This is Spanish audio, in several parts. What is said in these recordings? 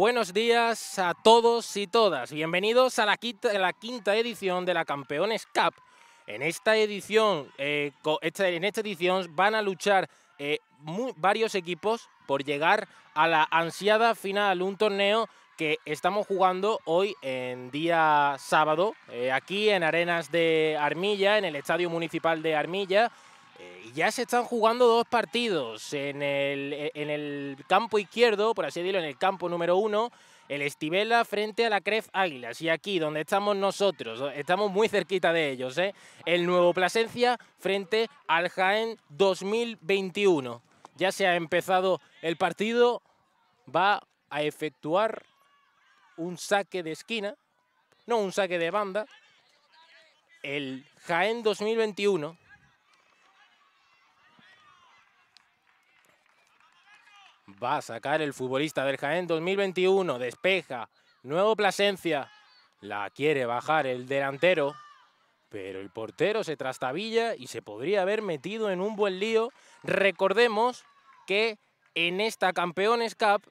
buenos días a todos y todas. Bienvenidos a la quinta, edición de la Campeones Cup. En esta edición, eh, en esta edición van a luchar eh, varios equipos por llegar a la ansiada final, un torneo que estamos jugando hoy en día sábado, eh, aquí en Arenas de Armilla, en el Estadio Municipal de Armilla. Eh, ya se están jugando dos partidos. En el, eh, en el campo izquierdo, por así decirlo, en el campo número uno, el Estivela frente a la Cref Águilas. Y aquí, donde estamos nosotros, estamos muy cerquita de ellos, el Nuevo Plasencia frente al Jaén 2021. Ya se ha empezado el partido, va a efectuar un saque de esquina, no un saque de banda, el Jaén 2021. Va a sacar el futbolista del Jaén 2021, despeja, nuevo Plasencia, la quiere bajar el delantero, pero el portero se trastabilla y se podría haber metido en un buen lío. Recordemos que en esta Campeones Cup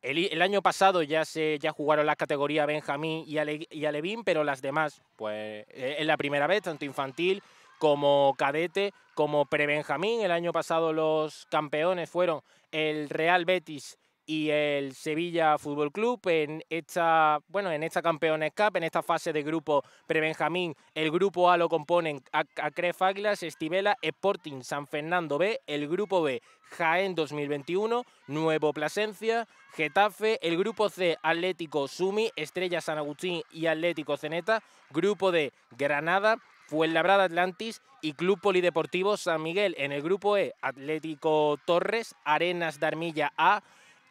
el, año pasado ya se ya jugaron las categorías Benjamín y, Alevín, pero las demás, pues eh, es la primera vez, tanto infantil como cadete, como pre-Benjamín. El año pasado los campeones fueron el Real Betis y el Sevilla Fútbol Club en esta, bueno, en esta Campeones Cup, en esta fase de grupo pre-Benjamín, el grupo A lo componen Acref Águilas, Estivela, Sporting San Fernando B, el grupo B Jaén 2021, Nuevo Plasencia, Getafe, el grupo C Atlético Sumi, Estrella San Agustín y Atlético Ceneta, grupo D Granada, Fuenlabrada Atlantis y Club Polideportivo San Miguel. En el grupo E, Atlético Torres, Arenas de Armilla A,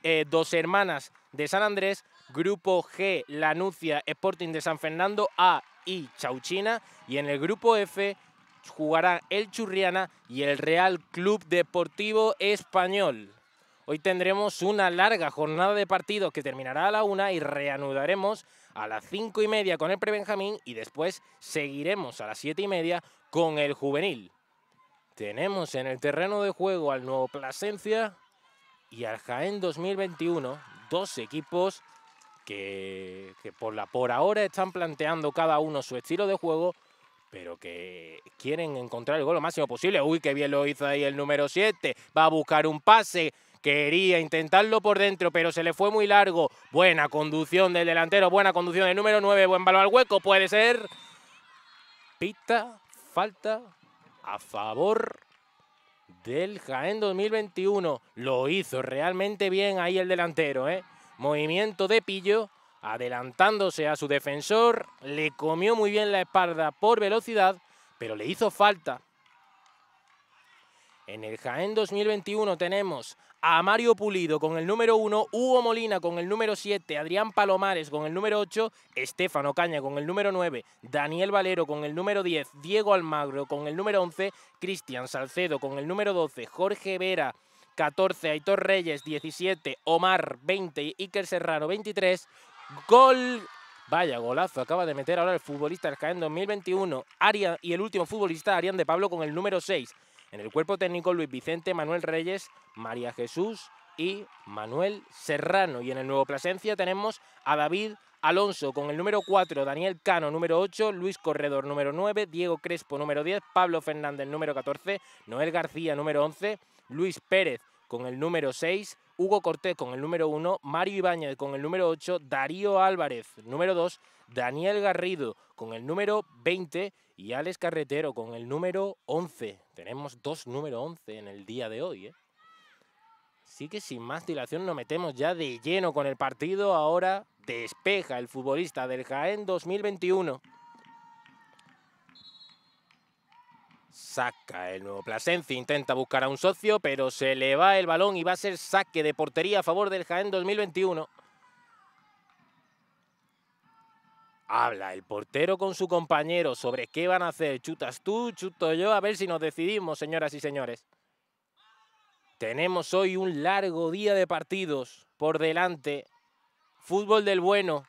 eh, dos Hermanas de San Andrés, Grupo G, Lanucia Sporting de San Fernando, A y Chauchina. Y en el Grupo F jugarán el Churriana y el Real Club Deportivo Español. Hoy tendremos una larga jornada de partidos que terminará a la una y reanudaremos a las cinco y media con el prebenjamín y después seguiremos a las siete y media con el juvenil. Tenemos en el terreno de juego al nuevo Plasencia, y al Jaén 2021, dos equipos que, por, la, por ahora están planteando cada uno su estilo de juego, pero que quieren encontrar el gol lo máximo posible. Uy, qué bien lo hizo ahí el número 7. Va a buscar un pase. Quería intentarlo por dentro, pero se le fue muy largo. Buena conducción del delantero, buena conducción del número 9. Buen balón al hueco, puede ser. Pita, falta a favor del Jaén 2021. Lo hizo realmente bien ahí el delantero, ¿eh? Movimiento de pillo, adelantándose a su defensor, le comió muy bien la espalda por velocidad, pero le hizo falta. En el Jaén 2021 tenemos a Mario Pulido con el número 1, Hugo Molina con el número 7, Adrián Palomares con el número 8, Estefano Caña con el número 9, Daniel Valero con el número 10, Diego Almagro con el número 11, Cristian Salcedo con el número 12, Jorge Vera 14, Aitor Reyes 17, Omar 20, Iker Serrano 23, gol Vaya golazo, acaba de meter ahora el futbolista del Jaén 2021, Aria, y el último futbolista, Arián de Pablo, con el número 6. En el cuerpo técnico, Luis Vicente, Manuel Reyes, María Jesús y Manuel Serrano. Y en el Nuevo Plasencia tenemos a David Alonso con el número 4, Daniel Cano número 8, Luis Corredor número 9, Diego Crespo número 10, Pablo Fernández número 14, Noel García número 11, Luis Pérez con el número 6, Hugo Cortés con el número 1, Mario Ibáñez con el número 8, Darío Álvarez número 2, Daniel Garrido con el número 20 y Alex Carretero con el número 11. Tenemos dos número 11 en el día de hoy. ¿eh? Así que sin más dilación nos metemos ya de lleno con el partido. Ahora despeja el futbolista del Jaén 2021. Saca el nuevo Plasencia, intenta buscar a un socio, pero se le va el balón y va a ser saque de portería a favor del Jaén 2021. Habla el portero con su compañero sobre qué van a hacer. Chutas tú, chuto yo, a ver si nos decidimos, señoras y señores. Tenemos hoy un largo día de partidos por delante. Fútbol del bueno.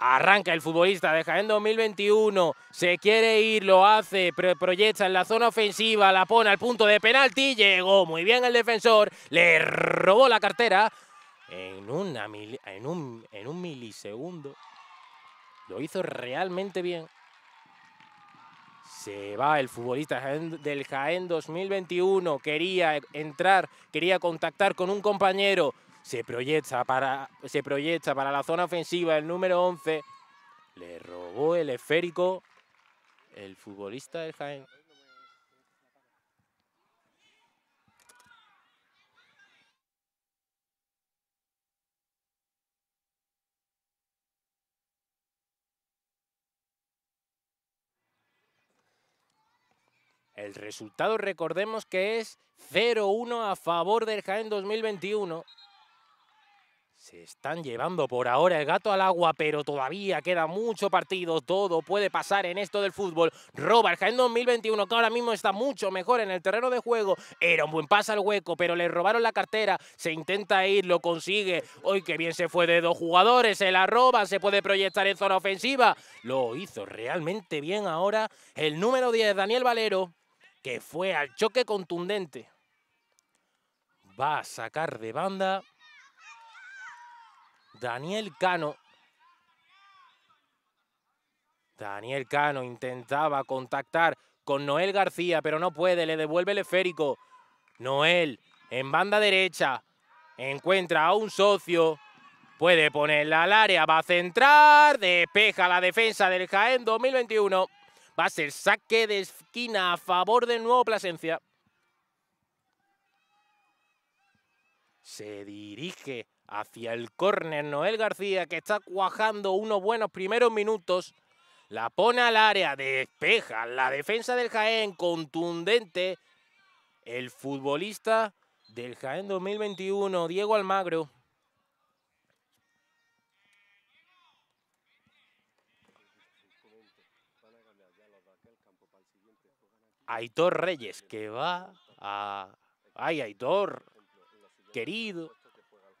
Arranca el futbolista de Jaén 2021. Se quiere ir, lo hace, proyecta en la zona ofensiva, la pone al punto de penalti. Llegó muy bien el defensor, le robó la cartera en, un milisegundo. Lo hizo realmente bien. Se va el futbolista del Jaén 2021. Quería entrar, quería contactar con un compañero. Se proyecta para, se proyecta para la zona ofensiva el número 11. Le robó el esférico el futbolista del Jaén. El resultado recordemos que es 0-1 a favor del Jaén 2021. Se están llevando por ahora el gato al agua, pero todavía queda mucho partido. Todo puede pasar en esto del fútbol. Roba el Jaén 2021, que ahora mismo está mucho mejor en el terreno de juego. Era un buen pase al hueco, pero le robaron la cartera. Se intenta ir, lo consigue. Hoy que bien se fue de dos jugadores, se la roba, se puede proyectar en zona ofensiva. Lo hizo realmente bien ahora el número 10, Daniel Valero que fue al choque contundente. Va a sacar de banda Daniel Cano. Daniel Cano intentaba contactar con Noel García, pero no puede, le devuelve el esférico. Noel, en banda derecha, encuentra a un socio, puede ponerla al área, va a centrar, despeja la defensa del Jaén 2021. Va a ser saque de esquina a favor del nuevo Plasencia. Se dirige hacia el córner Noel García, que está cuajando unos buenos primeros minutos. La pone al área, despeja la defensa del Jaén, contundente. El futbolista del Jaén 2021, Diego Almagro. Aitor Reyes, que va a... Ay, Aitor, querido,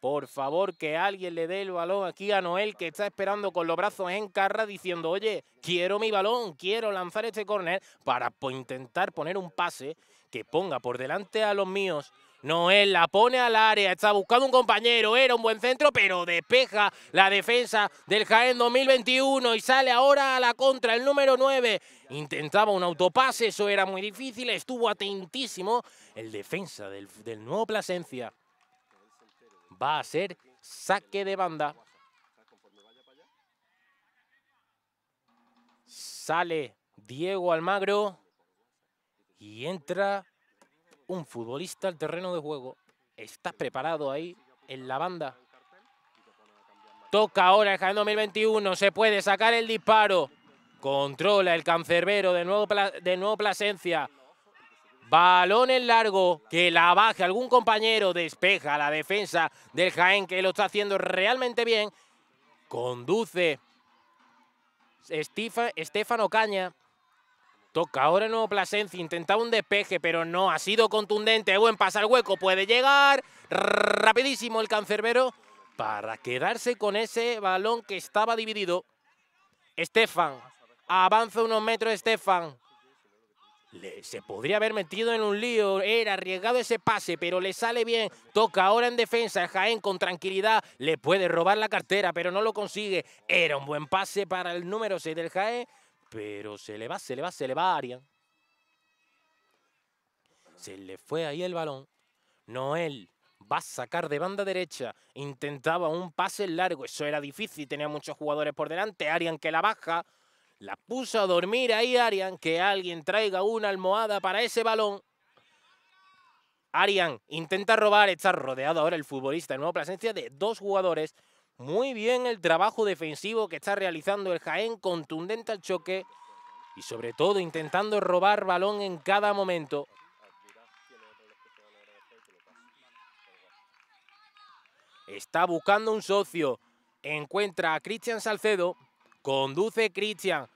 por favor que alguien le dé el balón aquí a Noel, que está esperando con los brazos en carra, diciendo, oye, quiero mi balón, quiero lanzar este córner para intentar poner un pase que ponga por delante a los míos Noel la pone al área, está buscando un compañero, era un buen centro, pero despeja la defensa del Jaén 2021 y sale ahora a la contra el número 9. Intentaba un autopase, eso era muy difícil, estuvo atentísimo el defensa del, del nuevo Plasencia. Va a ser saque de banda. Sale Diego Almagro y entra un futbolista al terreno de juego. Está preparado ahí en la banda. Toca ahora el Jaén 2021. Se puede sacar el disparo. Controla el cancerbero de nuevo, de nuevo Plasencia. Balón en largo, que la baje algún compañero, despeja la defensa del Jaén, que lo está haciendo realmente bien. Conduce Estefano Caña. Toca ahora el nuevo Plasencia, intentaba un despeje, pero no, ha sido contundente. Buen pasa al hueco, puede llegar. Rapidísimo el cancerbero para quedarse con ese balón que estaba dividido. Estefan, avanza unos metros Estefan. se podría haber metido en un lío, era arriesgado ese pase, pero le sale bien. Toca ahora en defensa, Jaén con tranquilidad, le puede robar la cartera, pero no lo consigue. Era un buen pase para el número 6 del Jaén, pero se le va, se le va, se le va a Arian. Se le fue ahí el balón. Noel va a sacar de banda derecha. Intentaba un pase largo. Eso era difícil. Tenía muchos jugadores por delante. Arian que la baja. La puso a dormir ahí Arian. Que alguien traiga una almohada para ese balón. Arian intenta robar. Está rodeado ahora el futbolista de nueva presencia de dos jugadores. Muy bien el trabajo defensivo que está realizando el Jaén, contundente al choque y sobre todo intentando robar balón en cada momento. Está buscando un socio, encuentra a Cristian Salcedo, conduce Cristian,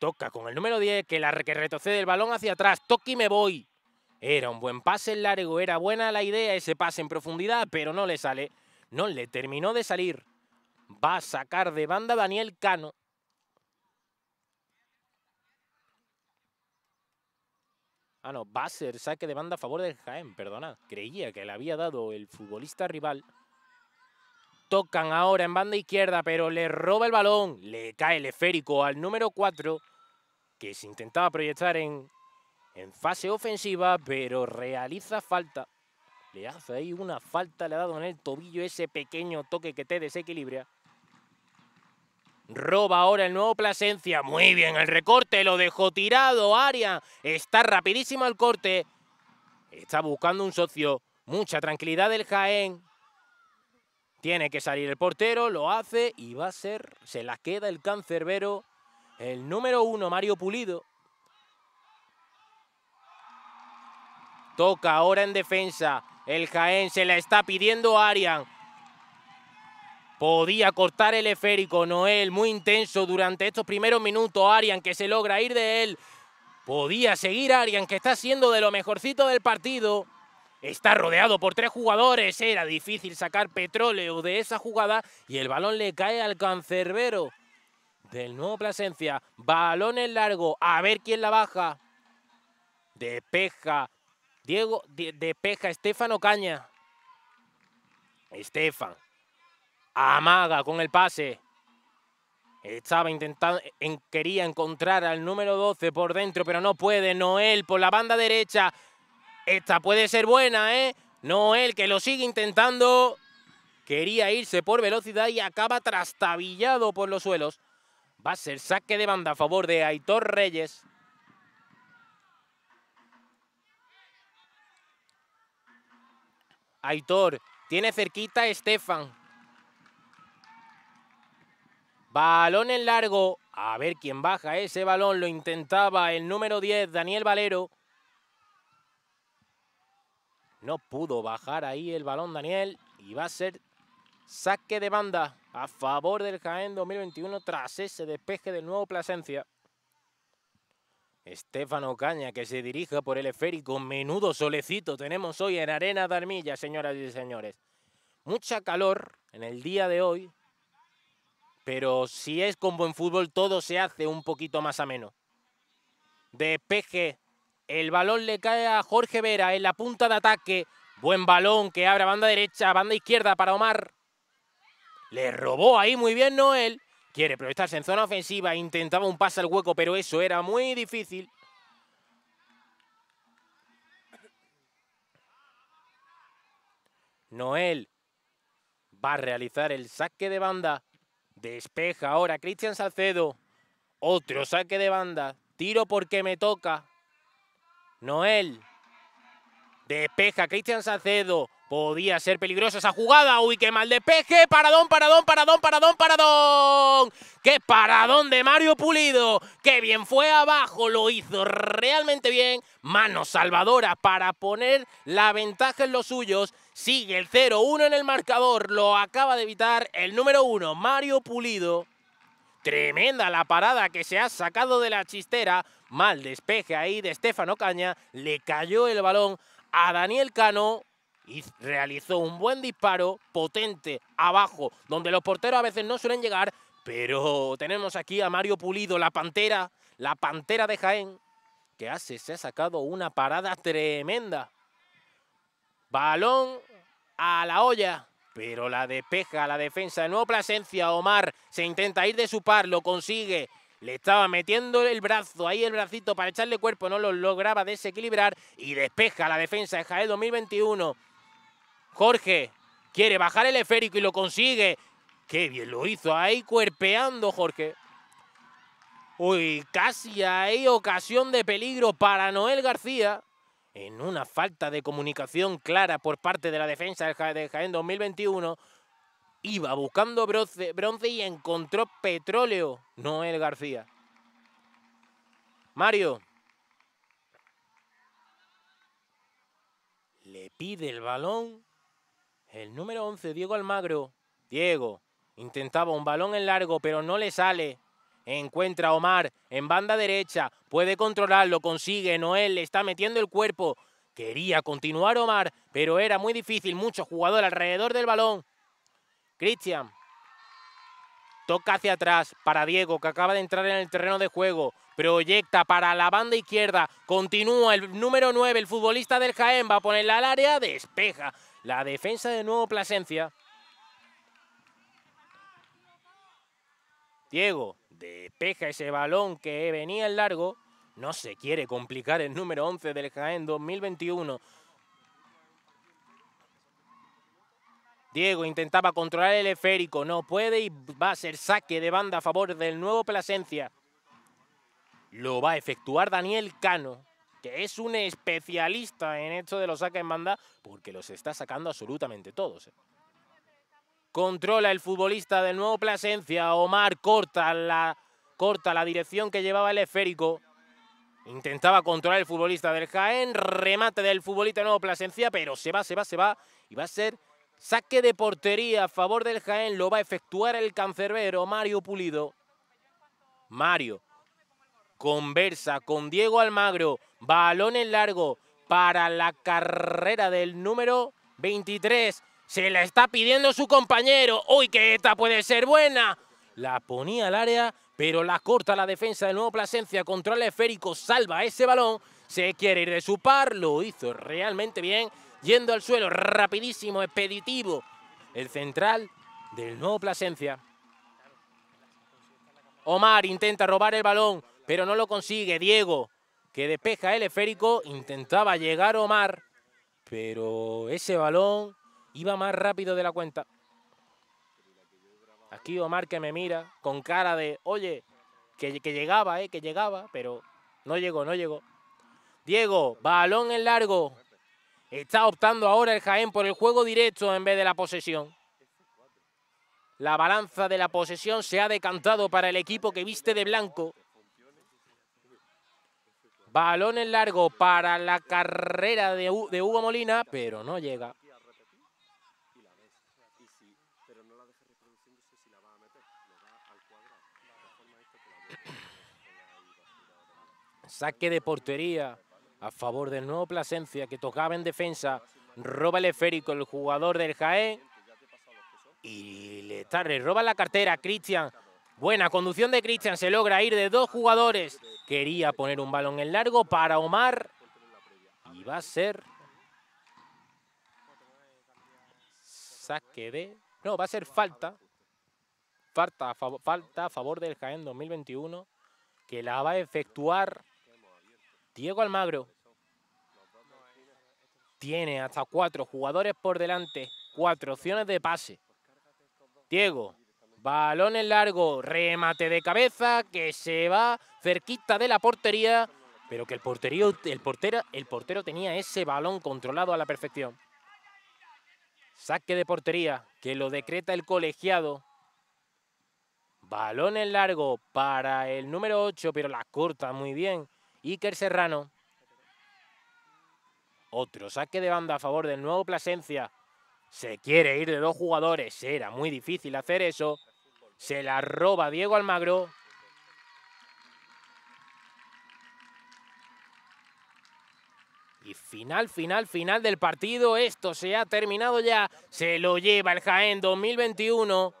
toca con el número 10 que, la, que retrocede el balón hacia atrás, toca y me voy. Era un buen pase en largo, era buena la idea ese pase en profundidad, pero no le sale. No le terminó de salir. Va a sacar de banda Daniel Cano. Ah, no, va a ser saque de banda a favor del Jaén, perdonad. Creía que le había dado el futbolista rival. Tocan ahora en banda izquierda, pero le roba el balón. Le cae el esférico al número 4, que se intentaba proyectar en, en fase ofensiva, pero realiza falta. Le hace ahí una falta, le ha dado en el tobillo ese pequeño toque que te desequilibra. Roba ahora el nuevo Plasencia. Muy bien, el recorte lo dejó tirado. Arian está rapidísimo el corte. Está buscando un socio. Mucha tranquilidad del Jaén. Tiene que salir el portero, lo hace y va a ser, se la queda el cancerbero, el número uno, Mario Pulido. Toca ahora en defensa. El Jaén se la está pidiendo Arian. Podía cortar el esférico, Noel, muy intenso durante estos primeros minutos. Arian que se logra ir de él. Podía seguir Arian, que está siendo de lo mejorcito del partido. Está rodeado por tres jugadores. Era difícil sacar petróleo de esa jugada. Y el balón le cae al cancerbero del nuevo Plasencia. Balón en largo. A ver quién la baja. Despeja. Diego, despeja Estefano Caña. Estefan Amaga con el pase. Estaba intentando, quería encontrar al número 12 por dentro, pero no puede. Noel por la banda derecha. Esta puede ser buena, ¿eh? Noel que lo sigue intentando. Quería irse por velocidad y acaba trastabillado por los suelos. Va a ser saque de banda a favor de Aitor Reyes. Aitor tiene cerquita a Estefan. Balón en largo. A ver quién baja ese balón. Lo intentaba el número 10, Daniel Valero. No pudo bajar ahí el balón Daniel. Y va a ser saque de banda a favor del Jaén 2021 tras ese despeje del nuevo Plasencia. Estefano Caña que se dirige por el esférico. Menudo solecito tenemos hoy en Arena de Armilla, señoras y señores. Mucha calor en el día de hoy pero si es con buen fútbol todo se hace un poquito más ameno. Despeje, el balón le cae a Jorge Vera en la punta de ataque. Buen balón que abre banda derecha, banda izquierda para Omar. Le robó ahí muy bien Noel. Quiere proyectarse en zona ofensiva, intentaba un pase al hueco, pero eso era muy difícil. Noel va a realizar el saque de banda. Despeja ahora Cristian Salcedo. Otro saque de banda. Tiro porque me toca. Noel. Despeja Cristian Salcedo. Podía ser peligrosa esa jugada. Uy, qué mal despeje. Paradón, paradón, paradón, paradón, paradón. Qué paradón de Mario Pulido. Qué bien fue abajo. Lo hizo realmente bien. Mano salvadora para poner la ventaja en los suyos. Sigue el 0-1 en el marcador. Lo acaba de evitar el número 1, Mario Pulido. Tremenda la parada que se ha sacado de la chistera. Mal despeje ahí de Estefano Caña. Le cayó el balón a Daniel Cano y realizó un buen disparo potente abajo, donde los porteros a veces no suelen llegar. Pero tenemos aquí a Mario Pulido, la pantera, la pantera de Jaén, que hace, se ha sacado una parada tremenda. Balón a la olla. Pero la despeja la defensa de nuevo Plasencia. Omar se intenta ir de su par, lo consigue. Le estaba metiendo el brazo, ahí el bracito para echarle cuerpo, no lo lograba desequilibrar y despeja la defensa de Jaén 2021. Jorge quiere bajar el esférico y lo consigue. Qué bien lo hizo ahí cuerpeando Jorge. Uy, casi hay ocasión de peligro para Noel García en una falta de comunicación clara por parte de la defensa de Jaén 2021, iba buscando bronce, bronce y encontró petróleo, Noel García. Mario. Le pide el balón el número 11, Diego Almagro. Diego intentaba un balón en largo, pero no le sale. Encuentra a Omar en banda derecha. Puede controlarlo, consigue. Noel le está metiendo el cuerpo. Quería continuar Omar, pero era muy difícil. Mucho jugador alrededor del balón. Cristian. Toca hacia atrás para Diego, que acaba de entrar en el terreno de juego. Proyecta para la banda izquierda. Continúa el número 9, el futbolista del Jaén. Va a ponerla al área. Despeja la defensa de nuevo Plasencia. Diego despeja ese balón que venía en largo. No se quiere complicar el número 11 del Jaén 2021. Diego intentaba controlar el esférico, no puede y va a ser saque de banda a favor del nuevo Plasencia. Lo va a efectuar Daniel Cano, que es un especialista en esto de los saques en banda porque los está sacando absolutamente todos. ¿eh? Controla el futbolista del nuevo Plasencia, Omar corta la, corta la dirección que llevaba el esférico. Intentaba controlar el futbolista del Jaén, remate del futbolista del nuevo Plasencia, pero se va, se va, se va y va a ser Saque de portería a favor del Jaén lo va a efectuar el cancerbero Mario Pulido. Mario conversa con Diego Almagro. Balón en largo para la carrera del número 23. Se la está pidiendo su compañero. ¡Uy, que esta puede ser buena! La ponía al área, pero la corta la defensa del nuevo Plasencia. Control esférico, salva ese balón. Se quiere ir de su par, lo hizo realmente bien yendo al suelo, rapidísimo, expeditivo. El central del nuevo Plasencia. Omar intenta robar el balón, pero no lo consigue. Diego, que despeja el esférico, intentaba llegar Omar, pero ese balón iba más rápido de la cuenta. Aquí Omar que me mira con cara de, oye, que, que llegaba, eh, que llegaba, pero no llegó, no llegó. Diego, balón en largo, Está optando ahora el Jaén por el juego directo en vez de la posesión. La balanza de la posesión se ha decantado para el equipo que viste de blanco. Balón en largo para la carrera de, Hugo Molina, pero no llega. Saque de portería a favor del nuevo Plasencia que tocaba en defensa. Roba el esférico el jugador del Jaén. Y le, le roba la cartera Cristian. Buena conducción de Cristian. Se logra ir de dos jugadores. Quería poner un balón en largo para Omar. Y va a ser... Saque de... No, va a ser falta. Falta falta a favor del Jaén 2021. Que la va a efectuar Diego Almagro tiene hasta cuatro jugadores por delante, cuatro opciones de pase. Diego, balón en largo, remate de cabeza que se va cerquita de la portería, pero que el, porterío, el, portero, el portero tenía ese balón controlado a la perfección. Saque de portería que lo decreta el colegiado. Balón en largo para el número 8, pero la corta muy bien. Iker Serrano. Otro saque de banda a favor del nuevo Plasencia. Se quiere ir de dos jugadores. Era muy difícil hacer eso. Se la roba Diego Almagro. Y final, final, final del partido. Esto se ha terminado ya. Se lo lleva el Jaén 2021.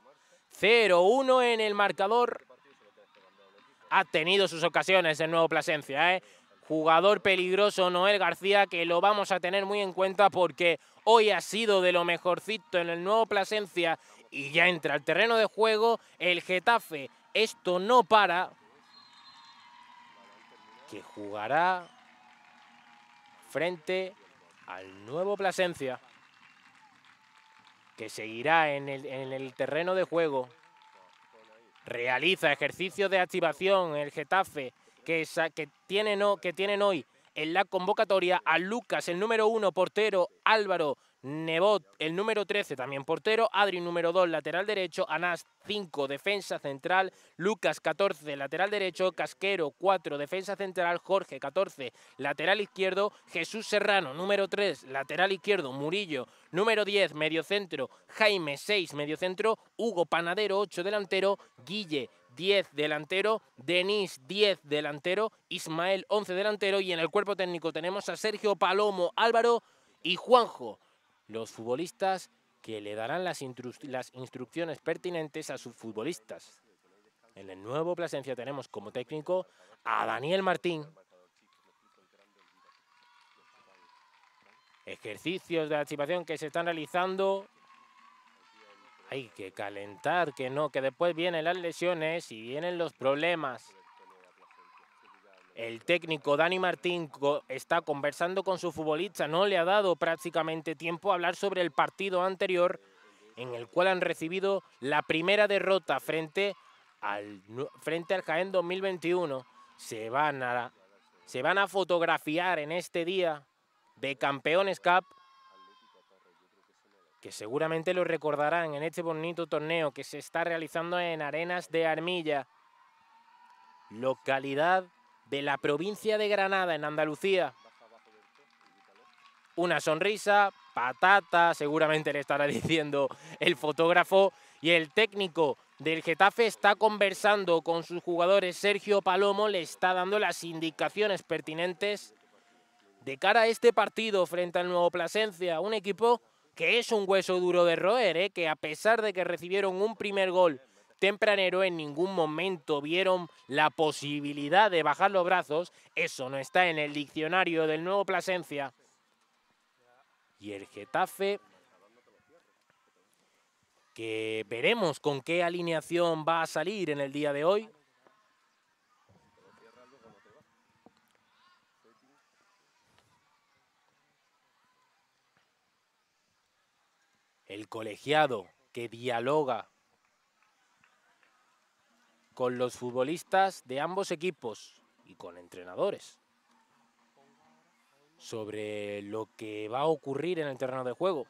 0-1 en el marcador ha tenido sus ocasiones el nuevo Plasencia. ¿eh? Jugador peligroso Noel García que lo vamos a tener muy en cuenta porque hoy ha sido de lo mejorcito en el nuevo Plasencia y ya entra al terreno de juego el Getafe. Esto no para. Que jugará frente al nuevo Plasencia. Que seguirá en el, en el terreno de juego realiza ejercicios de activación el Getafe que, que, tienen, que tienen hoy en la convocatoria a Lucas, el número uno, portero, Álvaro Nebot, el número 13, también portero, Adri, número 2, lateral derecho, Anás, 5, defensa central, Lucas, 14, lateral derecho, Casquero, 4, defensa central, Jorge, 14, lateral izquierdo, Jesús Serrano, número 3, lateral izquierdo, Murillo, número 10, medio centro, Jaime, 6, medio centro, Hugo Panadero, 8, delantero, Guille, 10 delantero, Denis 10 delantero, Ismael 11 delantero. Y en el cuerpo técnico tenemos a Sergio Palomo, Álvaro y Juanjo los futbolistas que le darán las, instrucciones pertinentes a sus futbolistas. En el nuevo Plasencia tenemos como técnico a Daniel Martín. Ejercicios de activación que se están realizando. Hay que calentar, que no, que después vienen las lesiones y vienen los problemas. El técnico Dani Martín está conversando con su futbolista, no le ha dado prácticamente tiempo a hablar sobre el partido anterior en el cual han recibido la primera derrota frente al, frente al Jaén 2021. Se van, a, se van a fotografiar en este día de Campeones Cup, que seguramente lo recordarán en este bonito torneo que se está realizando en Arenas de Armilla, localidad de la provincia de Granada, en Andalucía. Una sonrisa, patata, seguramente le estará diciendo el fotógrafo, y el técnico del Getafe está conversando con sus jugadores. Sergio Palomo le está dando las indicaciones pertinentes de cara a este partido frente al Nuevo Plasencia, un equipo que es un hueso duro de roer, ¿eh? que a pesar de que recibieron un primer gol tempranero en ningún momento vieron la posibilidad de bajar los brazos. Eso no está en el diccionario del nuevo Plasencia. Y el Getafe, que veremos con qué alineación va a salir en el día de hoy. El colegiado que dialoga con los futbolistas de ambos equipos y con entrenadores sobre lo que va a ocurrir en el terreno de juego.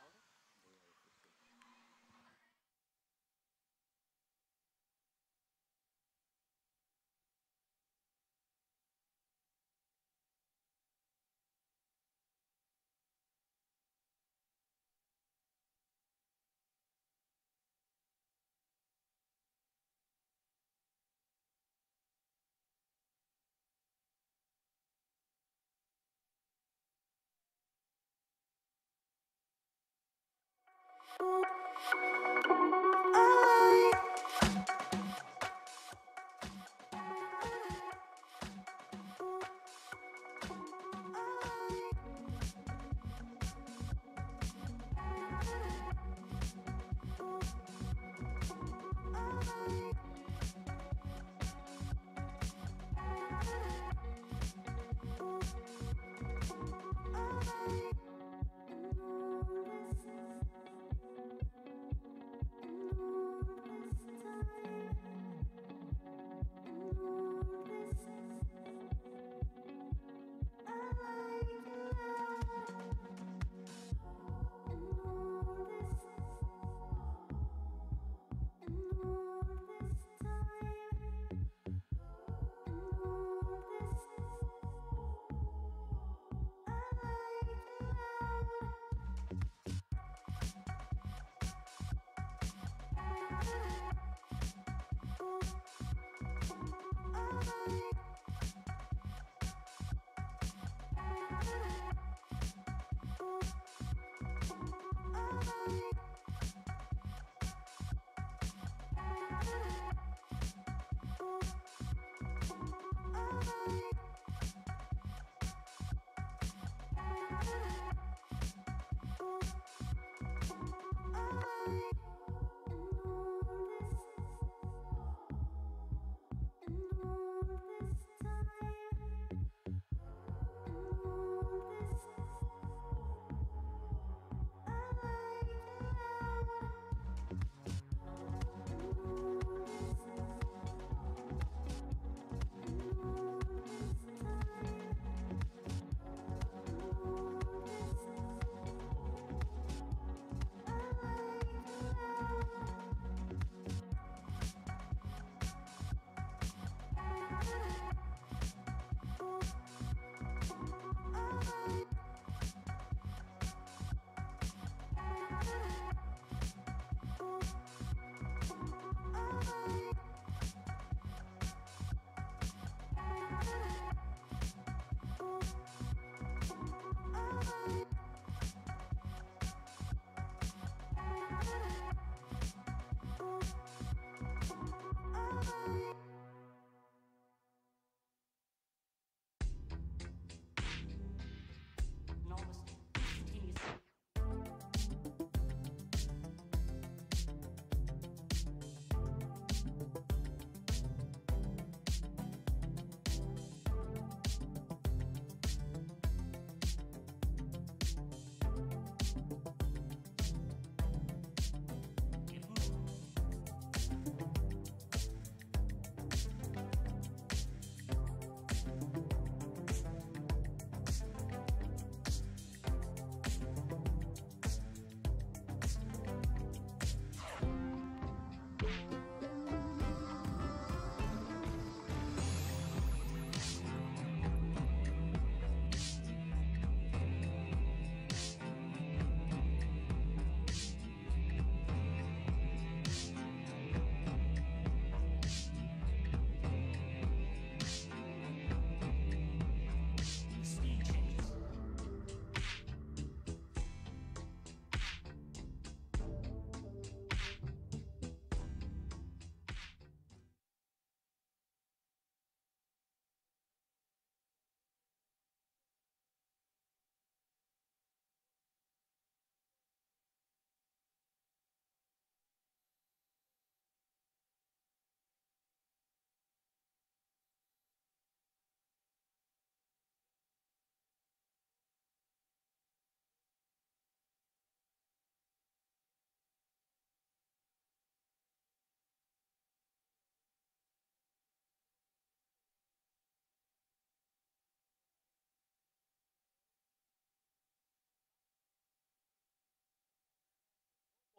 this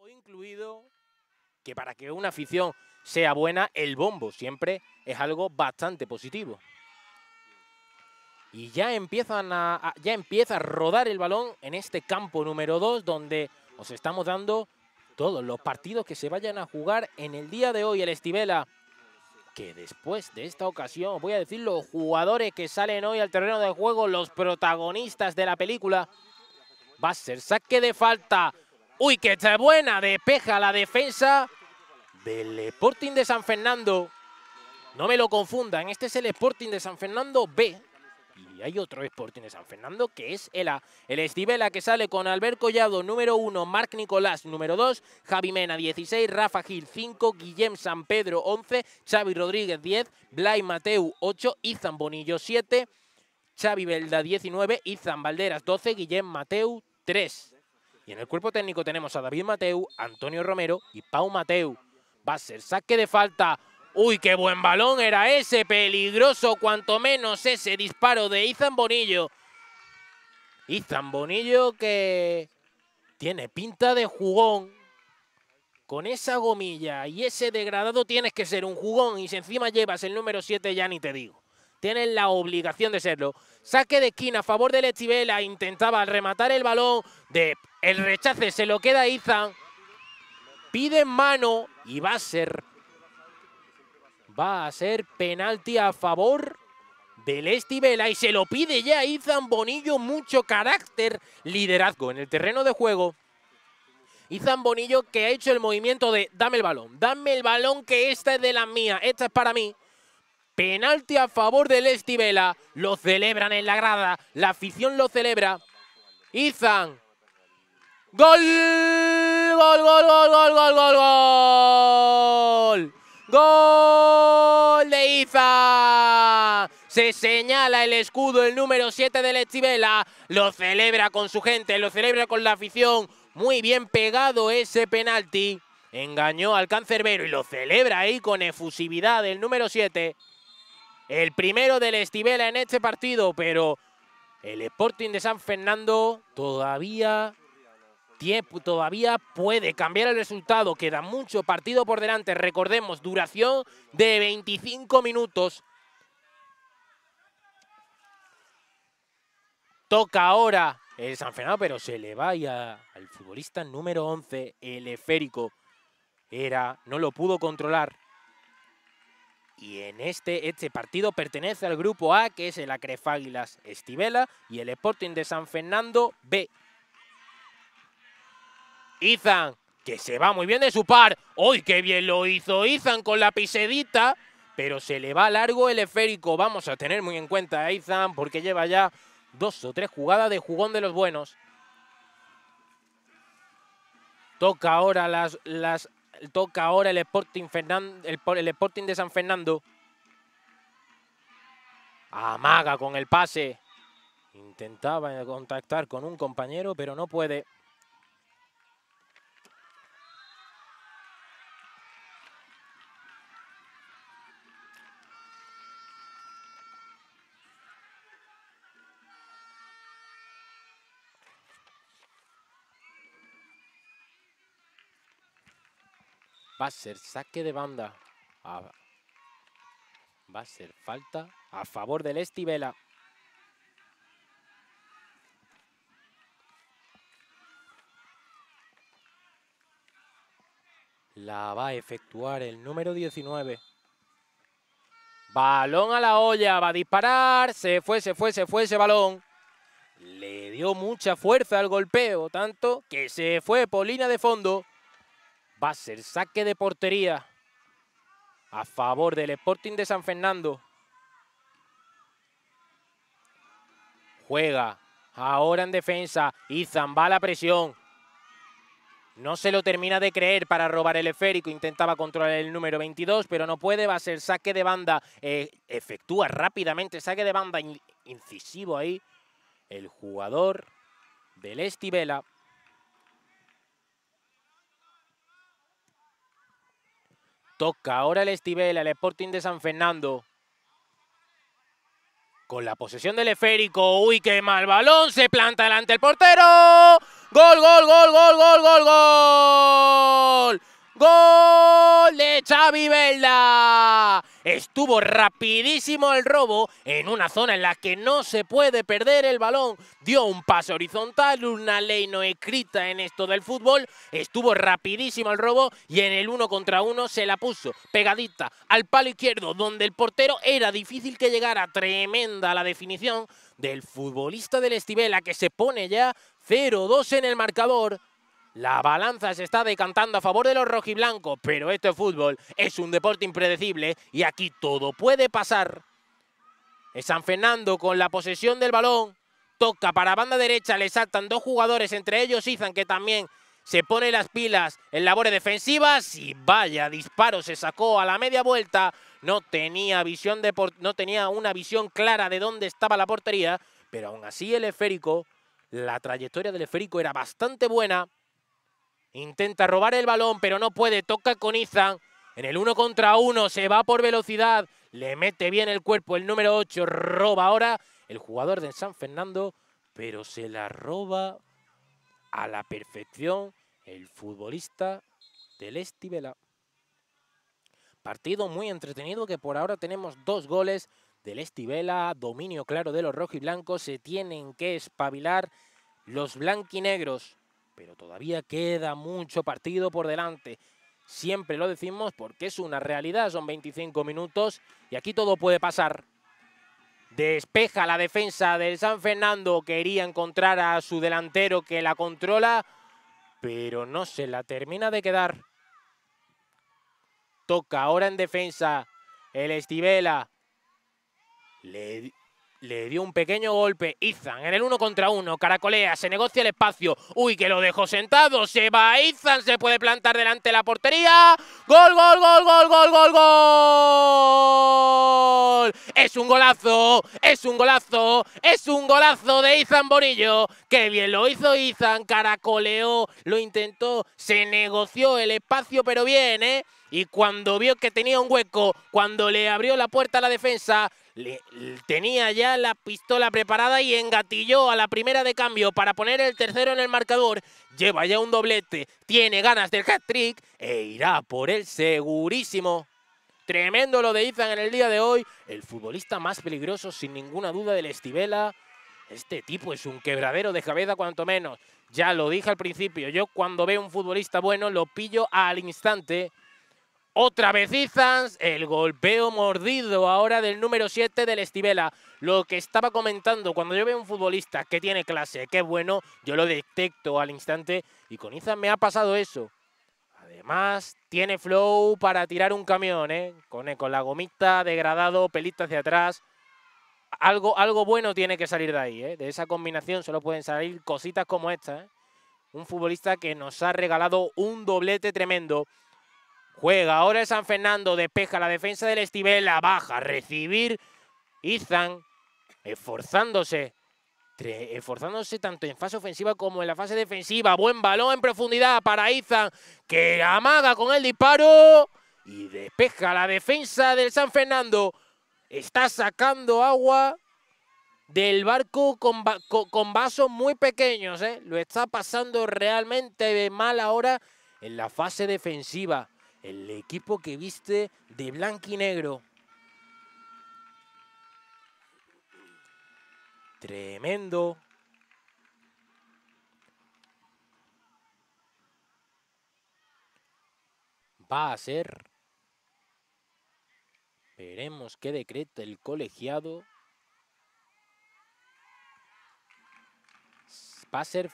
incluido que para que una afición sea buena, el bombo siempre es algo bastante positivo. Y ya, empiezan a, ya empieza a rodar el balón en este campo número 2, donde os estamos dando todos los partidos que se vayan a jugar en el día de hoy. El Estivela, que después de esta ocasión, voy a decir los jugadores que salen hoy al terreno de juego, los protagonistas de la película, va a ser saque de falta. Uy, que está buena, despeja la defensa del Sporting de San Fernando. No me lo confundan, este es el Sporting de San Fernando B. Y hay otro Sporting de San Fernando que es el A. El Estivela que sale con Albert Collado, número 1, Marc Nicolás, número 2, Javi Mena, 16, Rafa Gil, 5, Guillem San Pedro, 11, Xavi Rodríguez, 10, Blay Mateu, 8, Izan Bonillo, 7, Xavi Belda, 19, Izan Valderas, 12, Guillem Mateu, 3. Y en el cuerpo técnico tenemos a David Mateu, Antonio Romero y Pau Mateu. Va a ser saque de falta. Uy, qué buen balón era ese, peligroso cuanto menos ese disparo de Izan Bonillo. Izan Bonillo que tiene pinta de jugón. Con esa gomilla y ese degradado tienes que ser un jugón y si encima llevas el número 7 ya ni te digo. Tienes la obligación de serlo. Saque de esquina a favor del Estivela. Intentaba rematar el balón. De el rechace se lo queda Izan. Pide mano y va a ser va a ser penalti a favor del Estivela y se lo pide ya Izan Bonillo, mucho carácter, liderazgo en el terreno de juego. Izan Bonillo que ha hecho el movimiento de dame el balón, dame el balón que esta es de la mía, esta es para mí. Penalti a favor del Estivela, lo celebran en la grada, la afición lo celebra. Izan. ¡Gol! ¡Gol, gol, gol, gol, gol, gol, gol! ¡Gol de Iza! Se señala el escudo, el número 7 del Estivela. Lo celebra con su gente, lo celebra con la afición. Muy bien pegado ese penalti. Engañó al cancerbero y lo celebra ahí con efusividad el número 7. El primero del Estivela en este partido, pero el Sporting de San Fernando todavía tiempo todavía puede cambiar el resultado. Queda mucho partido por delante. Recordemos, duración de 25 minutos. Toca ahora el San Fernando, pero se le va ya al futbolista número 11, el esférico. Era, no lo pudo controlar. Y en este, este partido pertenece al grupo A, que es el Acrefáguilas Estivela y el Sporting de San Fernando B. Izan, que se va muy bien de su par. ¡Uy, qué bien lo hizo Izan con la pisedita! Pero se le va largo el esférico. Vamos a tener muy en cuenta a Izan porque lleva ya dos o tres jugadas de jugón de los buenos. Toca ahora las, las toca ahora el Sporting, el, Sporting de San Fernando. Amaga con el pase. Intentaba contactar con un compañero, pero no puede. Va a ser saque de banda. Va a ser falta a favor del Estivela. La va a efectuar el número 19. Balón a la olla, va a disparar. Se fue, se fue, se fue ese balón. Le dio mucha fuerza al golpeo, tanto que se fue por línea de fondo. Va a ser saque de portería a favor del Sporting de San Fernando. Juega ahora en defensa. Izan va a la presión. No se lo termina de creer para robar el esférico. Intentaba controlar el número 22, pero no puede. Va a ser saque de banda. Eh, efectúa rápidamente saque de banda incisivo ahí. El jugador del Estivela. Toca ahora el Estivela, el Sporting de San Fernando. Con la posesión del esférico. ¡Uy, qué mal balón! Se planta delante el portero. ¡Gol, gol, gol, gol, gol, gol, gol! ¡Gol de Xavi Velda! Estuvo rapidísimo el robo en una zona en la que no se puede perder el balón. Dio un pase horizontal, una ley no escrita en esto del fútbol. Estuvo rapidísimo el robo y en el uno contra uno se la puso pegadita al palo izquierdo donde el portero era difícil que llegara. Tremenda la definición del futbolista del Estivela que se pone ya 0-2 en el marcador. La balanza se está decantando a favor de los rojiblancos, pero este fútbol es un deporte impredecible y aquí todo puede pasar. San Fernando con la posesión del balón. Toca para banda derecha, le saltan dos jugadores, entre ellos Izan, que también se pone las pilas en labores defensivas y vaya disparo se sacó a la media vuelta. No tenía, visión de no tenía una visión clara de dónde estaba la portería, pero aún así el esférico, la trayectoria del esférico era bastante buena Intenta robar el balón, pero no puede. Toca con Izan. En el uno contra uno se va por velocidad. Le mete bien el cuerpo el número 8. Roba ahora el jugador de San Fernando, pero se la roba a la perfección el futbolista del Estivela. Partido muy entretenido que por ahora tenemos dos goles del Estivela. Dominio claro de los rojiblancos. Se tienen que espabilar los blanquinegros pero todavía queda mucho partido por delante. Siempre lo decimos porque es una realidad, son 25 minutos y aquí todo puede pasar. Despeja la defensa del San Fernando, quería encontrar a su delantero que la controla, pero no se la termina de quedar. Toca ahora en defensa el Estivela. Le le dio un pequeño golpe. Izan en el uno contra uno. Caracolea, se negocia el espacio. Uy, que lo dejó sentado. Se va Izan, se puede plantar delante de la portería. Gol, gol, gol, gol, gol, gol, gol. Es un golazo, es un golazo, es un golazo de Izan Borillo. Qué bien lo hizo Izan. Caracoleó, lo intentó, se negoció el espacio, pero bien, ¿eh? Y cuando vio que tenía un hueco, cuando le abrió la puerta a la defensa, tenía ya la pistola preparada y engatilló a la primera de cambio para poner el tercero en el marcador. Lleva ya un doblete, tiene ganas del hat-trick e irá por el segurísimo. Tremendo lo de Izan en el día de hoy. El futbolista más peligroso, sin ninguna duda, del Estivela. Este tipo es un quebradero de cabeza, cuanto menos. Ya lo dije al principio, yo cuando veo un futbolista bueno lo pillo al instante. Otra vez Izans, el golpeo mordido ahora del número 7 del Estivela. Lo que estaba comentando, cuando yo veo un futbolista que tiene clase, que es bueno, yo lo detecto al instante y con Izans me ha pasado eso. Además, tiene flow para tirar un camión, ¿eh? Con, con la gomita degradado, pelita hacia atrás. Algo, algo bueno tiene que salir de ahí, ¿eh? De esa combinación solo pueden salir cositas como esta, ¿eh? Un futbolista que nos ha regalado un doblete tremendo. Juega ahora el San Fernando, despeja la defensa del Estivela, baja, recibir Izan, esforzándose, esforzándose tanto en fase ofensiva como en la fase defensiva. Buen balón en profundidad para Izan, que amaga con el disparo y despeja la defensa del San Fernando. Está sacando agua del barco con, vasos muy pequeños. ¿eh? Lo está pasando realmente mal ahora en la fase defensiva el equipo que viste de blanco y negro. Tremendo. Va a ser. Veremos qué decreta el colegiado. Va a ser.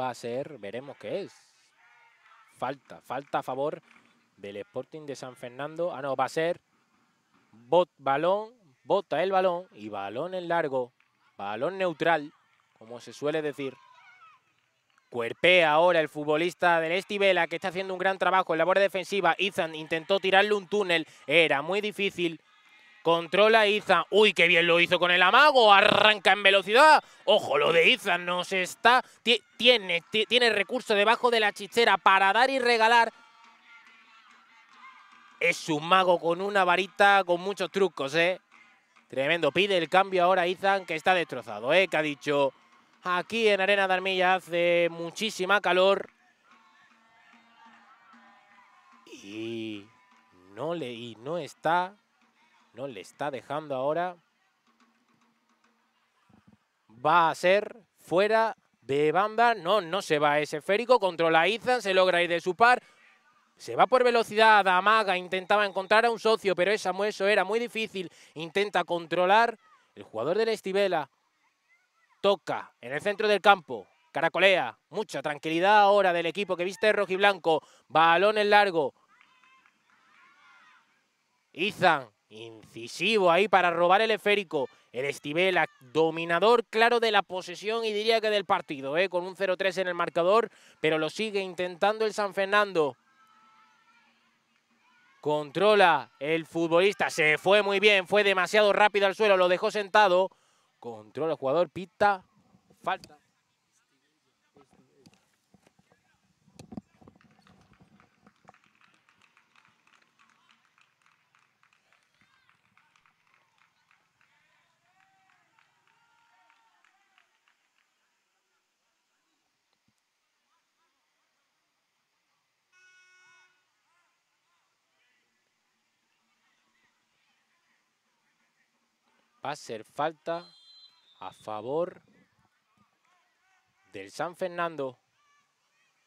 Va a ser. Veremos qué es falta, falta a favor del Sporting de San Fernando. Ah, no, va a ser bot, balón, bota el balón y balón en largo, balón neutral, como se suele decir. Cuerpea ahora el futbolista del Estivela que está haciendo un gran trabajo en la labor defensiva. Ethan intentó tirarle un túnel, era muy difícil. Controla Izan. Uy, qué bien lo hizo con el amago. Arranca en velocidad. Ojo, lo de Izan nos está... Tiene, tiene recurso debajo de la chichera para dar y regalar. Es un mago con una varita con muchos trucos, ¿eh? Tremendo. Pide el cambio ahora Izan, que está destrozado, ¿eh? Que ha dicho... Aquí en Arena de Armilla hace muchísima calor. Y no le y no está no le está dejando ahora. Va a ser fuera de banda. No, no se va ese esférico. Controla a Izan, se logra ir de su par. Se va por velocidad, amaga, intentaba encontrar a un socio, pero esa eso era muy difícil. Intenta controlar. El jugador del Estivela toca en el centro del campo. Caracolea, mucha tranquilidad ahora del equipo que viste rojo y blanco. Balón en largo. Izan, incisivo ahí para robar el esférico. El Estivela, dominador claro de la posesión y diría que del partido, ¿eh? con un 0-3 en el marcador, pero lo sigue intentando el San Fernando. Controla el futbolista, se fue muy bien, fue demasiado rápido al suelo, lo dejó sentado. Controla el jugador, pita, falta. Va a ser falta a favor del San Fernando.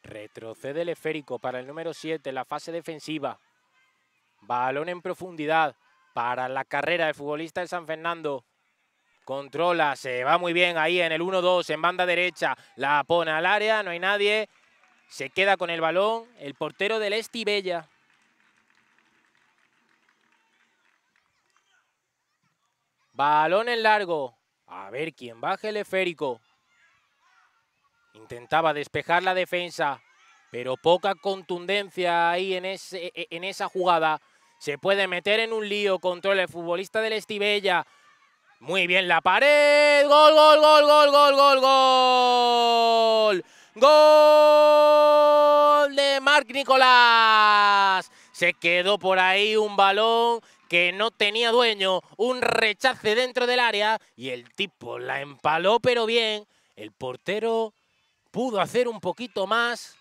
Retrocede el esférico para el número 7, la fase defensiva. Balón en profundidad para la carrera del futbolista del San Fernando. Controla, se va muy bien ahí en el 1-2, en banda derecha. La pone al área, no hay nadie. Se queda con el balón el portero del Estivella. Balón en largo. A ver quién baja el esférico. Intentaba despejar la defensa, pero poca contundencia ahí en, e, esa jugada. Se puede meter en un lío contra el futbolista del Estivella. Muy bien la pared. Gol, gol, gol, gol, gol, gol, gol. Gol de Marc Nicolás. Se quedó por ahí un balón que no tenía dueño, un rechace dentro del área y el tipo la empaló pero bien. El portero pudo hacer un poquito más,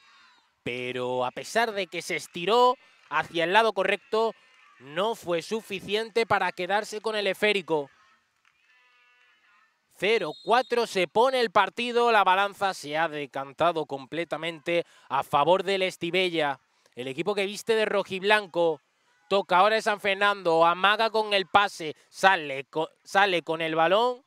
pero a pesar de que se estiró hacia el lado correcto, no fue suficiente para quedarse con el esférico. 0-4 se pone el partido, la balanza se ha decantado completamente a favor del Estivella. El equipo que viste de rojiblanco Toca ahora de San Fernando, amaga con el pase, sale, sale con el balón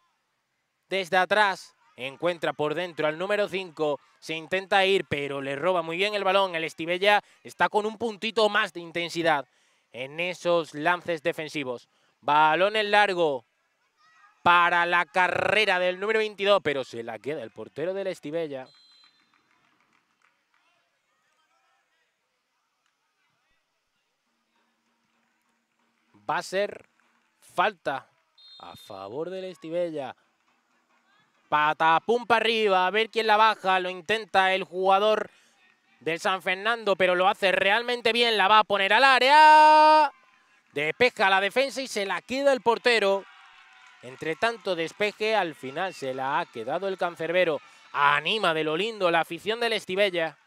desde atrás. Encuentra por dentro al número 5, se intenta ir, pero le roba muy bien el balón. El Estivella está con un puntito más de intensidad en esos lances defensivos. Balón en largo para la carrera del número 22, pero se la queda el portero del Estivella. Va a ser falta a favor del Estivella. Patapum para arriba, a ver quién la baja, lo intenta el jugador del San Fernando, pero lo hace realmente bien, la va a poner al área. Despeja la defensa y se la queda el portero. Entre tanto despeje, al final se la ha quedado el cancerbero. Anima de lo lindo la afición del Estivella.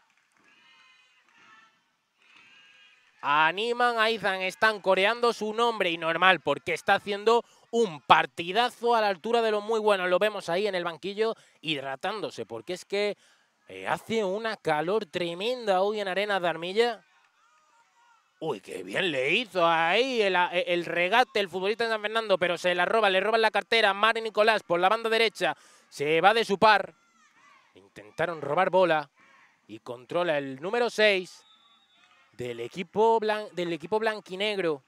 Animan a Izan, están coreando su nombre y normal porque está haciendo un partidazo a la altura de lo muy bueno. Lo vemos ahí en el banquillo hidratándose porque es que eh, hace una calor tremenda hoy en Arena de Armilla. Uy, qué bien le hizo ahí el, regate el futbolista de San Fernando, pero se la roba, le roban la cartera. Mari Nicolás por la banda derecha se va de su par. Intentaron robar bola y controla el número 6 del equipo, del equipo blanquinegro.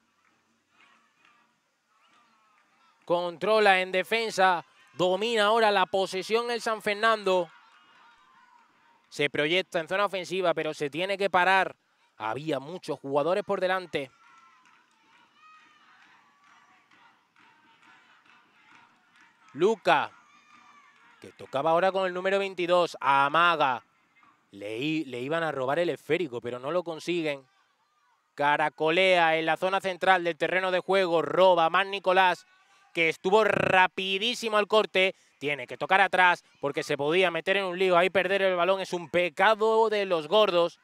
Controla en defensa, domina ahora la posesión el San Fernando. Se proyecta en zona ofensiva, pero se tiene que parar. Había muchos jugadores por delante. Luca, que tocaba ahora con el número 22, Amaga. Le, iban a robar el esférico, pero no lo consiguen. Caracolea en la zona central del terreno de juego, roba más Nicolás, que estuvo rapidísimo al corte. Tiene que tocar atrás porque se podía meter en un lío. Ahí perder el balón es un pecado de los gordos.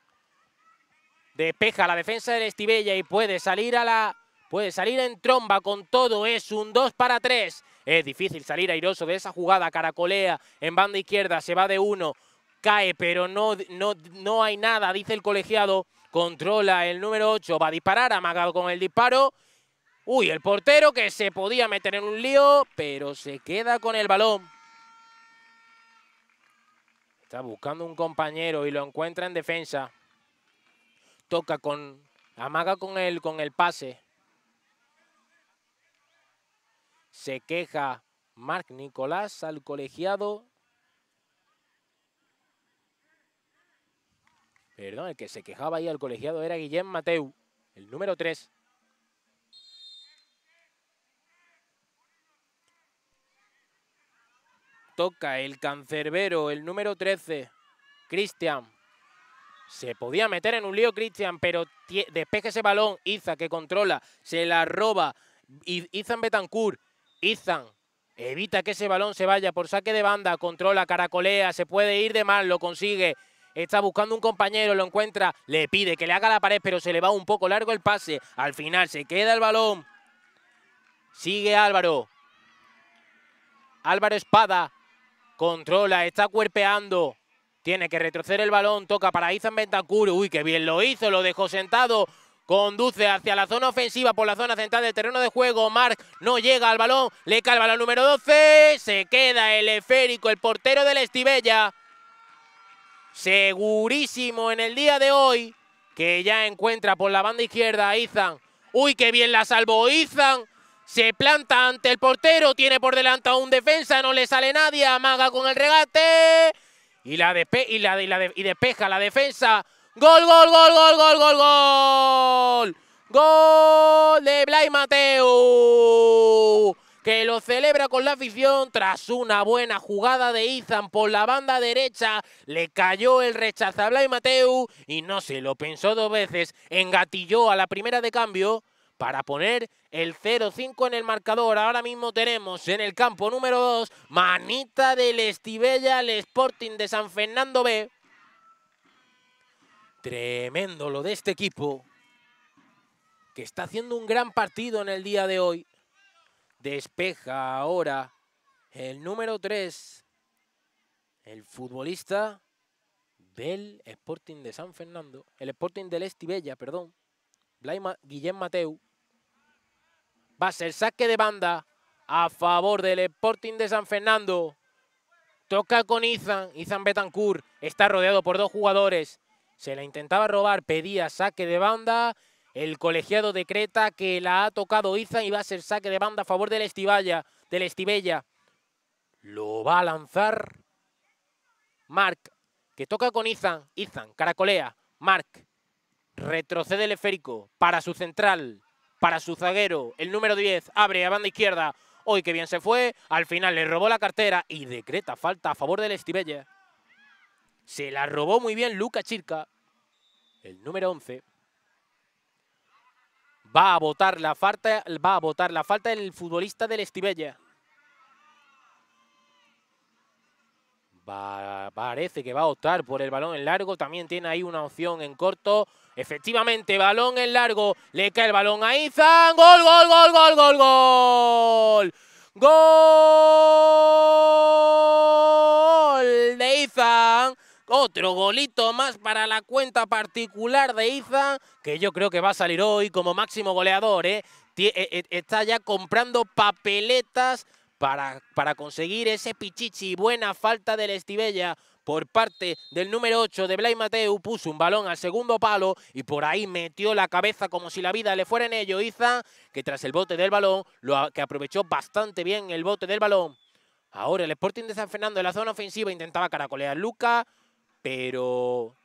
Despeja la defensa del Estivella y puede salir a la... Puede salir en tromba con todo. Es un 2 para 3. Es difícil salir airoso de esa jugada. Caracolea en banda izquierda. Se va de uno. Cae, pero no, no, no hay nada, dice el colegiado. Controla el número 8. Va a disparar. Amagado con el disparo. Uy, el portero que se podía meter en un lío, pero se queda con el balón. Está buscando un compañero y lo encuentra en defensa. Toca con... Amaga con el, con el pase. Se queja Marc Nicolás al colegiado. Perdón, el que se quejaba ahí al colegiado era Guillem Mateu, el número 3. Toca el cancerbero, el número 13, Cristian. Se podía meter en un lío Cristian, pero despeje ese balón. Iza que controla, se la roba. Izan Betancourt. Izan evita que ese balón se vaya por saque de banda. Controla, caracolea, se puede ir de mal, lo consigue. Está buscando un compañero, lo encuentra, le pide que le haga la pared, pero se le va un poco largo el pase. Al final se queda el balón. Sigue Álvaro. Álvaro Espada Controla, está cuerpeando. Tiene que retroceder el balón, toca para Izan Bentancur. Uy, qué bien lo hizo, lo dejó sentado. Conduce hacia la zona ofensiva por la zona central del terreno de juego. Marc no llega al balón, le cae el número 12. Se queda el esférico, el portero del Estivella. Segurísimo en el día de hoy que ya encuentra por la banda izquierda a Izan. Uy, qué bien la salvó Izan se planta ante el portero, tiene por delante a un defensa, no le sale nadie, amaga con el regate y, la, y, despeja la defensa. Gol, gol, gol, gol, gol, gol, gol. Gol de Blay Mateo, que lo celebra con la afición tras una buena jugada de Izan por la banda derecha. Le cayó el rechazo a Blay Mateu y no se lo pensó dos veces. Engatilló a la primera de cambio para poner el 0-5 en el marcador. Ahora mismo tenemos en el campo número 2 manita del Estivella al Sporting de San Fernando B. Tremendo lo de este equipo que está haciendo un gran partido en el día de hoy. Despeja ahora el número 3, el futbolista del Sporting de San Fernando, el Sporting del Estivella, perdón, Guillem Mateu. Va a ser saque de banda a favor del Sporting de San Fernando. Toca con Izan, Izan Betancourt. Está rodeado por dos jugadores. Se la intentaba robar, pedía saque de banda. El colegiado decreta que la ha tocado Izan y va a ser saque de banda a favor del Estivalla, del Estivella. Lo va a lanzar Marc, que toca con Izan. Izan, caracolea. Marc, retrocede el esférico para su central para su zaguero, el número 10, abre a banda izquierda. Hoy que bien se fue, al final le robó la cartera y decreta falta a favor del Estivella. Se la robó muy bien Luca Chirca, el número 11. Va a votar la falta, va a votar la falta del futbolista del Estivella. parece que va a optar por el balón en largo. También tiene ahí una opción en corto. Efectivamente, balón en largo. Le cae el balón a Izan. Gol, gol, gol, gol, gol, gol. Gol de Izan. Otro golito más para la cuenta particular de Izan, que yo creo que va a salir hoy como máximo goleador. ¿eh? eh, eh está ya comprando papeletas para, para conseguir ese pichichi. Buena falta del Estivella por parte del número 8 de Blay Mateu. Puso un balón al segundo palo y por ahí metió la cabeza como si la vida le fuera en ello. Iza, que tras el bote del balón, lo, que aprovechó bastante bien el bote del balón. Ahora el Sporting de San Fernando en la zona ofensiva intentaba caracolear Luca, pero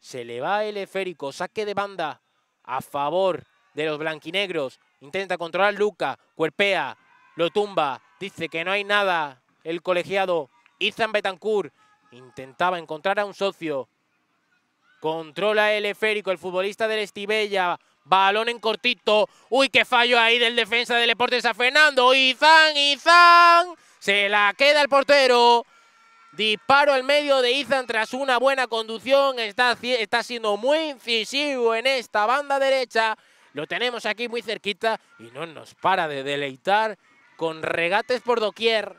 se le va el esférico. Saque de banda a favor de los blanquinegros. Intenta controlar Luca, cuerpea, lo tumba, dice que no hay nada. El colegiado Izan Betancourt intentaba encontrar a un socio. Controla el esférico, el futbolista del Estivella. Balón en cortito. Uy, qué fallo ahí del defensa del Deportes San Fernando. Izan, Izan. Se la queda el portero. Disparo al medio de Izan tras una buena conducción. Está, está siendo muy incisivo en esta banda derecha. Lo tenemos aquí muy cerquita y no nos para de deleitar con regates por doquier.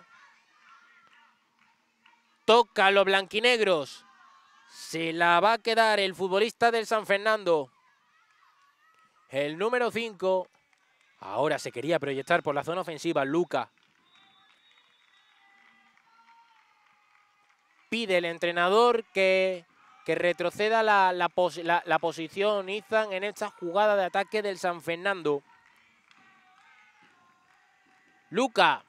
Toca a los blanquinegros. Se la va a quedar el futbolista del San Fernando. El número 5. Ahora se quería proyectar por la zona ofensiva. Luca. Pide el entrenador que, que retroceda la, la, posición Izan en esta jugada de ataque del San Fernando. Luca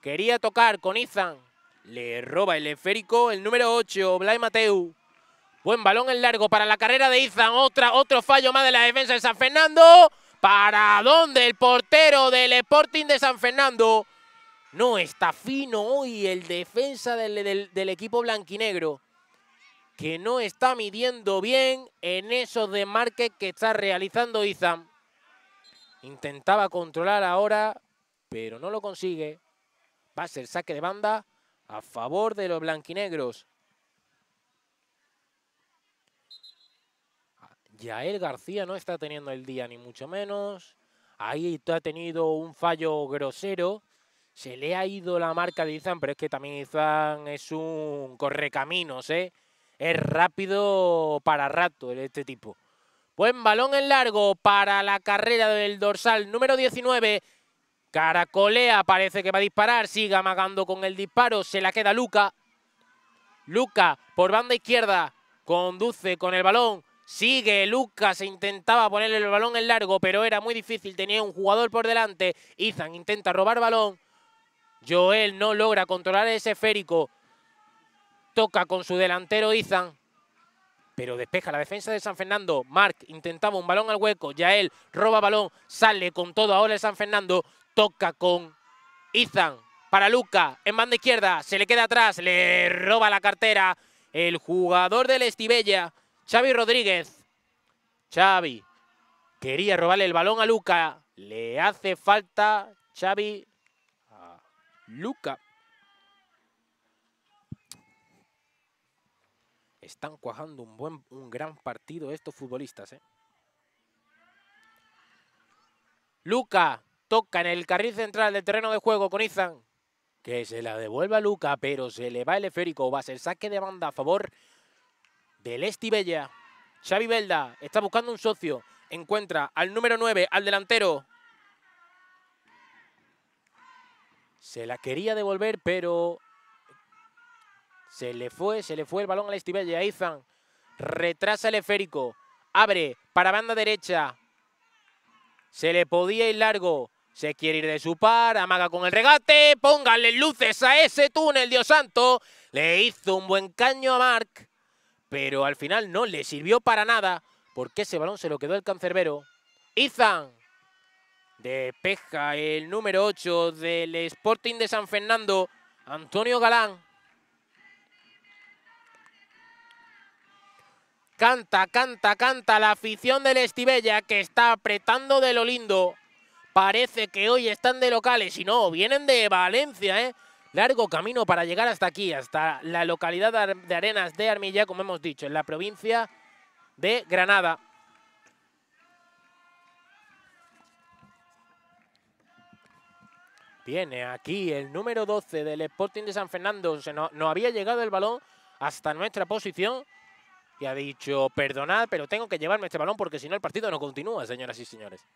quería tocar con Izan. Le roba el esférico el número 8, Blay Mateu. Buen balón en largo para la carrera de Izan. Otra, otro fallo más de la defensa de San Fernando. ¿Para dónde el portero del Sporting de San Fernando? No está fino hoy el defensa del, equipo blanquinegro. Que no está midiendo bien en esos desmarques que está realizando Izan. Intentaba controlar ahora, pero no lo consigue. Va a ser saque de banda a favor de los blanquinegros. Yael García no está teniendo el día ni mucho menos. Ahí ha tenido un fallo grosero. Se le ha ido la marca de Izan, pero es que también Izan es un correcaminos, ¿eh? Es rápido para rato este tipo. Buen balón en largo para la carrera del dorsal número 19. Caracolea, parece que va a disparar. Sigue amagando con el disparo. Se la queda Luca. Luca por banda izquierda. Conduce con el balón. Sigue Lucas, intentaba ponerle el balón en largo, pero era muy difícil, tenía un jugador por delante. Izan intenta robar balón. Joel no logra controlar ese esférico. Toca con su delantero Izan. Pero despeja la defensa de San Fernando. Marc intentaba un balón al hueco. Yael roba balón. Sale con todo ahora el San Fernando. Toca con Izan. Para Luca. En banda izquierda. Se le queda atrás. Le roba la cartera. El jugador del Estivella. Xavi Rodríguez. Xavi quería robarle el balón a Luca. Le hace falta Xavi Luca. Están cuajando un buen, un gran partido estos futbolistas. ¿eh? Luca toca en el carril central del terreno de juego con Izan. Que se la devuelva Luca, pero se le va el esférico. Va a ser saque de banda a favor del Estivella. Xavi Belda está buscando un socio. Encuentra al número 9, al delantero. Se la quería devolver, pero se le fue, se le fue el balón al Estivella. Izan retrasa el esférico. Abre para banda derecha. Se le podía ir largo. Se quiere ir de su par. Amaga con el regate. Póngale luces a ese túnel, Dios santo. Le hizo un buen caño a Marc pero al final no le sirvió para nada porque ese balón se lo quedó el cancerbero. Izan despeja el número 8 del Sporting de San Fernando, Antonio Galán. Canta, canta, canta la afición del Estivella que está apretando de lo lindo. Parece que hoy están de locales y no, vienen de Valencia, ¿eh? Largo camino para llegar hasta aquí, hasta la localidad de Arenas de Armilla, como hemos dicho, en la provincia de Granada. Viene aquí el número 12 del Sporting de San Fernando. Se no, no había llegado el balón hasta nuestra posición y ha dicho, perdonad, pero tengo que llevarme este balón porque si no el partido no continúa, señoras y señores.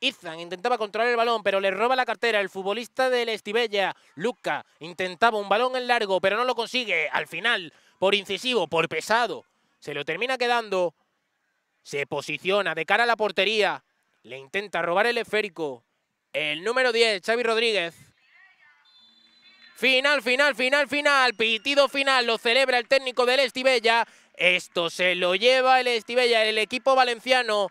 Izan intentaba controlar el balón, pero le roba la cartera. El futbolista del Estivella, Luca, intentaba un balón en largo, pero no lo consigue. Al final, por incisivo, por pesado, se lo termina quedando. Se posiciona de cara a la portería. Le intenta robar el esférico. El número 10, Xavi Rodríguez. Final, final, final, final. Pitido final. Lo celebra el técnico del Estivella. Esto se lo lleva el Estivella, el equipo valenciano.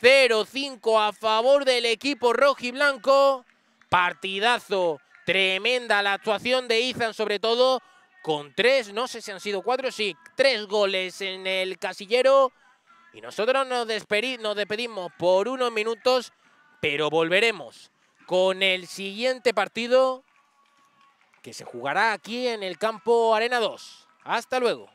0-5 a favor del equipo rojo y blanco. Partidazo. Tremenda la actuación de Izan, sobre todo con tres, no sé si han sido cuatro, sí, tres goles en el casillero. Y nosotros nos, nos despedimos por unos minutos, pero volveremos con el siguiente partido que se jugará aquí en el campo Arena 2. Hasta luego.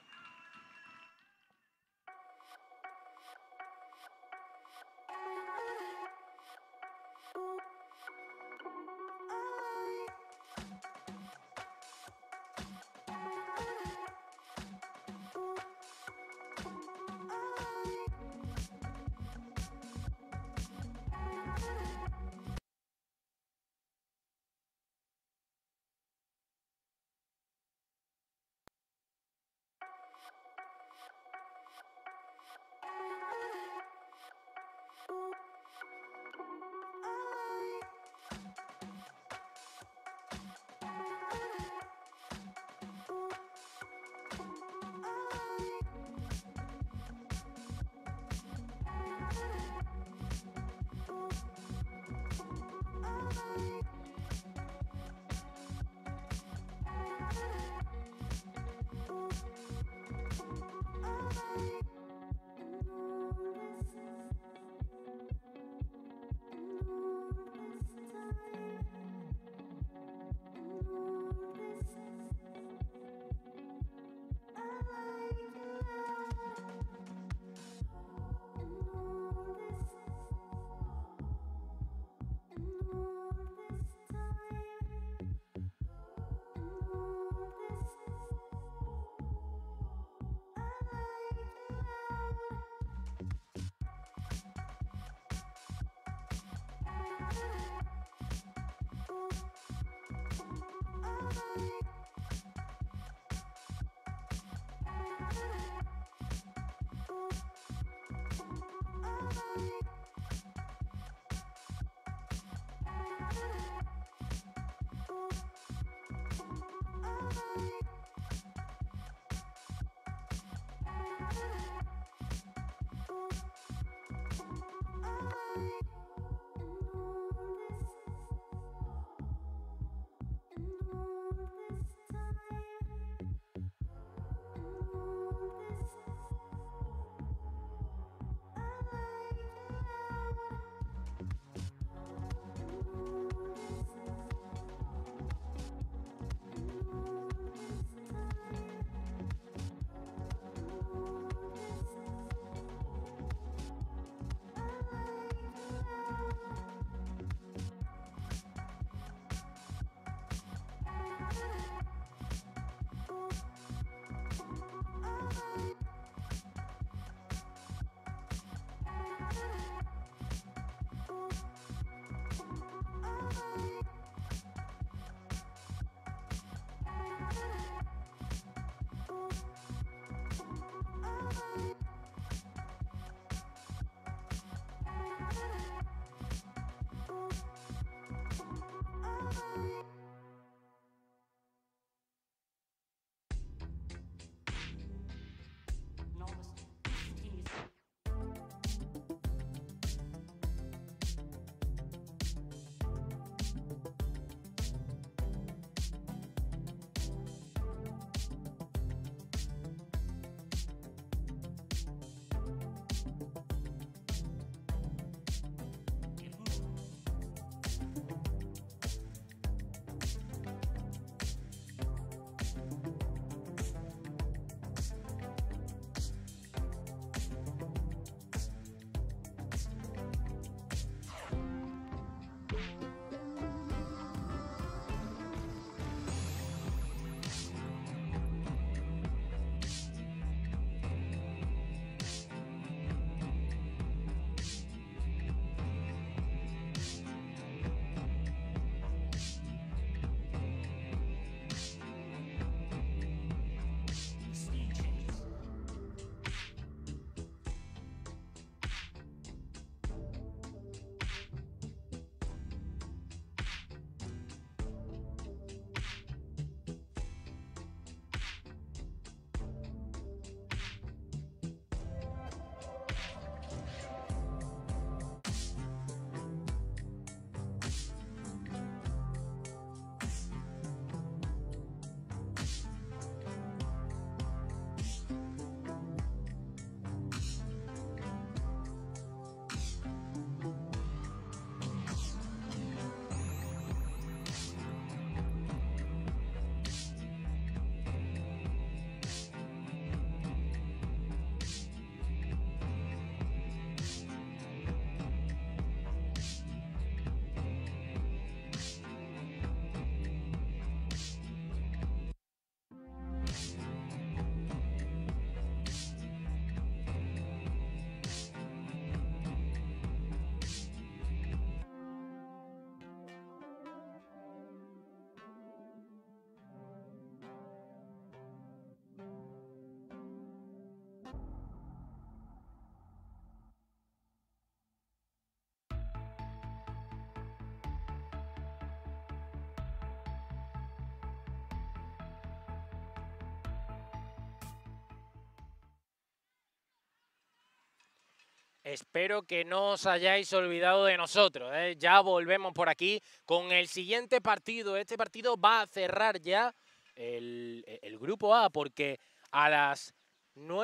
Espero que no os hayáis olvidado de nosotros. ¿eh? Ya volvemos por aquí con el siguiente partido. Este partido va a cerrar ya el, grupo A porque a las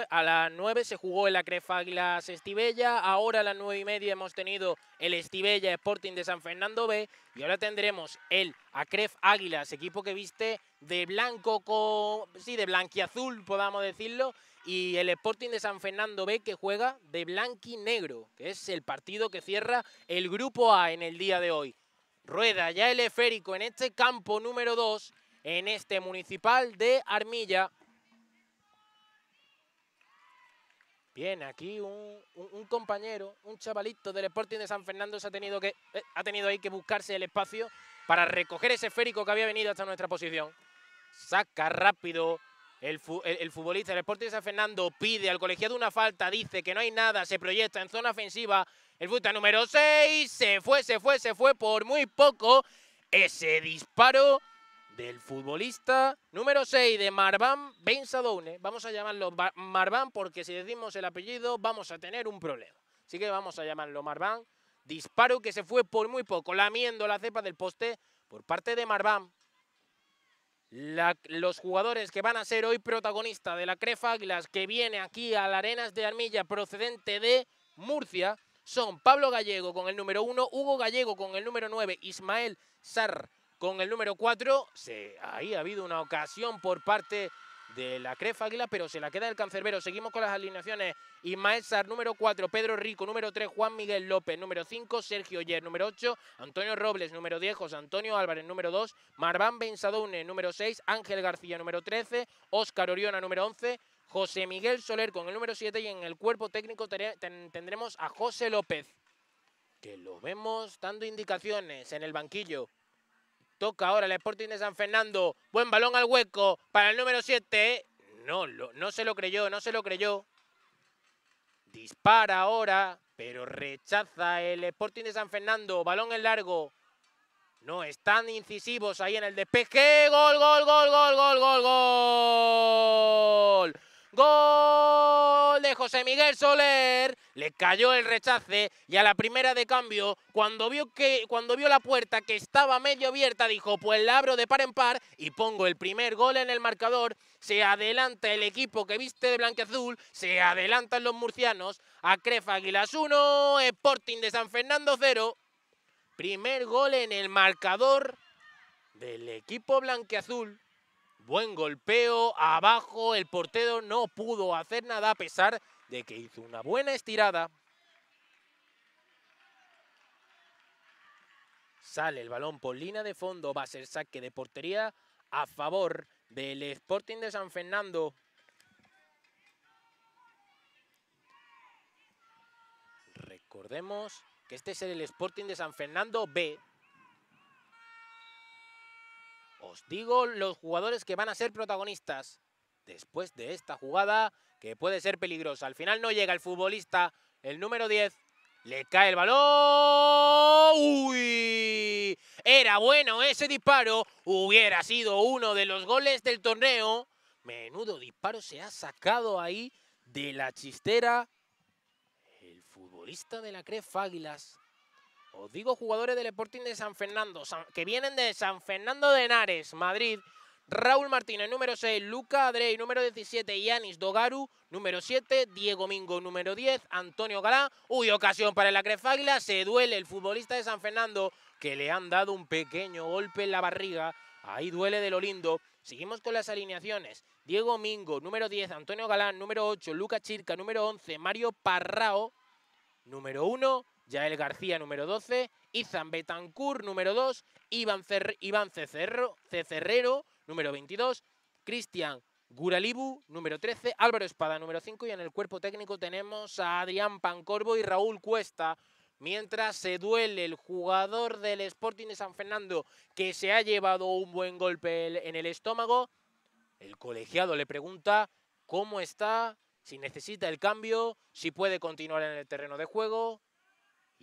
a las 9 se jugó el Acref Águilas Estivella, ahora a las 9 y media hemos tenido el Estivella Sporting de San Fernando B y ahora tendremos el Acref Águilas, equipo que viste de blanco con, sí, de blanquiazul, podamos decirlo, y el Sporting de San Fernando B que juega de blanqui negro, que es el partido que cierra el grupo A en el día de hoy. Rueda ya el esférico en este campo número 2, en este municipal de Armilla, Bien, aquí un, compañero, un chavalito del Sporting de San Fernando se ha tenido, que, eh, ha tenido ahí que buscarse el espacio para recoger ese esférico que había venido hasta nuestra posición. Saca rápido el, futbolista del Sporting de San Fernando, pide al colegiado una falta, dice que no hay nada, se proyecta en zona ofensiva. El futbolista número 6 se fue, se fue, se fue por muy poco. Ese disparo del futbolista número 6 de Marván Ben Vamos a llamarlo Marván porque si decimos el apellido vamos a tener un problema. Así que vamos a llamarlo Marván. Disparo que se fue por muy poco, lamiendo la cepa del poste por parte de Marván. Los jugadores que van a ser hoy protagonistas de la Crefa Águilas que viene aquí a las Arenas de Armilla procedente de Murcia son Pablo Gallego con el número 1, Hugo Gallego con el número 9, Ismael Sar con el número 4. ahí ha habido una ocasión por parte de la Cref Águila, pero se la queda el cancerbero. Seguimos con las alineaciones. Ismael número 4, Pedro Rico, número 3, Juan Miguel López, número 5, Sergio Yer, número 8, Antonio Robles, número 10, José Antonio Álvarez, número 2, Marván Benzadoune, número 6, Ángel García, número 13, Óscar Oriona, número 11, José Miguel Soler con el número 7 y en el cuerpo técnico tendremos a José López, que lo vemos dando indicaciones en el banquillo. Toca ahora el Sporting de San Fernando. Buen balón al hueco para el número 7. No, no se lo creyó, no se lo creyó. Dispara ahora, pero rechaza el Sporting de San Fernando. Balón en largo. No están incisivos ahí en el despeje. Gol, gol, gol, gol, gol, gol, gol. Gol de José Miguel Soler. Le cayó el rechace y a la primera de cambio, cuando vio, que, cuando vio la puerta que estaba medio abierta, dijo, pues la abro de par en par y pongo el primer gol en el marcador. Se adelanta el equipo que viste de blanqueazul, se adelantan los murcianos. A Crefa Águilas 1, Sporting de San Fernando 0. Primer gol en el marcador del equipo blanqueazul. Buen golpeo, abajo, el portero no pudo hacer nada a pesar de que hizo una buena estirada. Sale el balón por línea de fondo, va a ser saque de portería a favor del Sporting de San Fernando. Recordemos que este es el Sporting de San Fernando B, os digo los jugadores que van a ser protagonistas después de esta jugada que puede ser peligrosa. Al final no llega el futbolista, el número 10, le cae el balón. ¡Uy! Era bueno ese disparo. Hubiera sido uno de los goles del torneo. Menudo disparo se ha sacado ahí de la chistera. El futbolista de la Cref Águilas os digo jugadores del Sporting de San Fernando, que vienen de San Fernando de Henares, Madrid. Raúl Martínez, número 6, Luca Adrey, número 17, Yanis Dogaru, número 7, Diego Mingo, número 10, Antonio Galán. Uy, ocasión para la Cref se duele el futbolista de San Fernando, que le han dado un pequeño golpe en la barriga. Ahí duele de lo lindo. Seguimos con las alineaciones. Diego Mingo, número 10, Antonio Galán, número 8, Luca Chirca, número 11, Mario Parrao, número 1, Yael García, número 12. Izan Betancourt, número 2. Iván, Iván Cecerrero, número 22. Cristian Guralibu, número 13. Álvaro Espada, número 5. Y en el cuerpo técnico tenemos a Adrián Pancorbo y Raúl Cuesta. Mientras se duele el jugador del Sporting de San Fernando que se ha llevado un buen golpe en el estómago, el colegiado le pregunta cómo está, si necesita el cambio, si puede continuar en el terreno de juego.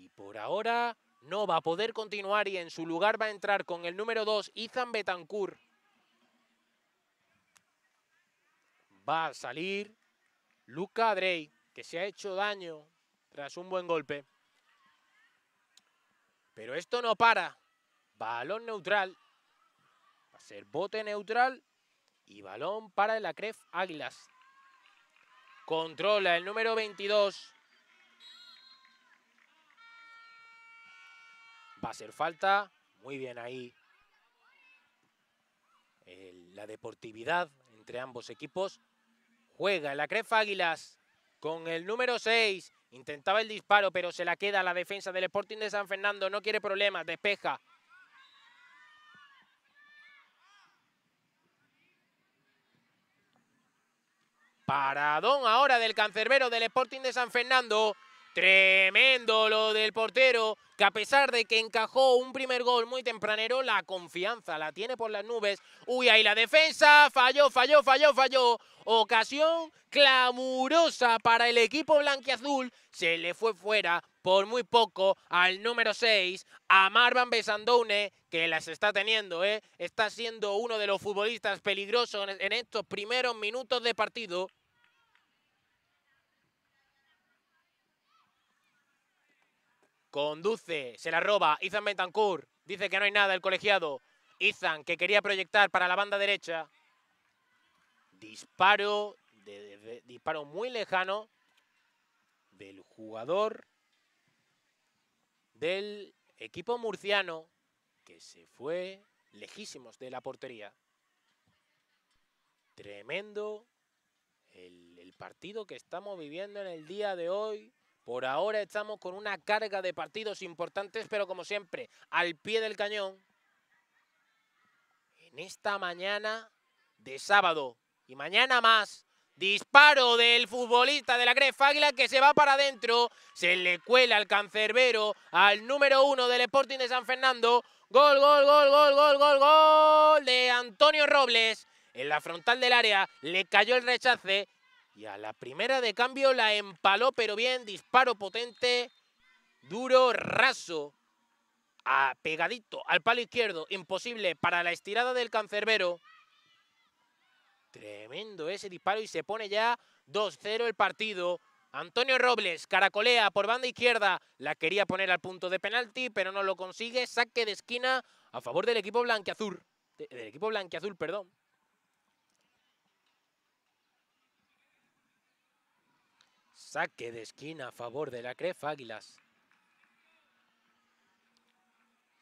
Y por ahora no va a poder continuar y en su lugar va a entrar con el número 2, Izan Betancourt. Va a salir Luca Drey, que se ha hecho daño tras un buen golpe. Pero esto no para. Balón neutral. Va a ser bote neutral y balón para el Acref Águilas. Controla el número 22. Va a ser falta. Muy bien ahí. la deportividad entre ambos equipos. Juega el Acref Águilas con el número 6. Intentaba el disparo, pero se la queda la defensa del Sporting de San Fernando. No quiere problemas, despeja. Paradón ahora del cancerbero del Sporting de San Fernando. Tremendo lo del portero, que a pesar de que encajó un primer gol muy tempranero, la confianza la tiene por las nubes. Uy, ahí la defensa, falló, falló, falló, falló. Ocasión clamurosa para el equipo blanquiazul. Se le fue fuera por muy poco al número 6, a Marvan Besandoune, que las está teniendo, ¿eh? Está siendo uno de los futbolistas peligrosos en estos primeros minutos de partido. Conduce, se la roba. Izan Bentancur. Dice que no hay nada el colegiado. Izan, que quería proyectar para la banda derecha. Disparo, disparo muy lejano del jugador del equipo murciano que se fue lejísimos de la portería. Tremendo el partido que estamos viviendo en el día de hoy por ahora estamos con una carga de partidos importantes, pero como siempre, al pie del cañón. En esta mañana de sábado y mañana más, disparo del futbolista de la Gref Águila que se va para adentro, se le cuela al cancerbero, al número uno del Sporting de San Fernando. Gol, gol, gol, gol, gol, gol, gol de Antonio Robles. En la frontal del área le cayó el rechace y a la primera de cambio la empaló, pero bien, disparo potente, duro, raso, a, pegadito al palo izquierdo, imposible para la estirada del cancerbero. Tremendo ese disparo y se pone ya 2-0 el partido. Antonio Robles caracolea por banda izquierda, la quería poner al punto de penalti, pero no lo consigue. Saque de esquina a favor del equipo blanquiazul, del equipo blanquiazul, perdón. Saque de esquina a favor de la Cref Águilas.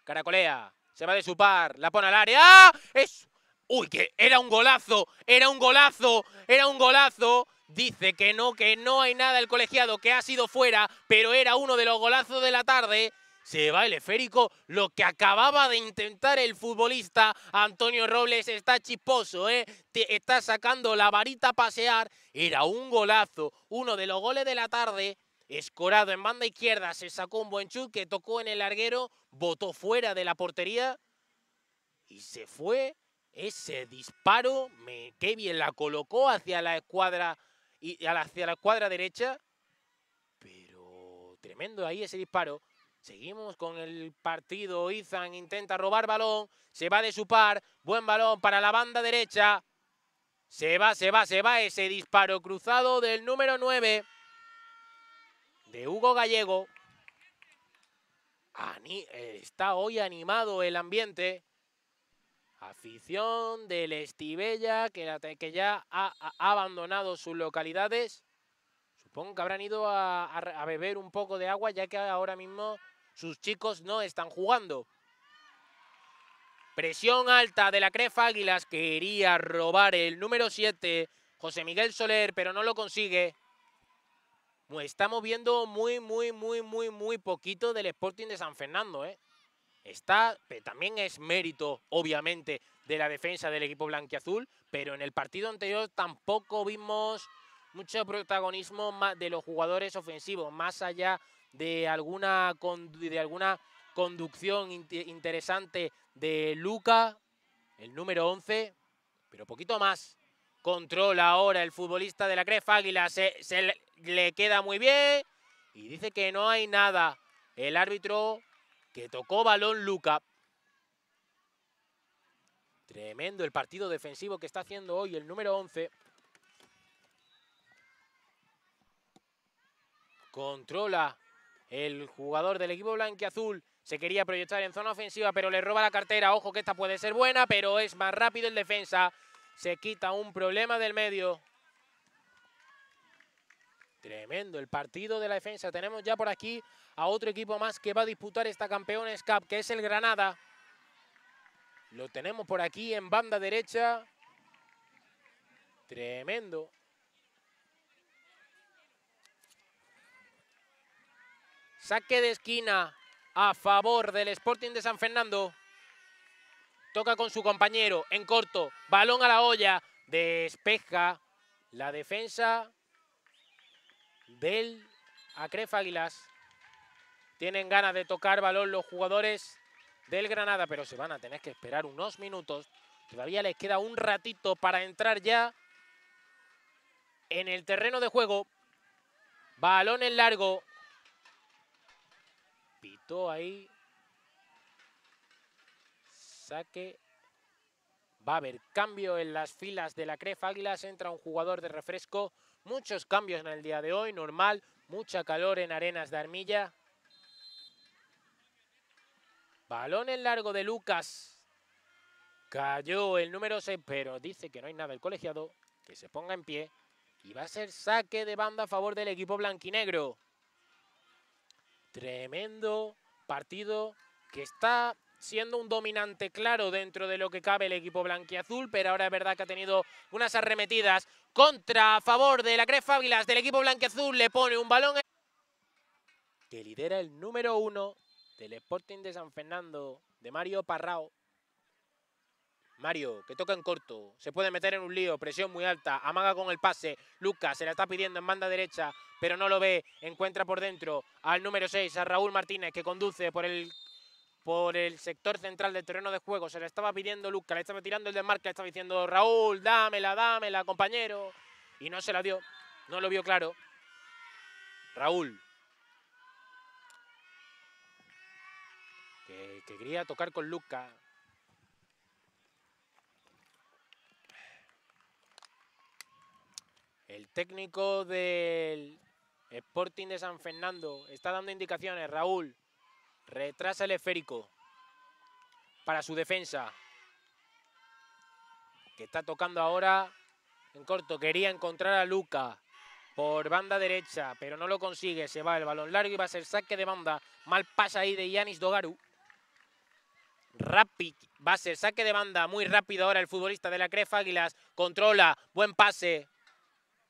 Caracolea. Se va de su par. La pone al área. Es... ¡Uy! Que era un golazo. Era un golazo. Era un golazo. Dice que no, que no hay nada el colegiado, que ha sido fuera, pero era uno de los golazos de la tarde se va el esférico. Lo que acababa de intentar el futbolista Antonio Robles está chisposo, ¿eh? está sacando la varita a pasear. Era un golazo, uno de los goles de la tarde. Escorado en banda izquierda, se sacó un buen chut que tocó en el larguero, botó fuera de la portería y se fue. Ese disparo, me, qué bien la colocó hacia la escuadra y hacia la escuadra derecha. Pero tremendo ahí ese disparo. Seguimos con el partido. Izan intenta robar balón. Se va de su par. Buen balón para la banda derecha. Se va, se va, se va ese disparo cruzado del número 9 de Hugo Gallego. está hoy animado el ambiente. Afición del Estivella que, que ya ha, abandonado sus localidades. Supongo que habrán ido a beber un poco de agua ya que ahora mismo sus chicos no están jugando. Presión alta de la Crefa Águilas. Quería robar el número 7, José Miguel Soler, pero no lo consigue. Estamos viendo muy, muy, muy, muy, muy poquito del Sporting de San Fernando. ¿eh? Está, también es mérito, obviamente, de la defensa del equipo blanquiazul, pero en el partido anterior tampoco vimos mucho protagonismo de los jugadores ofensivos, más allá alguna, de alguna conducción interesante de Luca, el número 11, pero poquito más. Controla ahora el futbolista de la Cref Águila, se, se le queda muy bien y dice que no hay nada. El árbitro que tocó balón Luca. Tremendo el partido defensivo que está haciendo hoy el número 11. Controla el jugador del equipo blanquiazul. Se quería proyectar en zona ofensiva, pero le roba la cartera. Ojo que esta puede ser buena, pero es más rápido el defensa. Se quita un problema del medio. Tremendo el partido de la defensa. Tenemos ya por aquí a otro equipo más que va a disputar esta Campeones Cup, que es el Granada. Lo tenemos por aquí en banda derecha. Tremendo. Saque de esquina a favor del Sporting de San Fernando. Toca con su compañero en corto. Balón a la olla. Despeja la defensa del Acref Águilas. Tienen ganas de tocar balón los jugadores del Granada, pero se van a tener que esperar unos minutos. Todavía les queda un ratito para entrar ya en el terreno de juego. Balón en largo. Ahí. Saque. Va a haber cambio en las filas de la Cref Águilas. Entra un jugador de refresco. Muchos cambios en el día de hoy, normal. Mucha calor en Arenas de Armilla. Balón en largo de Lucas. Cayó el número 6, pero dice que no hay nada el colegiado. Que se ponga en pie. Y va a ser saque de banda a favor del equipo blanquinegro. Tremendo partido que está siendo un dominante claro dentro de lo que cabe el equipo blanquiazul, pero ahora es verdad que ha tenido unas arremetidas contra a favor de la Cref Águilas del equipo blanquiazul, le pone un balón que lidera el número uno del Sporting de San Fernando, de Mario Parrao. Mario, que toca en corto, se puede meter en un lío, presión muy alta, amaga con el pase, Lucas se la está pidiendo en banda derecha, pero no lo ve, encuentra por dentro al número 6, a Raúl Martínez, que conduce por el, por el sector central del terreno de juego, se la estaba pidiendo Lucas, le estaba tirando el desmarque, le estaba diciendo Raúl, dámela, dámela, compañero, y no se la dio, no lo vio claro. Raúl, que quería tocar con Lucas, El técnico del Sporting de San Fernando está dando indicaciones. Raúl retrasa el esférico para su defensa. Que está tocando ahora en corto. Quería encontrar a Luca por banda derecha, pero no lo consigue. Se va el balón largo y va a ser saque de banda. Mal pasa ahí de Yanis Dogaru. Rápido, va a ser saque de banda muy rápido ahora el futbolista de la Cref Águilas. Controla, buen pase,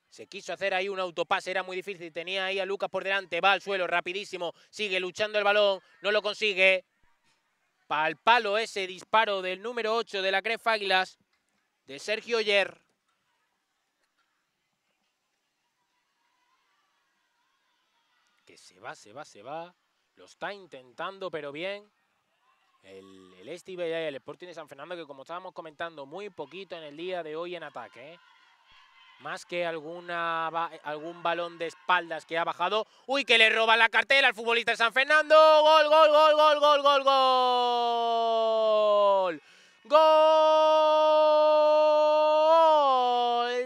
se quiso hacer ahí un autopase, era muy difícil. Tenía ahí a Lucas por delante, va al suelo rapidísimo, sigue luchando el balón, no lo consigue. Para el palo ese disparo del número 8 de la Cref Águilas, de Sergio Yer. Que se va, se va, se va. Lo está intentando, pero bien. El, el Estive y el Sporting de San Fernando, que como estábamos comentando, muy poquito en el día de hoy en ataque. ¿eh? Más que alguna, algún balón de espaldas que ha bajado. ¡Uy, que le roba la cartera al futbolista de San Fernando! ¡Gol, gol, gol, gol, gol, gol, gol! ¡Gol!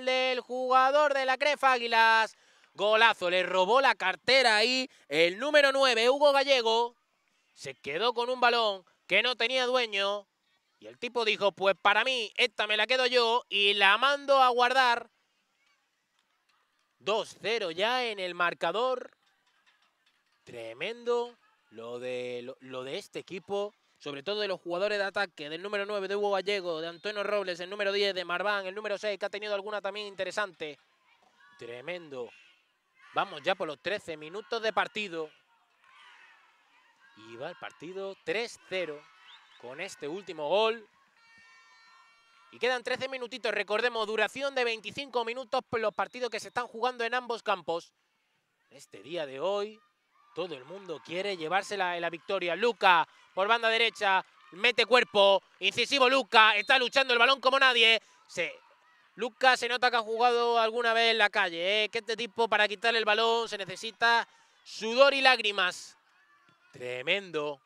Del jugador de la Cref Águilas. Golazo, le robó la cartera ahí el número 9, Hugo Gallego. Se quedó con un balón que no tenía dueño. Y el tipo dijo, pues para mí, esta me la quedo yo y la mando a guardar 2-0 ya en el marcador. Tremendo lo de, lo, de este equipo, sobre todo de los jugadores de ataque, del número 9 de Hugo Gallego, de Antonio Robles, el número 10 de Marván, el número 6 que ha tenido alguna también interesante. Tremendo. Vamos ya por los 13 minutos de partido. Y va el partido 3-0 con este último gol y quedan 13 minutitos, recordemos, duración de 25 minutos por los partidos que se están jugando en ambos campos. Este día de hoy, todo el mundo quiere llevarse la, la victoria. Luca, por banda derecha, mete cuerpo, incisivo Luca, está luchando el balón como nadie. Se, Luca se nota que ha jugado alguna vez en la calle, ¿eh? que este tipo para quitarle el balón se necesita sudor y lágrimas. Tremendo.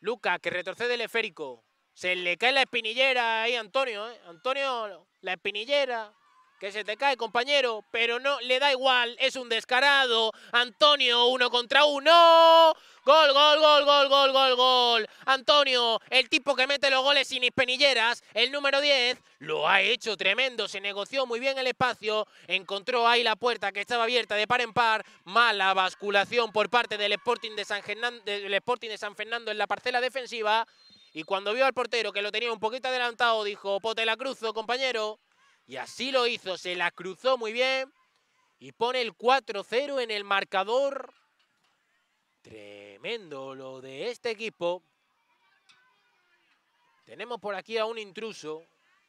Luca, que retrocede el esférico. Se le cae la espinillera ahí Antonio, ¿eh? Antonio, la espinillera. que se te cae, compañero, pero no, le da igual, es un descarado. Antonio, uno contra uno. Gol, gol, gol, gol, gol, gol, gol. Antonio, el tipo que mete los goles sin penilleras, el número 10, lo ha hecho tremendo. Se negoció muy bien el espacio, encontró ahí la puerta que estaba abierta de par en par. Mala basculación por parte del Sporting de San, del Sporting de San Fernando en la parcela defensiva. Y cuando vio al portero que lo tenía un poquito adelantado, dijo, pote la cruzo, compañero. Y así lo hizo, se la cruzó muy bien. Y pone el 4-0 en el marcador. Tremendo lo de este equipo. Tenemos por aquí a un intruso.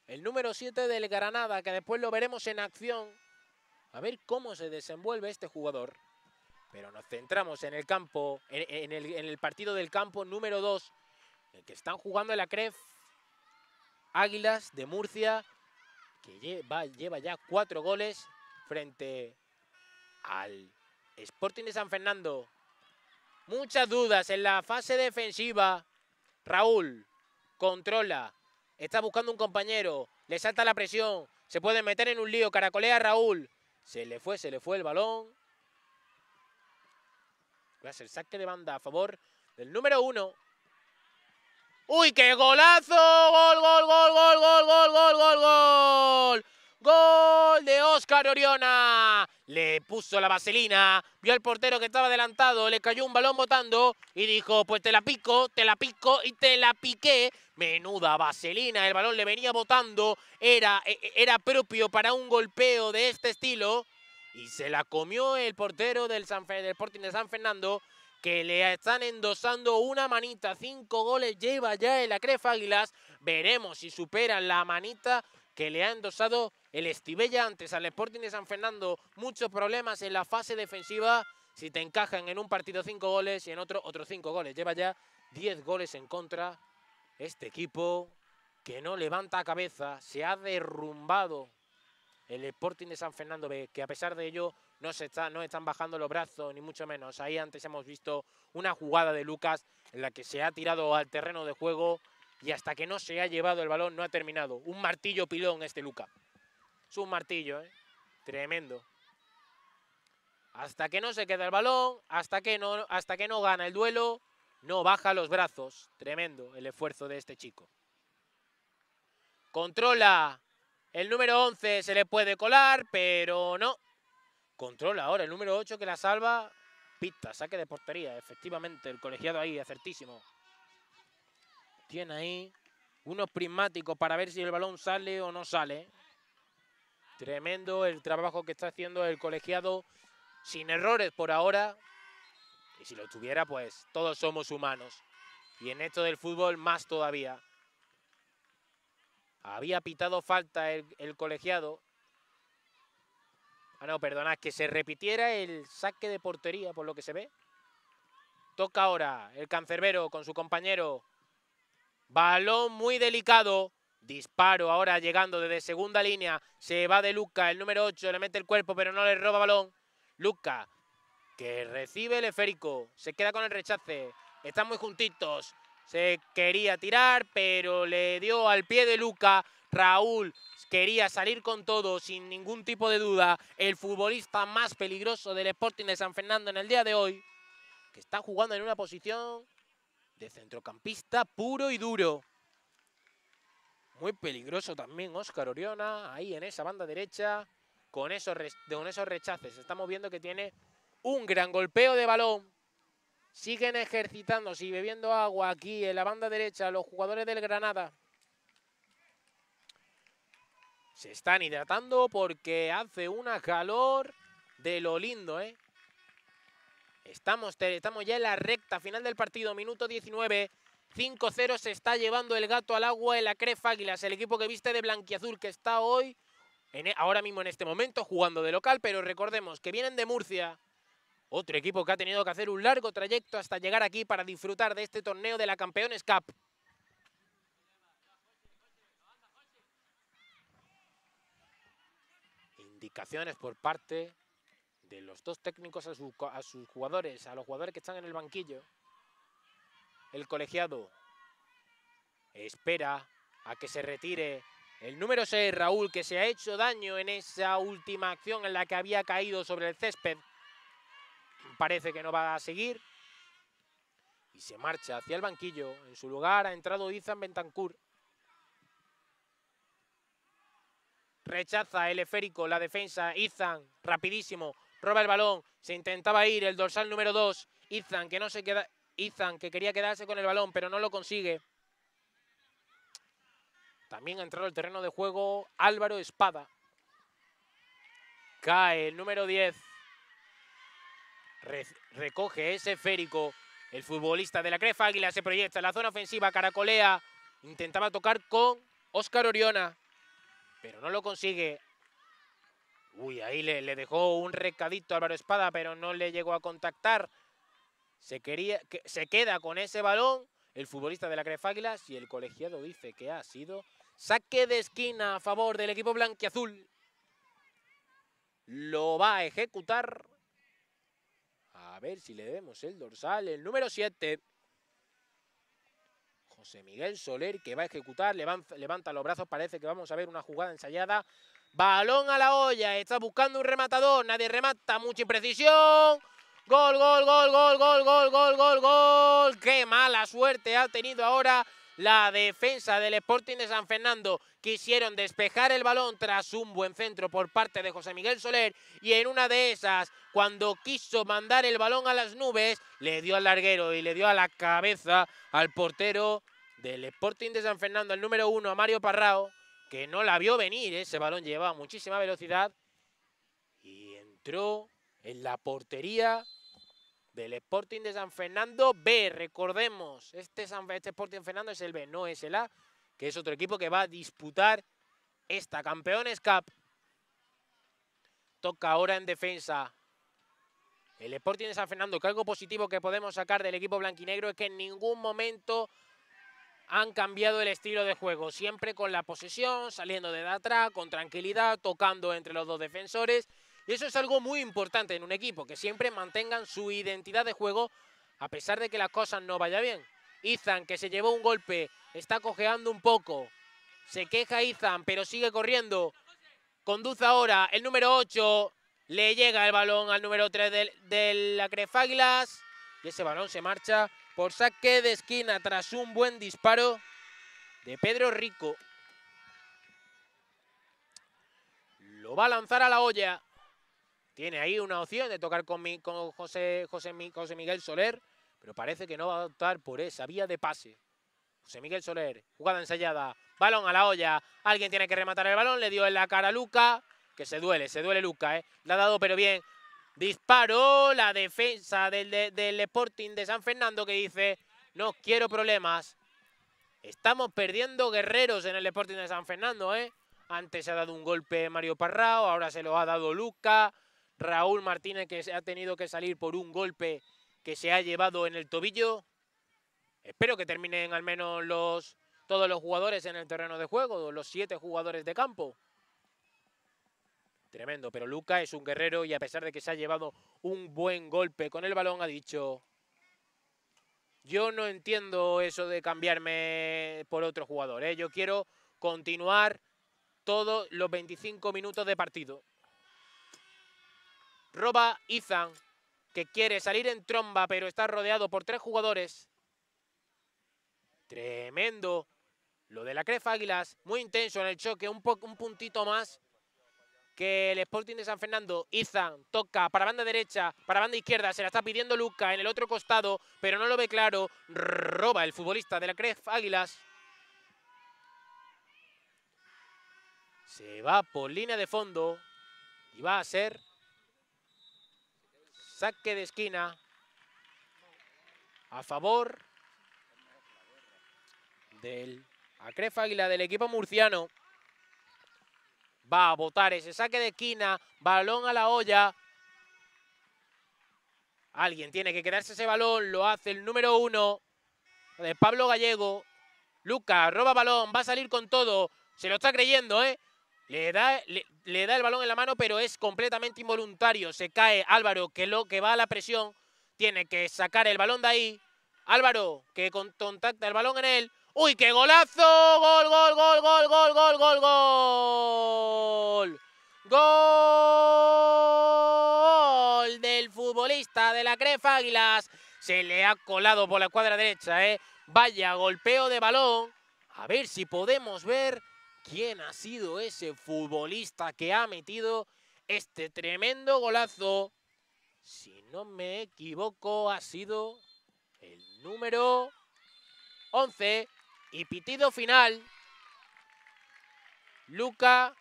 El número 7 del Granada, que después lo veremos en acción. A ver cómo se desenvuelve este jugador. Pero nos centramos en el campo, en, el, en el, partido del campo número 2, en el que están jugando la CREF Águilas de Murcia que lleva, lleva ya cuatro goles frente al Sporting de San Fernando. Muchas dudas en la fase defensiva. Raúl controla, está buscando un compañero, le salta la presión, se puede meter en un lío, caracolea a Raúl. Se le fue, se le fue el balón. Va a ser saque de banda a favor del número uno. ¡Uy, qué golazo! ¡Gol, gol, gol, gol, gol, gol, gol, gol, gol! ¡Gol de Óscar Oriona! Le puso la vaselina, vio al portero que estaba adelantado, le cayó un balón botando y dijo, pues te la pico, te la pico y te la piqué. Menuda vaselina, el balón le venía botando, era, e, e, era propio para un golpeo de este estilo y se la comió el portero del, San, del Sporting de San Fernando que le están endosando una manita. Cinco goles lleva ya el Acref Águilas. Veremos si superan la manita que le ha endosado el Estivella antes al Sporting de San Fernando. Muchos problemas en la fase defensiva. Si te encajan en un partido cinco goles y en otro otros cinco goles. Lleva ya diez goles en contra. Este equipo que no levanta cabeza, se ha derrumbado el Sporting de San Fernando que a pesar de ello no, se está, no están bajando los brazos, ni mucho menos. Ahí antes hemos visto una jugada de Lucas en la que se ha tirado al terreno de juego y hasta que no se ha llevado el balón no ha terminado. Un martillo pilón este Lucas. Es un martillo, ¿eh? Tremendo. Hasta que no se queda el balón, hasta que no, hasta que no gana el duelo, no baja los brazos. Tremendo el esfuerzo de este chico. Controla el número 11 se le puede colar, pero no. Controla ahora el número 8 que la salva. Pista, saque de portería. Efectivamente, el colegiado ahí, acertísimo. Tiene ahí unos prismáticos para ver si el balón sale o no sale. Tremendo el trabajo que está haciendo el colegiado. Sin errores por ahora. Y si lo tuviera, pues todos somos humanos. Y en esto del fútbol, más todavía. Había pitado falta el, colegiado. Ah, no, perdonad, que se repitiera el saque de portería, por lo que se ve. Toca ahora el cancerbero con su compañero. Balón muy delicado. Disparo ahora llegando desde segunda línea. Se va de Luca, el número 8. Le mete el cuerpo, pero no le roba balón. Luca, que recibe el esférico. Se queda con el rechace. Están muy juntitos. Se quería tirar, pero le dio al pie de Luca. Raúl quería salir con todo, sin ningún tipo de duda. El futbolista más peligroso del Sporting de San Fernando en el día de hoy. Que está jugando en una posición de centrocampista puro y duro. Muy peligroso también Óscar Oriona, ahí en esa banda derecha, con esos, con esos rechaces. Estamos viendo que tiene un gran golpeo de balón Siguen ejercitándose y bebiendo agua aquí en la banda derecha los jugadores del Granada. Se están hidratando porque hace una calor de lo lindo, ¿eh? Estamos, estamos ya en la recta final del partido, minuto 19. 5-0 se está llevando el gato al agua en la Cref Águilas, el equipo que viste de blanquiazul que está hoy, en, e, ahora mismo en este momento, jugando de local, pero recordemos que vienen de Murcia, otro equipo que ha tenido que hacer un largo trayecto hasta llegar aquí para disfrutar de este torneo de la Campeones Cup. Indicaciones por parte de los dos técnicos a, a sus jugadores, a los jugadores que están en el banquillo. El colegiado espera a que se retire El número 6, Raúl, que se ha hecho daño en esa última acción en la que había caído sobre el césped. Parece que no va a seguir. Y se marcha hacia el banquillo. En su lugar ha entrado Izan Bentancur. Rechaza el esférico, la defensa. Izan, rapidísimo, roba el balón. Se intentaba ir el dorsal número 2. Izan, que no se queda. Izan, que quería quedarse con el balón, pero no lo consigue. También ha entrado al terreno de juego Álvaro Espada. Cae el número 10. Recoge ese esférico. El futbolista de la Crefa Águila se proyecta en la zona ofensiva. Caracolea. Intentaba tocar con Óscar Oriona. Pero no lo consigue. Uy, ahí le, dejó un recadito a Álvaro Espada, pero no le llegó a contactar. Se, quería, que, se queda con ese balón el futbolista de la Crefa Águilas y el colegiado dice que ha sido Saque de esquina a favor del equipo blanquiazul. Lo va a ejecutar. Ver si le vemos el dorsal. El número 7. José Miguel Soler que va a ejecutar. Levanta los brazos. Parece que vamos a ver una jugada ensayada. Balón a la olla. Está buscando un rematador. Nadie remata. Mucha imprecisión. Gol, gol, gol, gol, gol, gol, gol, gol, gol. Qué mala suerte ha tenido ahora la defensa del Sporting de San Fernando quisieron despejar el balón tras un buen centro por parte de José Miguel Soler y en una de esas, cuando quiso mandar el balón a las nubes, le dio al larguero y le dio a la cabeza al portero del Sporting de San Fernando, el número uno, a Mario Parrao, que no la vio venir, ese balón llevaba muchísima velocidad y entró en la portería del Sporting de San Fernando B. Recordemos, este, San, este Sporting Fernando es el B, no es el A, que es otro equipo que va a disputar esta Campeones Cup. Toca ahora en defensa. El Sporting de San Fernando, que algo positivo que podemos sacar del equipo blanquinegro es que en ningún momento han cambiado el estilo de juego. Siempre con la posesión, saliendo de atrás, con tranquilidad, tocando entre los dos defensores y eso es algo muy importante en un equipo, que siempre mantengan su identidad de juego a pesar de que las cosas no vayan bien. Izan, que se llevó un golpe, está cojeando un poco. Se queja Izan, pero sigue corriendo. Conduce ahora el número 8. Le llega el balón al número 3 de, de la Crefáguilas. Y ese balón se marcha por saque de esquina tras un buen disparo de Pedro Rico. Lo va a lanzar a la olla. Tiene ahí una opción de tocar con, con José, José, José Miguel Soler, pero parece que no va a optar por esa vía de pase. José Miguel Soler, jugada ensayada, balón a la olla, alguien tiene que rematar el balón, le dio en la cara a Luca, que se duele, se duele Luca, ¿eh? Le ha dado pero bien. Disparó la defensa del, del Sporting de San Fernando que dice, no quiero problemas. Estamos perdiendo guerreros en el Sporting de San Fernando, ¿eh? Antes se ha dado un golpe Mario Parrao, ahora se lo ha dado Luca. Raúl Martínez que ha tenido que salir por un golpe que se ha llevado en el tobillo. Espero que terminen al menos los, todos los jugadores en el terreno de juego, los siete jugadores de campo. Tremendo, pero Luca es un guerrero y a pesar de que se ha llevado un buen golpe con el balón, ha dicho, yo no entiendo eso de cambiarme por otro jugador, ¿eh? yo quiero continuar todos los 25 minutos de partido. Roba Ethan, que quiere salir en tromba, pero está rodeado por tres jugadores. Tremendo. Lo de la Crefa Águilas, muy intenso en el choque, un, un puntito más que el Sporting de San Fernando. Ethan toca para banda derecha, para banda izquierda, se la está pidiendo Luca en el otro costado, pero no lo ve claro. Roba el futbolista de la Cref Águilas. Se va por línea de fondo y va a ser Saque de esquina a favor del Acref Águila del equipo murciano. Va a botar ese saque de esquina, balón a la olla. Alguien tiene que quedarse ese balón, lo hace el número uno de Pablo Gallego. Lucas roba balón, va a salir con todo. Se lo está creyendo, ¿eh? Le da, le, da el balón en la mano, pero es completamente involuntario. Se cae Álvaro, que, lo, que va a la presión. Tiene que sacar el balón de ahí. Álvaro, que contacta el balón en él. ¡Uy, qué golazo! ¡Gol, gol, gol, gol, gol, gol, gol, gol! ¡Gol del futbolista de la Crefa Águilas! Se le ha colado por la cuadra derecha, ¿eh? Vaya golpeo de balón. A ver si podemos ver quién ha sido ese futbolista que ha metido este tremendo golazo. Si no me equivoco, ha sido el número 11 y pitido final. Luca,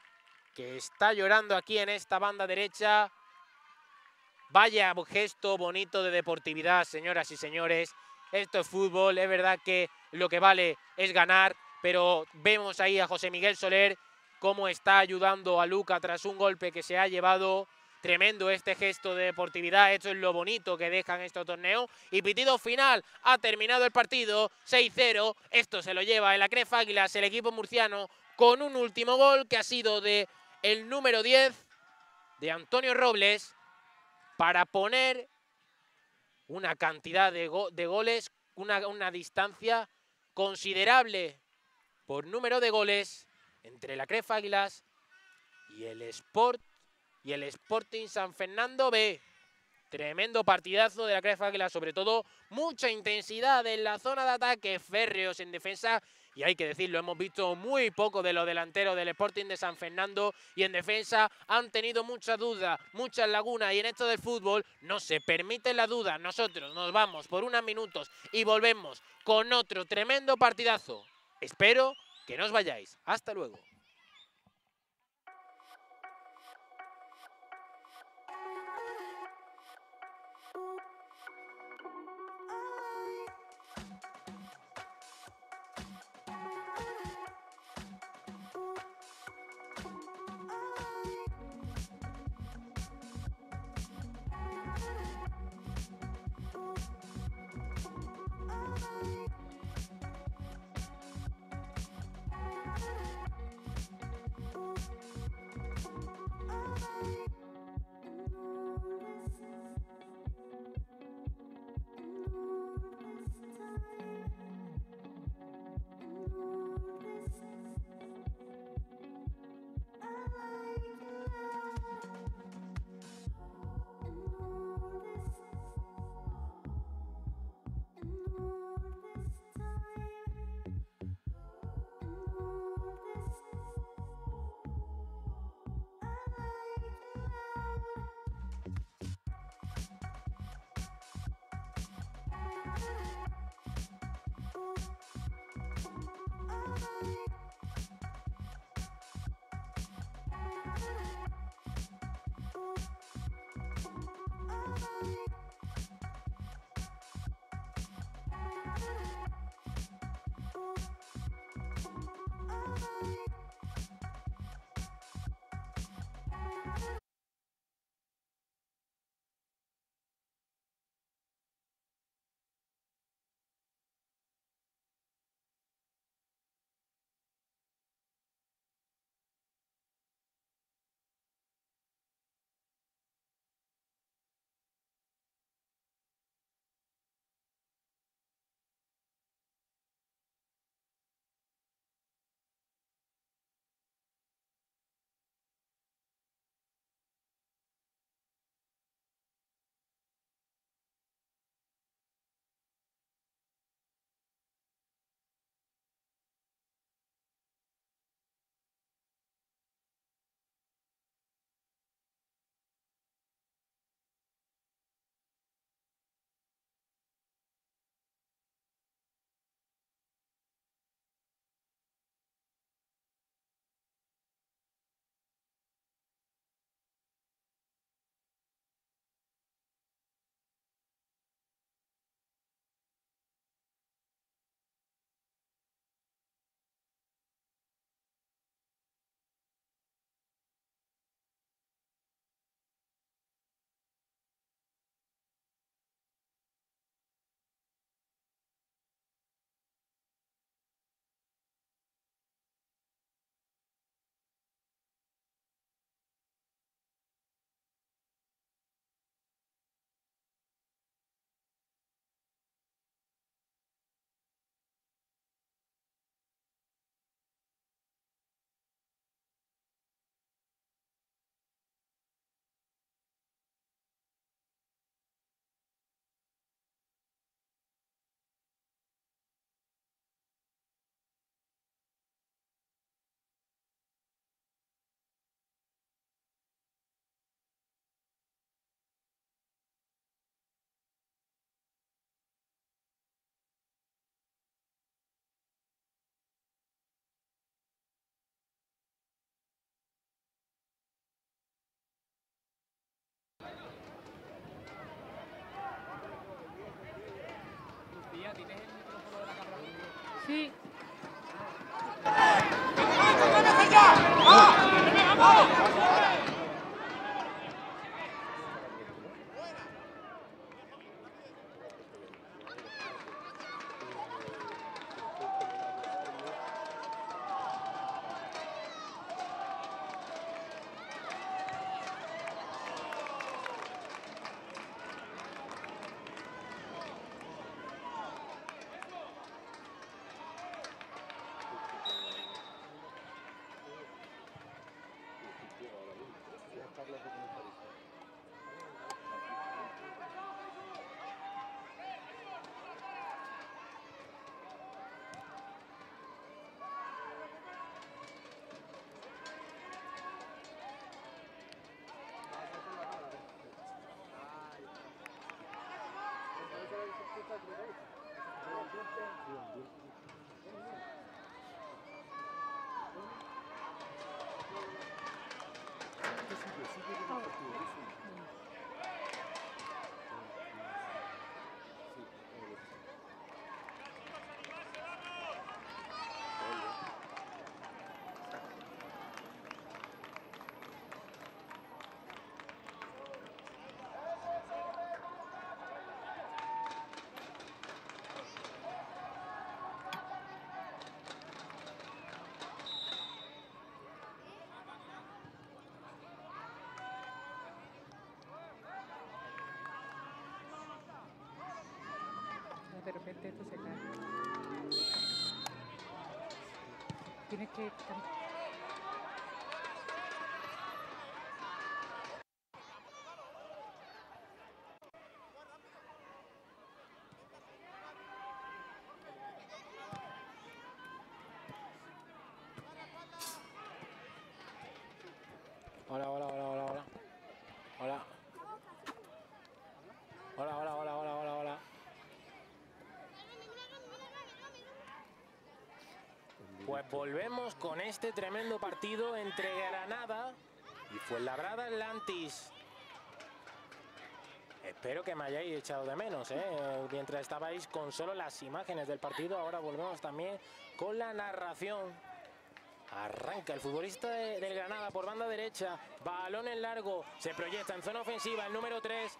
que está llorando aquí en esta banda derecha. Vaya gesto bonito de deportividad, señoras y señores. Esto es fútbol, es verdad que lo que vale es ganar, pero vemos ahí a José Miguel Soler cómo está ayudando a Luca tras un golpe que se ha llevado. Tremendo este gesto de deportividad, esto es lo bonito que dejan este torneo. Y pitido final, ha terminado el partido, 6-0. Esto se lo lleva en la Águilas el equipo murciano con un último gol que ha sido de el número 10 de Antonio Robles para poner una cantidad de, goles, una, una distancia considerable por número de goles entre la Cref Águilas y el Sport y el Sporting San Fernando B. Tremendo partidazo de la Cref Águilas, sobre todo mucha intensidad en la zona de ataque, férreos en defensa y hay que decirlo, hemos visto muy poco de los delanteros del Sporting de San Fernando y en defensa han tenido muchas dudas, muchas lagunas y en esto del fútbol no se permite la duda. Nosotros nos vamos por unos minutos y volvemos con otro tremendo partidazo. Espero que no os vayáis. Hasta luego. De repente esto se cae. Tienes que... Pues volvemos con este tremendo partido entre Granada y Fuenlabrada Atlantis. Espero que me hayáis echado de menos, ¿eh? Mientras estabais con solo las imágenes del partido, ahora volvemos también con la narración. Arranca el futbolista de- del Granada por banda derecha. Balón en largo. Se proyecta en zona ofensiva el número 3.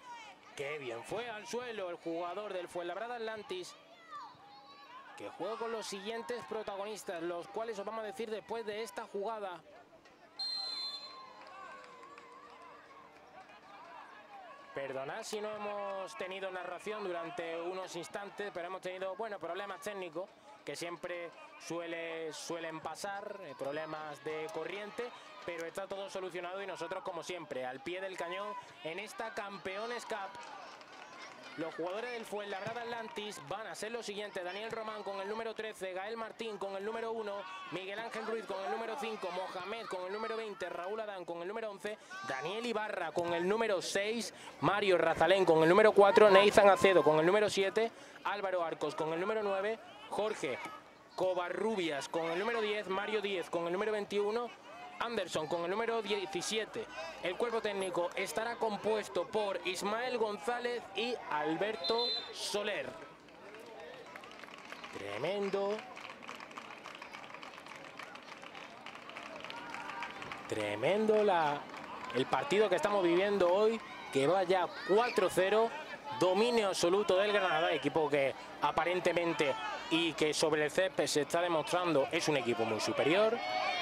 Qué bien fue al suelo el jugador del Fuenlabrada Atlantis. Que juega con los siguientes protagonistas, los cuales os vamos a decir después de esta jugada. Perdonad si no hemos tenido narración durante unos instantes, pero hemos tenido, bueno, problemas técnicos que siempre suele, suelen pasar, eh, problemas de corriente, pero está todo solucionado y nosotros, como siempre, al pie del cañón en esta Campeones Cup. Los jugadores del Fuenlabrada Atlantis van a ser los siguientes. Daniel Román con el número 13, Gael Martín con el número 1, Miguel Ángel Ruiz con el número 5, Mohamed con el número 20, Raúl Adán con el número 11, Daniel Ibarra con el número 6, Mario Razalén con el número 4, Neizan Acedo con el número 7, Álvaro Arcos con el número 9, Jorge Covarrubias con el número 10, Mario 10 con el número 21, Anderson con el número 17. El cuerpo técnico estará compuesto por Ismael González y Alberto Soler. Tremendo. Tremendo la, el partido que estamos viviendo hoy, que va ya 4-0, dominio absoluto del Granada, equipo que aparentemente y que sobre el césped se está demostrando es un equipo muy superior,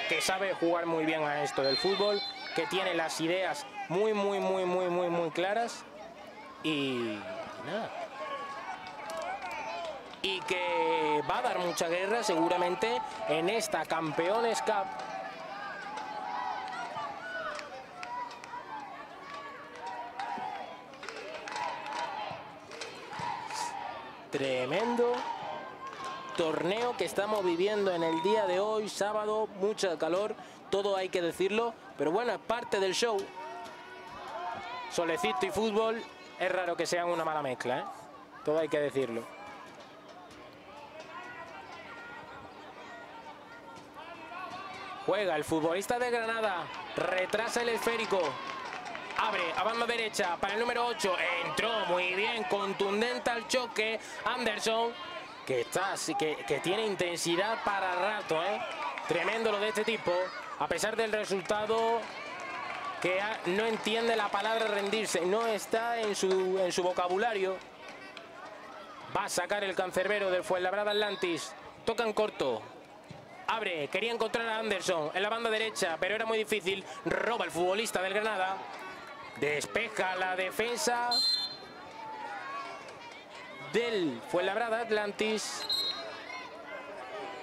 que sabe jugar muy bien a esto del fútbol, que tiene las ideas muy, muy, muy, muy, muy, muy claras y nada. Y que va a dar mucha guerra seguramente en esta Campeones Cup Tremendo torneo que estamos viviendo en el día de hoy, sábado, mucha calor, todo hay que decirlo, pero bueno, es parte del show. Solecito y fútbol, es raro que sean una mala mezcla, ¿eh? todo hay que decirlo. Juega el futbolista de Granada, retrasa el esférico, Abre a banda derecha para el número 8. Entró muy bien, contundente al choque. Anderson, que está, que, que tiene intensidad para rato, ¿eh? Tremendo lo de este tipo, a pesar del resultado que no entiende la palabra rendirse, no está en su, en su vocabulario. Va a sacar el cancerbero del Fuenlabrada Atlantis. Toca en corto. Abre, quería encontrar a Anderson en la banda derecha, pero era muy difícil. Roba el futbolista del Granada. Despeja la defensa del Fuenlabrada Atlantis.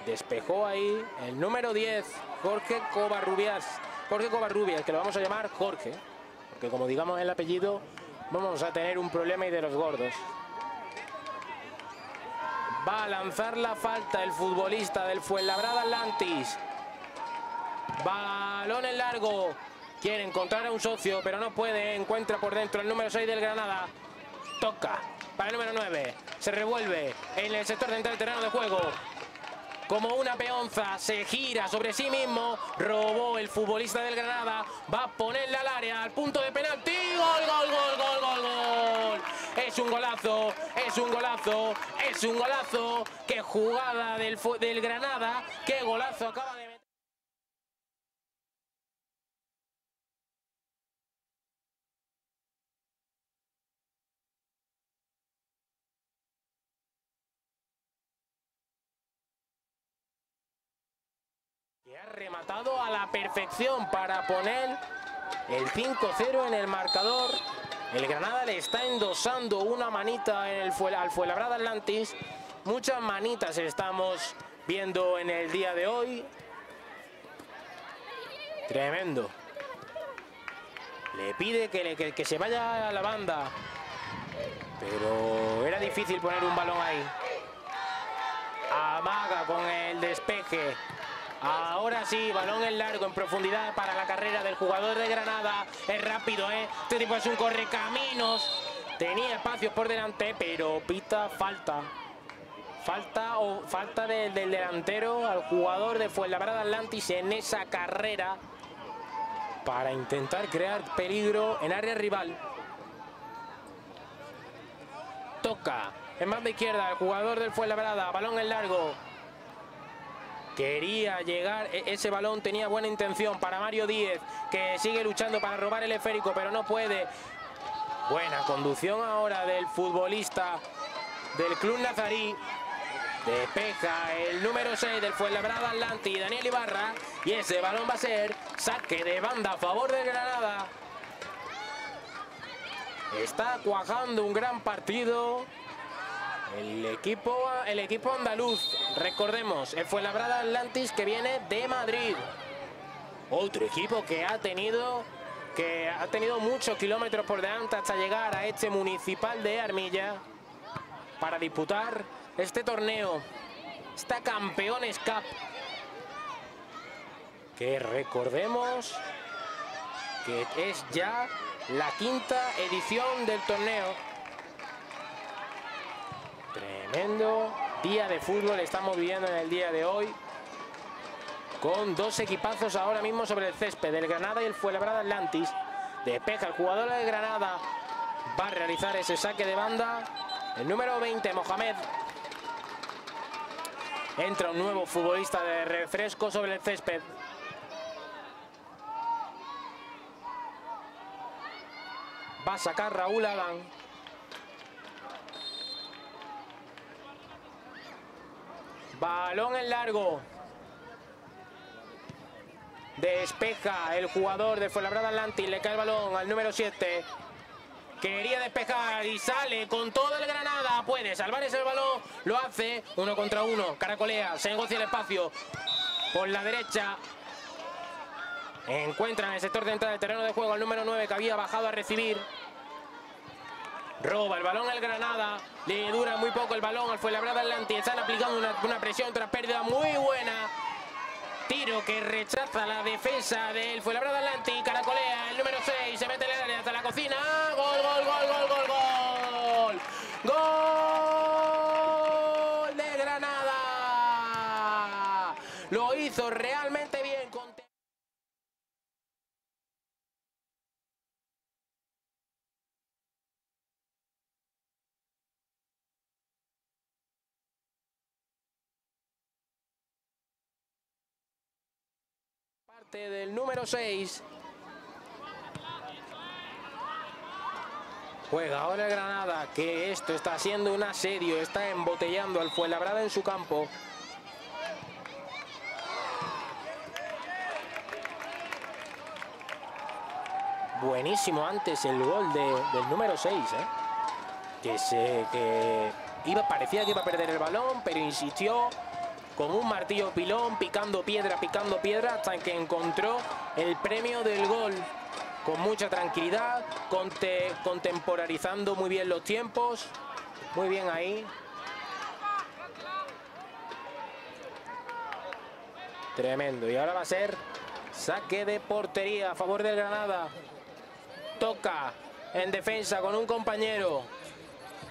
Despejó ahí el número 10, Jorge Covarrubias. Jorge Covarrubias, que lo vamos a llamar Jorge, porque como digamos el apellido, vamos a tener un problema y de los gordos. Va a lanzar la falta el futbolista del Fuenlabrada Atlantis. Balón en largo. Quiere encontrar a un socio, pero no puede. Encuentra por dentro el número 6 del Granada. Toca para el número 9. Se revuelve en el sector central del terreno de juego. Como una peonza, se gira sobre sí mismo. Robó el futbolista del Granada. Va a ponerle al área, al punto de penalti. Gol, gol, gol, gol, gol, gol. Es un golazo, es un golazo, es un golazo. Qué jugada del, del Granada. Qué golazo acaba de rematado a la perfección para poner el 5-0 en el marcador. El Granada le está endosando una manita en el Fue- al Atlantis. Muchas manitas estamos viendo en el día de hoy. Tremendo. Le pide que, le- que se vaya a la banda. Pero era difícil poner un balón ahí. Amaga con el despeje. Ahora sí, balón en largo, en profundidad para la carrera del jugador de Granada. Es rápido, ¿eh? Este tipo es un correcaminos. Tenía espacios por delante, pero pita falta. Falta o falta del, del delantero al jugador de Fuenlabrada Atlantis en esa carrera para intentar crear peligro en área rival. Toca en banda izquierda el jugador del Fuenlabrada, balón en largo. Quería llegar, e- ese balón tenía buena intención para Mario Díez, que sigue luchando para robar el esférico, pero no puede. Buena conducción ahora del futbolista del Club Nazarí. Despeja el número 6 del Fuenlabrada Atlanti, Daniel Ibarra. Y ese balón va a ser saque de banda a favor de Granada. Está cuajando un gran partido. El equipo, el equipo andaluz, recordemos, el Fuenlabrada Atlantis que viene de Madrid. Otro equipo que ha tenido que ha tenido muchos kilómetros por delante hasta llegar a este municipal de Armilla para disputar este torneo, esta Campeones Cup. Que recordemos que es ya la quinta edición del torneo. Tremendo día de fútbol estamos viviendo en el día de hoy. Con dos equipazos ahora mismo sobre el césped, el Granada y el Fuenlabrada Atlantis. Despeja el jugador de Granada. Va a realizar ese saque de banda. El número 20, Mohamed. Entra un nuevo futbolista de refresco sobre el césped. Va a sacar Raúl Adán. Balón en largo. Despeja el jugador de Fuenlabrada Atlantis. Le cae el balón al número 7. Quería despejar y sale con todo el Granada. Puede salvar ese balón. Lo hace uno contra uno. Caracolea. Se negocia el espacio. Por la derecha. Encuentra en el sector central del terreno de juego al número 9 que había bajado a recibir. Roba el balón al Granada. Le dura muy poco el balón al Fuenlabrada Atlantis. Están aplicando una, presión tras pérdida muy buena. Tiro que rechaza la defensa del Fuenlabrada Atlantis. Caracolea el número 6. Se mete en el área hasta la cocina. Gol, gol, gol, gol, gol, gol. Gol de Granada. Lo hizo realmente bien con... del número 6. Juega ahora el Granada, que esto está siendo un asedio, está embotellando al Fuenlabrada en su campo. Buenísimo antes el gol de- del número 6, ¿eh? que, se, que iba, parecía que iba a perder el balón, pero insistió con un martillo pilón, picando piedra, picando piedra, hasta que encontró el premio del gol con mucha tranquilidad, conte- contemporarizando muy bien los tiempos, muy bien ahí. Tremendo, y ahora va a ser saque de portería a favor del Granada. Toca en defensa con un compañero.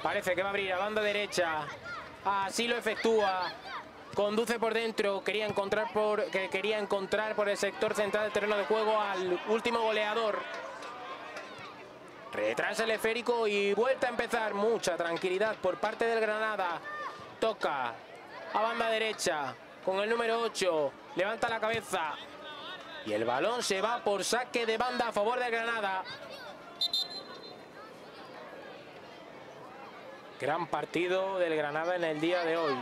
Parece que va a abrir a banda derecha. Así lo efectúa. Conduce por dentro. Quería encontrar por, que quería encontrar por el sector central del terreno de juego al último goleador. Retrasa el esférico y vuelta a empezar. Mucha tranquilidad por parte del Granada. Toca a banda derecha con el número 8. Levanta la cabeza. Y el balón se va por saque de banda a favor del Granada. Gran partido del Granada en el día de hoy.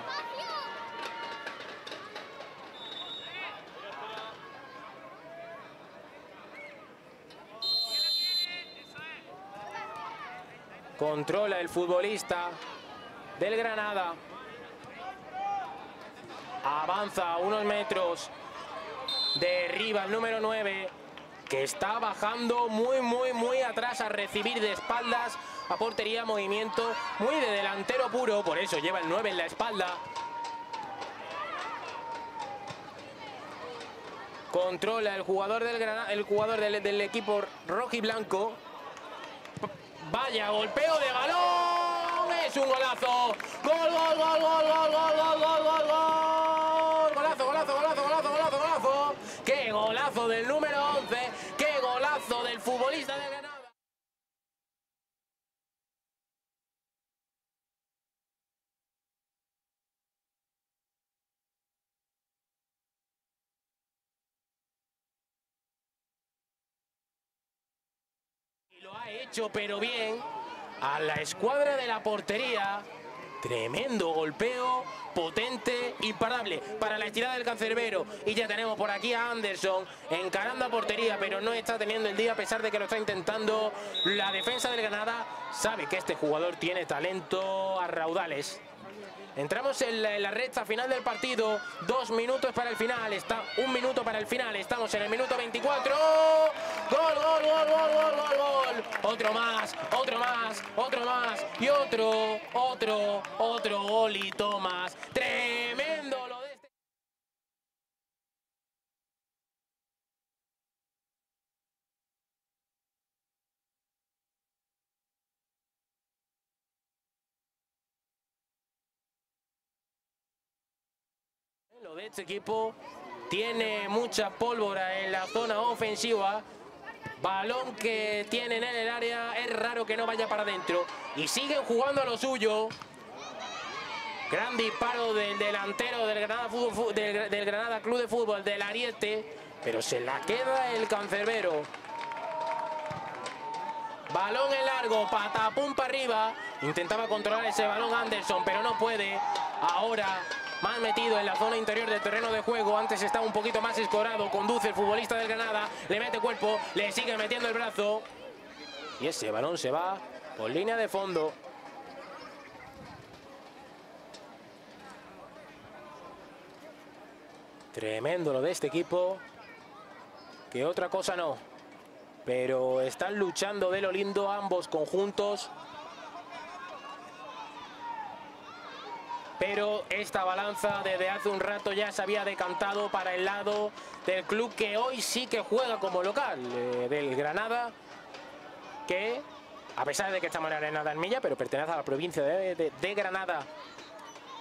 Controla el futbolista del Granada. Avanza unos metros. Derriba el número 9 que está bajando muy, muy, muy atrás a recibir de espaldas a portería, movimiento muy de delantero puro, por eso lleva el 9 en la espalda. Controla el jugador del, Grana- el jugador del, del equipo rojo y blanco. Vaya golpeo de balón. Es un golazo. Gol, gol, gol, gol, gol, gol, gol. Ha hecho, pero bien, a la escuadra de la portería. Tremendo golpeo, potente, imparable para la estirada del cancerbero. Y ya tenemos por aquí a Anderson encarando a portería, pero no está teniendo el día a pesar de que lo está intentando. La defensa del Granada sabe que este jugador tiene talento a raudales. Entramos en la, recta final del partido. Dos minutos para el final. Está un minuto para el final. Estamos en el minuto 24. Gol, gol, gol, gol, gol, gol, gol. Otro más, otro más, otro más. Y otro, otro, otro golito más. Tremendo lo de este. De este equipo tiene mucha pólvora en la zona ofensiva. Balón que tienen en el área, es raro que no vaya para adentro. Y siguen jugando a lo suyo. Gran disparo del delantero del Granada Club de Fútbol, del Ariete. Pero se la queda el cancerbero. Balón en largo, patapum para arriba. Intentaba controlar ese balón Anderson, pero no puede. Ahora más metido en la zona interior del terreno de juego. Antes estaba un poquito más escorado. Conduce el futbolista del Granada. Le mete cuerpo, le sigue metiendo el brazo. Y ese balón se va por línea de fondo. Tremendo lo de este equipo. Que otra cosa no pero están luchando de lo lindo ambos conjuntos. Pero esta balanza desde hace un rato ya se había decantado para el lado del club que hoy sí que juega como local, eh, del Granada, que a pesar de que estamos en la Arena de Armilla, pero pertenece a la provincia de Granada,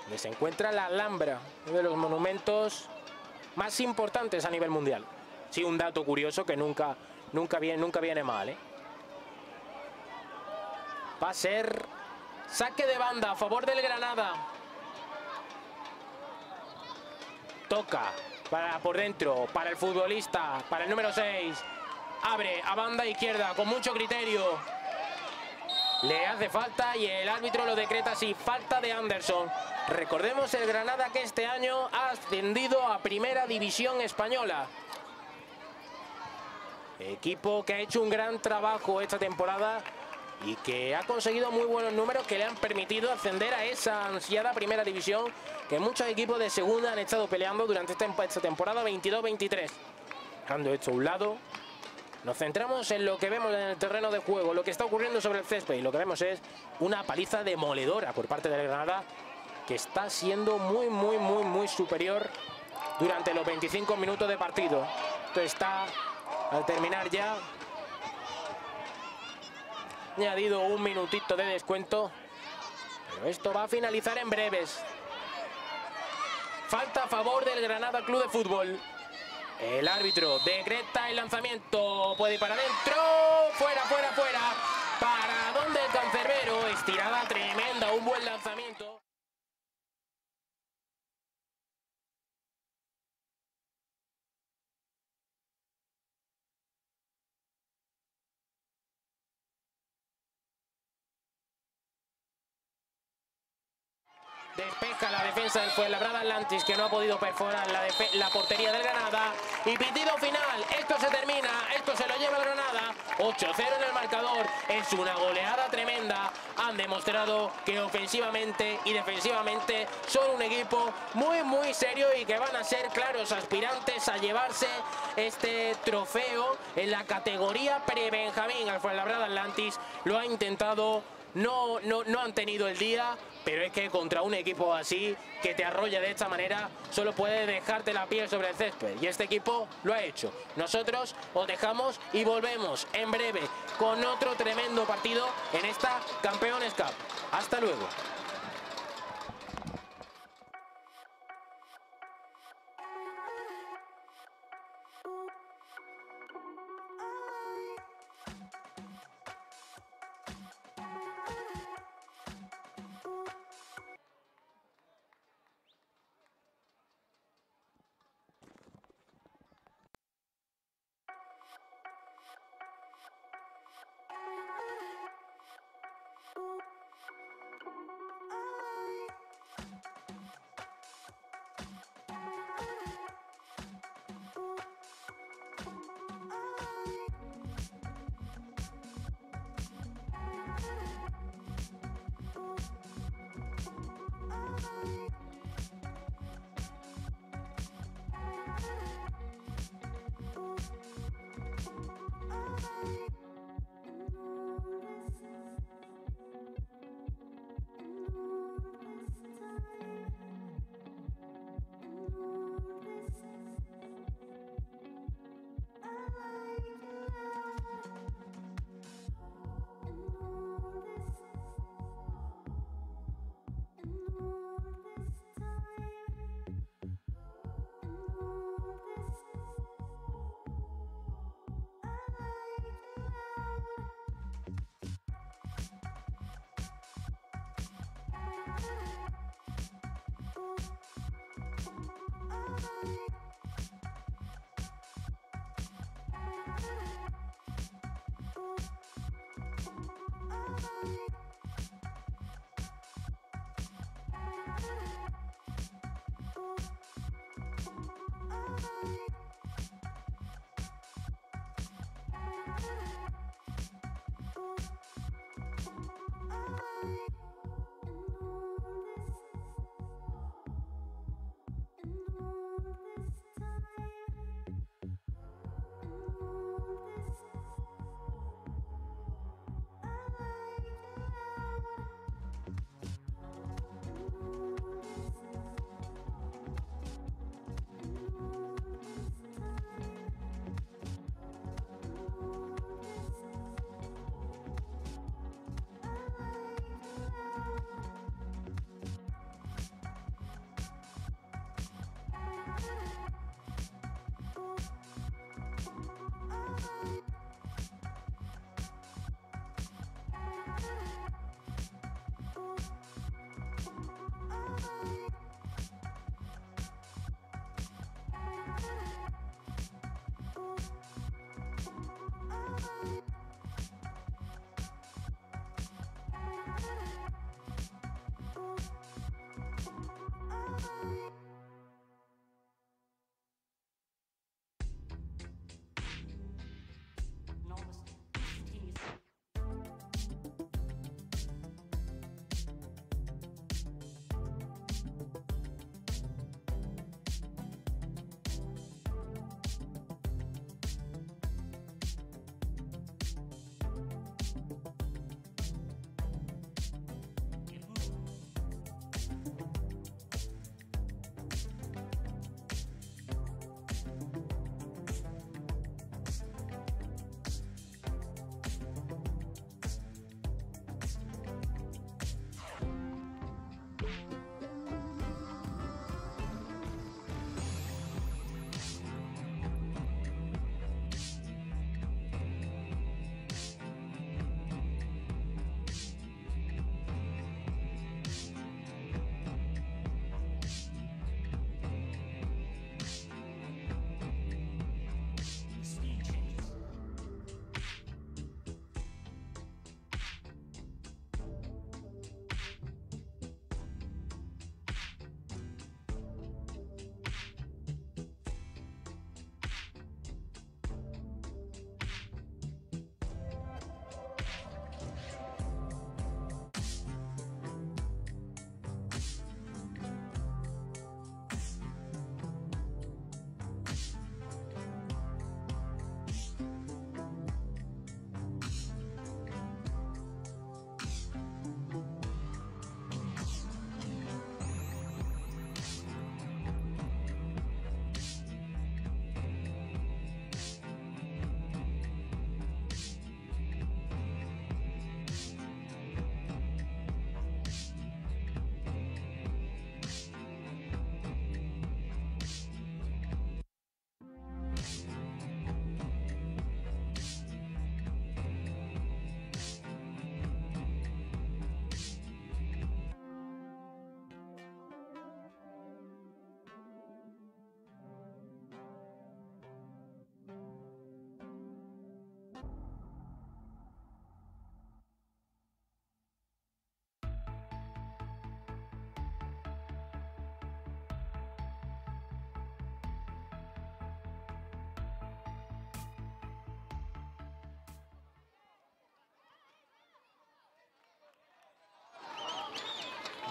donde se encuentra la Alhambra, uno de los monumentos más importantes a nivel mundial. Sí, un dato curioso que nunca, nunca, viene, nunca viene mal. ¿eh? Va a ser saque de banda a favor del Granada. Toca para por dentro, para el futbolista, para el número 6. Abre a banda izquierda con mucho criterio. Le hace falta y el árbitro lo decreta así. Falta de Anderson. Recordemos el Granada que este año ha ascendido a Primera División Española. Equipo que ha hecho un gran trabajo esta temporada y que ha conseguido muy buenos números que le han permitido ascender a esa ansiada primera división que muchos equipos de segunda han estado peleando durante esta temporada 22-23. Dejando esto a un lado, nos centramos en lo que vemos en el terreno de juego, lo que está ocurriendo sobre el césped y lo que vemos es una paliza demoledora por parte del Granada que está siendo muy, muy, muy, muy superior durante los 25 minutos de partido. Esto está al terminar ya añadido un minutito de descuento. Pero esto va a finalizar en breves. Falta a favor del Granada Club de Fútbol. El árbitro decreta el lanzamiento. Puede ir para adentro. Fuera, fuera, fuera. ¿Para dónde el cancerbero? Estirada tremenda. Un buen lanzamiento. Despeja la defensa del Fuenlabrada Atlantis que no ha podido perforar la, la, portería del Granada. Y pitido final. Esto se termina. Esto se lo lleva el Granada. 8-0 en el marcador. Es una goleada tremenda. Han demostrado que ofensivamente y defensivamente son un equipo muy, muy serio y que van a ser claros aspirantes a llevarse este trofeo en la categoría pre-Benjamín. Al Fuenlabrada Atlantis lo ha intentado no, no, no han tenido el día, pero es que contra un equipo así que te arrolla de esta manera, solo puede dejarte la piel sobre el césped. Y este equipo lo ha hecho. Nosotros os dejamos y volvemos en breve con otro tremendo partido en esta Campeones Cup. Hasta luego.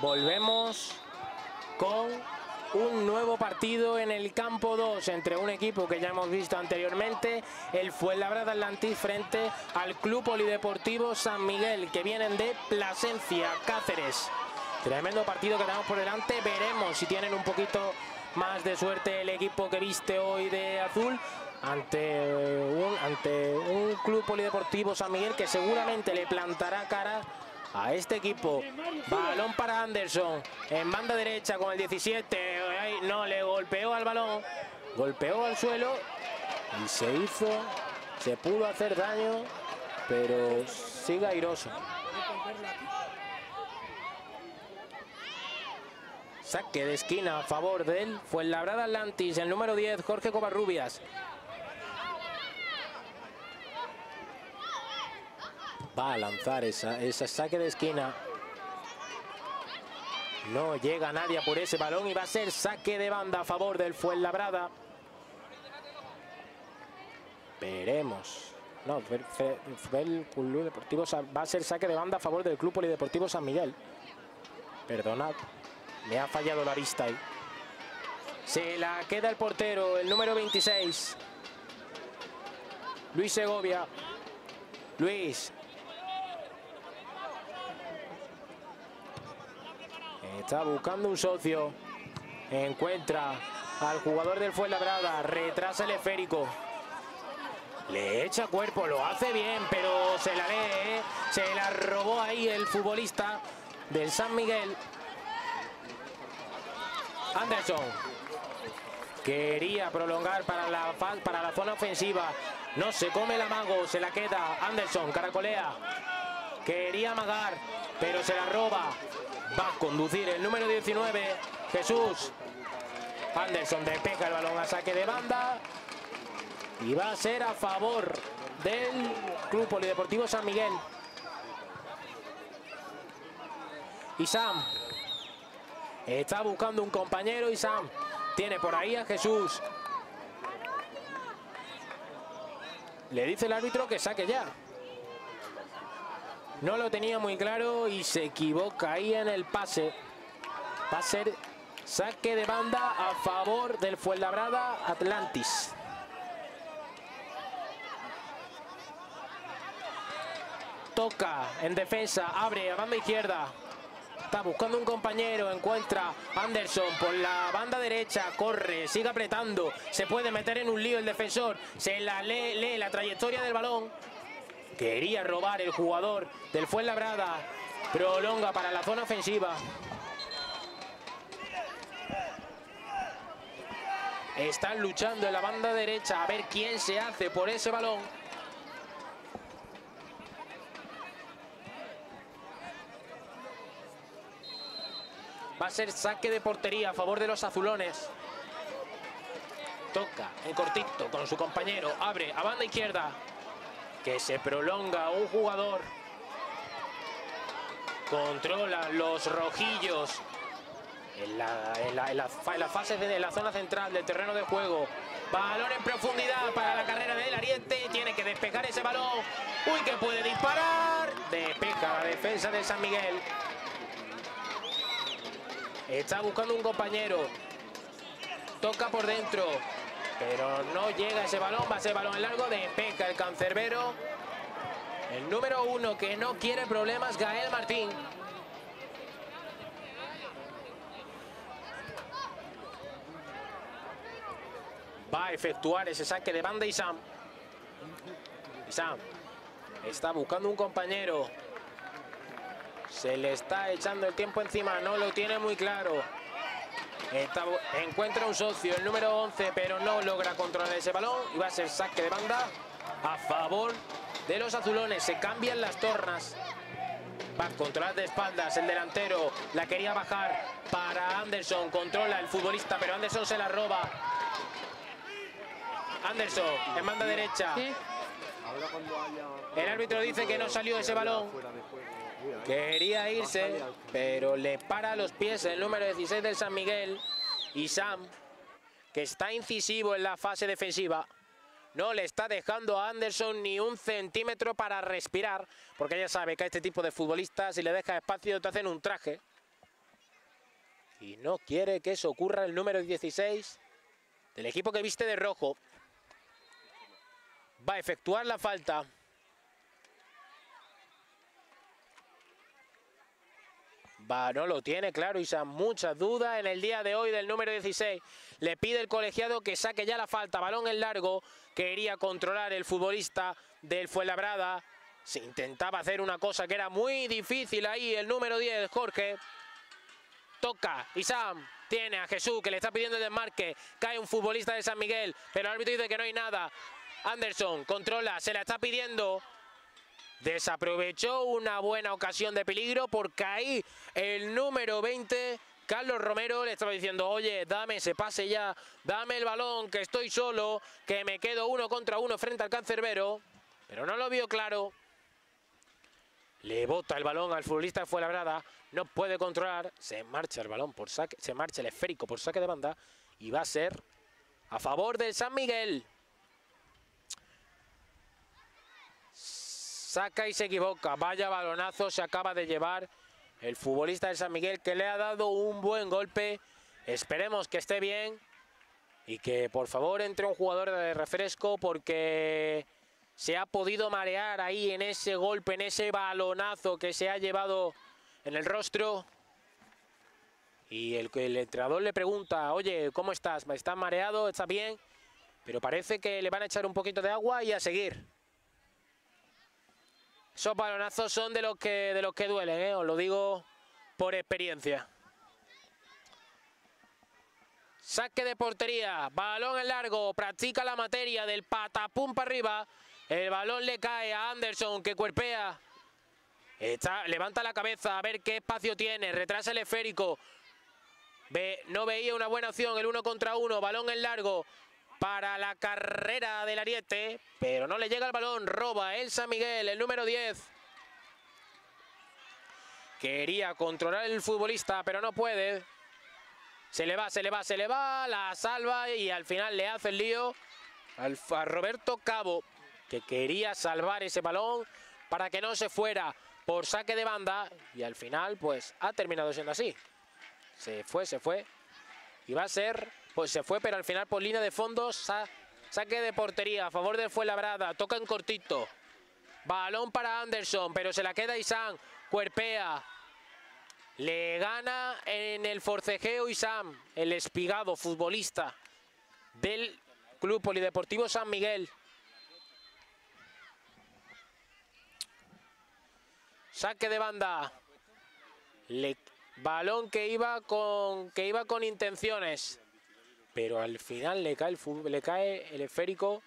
Volvemos con un nuevo partido en el campo 2 entre un equipo que ya hemos visto anteriormente, el Fuenlabrada Atlantis frente al Club Polideportivo San Miguel, que vienen de Plasencia, Cáceres. Tremendo partido que tenemos por delante, veremos si tienen un poquito más de suerte el equipo que viste hoy de azul ante un, ante un club polideportivo San Miguel que seguramente le plantará cara a este equipo. Balón para Anderson en banda derecha con el 17. no, le golpeó al balón, golpeó al suelo y se hizo, se pudo hacer daño, pero sigue airoso. Saque de esquina a favor de él. Fue el Labrada Atlantis, el número 10, Jorge Covarrubias. Va a lanzar esa, esa saque de esquina. No llega nadie por ese balón y va a ser saque de banda a favor del Fuenlabrada. Veremos. No, el Club Deportivo va a ser saque de banda a favor del Club Polideportivo San Miguel. Perdonad. Me ha fallado la vista ahí. Se la queda el portero, el número 26. Luis Segovia. Luis. Está buscando un socio. Encuentra al jugador del Fuenlabrada. Retrasa el esférico. Le echa cuerpo, lo hace bien, pero se la lee. ¿eh? Se la robó ahí el futbolista del San Miguel. Anderson. Quería prolongar para la, para la zona ofensiva. No se come el amago, se la queda. Anderson, caracolea. Quería amagar, pero se la roba. Va a conducir el número 19, Jesús. Anderson despeja el balón a saque de banda. Y va a ser a favor del Club Polideportivo San Miguel. Y Sam Está buscando un compañero y Sam tiene por ahí a Jesús. Le dice el árbitro que saque ya. No lo tenía muy claro y se equivoca ahí en el pase. Va a ser saque de banda a favor del Fuenlabrada Atlantis. Toca en defensa, abre a banda izquierda. Está buscando un compañero, encuentra Anderson por la banda derecha, corre, sigue apretando, se puede meter en un lío el defensor, se la lee, lee la trayectoria del balón. Quería robar el jugador del Fuenlabrada, prolonga para la zona ofensiva. Están luchando en la banda derecha a ver quién se hace por ese balón. Va a ser saque de portería a favor de los azulones. Toca en cortito con su compañero. Abre a banda izquierda. Que se prolonga un jugador. Controla los rojillos. En la, fase de la zona central del terreno de juego. Balón en profundidad para la carrera del Ariete. Tiene que despejar ese balón. Uy, que puede disparar. Despeja la defensa de San Miguel. Está buscando un compañero. Toca por dentro. Pero no llega ese balón. Va a ser balón largo. Despeja el cancerbero. El número uno que no quiere problemas, Gael Martín. Va a efectuar ese saque de banda y Sam. Sam está buscando un compañero. Se le está echando el tiempo encima, no lo tiene muy claro. Encuentra un socio, el número 11, pero no logra controlar ese balón. Y va a ser saque de banda a favor de los azulones. Se cambian las tornas. Va a controlar de espaldas el delantero. La quería bajar para Anderson. Controla el futbolista, pero Anderson se la roba. Anderson en banda derecha. El árbitro dice que no salió ese balón. Quería irse, pero le para los pies el número 16 del San Miguel. Y Sam, que está incisivo en la fase defensiva, no le está dejando a Anderson ni un centímetro para respirar, porque ya sabe que a este tipo de futbolistas, si le deja espacio, te hacen un traje. Y no quiere que eso ocurra el número 16 del equipo que viste de rojo. Va a efectuar la falta. Va, no lo tiene, claro, y muchas dudas en el día de hoy del número 16. Le pide el colegiado que saque ya la falta. Balón en largo. Quería controlar el futbolista del Fuenlabrada. Se intentaba hacer una cosa que era muy difícil ahí. El número 10, Jorge. Toca. Y Sam tiene a Jesús que le está pidiendo el desmarque. Cae un futbolista de San Miguel. Pero el árbitro dice que no hay nada. Anderson controla. Se la está pidiendo desaprovechó una buena ocasión de peligro porque ahí el número 20, Carlos Romero, le estaba diciendo, oye, dame ese pase ya, dame el balón, que estoy solo, que me quedo uno contra uno frente al cancerbero, pero no lo vio claro. Le bota el balón al futbolista fue brada no puede controlar, se marcha el balón por saque, se marcha el esférico por saque de banda y va a ser a favor del San Miguel. Saca y se equivoca. Vaya balonazo se acaba de llevar el futbolista de San Miguel que le ha dado un buen golpe. Esperemos que esté bien y que por favor entre un jugador de refresco porque se ha podido marear ahí en ese golpe, en ese balonazo que se ha llevado en el rostro. Y el, el entrenador le pregunta, oye, ¿cómo estás? ¿Estás mareado? ¿Estás bien? Pero parece que le van a echar un poquito de agua y a seguir. Esos balonazos son de los que, de los que duelen, ¿eh? os lo digo por experiencia. Saque de portería, balón en largo, practica la materia del patapum para arriba. El balón le cae a Anderson que cuerpea. Está, levanta la cabeza a ver qué espacio tiene, retrasa el esférico. Ve, no veía una buena opción el uno contra uno, balón en largo para la carrera del Ariete, pero no le llega el balón, roba el San Miguel, el número 10. Quería controlar el futbolista, pero no puede. Se le va, se le va, se le va, la salva y al final le hace el lío al, a Roberto Cabo, que quería salvar ese balón para que no se fuera por saque de banda y al final pues ha terminado siendo así. Se fue, se fue y va a ser pues se fue, pero al final por línea de fondo, saque de portería a favor del Fuenlabrada, toca en cortito. Balón para Anderson, pero se la queda Isam, cuerpea. Le gana en el forcejeo Isam, el espigado futbolista del Club Polideportivo San Miguel. Saque de banda. balón que iba con que iba con intenciones pero al final le cae el, le cae el esférico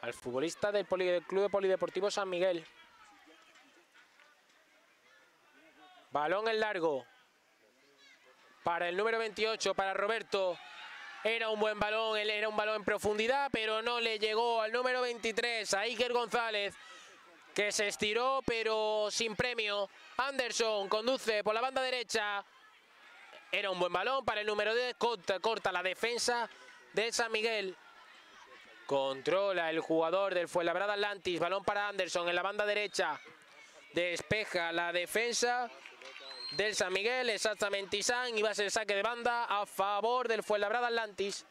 al futbolista del, Club de Polideportivo San Miguel. Balón en largo para el número 28, para Roberto. Era un buen balón, era un balón en profundidad, pero no le llegó al número 23, a Iker González, que se estiró, pero sin premio. Anderson conduce por la banda derecha, era un buen balón para el número 10. Corta, corta la defensa de San Miguel. Controla el jugador del Fuenlabrada Atlantis. Balón para Anderson en la banda derecha. Despeja la defensa del San Miguel. Exactamente Isan. Y va a ser saque de banda a favor del Fuenlabrada Atlantis.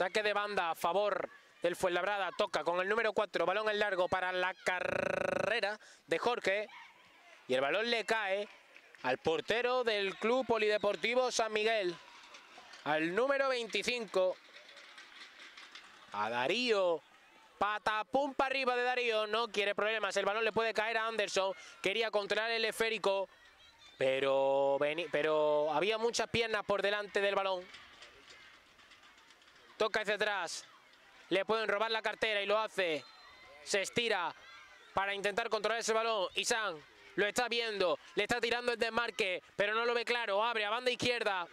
Saque de banda a favor del Fuenlabrada. Toca con el número 4. Balón en largo para la carrera de Jorge. Y el balón le cae al portero del Club Polideportivo San Miguel. Al número 25. A Darío. Patapum para arriba de Darío. No quiere problemas. El balón le puede caer a Anderson. Quería controlar el esférico. Pero, pero había muchas piernas por delante del balón. Toca hacia atrás. Le pueden robar la cartera y lo hace. Se estira para intentar controlar ese balón. Isan lo está viendo. Le está tirando el desmarque, pero no lo ve claro. Abre a banda izquierda.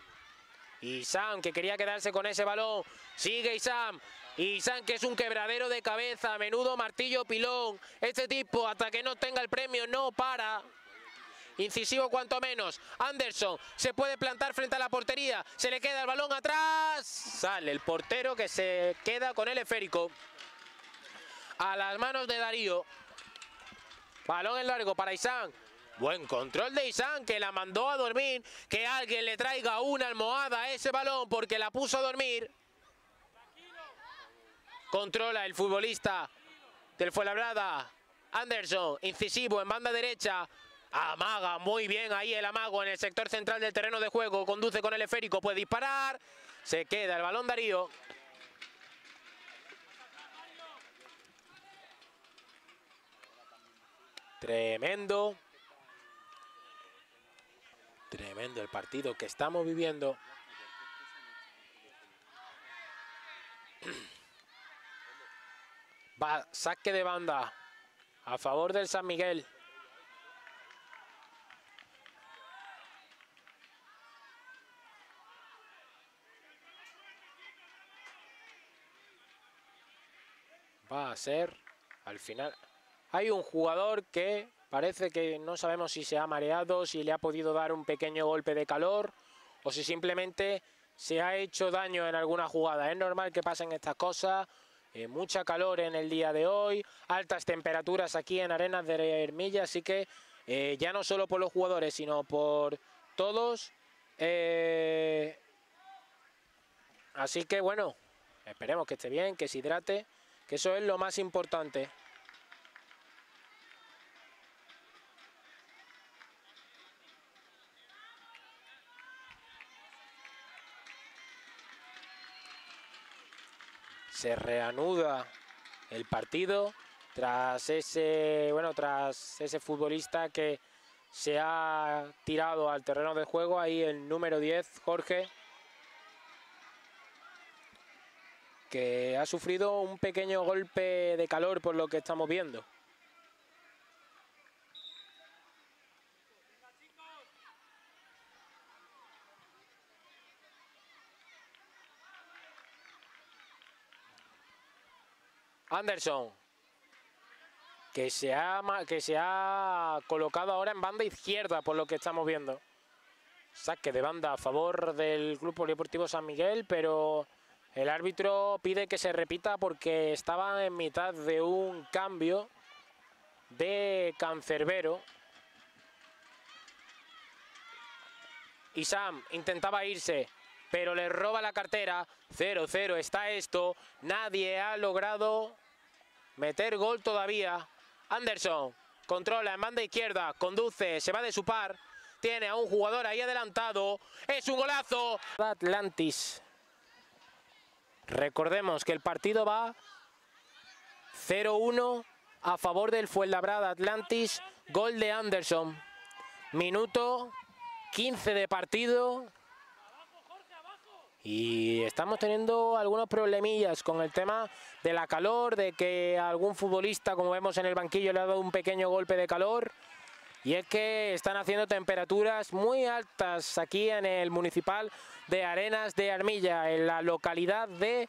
Isan que quería quedarse con ese balón. Sigue Isam. Isan que es un quebradero de cabeza. Menudo martillo pilón. Este tipo hasta que no tenga el premio no para. Incisivo cuanto menos. Anderson se puede plantar frente a la portería, se le queda el balón atrás, sale el portero que se queda con el esférico. A las manos de Darío. Balón en largo para Isán. Buen control de Isán que la mandó a dormir. Que alguien le traiga una almohada a ese balón porque la puso a dormir. Controla el futbolista del Fuenlabrada. Anderson, incisivo en banda derecha. Amaga muy bien ahí el amago en el sector central del terreno de juego. Conduce con el esférico, puede disparar. Se queda el balón Darío. Tremendo. Tremendo el partido que estamos viviendo. Saque de banda a favor del San Miguel. Va a ser, al final, hay un jugador que parece que no sabemos si se ha mareado, si le ha podido dar un pequeño golpe de calor o si simplemente se ha hecho daño en alguna jugada. Es normal que pasen estas cosas, eh, mucha calor en el día de hoy, altas temperaturas aquí en Arenas de Hermilla, así que eh, ya no solo por los jugadores, sino por todos. eh, así que bueno, esperemos que esté bien, que se hidrate, que eso es lo más importante. se reanuda el partido tras ese bueno tras ese futbolista que se ha tirado al terreno de juego ahí el número 10 Jorge que ha sufrido un pequeño golpe de calor por lo que estamos viendo Anderson, que se, ha, que se ha colocado ahora en banda izquierda, por lo que estamos viendo. Saque de banda a favor del Club Polideportivo San Miguel, pero el árbitro pide que se repita porque estaba en mitad de un cambio de Cancerbero. Y Sam intentaba irse, pero le roba la cartera. 0-0 está esto. Nadie ha logrado meter gol todavía. Anderson controla en banda izquierda, conduce, se va de su par. Tiene a un jugador ahí adelantado. Es un golazo. Atlantis. Recordemos que el partido va 0-1 a favor del Fuenlabrada Atlantis. Gol de Anderson. Minuto 15 de partido. Y estamos teniendo algunos problemillas con el tema de la calor, de que algún futbolista, como vemos en el banquillo, le ha dado un pequeño golpe de calor. Y es que están haciendo temperaturas muy altas aquí en el municipal de Arenas de Armilla, en la localidad de,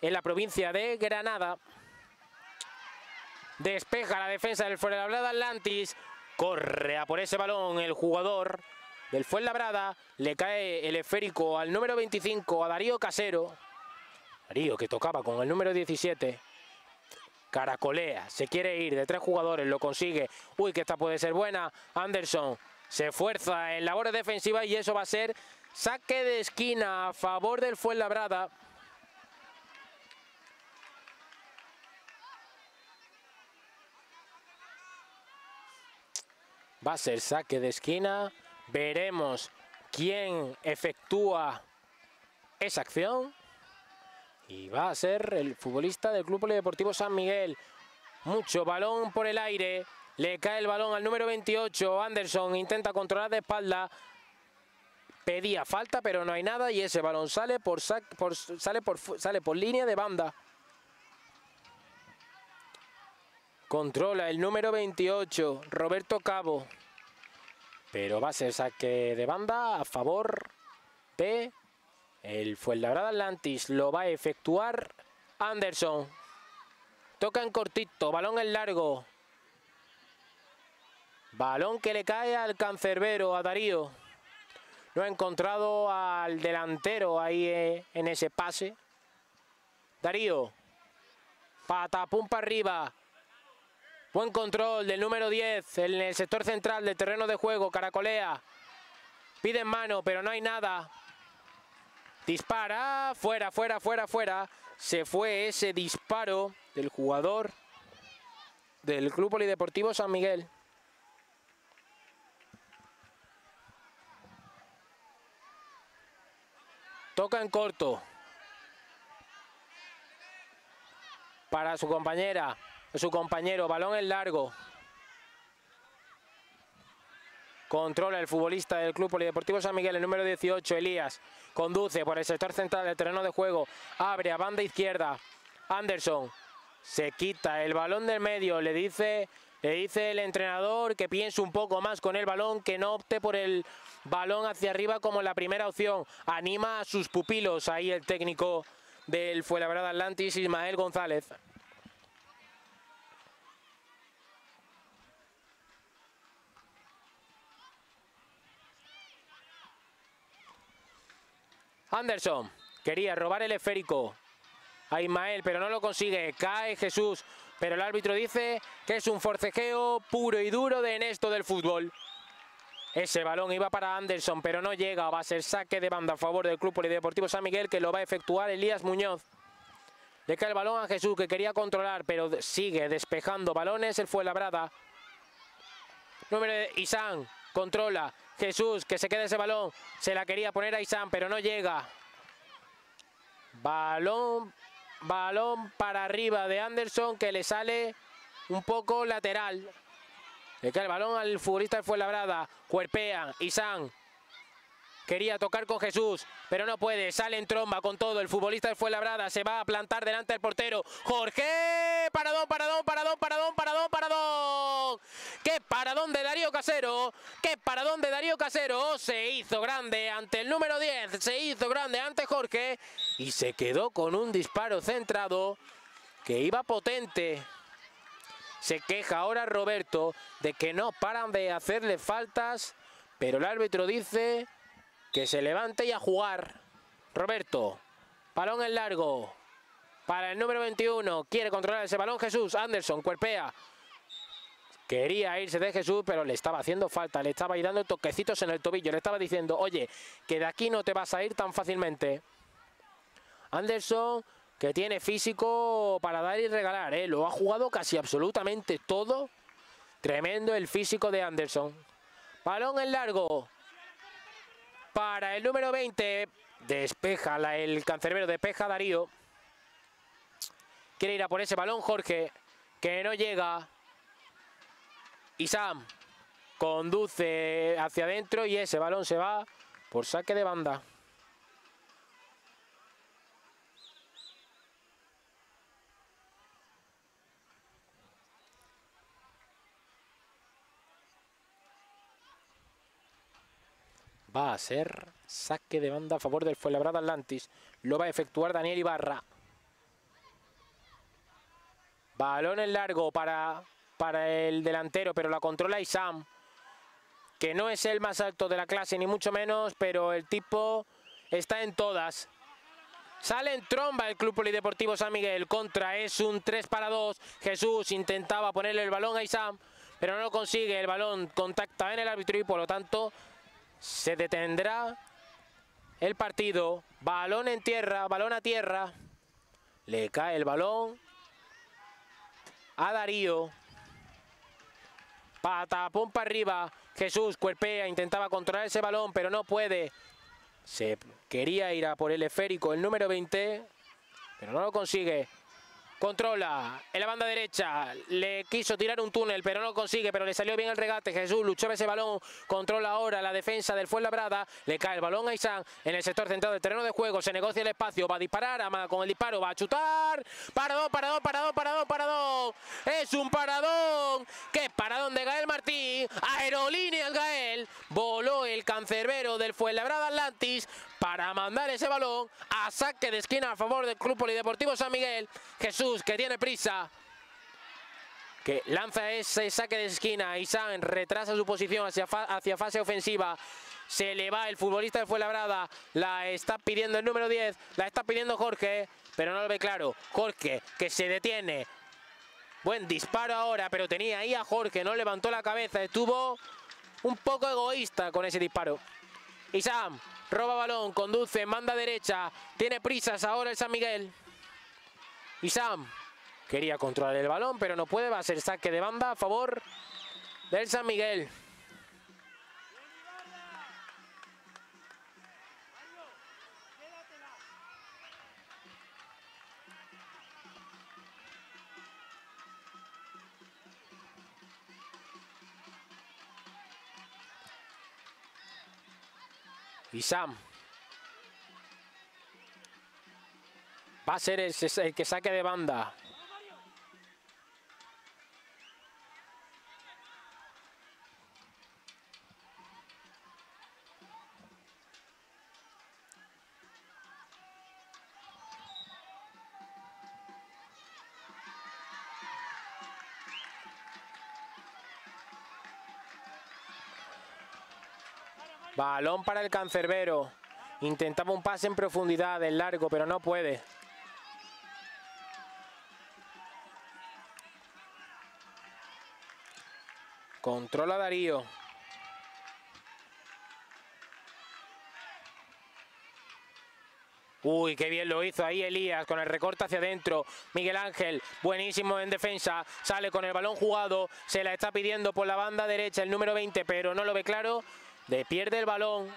en la provincia de Granada. Despeja la defensa del Fuenlabrada Atlantis. Corre a por ese balón el jugador del Fuenlabrada. Le cae el esférico al número 25, a Darío Casero. Darío que tocaba con el número 17. Caracolea, se quiere ir de tres jugadores, lo consigue. Uy, que esta puede ser buena. Anderson se esfuerza en labores defensivas y eso va a ser saque de esquina a favor del Fuenlabrada. Va a ser saque de esquina. Veremos quién efectúa esa acción. Y va a ser el futbolista del Club Polideportivo San Miguel. Mucho balón por el aire. Le cae el balón al número 28. Anderson intenta controlar de espalda. Pedía falta, pero no hay nada. Y ese balón sale por, por- sale por, sale por línea de banda. Controla el número 28, Roberto Cabo. Pero va a ser saque de banda a favor de el Fuenlabrada Atlantis. Lo va a efectuar Anderson. Toca en cortito, balón en largo. Balón que le cae al cancerbero, a Darío. No ha encontrado al delantero ahí eh, en ese pase. Darío. Patapum para arriba. Buen control del número 10 en el sector central del terreno de juego. Caracolea. Pide en mano, pero no hay nada. Dispara. Fuera, fuera, fuera, fuera. Se fue ese disparo del jugador del Club Polideportivo San Miguel. Toca en corto. Para su compañera, su compañero, balón en largo. Controla el futbolista del Club Polideportivo San Miguel, el número 18, Elías. Conduce por el sector central del terreno de juego. Abre a banda izquierda. Anderson. Se quita el balón del medio. Le dice, le dice el entrenador que piense un poco más con el balón, que no opte por el balón hacia arriba como la primera opción. Anima a sus pupilos. Ahí el técnico del Fuenlabrada Atlantis, Ismael González. Anderson quería robar el esférico a Ismael, pero no lo consigue. Cae Jesús, pero el árbitro dice que es un forcejeo puro y duro de Enesto del fútbol. Ese balón iba para Anderson, pero no llega. Va a ser saque de banda a favor del Club Polideportivo San Miguel, que lo va a efectuar Elías Muñoz. Le cae el balón a Jesús, que quería controlar, pero sigue despejando balones. Él fue labrada. Número de Isán, controla. Jesús, que se queda ese balón. Se la quería poner a Isán, pero no llega. Balón, balón para arriba de Anderson, que le sale un poco lateral. Le cae el balón al futbolista de Fuenlabrada. Cuerpea, Isán. Quería tocar con Jesús, pero no puede. Sale en tromba con todo. El futbolista de Fuenlabrada se va a plantar delante del portero. Jorge, paradón, paradón, paradón, paradón, paradón, paradón. ¡Qué paradón de Darío Casero! ¡Qué paradón de Darío Casero! Se hizo grande ante el número 10. Se hizo grande ante Jorge. Y se quedó con un disparo centrado que iba potente. Se queja ahora Roberto de que no paran de hacerle faltas, pero el árbitro dice que se levante y a jugar. Roberto, balón en largo para el número 21. Quiere controlar ese balón Jesús. Anderson, cuerpea. Quería irse de Jesús, pero le estaba haciendo falta. Le estaba dando toquecitos en el tobillo. Le estaba diciendo, oye, que de aquí no te vas a ir tan fácilmente. Anderson, que tiene físico para dar y regalar. ¿eh? Lo ha jugado casi absolutamente todo. Tremendo el físico de Anderson. Balón en largo para el número 20. Despeja la, el cancerbero, despeja Darío. Quiere ir a por ese balón Jorge, que no llega. Y Sam conduce hacia adentro y ese balón se va por saque de banda. Va a ser saque de banda a favor del Fuenlabrada Atlantis. Lo va a efectuar Daniel Ibarra. Balón en largo para, para el delantero, pero la controla Isam. Que no es el más alto de la clase, ni mucho menos, pero el tipo está en todas. Sale en tromba el Club Polideportivo San Miguel. Contra es un 3 para 2. Jesús intentaba ponerle el balón a Isam, pero no lo consigue. El balón contacta en el árbitro y por lo tanto se detendrá el partido. Balón en tierra, balón a tierra. Le cae el balón a Darío. Patapum para arriba. Jesús cuerpea, intentaba controlar ese balón, pero no puede. Se quería ir a por el esférico, el número 20, pero no lo consigue. Controla en la banda derecha. Le quiso tirar un túnel, pero no consigue. Pero le salió bien el regate. Jesús luchó ese balón. Controla ahora la defensa del Fuenlabrada. Le cae el balón a Isán en el sector central del terreno de juego. Se negocia el espacio. Va a disparar. Ama con el disparo. Va a chutar. Paradón, paradón, paradón, paradón, paradón. Es un paradón. ¿Qué paradón de Gael Martín? Aerolíneas Gael. Voló el cancerbero del Fuenlabrada Atlantis para mandar ese balón a saque de esquina a favor del Club Polideportivo San Miguel. Jesús que tiene prisa. que lanza ese saque de esquina. Isam retrasa su posición hacia, hacia fase ofensiva. Se le va el futbolista de Fuenlabrada. La está pidiendo el número 10. La está pidiendo Jorge, pero no lo ve claro. Jorge que se detiene. Buen disparo ahora, pero tenía ahí a Jorge. No levantó la cabeza. Estuvo un poco egoísta con ese disparo. Isam roba balón, conduce, manda derecha. Tiene prisas ahora el San Miguel. Isam quería controlar el balón, pero no puede. Va a ser saque de banda a favor del San Miguel. Y Sam. Va a ser el, que saque de banda. Balón para el cancerbero. Intentaba un pase en profundidad, en largo, pero no puede. Controla Darío. Uy, qué bien lo hizo ahí Elías con el recorte hacia adentro. Miguel Ángel, buenísimo en defensa. Sale con el balón jugado. Se la está pidiendo por la banda derecha el número 20, pero no lo ve claro. De pierde el balón.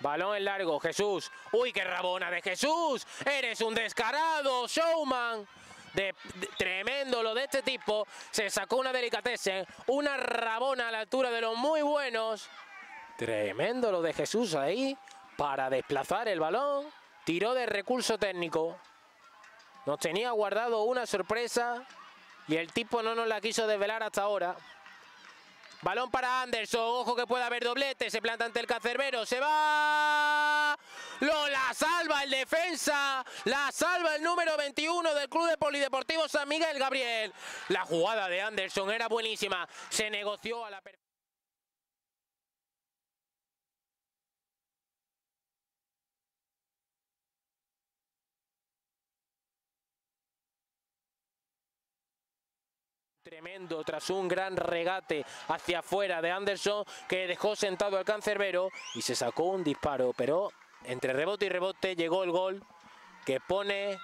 Balón en largo. Jesús. Uy, qué rabona de Jesús. Eres un descarado, showman. De, tremendo lo de este tipo. Se sacó una delicatessen. Una rabona a la altura de los muy buenos. Tremendo lo de Jesús ahí. Para desplazar el balón. Tiró de recurso técnico. Nos tenía guardado una sorpresa. Y el tipo no nos la quiso desvelar hasta ahora. Balón para Anderson. Ojo que puede haber doblete. Se planta ante el Cacerbero. Se va. Lo la salva el defensa. La salva el número 21 del Club de Polideportivo San Miguel Gabriel. La jugada de Anderson era buenísima. Se negoció a la Tremendo tras un gran regate hacia afuera de Anderson que dejó sentado al cancerbero y se sacó un disparo, pero entre rebote y rebote llegó el gol que pone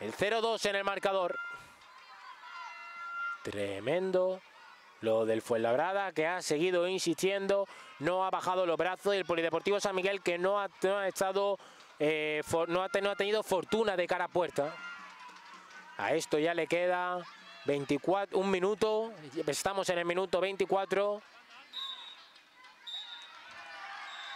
el 0-2 en el marcador. Tremendo lo del Fuenlabrada que ha seguido insistiendo, no ha bajado los brazos y el Polideportivo San Miguel que no ha, estado, eh, no ha tenido fortuna de cara a puerta. A esto ya le queda 24, un minuto, estamos en el minuto 24.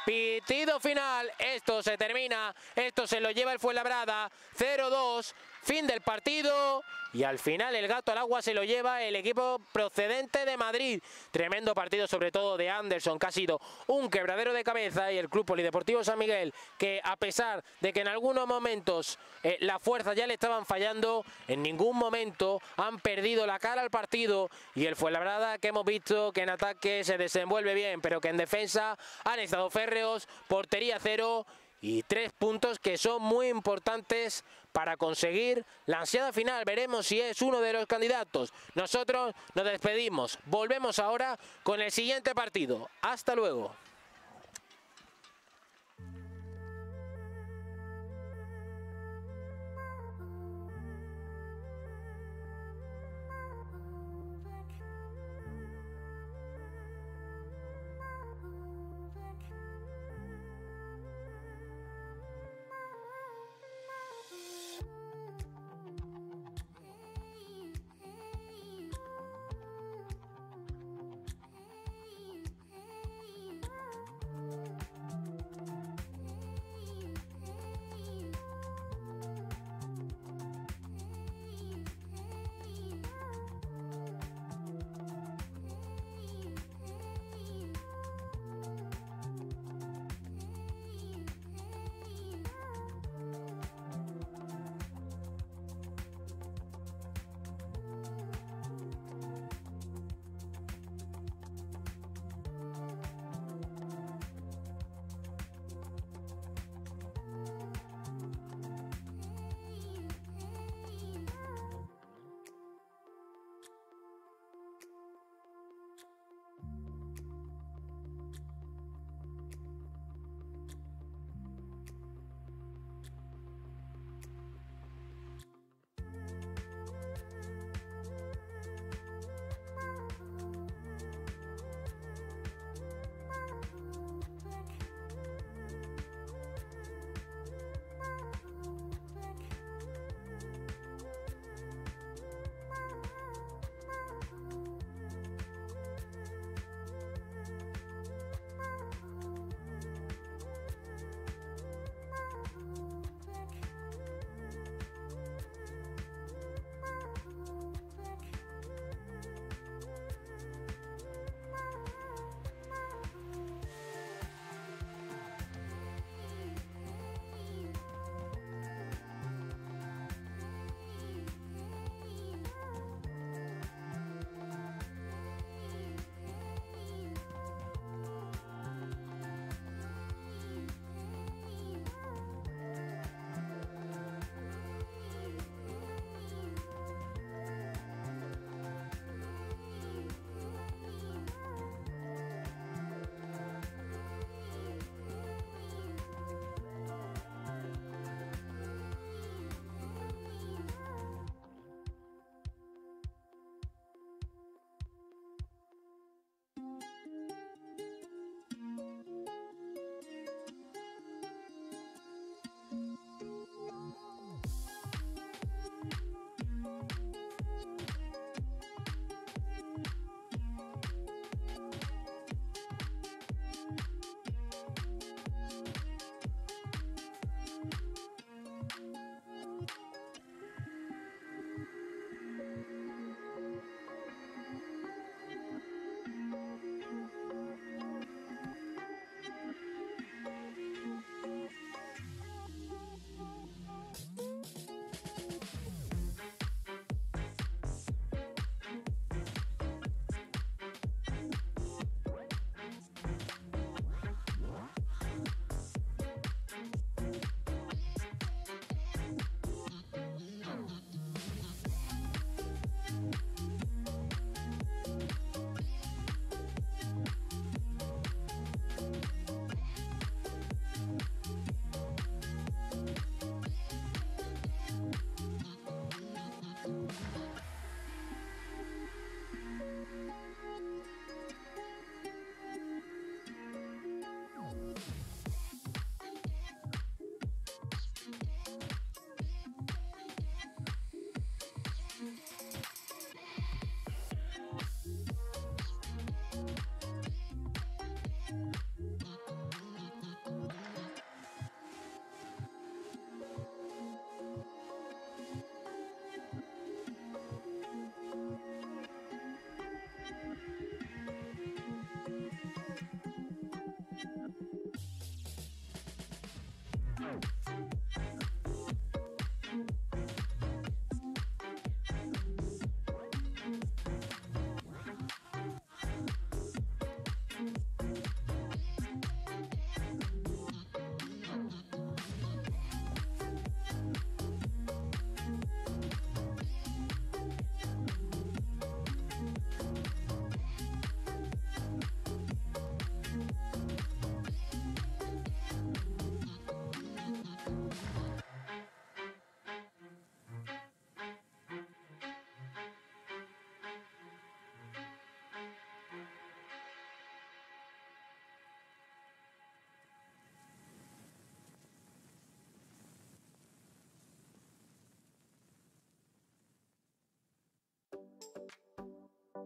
Pitido final, esto se termina, esto se lo lleva el Fuenlabrada, 0-2, fin del partido. Y al final el gato al agua se lo lleva el equipo procedente de Madrid. Tremendo partido sobre todo de Anderson que ha sido un quebradero de cabeza. Y el Club Polideportivo San Miguel que a pesar de que en algunos momentos eh, la fuerza ya le estaban fallando, en ningún momento han perdido la cara al partido. Y el Fuenlabrada que hemos visto que en ataque se desenvuelve bien pero que en defensa han estado férreos, portería cero y tres puntos que son muy importantes para conseguir la ansiada final. Veremos si es uno de los candidatos. Nosotros nos despedimos. Volvemos ahora con el siguiente partido. Hasta luego.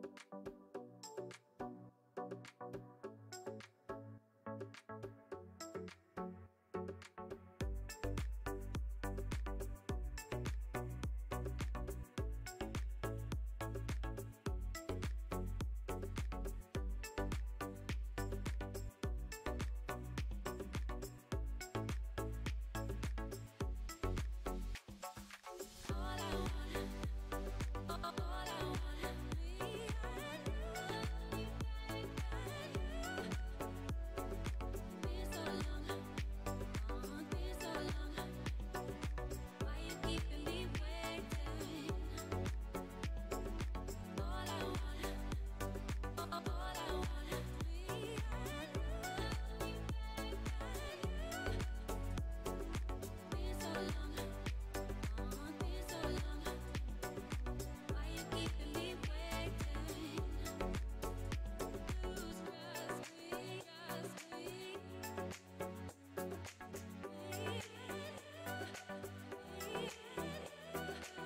Thank you.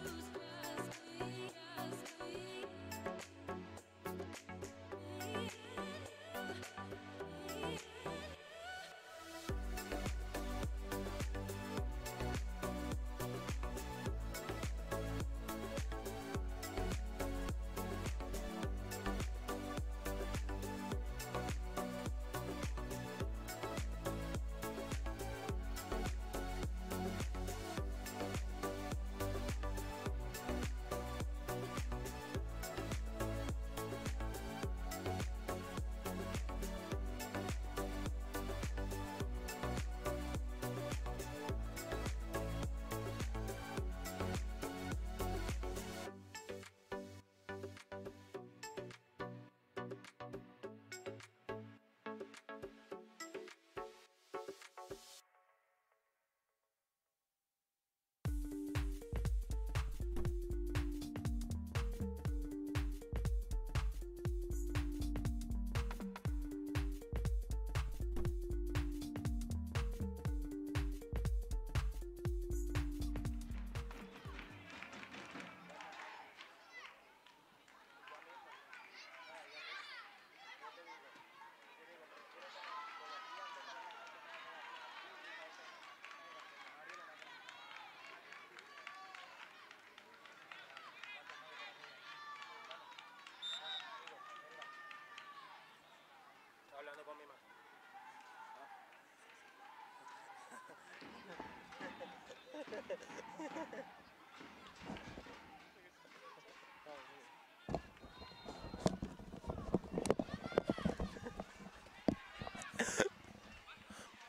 Who's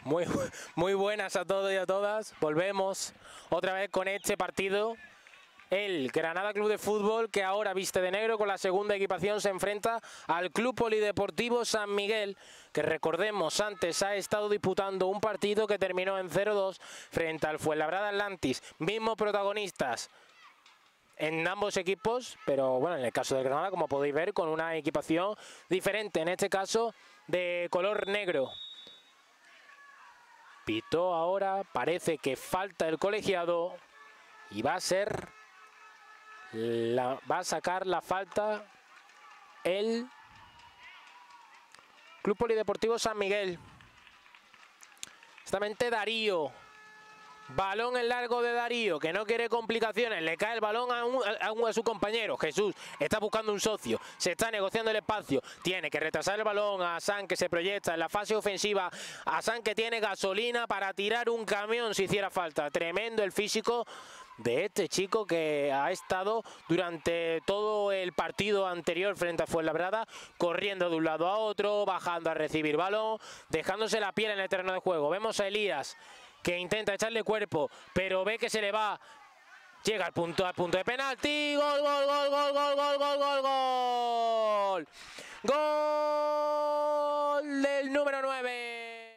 Muy, muy buenas a todos y a todas. Volvemos otra vez con este partido. El Granada Club de Fútbol, que ahora viste de negro con la segunda equipación, se enfrenta al Club Polideportivo San Miguel, que recordemos antes ha estado disputando un partido que terminó en 0-2 frente al Fuenlabrada Atlantis. Mismos protagonistas en ambos equipos, pero bueno, en el caso de Granada, como podéis ver, con una equipación diferente, en este caso de color negro. Pitó ahora, parece que falta el colegiado y va a ser, va a sacar la falta el Club Polideportivo San Miguel. Justamente Darío. Balón en largo de Darío, que no quiere complicaciones. Le cae el balón a, a, un, a, su compañero. Jesús está buscando un socio. Se está negociando el espacio. Tiene que retrasar el balón a San, que se proyecta en la fase ofensiva. A San, que tiene gasolina para tirar un camión si hiciera falta. Tremendo el físico de este chico que ha estado durante todo el partido anterior frente a Fuenlabrada corriendo de un lado a otro, bajando a recibir balón, dejándose la piel en el terreno de juego. Vemos a Elías que intenta echarle cuerpo, pero ve que se le va. Llega al punto, al punto de penalti. Gol, gol, gol, gol, gol, gol, gol, gol, gol. Gol del número 9.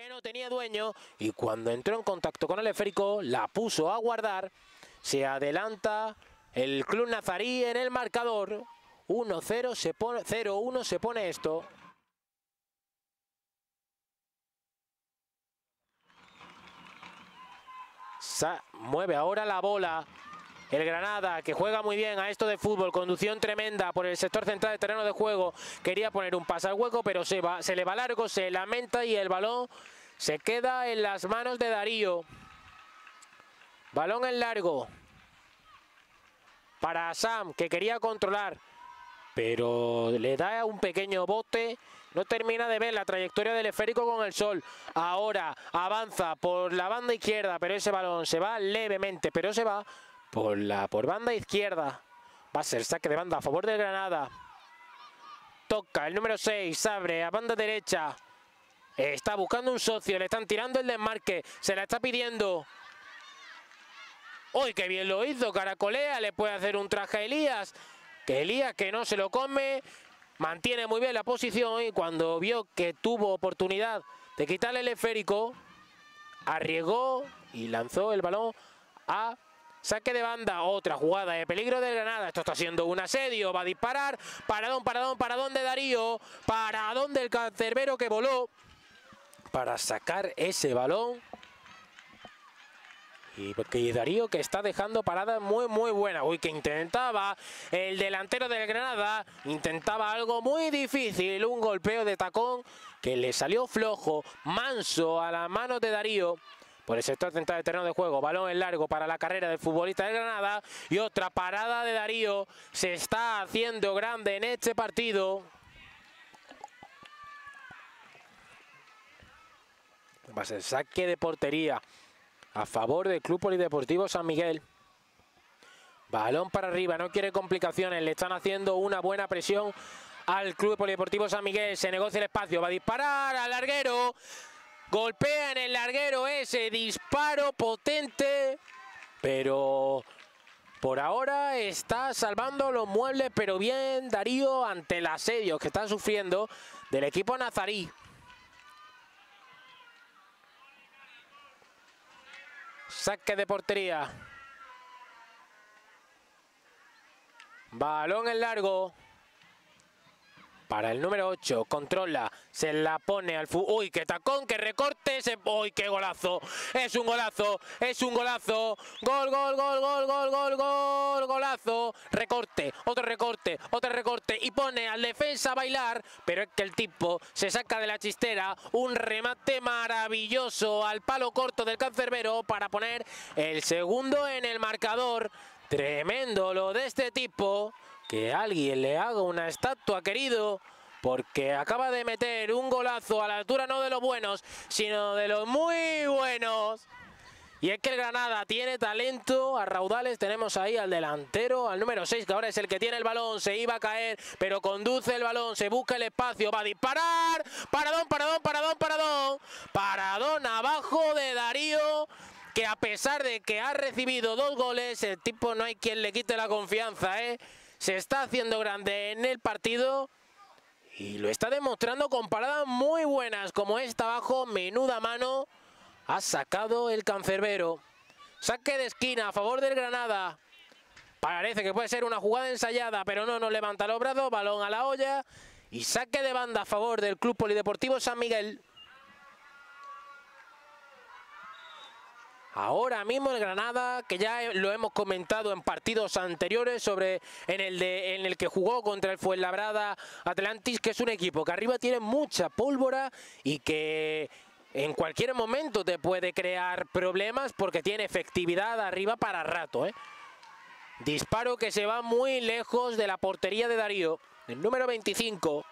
Que no tenía dueño y cuando entró en contacto con el esférico la puso a guardar. Se adelanta el Club Nazarí en el marcador. 1-0 se pone 0-1 se pone esto. Sa mueve ahora la bola. El Granada, que juega muy bien a esto de fútbol, conducción tremenda por el sector central del terreno de juego. Quería poner un pase al hueco, pero se, va, se le va largo, se lamenta y el balón se queda en las manos de Darío. Balón en largo. Para Sam, que quería controlar. Pero le da un pequeño bote. No termina de ver la trayectoria del esférico con el sol. Ahora avanza por la banda izquierda, pero ese balón se va levemente, pero se va por la por banda izquierda. Va a ser saque de banda a favor del Granada. Toca el número 6, abre a banda derecha. Está buscando un socio, le están tirando el desmarque, se la está pidiendo. ¡Uy, qué bien lo hizo! Caracolea, le puede hacer un traje a Elías. Que Elías que no se lo come, mantiene muy bien la posición y cuando vio que tuvo oportunidad de quitarle el esférico, arriesgó y lanzó el balón a Saque de banda, otra jugada de peligro del Granada. Esto está siendo un asedio. Va a disparar. Paradón, paradón, paradón de Darío. Paradón del cancerbero que voló. Para sacar ese balón. Y porque Darío que está dejando parada muy muy buena. Uy, que intentaba el delantero del Granada. Intentaba algo muy difícil. Un golpeo de tacón que le salió flojo, manso a la mano de Darío por el sector central del terreno de juego. Balón en largo para la carrera del futbolista de Granada. Y otra parada de Darío. Se está haciendo grande en este partido. Va a ser saque de portería a favor del Club Polideportivo San Miguel. Balón para arriba, no quiere complicaciones. Le están haciendo una buena presión al Club Polideportivo San Miguel. Se negocia el espacio, va a disparar al larguero. Golpea en el larguero ese disparo potente. Pero por ahora está salvando los muebles, pero bien Darío ante el asedio que está sufriendo del equipo nazarí. Saque de portería. Balón en largo para el número 8, controla, se la pone al fu... ¡Uy, qué tacón, qué recorte! Ese... ¡Uy, qué golazo! Es un golazo, es un golazo. Gol, gol, gol, gol, gol, gol, gol, golazo. Recorte, otro recorte, otro recorte y pone al defensa a bailar, pero es que el tipo se saca de la chistera un remate maravilloso al palo corto del cancerbero para poner el segundo en el marcador. Tremendo lo de este tipo que alguien le haga una estatua, querido, porque acaba de meter un golazo a la altura no de los buenos, sino de los muy buenos. Y es que el Granada tiene talento a raudales. Tenemos ahí al delantero, al número 6, que ahora es el que tiene el balón. Se iba a caer, pero conduce el balón, se busca el espacio, va a disparar. Paradón, paradón, paradón, paradón. Paradón abajo de Darío que a pesar de que ha recibido dos goles, el tipo no hay quien le quite la confianza, ¿eh? Se está haciendo grande en el partido y lo está demostrando con paradas muy buenas como esta abajo, menuda mano, ha sacado el cancerbero. Saque de esquina a favor del Granada. Parece que puede ser una jugada ensayada, pero no, no levanta los brazos, balón a la olla y saque de banda a favor del Club Polideportivo San Miguel. Ahora mismo el Granada, que ya lo hemos comentado en partidos anteriores sobre en el de en el que jugó contra el Fuenlabrada Atlantis, que es un equipo que arriba tiene mucha pólvora y que en cualquier momento te puede crear problemas porque tiene efectividad arriba para rato. ¿eh? Disparo que se va muy lejos de la portería de Darío, el número 25.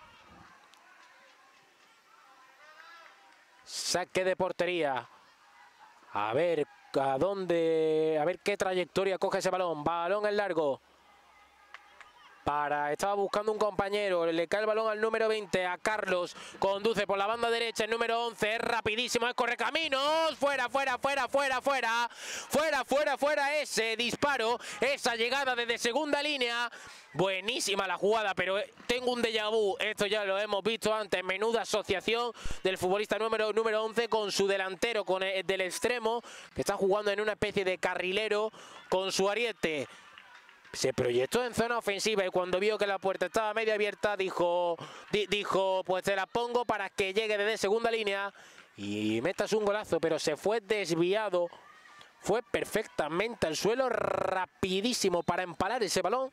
Saque de portería. A ver a dónde, a ver qué trayectoria coge ese balón. Balón en largo. Para, estaba buscando un compañero, le cae el balón al número 20, a Carlos, conduce por la banda derecha, el número 11, es rapidísimo, es correcaminos, fuera, fuera, fuera, fuera, fuera, fuera, fuera, fuera, ese disparo, esa llegada desde segunda línea, buenísima la jugada, pero tengo un déjà vu, esto ya lo hemos visto antes, menuda asociación del futbolista número, número 11 con su delantero, con el del extremo, que está jugando en una especie de carrilero con su ariete, se proyectó en zona ofensiva y cuando vio que la puerta estaba medio abierta dijo, dijo pues te la pongo para que llegue desde segunda línea y metas un golazo, pero se fue desviado, fue perfectamente al suelo, rapidísimo para empalar ese balón,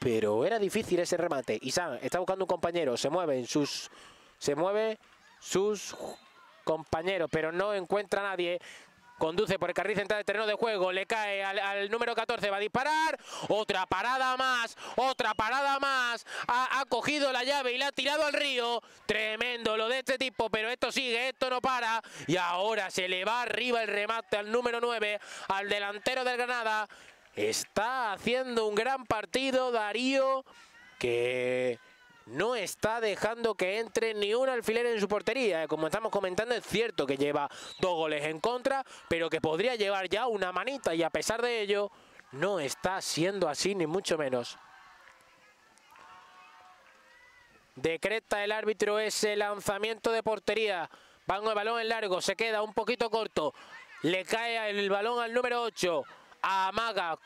pero era difícil ese remate. Isan está buscando un compañero, se mueve sus, se mueve sus compañeros, pero no encuentra a nadie. Conduce por el carril central del terreno de juego. Le cae al, número 14. Va a disparar. Otra parada más. Otra parada más. Ha, cogido la llave y la ha tirado al río. Tremendo lo de este tipo. Pero esto sigue. Esto no para. Y ahora se le va arriba el remate al número 9. Al delantero del Granada. Está haciendo un gran partido Darío. Que no está dejando que entre ni un alfiler en su portería. Como estamos comentando, es cierto que lleva dos goles en contra, pero que podría llevar ya una manita y a pesar de ello, no está siendo así ni mucho menos. Decreta el árbitro ese lanzamiento de portería. Van el balón en largo, se queda un poquito corto. Le cae el balón al número 8. Amaga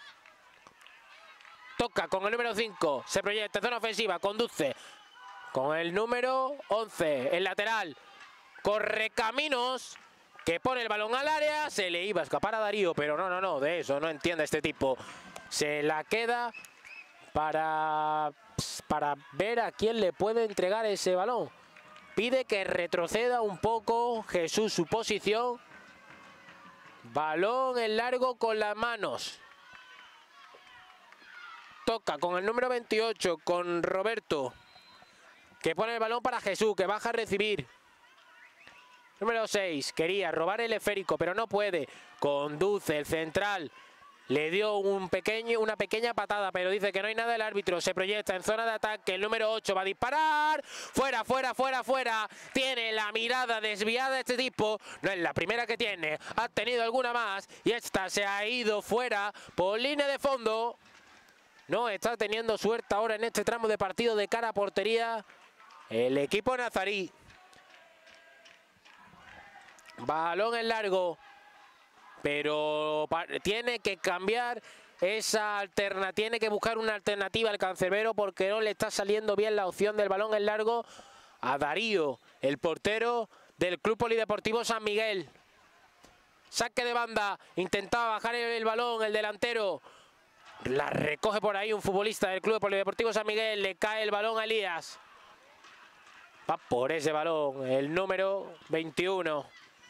toca con el número 5, se proyecta zona ofensiva, conduce con el número 11, el lateral, corre caminos, que pone el balón al área, se le iba a escapar a Darío, pero no, no, no, de eso no entiende este tipo. Se la queda para, para ver a quién le puede entregar ese balón. Pide que retroceda un poco Jesús su posición. Balón en largo con las manos. Toca con el número 28, con Roberto. Que pone el balón para Jesús, que baja a recibir. Número 6, quería robar el esférico, pero no puede. Conduce el central. Le dio un pequeño, una pequeña patada, pero dice que no hay nada el árbitro. Se proyecta en zona de ataque. El número 8 va a disparar. Fuera, fuera, fuera, fuera. Tiene la mirada desviada este tipo. No es la primera que tiene. Ha tenido alguna más. Y esta se ha ido fuera por línea de fondo. No está teniendo suerte ahora en este tramo de partido de cara a portería el equipo nazarí. Balón en largo, pero tiene que cambiar esa alternativa, tiene que buscar una alternativa al cancerbero porque no le está saliendo bien la opción del balón en largo a Darío, el portero del Club Polideportivo San Miguel. Saque de banda, intentaba bajar el balón el delantero, la recoge por ahí un futbolista del Club Polideportivo San Miguel. Le cae el balón a Elías. Va por ese balón el número 21.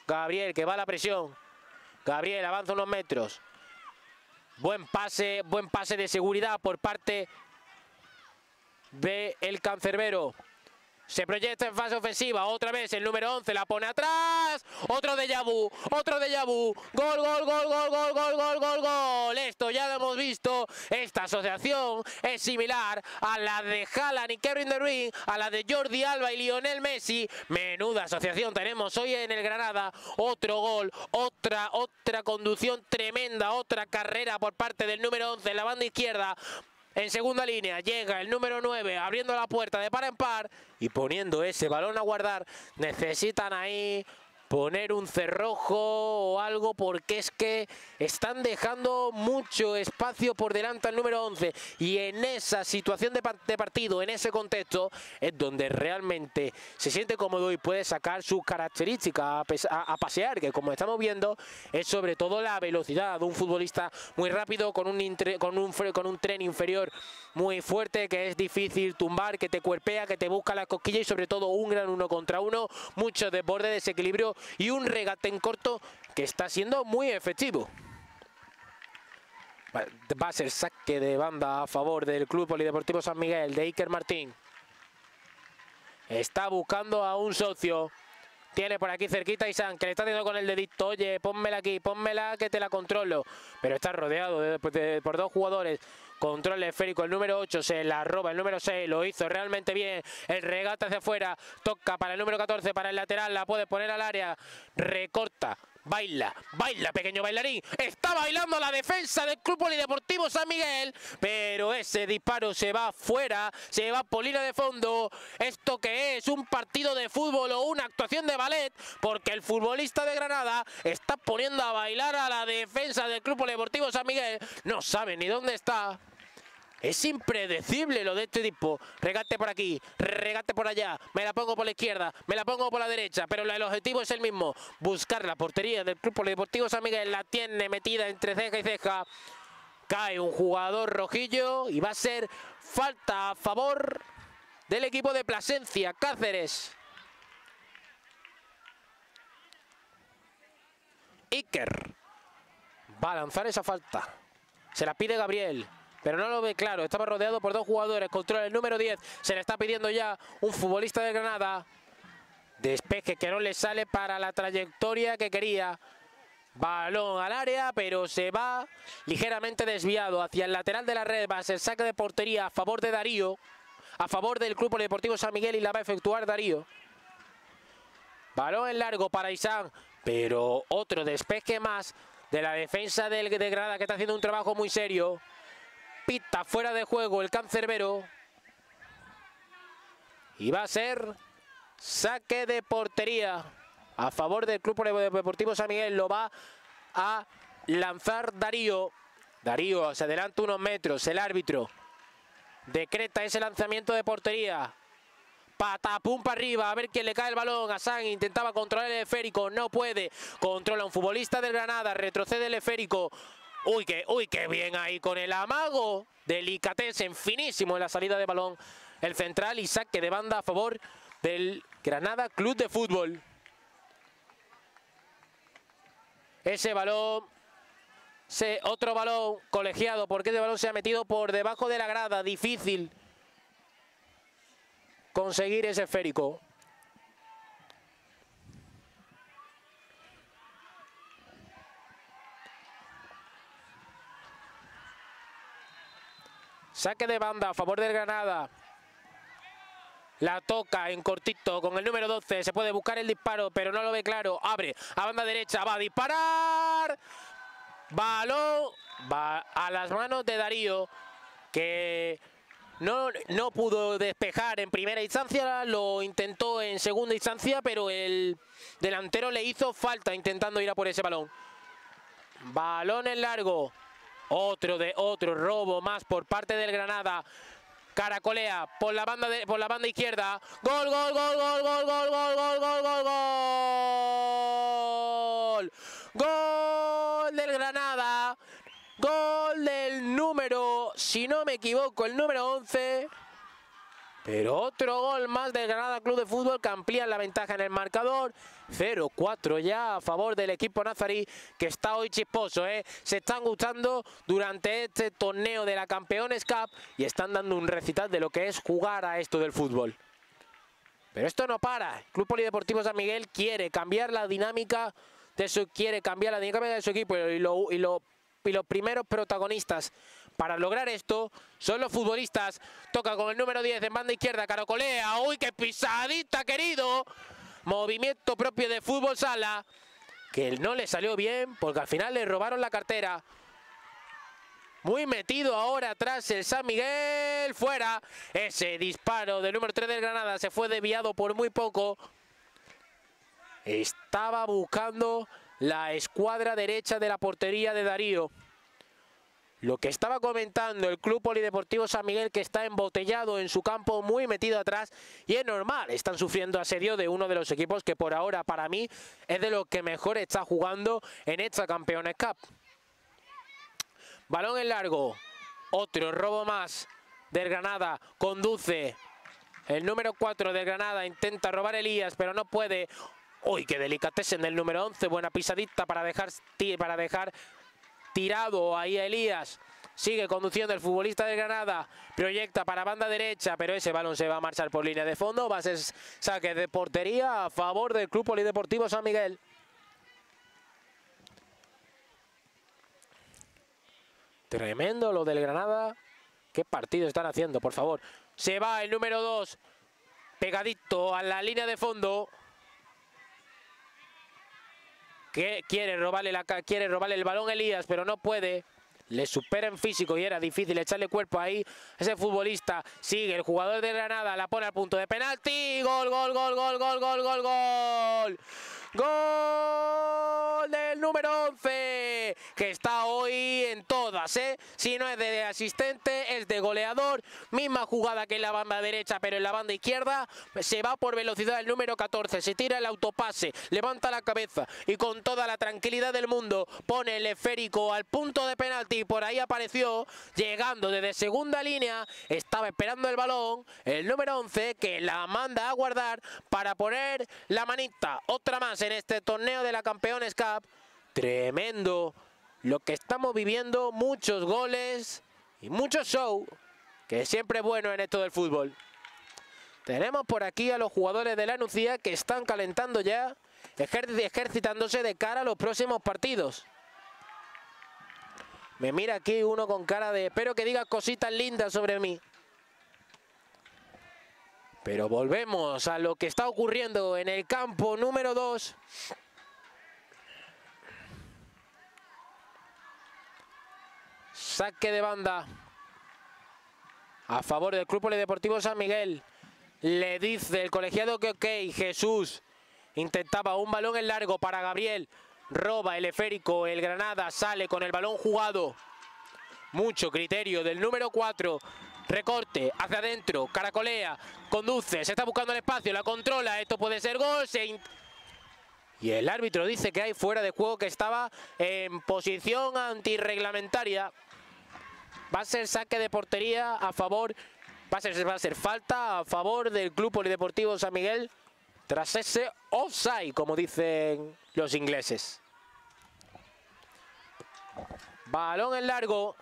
Gabriel que va a la presión. Gabriel avanza unos metros. Buen pase, buen pase de seguridad por parte de el cancerbero. Se proyecta en fase ofensiva. Otra vez el número 11 la pone atrás. Otro de Yabu. Otro de Yabu. Gol, gol, gol, gol, gol, gol, gol, gol, gol. Esto ya lo hemos visto. Esta asociación es similar a la de Haaland y Kevin De Bruyne, a la de Jordi Alba y Lionel Messi. Menuda asociación tenemos hoy en el Granada. Otro gol, otra, otra conducción tremenda, otra carrera por parte del número 11 en la banda izquierda. En segunda línea llega el número 9 abriendo la puerta de par en par y poniendo ese balón a guardar. Necesitan ahí poner un cerrojo o algo porque es que están dejando mucho espacio por delante al número 11 y en esa situación de, partido, en ese contexto es donde realmente se siente cómodo y puede sacar sus características a, pasear que como estamos viendo es sobre todo la velocidad de un futbolista muy rápido con un, con un, con un tren inferior muy fuerte que es difícil tumbar, que te cuerpea, que te busca la cosquilla y sobre todo un gran uno contra uno, mucho desborde, desequilibrio y un regate en corto que está siendo muy efectivo. Va a ser saque de banda a favor del Club Polideportivo San Miguel de Iker Martín. Está buscando a un socio. Tiene por aquí cerquita Isan, que le está diciendo con el dedito, oye, pónmela aquí, pónmela que te la controlo. Pero está rodeado por dos jugadores Control esférico, el número 8 se la roba, el número 6 lo hizo realmente bien. El regate hacia afuera, toca para el número 14, para el lateral, la puede poner al área, recorta. Baila, baila, pequeño bailarín. Está bailando la defensa del Club Polideportivo San Miguel. Pero ese disparo se va fuera, se va por línea de fondo. ¿Esto que es? ¿Un partido de fútbol o una actuación de ballet? Porque el futbolista de Granada está poniendo a bailar a la defensa del Club Polideportivo San Miguel. No sabe ni dónde está. Es impredecible lo de este tipo. Regate por aquí, regate por allá. Me la pongo por la izquierda, me la pongo por la derecha. Pero el objetivo es el mismo. Buscar la portería del Club Polideportivo San Miguel. La tiene metida entre ceja y ceja. Cae un jugador rojillo y va a ser falta a favor del equipo de Plasencia, Cáceres. Iker va a lanzar esa falta. Se la pide Gabriel, pero no lo ve claro. Estaba rodeado por dos jugadores. Controla el número 10. Se le está pidiendo ya un futbolista de Granada. Despeje que no le sale para la trayectoria que quería. Balón al área, pero se va ligeramente desviado hacia el lateral de la red. Va a ser saque de portería a favor de Darío. A favor del Club Deportivo San Miguel y la va a efectuar Darío. Balón en largo para Isán, pero otro despeje más de la defensa del de Granada que está haciendo un trabajo muy serio. Pita fuera de juego el cancerbero. Y va a ser saque de portería a favor del Club Deportivo San Miguel. Lo va a lanzar Darío. Darío se adelanta unos metros. El árbitro decreta ese lanzamiento de portería. Patapum para arriba, a ver quién le cae el balón. Hassan intentaba controlar el esférico, no puede. Controla un futbolista del Granada, retrocede el esférico. Uy, qué, uy, qué bien ahí con el amago. Delicatesen, finísimo en la salida de balón. El central y saque de banda a favor del Granada Club de Fútbol. Ese balón, otro balón colegiado, porque ese balón se ha metido por debajo de la grada, difícil conseguir ese esférico. Saque de banda a favor del Granada. La toca en cortito con el número 12. Se puede buscar el disparo, pero no lo ve claro. Abre a banda derecha. Va a disparar. Balón. Va a las manos de Darío. Que no, no pudo despejar en primera instancia, lo intentó en segunda instancia, pero el delantero le hizo falta intentando ir a por ese balón. Balón en largo. Otro de otro robo más por parte del Granada. Caracolea por la banda de, por la banda izquierda. Gol, gol, gol, gol, gol, gol, gol, gol, gol, gol, gol. Gol del Granada. Gol del número, si no me equivoco, el número 11. Pero otro gol más del Granada Club de Fútbol que amplía la ventaja en el marcador. 0-4 ya a favor del equipo nazarí que está hoy chisposo. ¿eh? Se están gustando durante este torneo de la Campeones Cup y están dando un recital de lo que es jugar a esto del fútbol. Pero esto no para. El Club Polideportivo San Miguel quiere cambiar la dinámica de su, quiere cambiar la dinámica de su equipo y lo, lo y los primeros protagonistas para lograr esto son los futbolistas. Toca con el número 10 en banda izquierda, Caracolea. ¡Uy, qué pisadita, querido! Movimiento propio de fútbol sala, que no le salió bien porque al final le robaron la cartera. Muy metido ahora atrás el San Miguel. Fuera. Ese disparo del número 3 del Granada se fue desviado por muy poco. Estaba buscando la escuadra derecha de la portería de Darío. Lo que estaba comentando el Club Polideportivo San Miguel que está embotellado en su campo, muy metido atrás y es normal, están sufriendo asedio de uno de los equipos que por ahora para mí es de lo que mejor está jugando en esta Campeones Cup. Balón en largo, otro robo más del Granada, conduce el número 4 del Granada, intenta robar Elías pero no puede, Uy, qué en el número 11. Buena pisadita para dejar, para dejar tirado ahí a Elías. Sigue conduciendo el futbolista de Granada. Proyecta para banda derecha, pero ese balón se va a marchar por línea de fondo. Va a ser saque de portería a favor del Club Polideportivo San Miguel. Tremendo lo del Granada. ¿Qué partido están haciendo, por favor? Se va el número 2. Pegadito a la línea de fondo quiere robarle, la, quiere robarle el balón Elías, pero no puede. Le supera en físico y era difícil echarle cuerpo ahí. Ese futbolista sigue, el jugador de Granada la pone al punto de penalti. Gol, gol, gol, gol, gol, gol, gol, gol. Gol del número 11, que está hoy en todas, ¿eh? Si no es de asistente, es de goleador. Misma jugada que en la banda derecha, pero en la banda izquierda se va por velocidad el número 14. Se tira el autopase, levanta la cabeza y con toda la tranquilidad del mundo pone el esférico al punto de penalti. Por ahí apareció, llegando desde segunda línea, estaba esperando el balón, el número 11 que la manda a guardar para poner la manita. Otra más en este torneo de la Campeones Cup. Tremendo lo que estamos viviendo, muchos goles y mucho show, que siempre es bueno en esto del fútbol. Tenemos por aquí a los jugadores de la Nucía que están calentando ya, ejercitándose de cara a los próximos partidos. Me mira aquí uno con cara de espero que diga cositas lindas sobre mí. Pero volvemos a lo que está ocurriendo en el campo número 2. Saque de banda a favor del Club Polideportivo San Miguel. Le dice el colegiado que ok, Jesús intentaba un balón en largo para Gabriel. Roba el esférico, el Granada sale con el balón jugado. Mucho criterio del número 4. Recorte hacia adentro, caracolea, conduce, se está buscando el espacio, la controla. Esto puede ser gol. Y el árbitro dice que hay fuera de juego que estaba en posición antirreglamentaria. Va a ser saque de portería a favor, va a ser, va a ser falta a favor del Club Polideportivo San Miguel tras ese offside, como dicen los ingleses. Balón en largo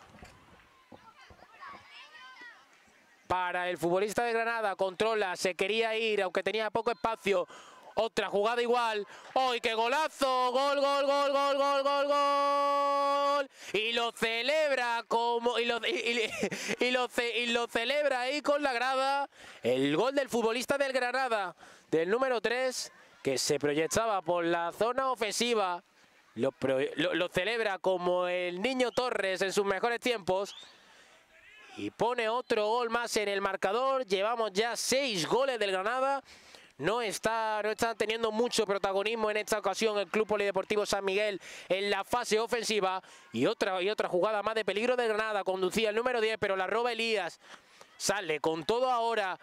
para el futbolista de Granada. Controla, se quería ir, aunque tenía poco espacio. Otra jugada igual. ¡Ay, qué golazo! Gol, gol, gol, gol, gol, gol, gol. Y lo celebra como. Y lo, y, lo, y lo celebra ahí con la grada. El gol del futbolista del Granada, del número 3, que se proyectaba por la zona ofensiva. Lo, lo, lo celebra como el niño Torres en sus mejores tiempos. Y pone otro gol más en el marcador. Llevamos ya seis goles del Granada no está, no teniendo mucho protagonismo en esta ocasión el Club Polideportivo San Miguel en la fase ofensiva. Y otra, y otra jugada más de peligro de Granada. Conducía el número 10, pero la roba Elías. Sale con todo ahora.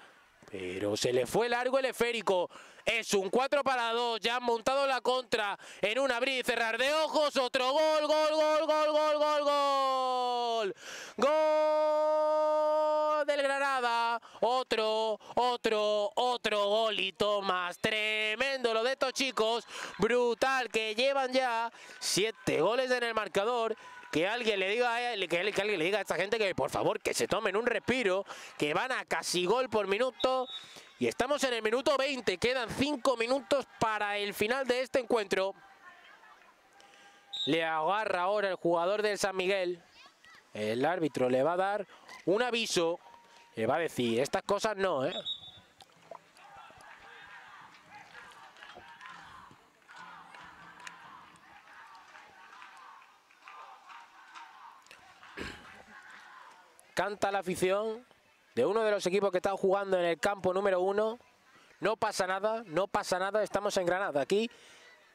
Pero se le fue largo el esférico. Es un 4 para 2. Ya han montado la contra en un abrir y cerrar de ojos. Otro gol, gol, gol, gol, gol, gol, gol. Gol del Granada. Otro, otro, otro golito más. Tremendo lo de estos chicos. Brutal que llevan ya siete goles en el marcador que alguien le diga a él, que, alguien le diga a esta gente que por favor que se tomen un respiro, que van a casi gol por minuto. Y estamos en el minuto 20, quedan 5 minutos para el final de este encuentro. Le agarra ahora el jugador del San Miguel. El árbitro le va a dar un aviso. Le va a decir, estas cosas no, ¿eh? Canta la afición de uno de los equipos que están jugando en el campo número uno. No pasa nada, no pasa nada, estamos en Granada. Aquí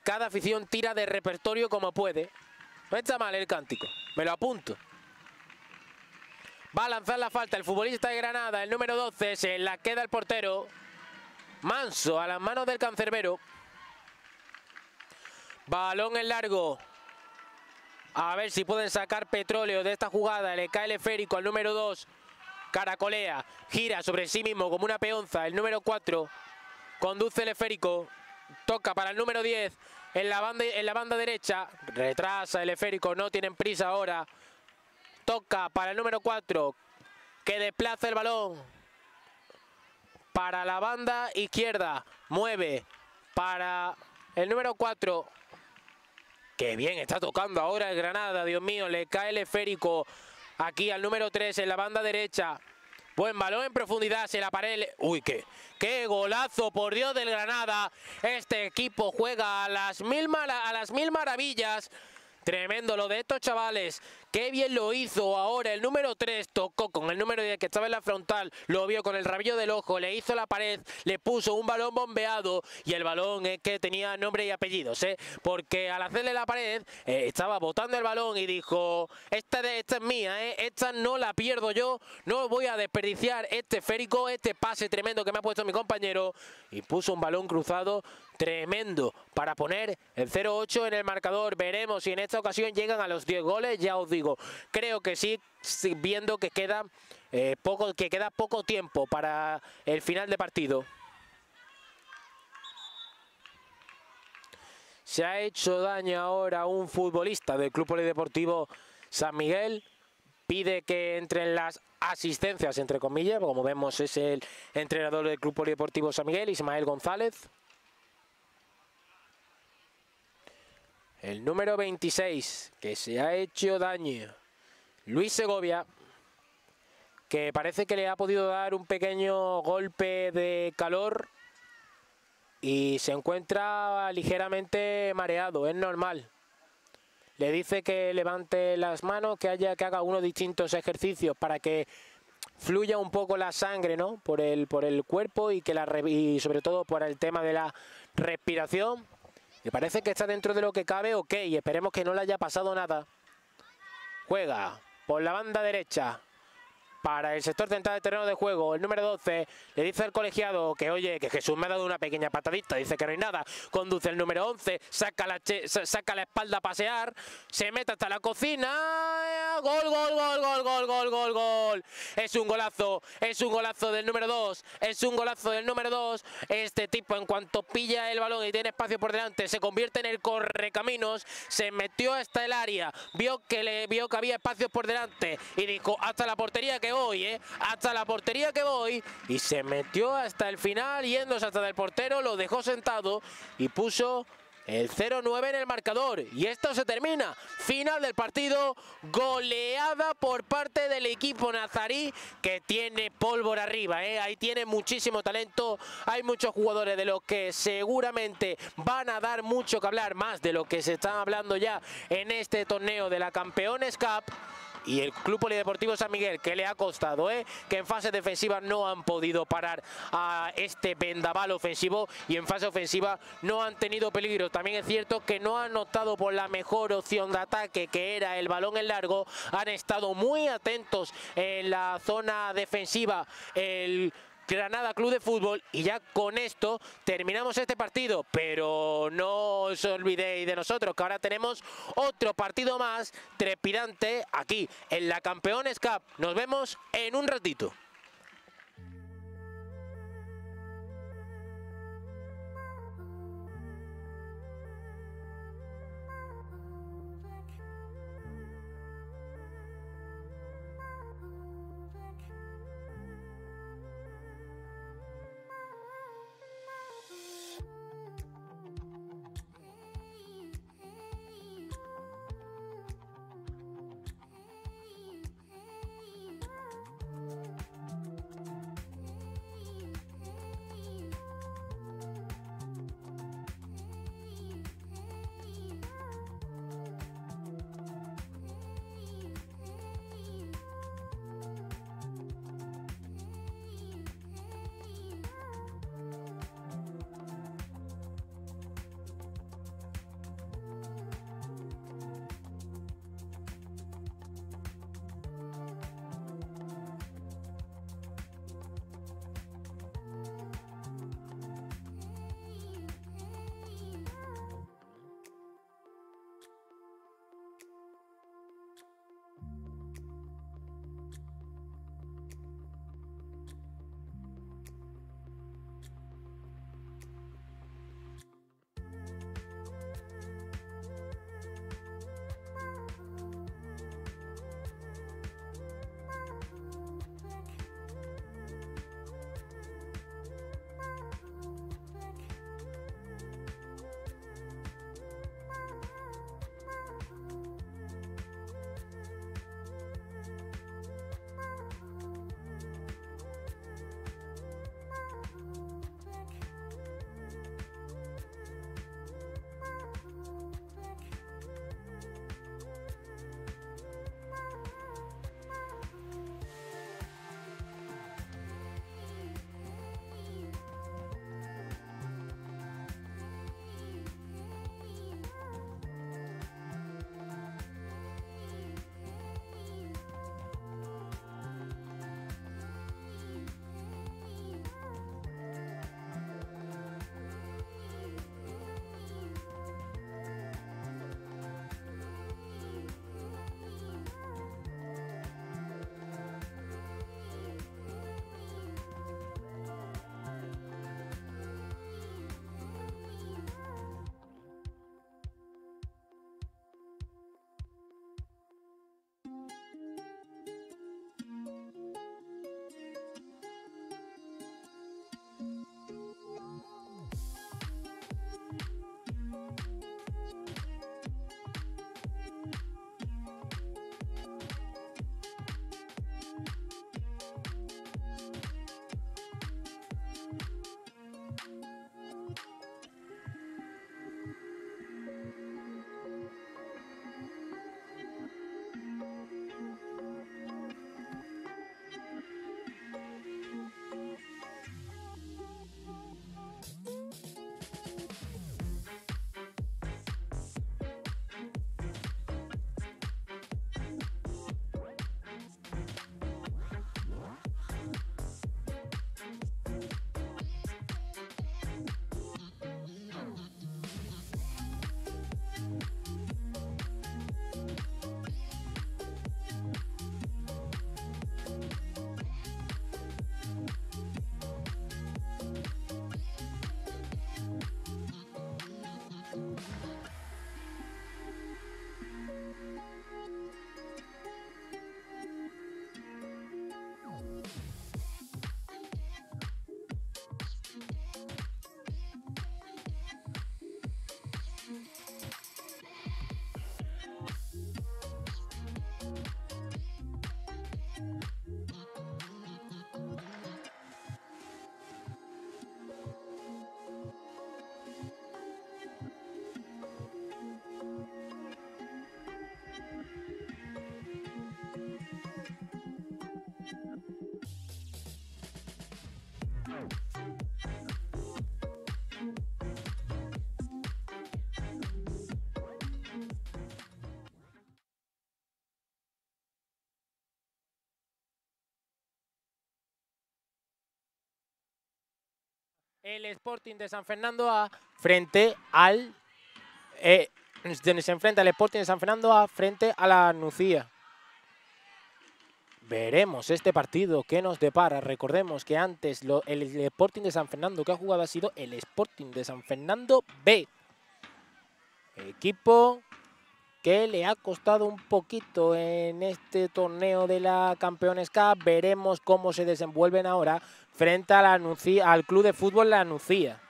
cada afición tira de repertorio como puede. No está mal el cántico, me lo apunto. Va a lanzar la falta el futbolista de Granada, el número 12, se la queda el portero. Manso a las manos del cancerbero. Balón en largo. A ver si pueden sacar petróleo de esta jugada. Le cae el esférico al número 2. Caracolea. Gira sobre sí mismo como una peonza. El número 4. Conduce el esférico. Toca para el número 10. En la, banda, en la banda derecha. Retrasa el esférico. No tienen prisa ahora. Toca para el número 4. Que desplaza el balón. Para la banda izquierda. Mueve. Para el número 4. Qué bien está tocando ahora el Granada, Dios mío, le cae el esférico aquí al número 3 en la banda derecha. Buen balón en profundidad, se la pared. Uy, qué, qué golazo, por Dios del Granada. Este equipo juega a las mil, a las mil maravillas. Tremendo lo de estos chavales. Qué bien lo hizo ahora. El número 3 tocó con el número 10 que estaba en la frontal. Lo vio con el rabillo del ojo. Le hizo la pared. Le puso un balón bombeado. Y el balón es que tenía nombre y apellidos. ¿eh? Porque al hacerle la pared eh, estaba botando el balón y dijo: esta, de, esta es mía. ¿eh? Esta no la pierdo yo. No voy a desperdiciar este esférico. Este pase tremendo que me ha puesto mi compañero. Y puso un balón cruzado tremendo para poner el 0-8 en el marcador. Veremos si en esta ocasión llegan a los 10 goles. Ya os digo, creo que sí, viendo que queda, eh, poco, que queda poco tiempo para el final de partido. Se ha hecho daño ahora un futbolista del Club Polideportivo San Miguel. Pide que entren las asistencias, entre comillas. Como vemos es el entrenador del Club Polideportivo San Miguel, Ismael González. El número 26, que se ha hecho daño. Luis Segovia, que parece que le ha podido dar un pequeño golpe de calor y se encuentra ligeramente mareado, es normal. Le dice que levante las manos, que haya que haga unos distintos ejercicios para que fluya un poco la sangre, ¿no? Por el por el cuerpo y que la y sobre todo por el tema de la respiración me parece que está dentro de lo que cabe, ok, esperemos que no le haya pasado nada. Juega por la banda derecha para el sector central del terreno de juego. El número 12 le dice al colegiado que, oye, que Jesús me ha dado una pequeña patadita. Dice que no hay nada. Conduce el número 11, saca la, saca la espalda a pasear, se mete hasta la cocina. Gol, gol, gol, gol, gol, gol, gol, gol. Es un golazo, es un golazo del número 2, es un golazo del número 2. Este tipo, en cuanto pilla el balón y tiene espacio por delante, se convierte en el correcaminos, se metió hasta el área, vio que, le, vio que había espacios por delante y dijo, hasta la portería que voy, ¿eh? hasta la portería que voy. Y se metió hasta el final, yéndose hasta el portero, lo dejó sentado y puso el 0-9 en el marcador. Y esto se termina. Final del partido. Goleada por parte del equipo nazarí que tiene pólvora arriba. ¿eh? Ahí tiene muchísimo talento. Hay muchos jugadores de los que seguramente van a dar mucho que hablar. Más de lo que se está hablando ya en este torneo de la Campeones Cup y el Club Polideportivo San Miguel, que le ha costado, ¿eh? que en fase defensiva no han podido parar a este vendaval ofensivo y en fase ofensiva no han tenido peligro. También es cierto que no han optado por la mejor opción de ataque, que era el balón en largo. Han estado muy atentos en la zona defensiva. Granada Club de Fútbol y ya con esto terminamos este partido, pero no os olvidéis de nosotros que ahora tenemos otro partido más trepidante aquí en la Campeones Cup. Nos vemos en un ratito. El Sporting de San Fernando A frente al... Eh, se enfrenta el Sporting de San Fernando A frente a la Nucía. Veremos este partido que nos depara. Recordemos que antes el Sporting de San Fernando que ha jugado ha sido el Sporting de San Fernando B. Equipo que le ha costado un poquito en este torneo de la Campeones Cup. Veremos cómo se desenvuelven ahora frente a la al Club de Fútbol La Nucía.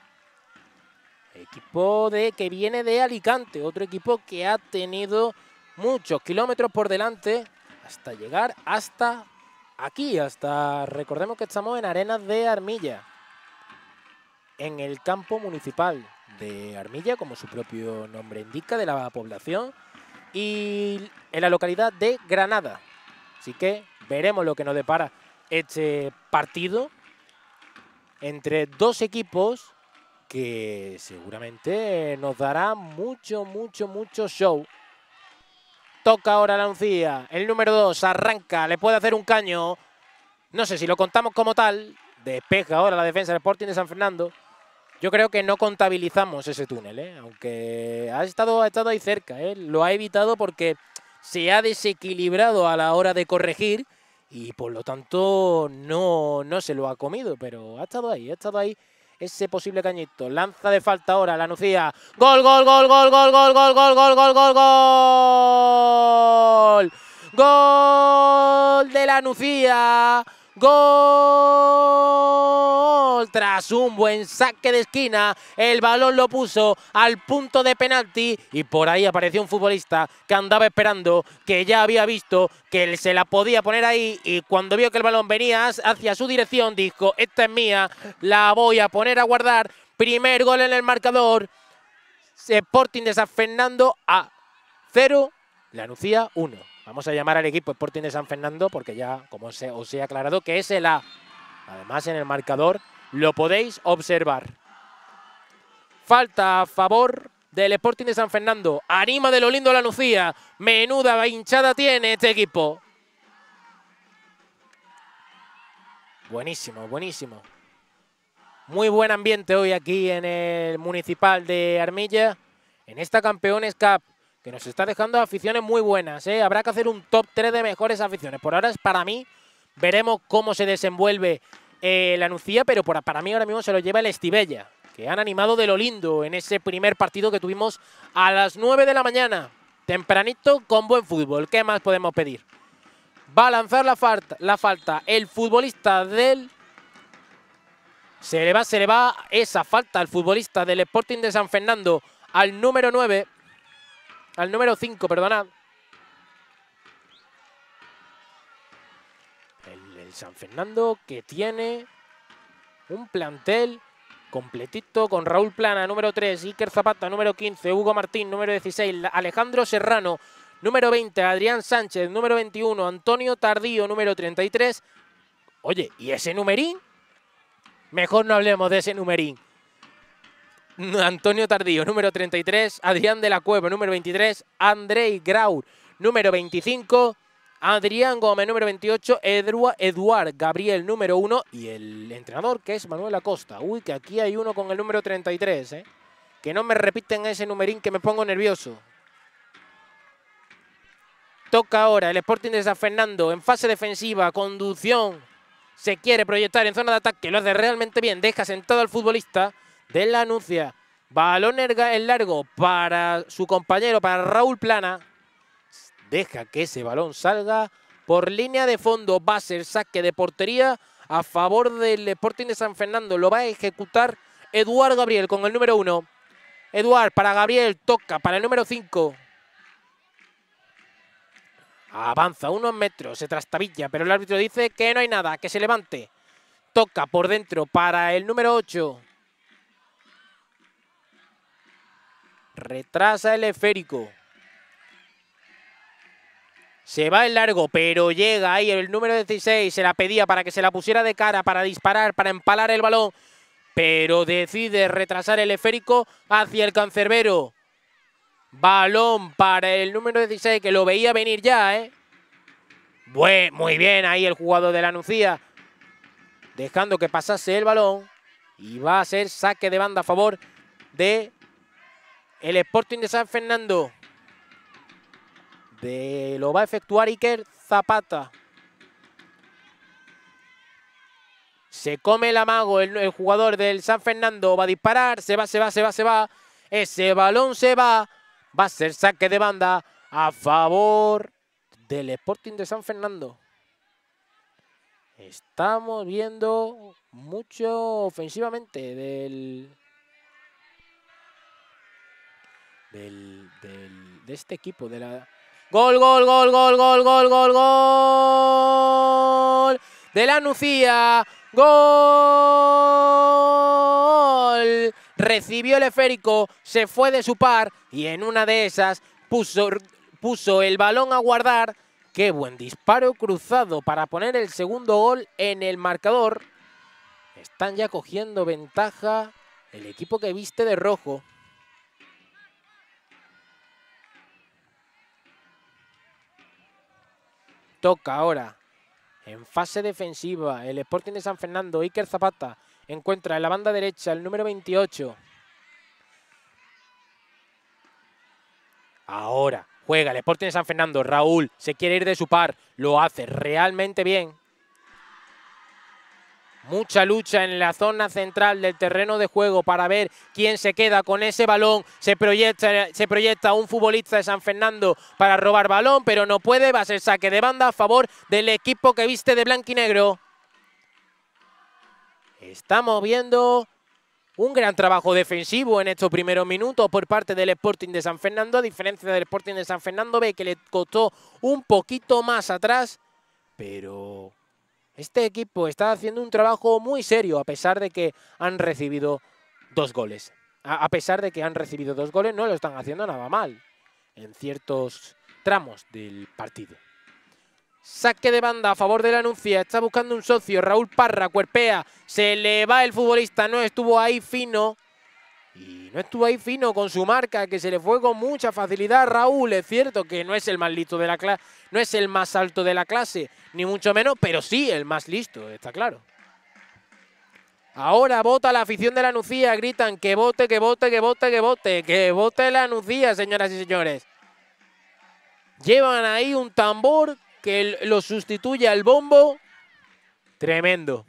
Equipo de, que viene de Alicante, otro equipo que ha tenido muchos kilómetros por delante hasta llegar hasta aquí, hasta, recordemos que estamos en Arenas de Armilla, en el campo municipal de Armilla, como su propio nombre indica, de la población, y en la localidad de Granada. Así que veremos lo que nos depara este partido entre dos equipos que seguramente nos dará mucho, mucho, mucho show. Toca ahora la Uncía, el número 2 arranca, le puede hacer un caño. No sé si lo contamos como tal. Despeja ahora la defensa del Sporting de San Fernando. Yo creo que no contabilizamos ese túnel, ¿eh? aunque ha estado, ha estado ahí cerca. ¿eh? Lo ha evitado porque se ha desequilibrado a la hora de corregir y por lo tanto no, no se lo ha comido, pero ha estado ahí, ha estado ahí ese posible cañito. Lanza de falta ahora la Nucía. Gol, gol, gol, gol, gol, gol, gol, gol, gol, gol, gol, gol. Gol de la Nucía. Gol tras un buen saque de esquina. El balón lo puso al punto de penalti y por ahí apareció un futbolista que andaba esperando, que ya había visto que se la podía poner ahí y cuando vio que el balón venía hacia su dirección dijo, esta es mía, la voy a poner a guardar. Primer gol en el marcador. Sporting de San Fernando a 0, La Nucía 1. Vamos a llamar al equipo Sporting de San Fernando porque ya, como os he aclarado, que es el A. Además, en el marcador lo podéis observar. Falta a favor del Sporting de San Fernando. Anima de lo lindo la Lucía. Menuda hinchada tiene este equipo. Buenísimo, buenísimo. Muy buen ambiente hoy aquí en el Municipal de Armilla. En esta Campeones Cup que nos está dejando aficiones muy buenas. ¿eh? Habrá que hacer un top 3 de mejores aficiones. Por ahora es para mí. Veremos cómo se desenvuelve eh, la Nucía, pero para mí ahora mismo se lo lleva el Estivella, que han animado de lo lindo en ese primer partido que tuvimos a las 9 de la mañana. Tempranito con buen fútbol. ¿Qué más podemos pedir? Va a lanzar la falta, la falta el futbolista del... Se le, va, se le va esa falta al futbolista del Sporting de San Fernando al número 9, al número 5, perdonad. El, San Fernando que tiene un plantel completito con Raúl Plana, número 3, Iker Zapata, número 15, Hugo Martín, número 16, Alejandro Serrano, número 20, Adrián Sánchez, número 21, Antonio Tardío, número 33. Oye, ¿y ese numerín? Mejor no hablemos de ese numerín. Antonio Tardío, número 33, Adrián de la Cueva, número 23, Andrei Grau, número 25, Adrián Gómez, número 28, Eduard Gabriel, número 1 y el entrenador que es Manuel Acosta. Uy, que aquí hay uno con el número 33, ¿eh? Que no me repiten ese numerín que me pongo nervioso. Toca ahora el Sporting de San Fernando en fase defensiva, conducción. Se quiere proyectar en zona de ataque, lo hace realmente bien, deja sentado al futbolista de la anuncia. Balón en largo para su compañero, para Raúl Plana. Deja que ese balón salga por línea de fondo. Va a ser saque de portería a favor del Sporting de San Fernando. Lo va a ejecutar Eduard Gabriel con el número uno. Eduard para Gabriel, toca para el número 5. Avanza unos metros, se trastabilla, pero el árbitro dice que no hay nada, que se levante. Toca por dentro para el número 8. Retrasa el esférico. Se va el largo, pero llega ahí el número 16. Se la pedía para que se la pusiera de cara, para disparar, para empalar el balón. Pero decide retrasar el esférico hacia el cancerbero. Balón para el número 16, que lo veía venir ya, ¿eh? muy bien ahí el jugador de la Nucía. Dejando que pasase el balón. Y va a ser saque de banda a favor de el Sporting de San Fernando. De, lo va a efectuar Iker Zapata. Se come el amago el, el, jugador del San Fernando. Va a disparar. Se va, se va, se va, se va. Ese balón se va. Va a ser saque de banda a favor del Sporting de San Fernando. Estamos viendo mucho ofensivamente del, del, del, de este equipo. De la... Gol, gol, gol, gol, gol, gol, gol, gol. De la Nucía. Gol. Recibió el esférico, se fue de su par y en una de esas puso, puso el balón a guardar Qué buen disparo cruzado para poner el segundo gol en el marcador. Están ya cogiendo ventaja el equipo que viste de rojo. Toca ahora en fase defensiva el Sporting de San Fernando. Iker Zapata encuentra en la banda derecha el número 28. Ahora Juega el Sporting de San Fernando. Raúl se quiere ir de su par. Lo hace realmente bien. Mucha lucha en la zona central del terreno de juego para ver quién se queda con ese balón. Se proyecta, se proyecta un futbolista de San Fernando para robar balón, pero no puede. Va a ser saque de banda a favor del equipo que viste de blanco y negro. Estamos viendo un gran trabajo defensivo en estos primeros minutos por parte del Sporting de San Fernando, a diferencia del Sporting de San Fernando ve que le costó un poquito más atrás, pero este equipo está haciendo un trabajo muy serio a pesar de que han recibido dos goles. A pesar de que han recibido dos goles, no lo están haciendo nada mal en ciertos tramos del partido. Saque de banda a favor de la Anuncia. Está buscando un socio. Raúl Parra, cuerpea. Se le va el futbolista. No estuvo ahí fino. Y no estuvo ahí fino con su marca, que se le fue con mucha facilidad. Raúl, es cierto que no es el más listo de la clase, no es el más alto de la clase, ni mucho menos, pero sí el más listo, está claro. Ahora vota la afición de la Nucía, gritan que vote, que vote, que vote, que vote, que vote la Nucía, señoras y señores. Llevan ahí un tambor que lo sustituye al bombo. Tremendo.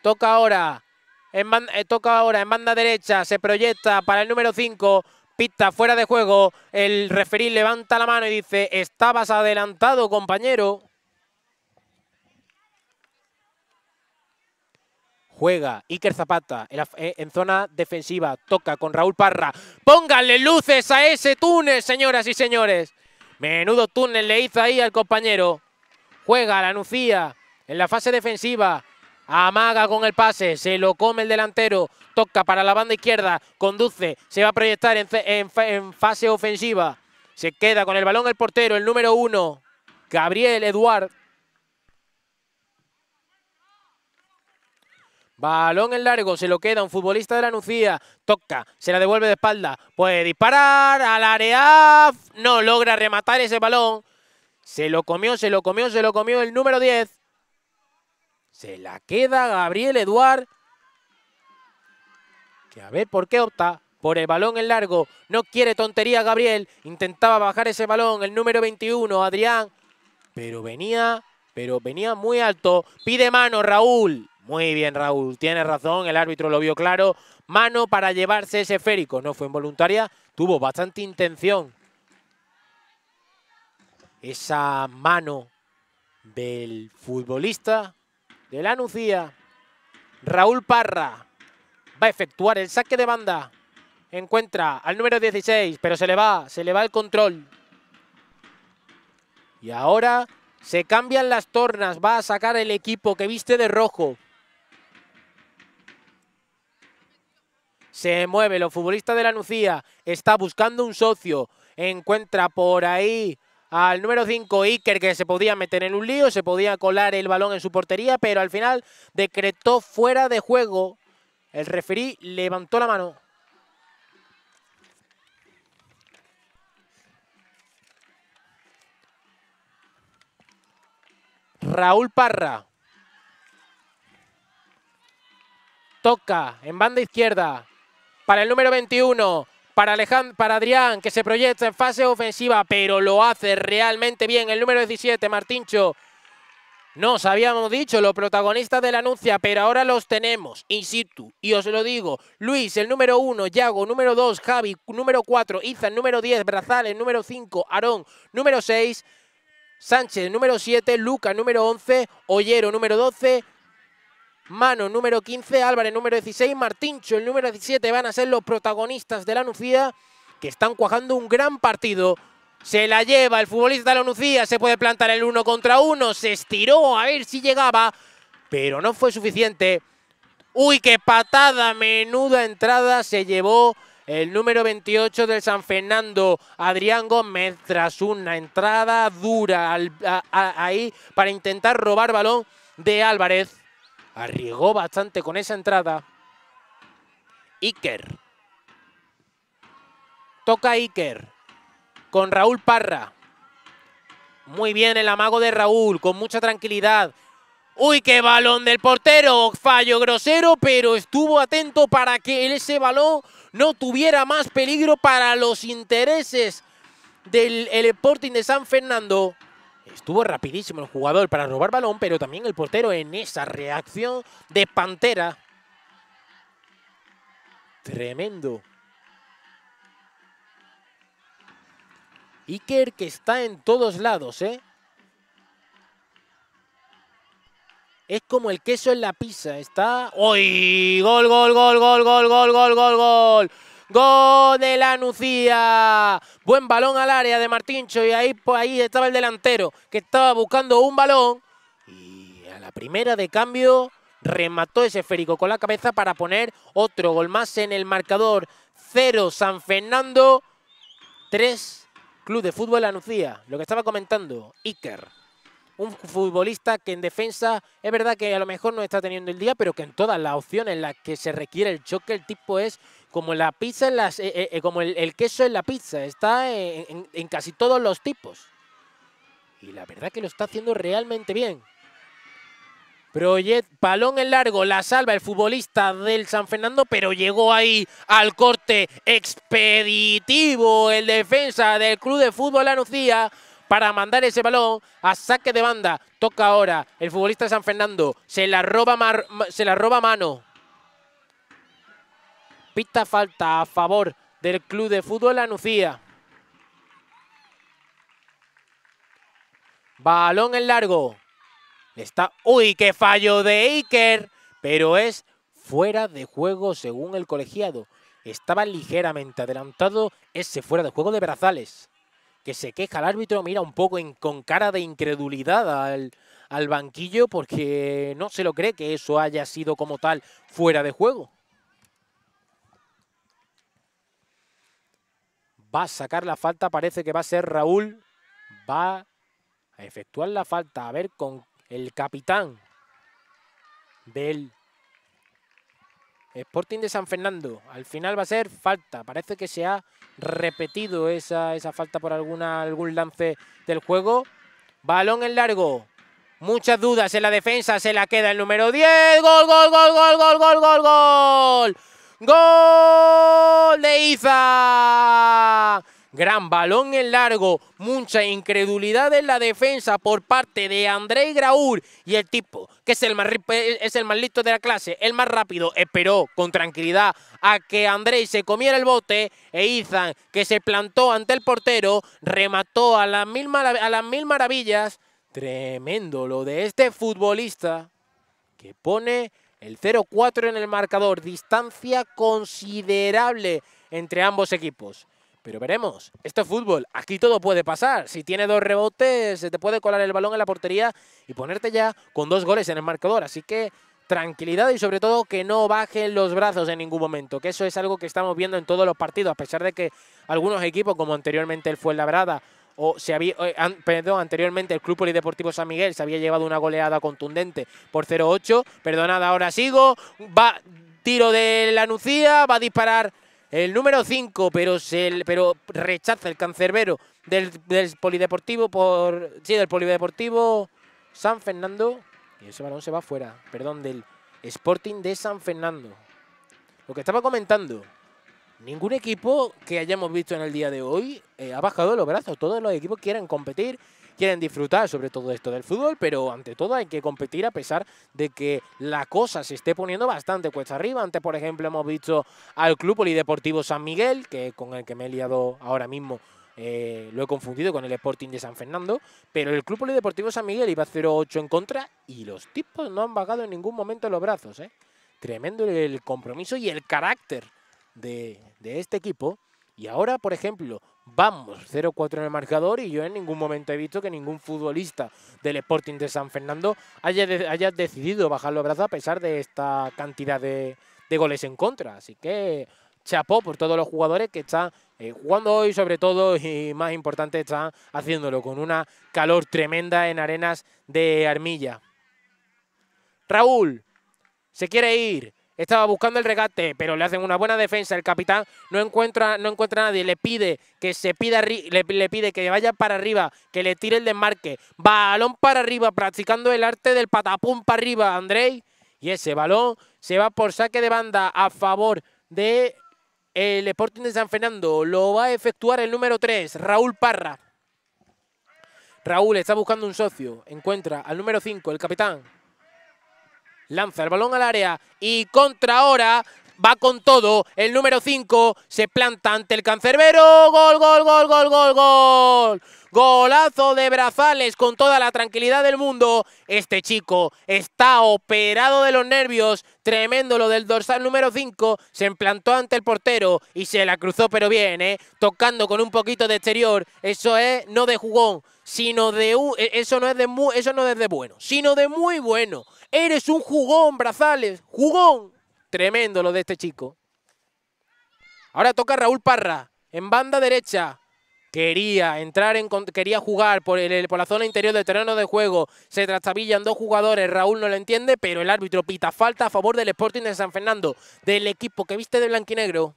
Toca ahora, en banda, eh, toca ahora en banda derecha, se proyecta para el número 5, pista fuera de juego, el referí levanta la mano y dice, estabas adelantado compañero. Juega Iker Zapata en, eh, zona defensiva, toca con Raúl Parra. Pónganle luces a ese túnel, señoras y señores. Menudo túnel le hizo ahí al compañero. Juega la Nucía en la fase defensiva. Amaga con el pase, se lo come el delantero, toca para la banda izquierda, conduce, se va a proyectar en, en, fase ofensiva. Se queda con el balón el portero, el número uno, Gabriel Eduard. Balón en largo, se lo queda un futbolista de la Nucía. Toca, se la devuelve de espalda. Puede disparar al área. No logra rematar ese balón. Se lo comió, se lo comió, se lo comió el número 10. Se la queda Gabriel Eduard. Que a ver por qué opta por el balón en largo. No quiere tontería Gabriel. Intentaba bajar ese balón el número 21, Adrián. Pero venía, pero venía muy alto. Pide mano Raúl. Muy bien, Raúl. Tiene razón, el árbitro lo vio claro. Mano para llevarse ese esférico. No fue involuntaria, tuvo bastante intención. Esa mano del futbolista de la Nucía. Raúl Parra va a efectuar el saque de banda. Encuentra al número 16, pero se le va, se le va el control. Y ahora se cambian las tornas, va a sacar el equipo que viste de rojo. se mueve, los futbolistas de la Nucía, está buscando un socio, encuentra por ahí al número 5 Iker que se podía meter en un lío, se podía colar el balón en su portería, pero al final decretó fuera de juego. El referí levantó la mano. Raúl Parra Toca en banda izquierda para el número 21, para, Alejand para Adrián, que se proyecta en fase ofensiva, pero lo hace realmente bien. El número 17, Martincho. Nos habíamos dicho los protagonistas de la anuncia, pero ahora los tenemos in situ. Y os lo digo, Luis, el número 1, Yago, número 2, Javi, número 4, Izan, número 10, Brazales, número 5, Aarón, número 6, Sánchez, número 7, Luca, número 11, Ollero, número 12, Mano, número 15, Álvarez, número 16, Martincho, el número 17, van a ser los protagonistas de la Nucía, que están cuajando un gran partido. Se la lleva el futbolista de la Nucía, se puede plantar el uno contra uno, se estiró a ver si llegaba, pero no fue suficiente. Uy, qué patada, menuda entrada se llevó el número 28 del San Fernando, Adrián Gómez, tras una entrada dura ahí para intentar robar balón de Álvarez. Arriesgó bastante con esa entrada. Iker. Toca Iker. Con Raúl Parra. Muy bien el amago de Raúl, con mucha tranquilidad. Uy, qué balón del portero. Fallo grosero, pero estuvo atento para que ese balón no tuviera más peligro para los intereses del Sporting de San Fernando. Estuvo rapidísimo el jugador para robar balón, pero también el portero en esa reacción de Pantera. Tremendo. Iker que está en todos lados, ¿eh? Es como el queso en la pizza. Está... ¡Uy! Gol, gol, gol, gol, gol, gol, gol, gol, gol. Gol de la Nucía. Buen balón al área de Martincho y ahí, pues, ahí estaba el delantero que estaba buscando un balón. Y a la primera de cambio remató ese esférico con la cabeza para poner otro gol más en el marcador. 0 San Fernando, 3 Club de Fútbol La Nucía. Lo que estaba comentando, Iker un futbolista que en defensa es verdad que a lo mejor no está teniendo el día, pero que en todas las opciones en las que se requiere el choque, el tipo es como la pizza, en las, eh, eh, eh, como el, queso en la pizza, está en, casi todos los tipos. Y la verdad que lo está haciendo realmente bien. Proyect, balón en largo, la salva el futbolista del San Fernando, pero llegó ahí al corte expeditivo el defensa del Club de Fútbol Anuncia para mandar ese balón a saque de banda. Toca ahora el futbolista de San Fernando, se la roba, se la roba mano. Pita falta a favor del Club de Fútbol Anuncia. Balón en largo. Está... ¡Uy, qué fallo de Iker! Pero es fuera de juego según el colegiado. Estaba ligeramente adelantado ese fuera de juego de Brazales. Que se queja el árbitro, mira un poco con cara de incredulidad al banquillo porque no se lo cree que eso haya sido como tal fuera de juego. Va a sacar la falta, parece que va a ser Raúl. Va a efectuar la falta, a ver con el capitán del Sporting de San Fernando. Al final va a ser falta. Parece que se ha repetido esa, esa falta por alguna, algún lance del juego. Balón en largo. Muchas dudas en la defensa. Se la queda el número 10. Gol, gol, gol, gol, gol, gol, gol, gol. ¡Gol de Iza! Gran balón en largo, mucha incredulidad en la defensa por parte de Andrei Graúl y el tipo, que es el, más, es el más listo de la clase, el más rápido, esperó con tranquilidad a que Andrei se comiera el bote e Izan, que se plantó ante el portero, remató a las mil, a las mil maravillas. Tremendo lo de este futbolista que pone el 0-4 en el marcador, distancia considerable entre ambos equipos. Pero veremos, esto es fútbol, aquí todo puede pasar. Si tiene dos rebotes, se te puede colar el balón en la portería y ponerte ya con dos goles en el marcador. Así que tranquilidad y sobre todo que no bajen los brazos en ningún momento, que eso es algo que estamos viendo en todos los partidos, a pesar de que algunos equipos, como anteriormente el Fuenlabrada, o se había, eh, perdón, anteriormente el Club Polideportivo San Miguel se había llevado una goleada contundente por 0-8. Perdonad, ahora sigo. Va, tiro de la Nucía, va a disparar el número 5, pero, pero rechaza el cancerbero del, del Polideportivo por. Sí, del Polideportivo San Fernando. Y ese balón se va fuera, perdón, del Sporting de San Fernando. Lo que estaba comentando, ningún equipo que hayamos visto en el día de hoy eh, ha bajado los brazos. Todos los equipos quieren competir, quieren disfrutar sobre todo esto del fútbol, pero ante todo hay que competir a pesar de que la cosa se esté poniendo bastante cuesta arriba. Antes, por ejemplo, hemos visto al Club Polideportivo San Miguel, que con el que me he liado ahora mismo eh, lo he confundido con el Sporting de San Fernando, pero el Club Polideportivo San Miguel iba 0-8 en contra y los tipos no han bajado en ningún momento los brazos. ¿eh? Tremendo el compromiso y el carácter de, de este equipo. Y ahora, por ejemplo, vamos 0-4 en el marcador y yo en ningún momento he visto que ningún futbolista del Sporting de San Fernando haya, haya decidido bajar los brazos a pesar de esta cantidad de, de goles en contra. Así que chapó por todos los jugadores que están eh, jugando hoy sobre todo y más importante están haciéndolo con una calor tremenda en arenas de armilla. Raúl se quiere ir, estaba buscando el regate, pero le hacen una buena defensa. El capitán no encuentra, no encuentra a nadie, le pide que se pida, le, le pide que vaya para arriba, que le tire el desmarque. Balón para arriba, practicando el arte del patapum para arriba, Andrei. Y ese balón se va por saque de banda a favor de el Sporting de San Fernando lo va a efectuar el número 3, Raúl Parra. Raúl está buscando un socio. Encuentra al número 5, el capitán. Lanza el balón al área y contra ahora va con todo. El número 5 se planta ante el cancerbero. Gol, gol, gol, gol, gol, gol. Golazo de Brazales con toda la tranquilidad del mundo. Este chico está operado de los nervios. Tremendo lo del dorsal número 5. Se implantó ante el portero y se la cruzó pero bien, ¿eh? Tocando con un poquito de exterior. Eso es no de jugón, sino de... E, eso, no es de eso no es de bueno, sino de muy bueno. Eres un jugón, Brazales. Jugón. Tremendo lo de este chico. Ahora toca Raúl Parra en banda derecha. Quería entrar en quería jugar por, el, por la zona interior del terreno de juego. Se trastabillan dos jugadores. Raúl no lo entiende, pero el árbitro pita falta a favor del Sporting de San Fernando, del equipo que viste de blanquinegro.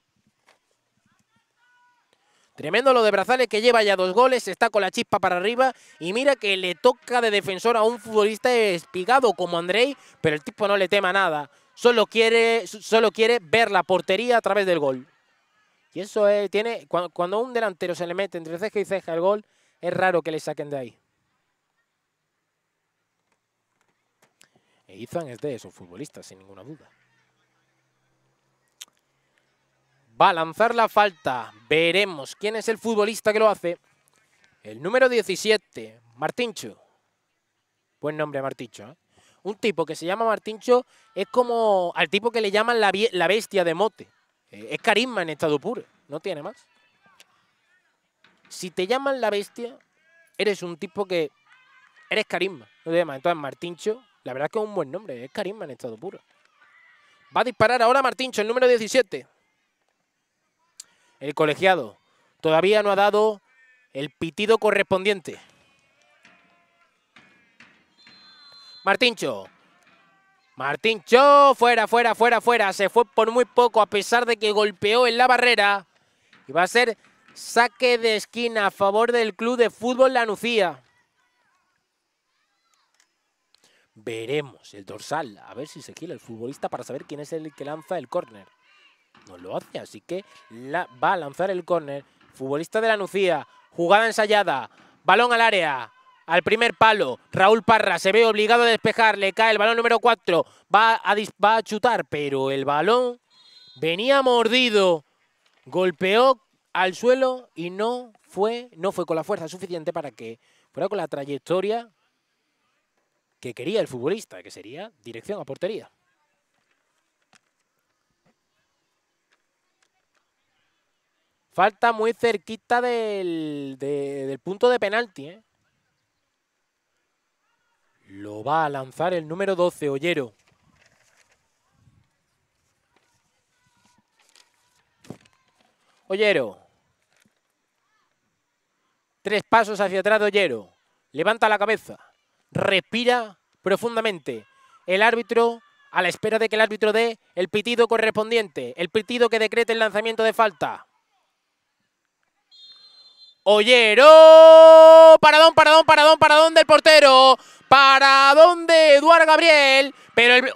Tremendo lo de Brazales que lleva ya dos goles, está con la chispa para arriba y mira que le toca de defensor a un futbolista espigado como Andrei, pero el tipo no le tema nada. Solo quiere, solo quiere ver la portería a través del gol. Y eso es, tiene, cuando, cuando un delantero se le mete entre ceja y ceja el gol, es raro que le saquen de ahí. E Ethan es de esos futbolistas, sin ninguna duda. Va a lanzar la falta. Veremos quién es el futbolista que lo hace. El número 17, Martincho. Buen nombre, Martincho. ¿eh? Un tipo que se llama Martincho es como al tipo que le llaman la, la bestia de mote. Eh, es carisma en estado puro, no tiene más. Si te llaman la bestia, eres un tipo que eres carisma, no te Entonces Martincho, la verdad es que es un buen nombre, es carisma en estado puro. Va a disparar ahora Martincho, el número 17. El colegiado todavía no ha dado el pitido correspondiente. Martincho. Martincho, fuera, fuera, fuera, fuera. Se fue por muy poco a pesar de que golpeó en la barrera. Y va a ser saque de esquina a favor del Club de Fútbol La Nucía. Veremos el dorsal, a ver si se gira el futbolista para saber quién es el que lanza el córner. No lo hace, así que la, va a lanzar el córner. Futbolista de la Nucía, jugada ensayada, balón al área, al primer palo. Raúl Parra se ve obligado a despejar, le cae el balón número 4, va a, va a chutar, pero el balón venía mordido, golpeó al suelo y no fue, no fue con la fuerza suficiente para que fuera con la trayectoria que quería el futbolista, que sería dirección a portería. Falta muy cerquita del, de, del punto de penalti. ¿eh? Lo va a lanzar el número 12, Ollero. Ollero. Tres pasos hacia atrás de Ollero. Levanta la cabeza. Respira profundamente. El árbitro, a la espera de que el árbitro dé el pitido correspondiente. El pitido que decrete el lanzamiento de falta. Ollero. Paradón, paradón, paradón, paradón del portero. Paradón de Eduardo Gabriel. Pero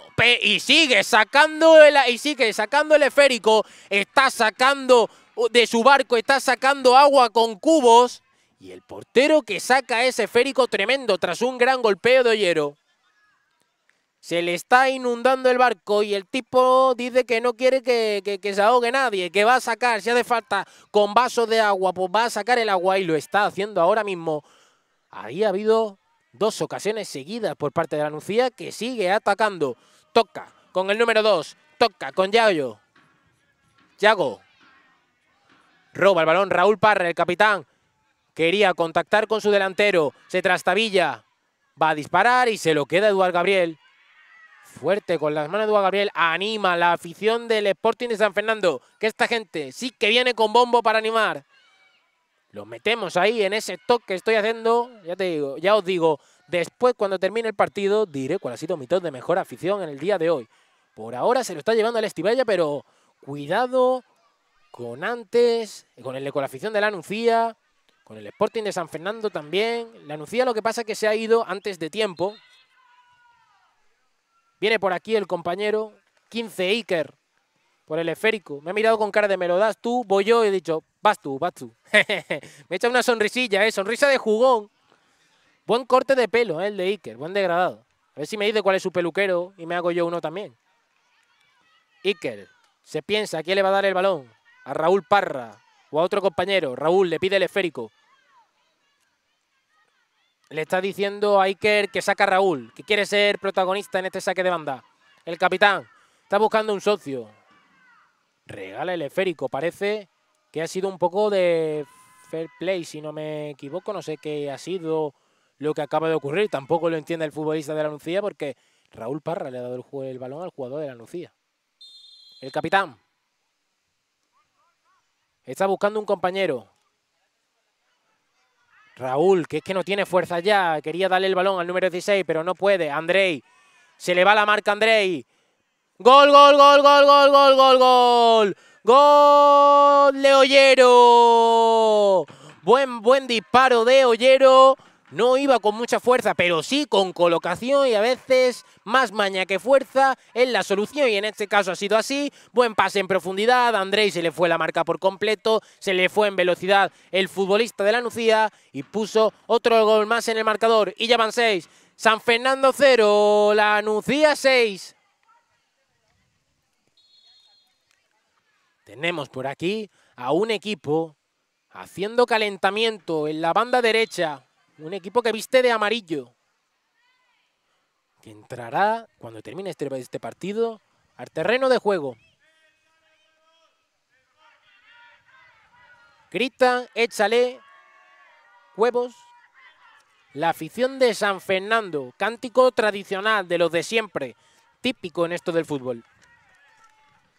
y sigue sacando el, y sigue sacando el esférico. Está sacando de su barco, está sacando agua con cubos. Y el portero que saca ese esférico tremendo tras un gran golpeo de Ollero. Se le está inundando el barco y el tipo dice que no quiere que, se ahogue nadie, que va a sacar, si hace falta, con vasos de agua, pues va a sacar el agua y lo está haciendo ahora mismo. Ahí ha habido dos ocasiones seguidas por parte de la Nucía que sigue atacando. Toca con el número 2, toca con Yago. Yago. Roba el balón Raúl Parra, el capitán. Quería contactar con su delantero, se trastabilla. Va a disparar y se lo queda Eduard Gabriel. Fuerte con las manos de Gabriel. Anima la afición del Sporting de San Fernando. Que esta gente sí que viene con bombo para animar. Lo metemos ahí en ese toque que estoy haciendo. Ya te digo, ya os digo, después cuando termine el partido diré cuál ha sido mi top de mejor afición en el día de hoy. Por ahora se lo está llevando el Estibella, pero cuidado con antes, con, el, con la afición de la Nucía, con el Sporting de San Fernando también. La Nucía lo que pasa es que se ha ido antes de tiempo. Viene por aquí el compañero, 15 Iker, por el esférico. Me ha mirado con cara de me lo das tú, voy yo y he dicho, vas tú, vas tú. me echa una sonrisilla, ¿eh? sonrisa de jugón. Buen corte de pelo, ¿eh? el de Iker, buen degradado. A ver si me dice cuál es su peluquero y me hago yo uno también. Iker se piensa a quién le va a dar el balón. A Raúl Parra o a otro compañero. Raúl le pide el esférico. Le está diciendo a Iker que saca a Raúl, que quiere ser protagonista en este saque de banda. El capitán está buscando un socio. Regala el esférico. Parece que ha sido un poco de fair play, si no me equivoco. No sé qué ha sido lo que acaba de ocurrir. Tampoco lo entiende el futbolista de la Nucía porque Raúl Parra le ha dado el, el balón al jugador de la Nucía. El capitán está buscando un compañero. Raúl, que es que no tiene fuerza ya. Quería darle el balón al número 16, pero no puede. Andrei. Se le va la marca Andrei. Gol, gol, gol, gol, gol, gol, gol, gol. Gol de Ollero. Buen, buen disparo de Ollero. No iba con mucha fuerza, pero sí con colocación y a veces más maña que fuerza es la solución y en este caso ha sido así. Buen pase en profundidad, a Andrei se le fue la marca por completo, se le fue en velocidad el futbolista de la Nucía y puso otro gol más en el marcador y ya van seis. San Fernando 0, la Nucía 6. Tenemos por aquí a un equipo haciendo calentamiento en la banda derecha. Un equipo que viste de amarillo. Que entrará cuando termine este, este partido al terreno de juego. Gritan, échale huevos. La afición de San Fernando, cántico tradicional de los de siempre, típico en esto del fútbol.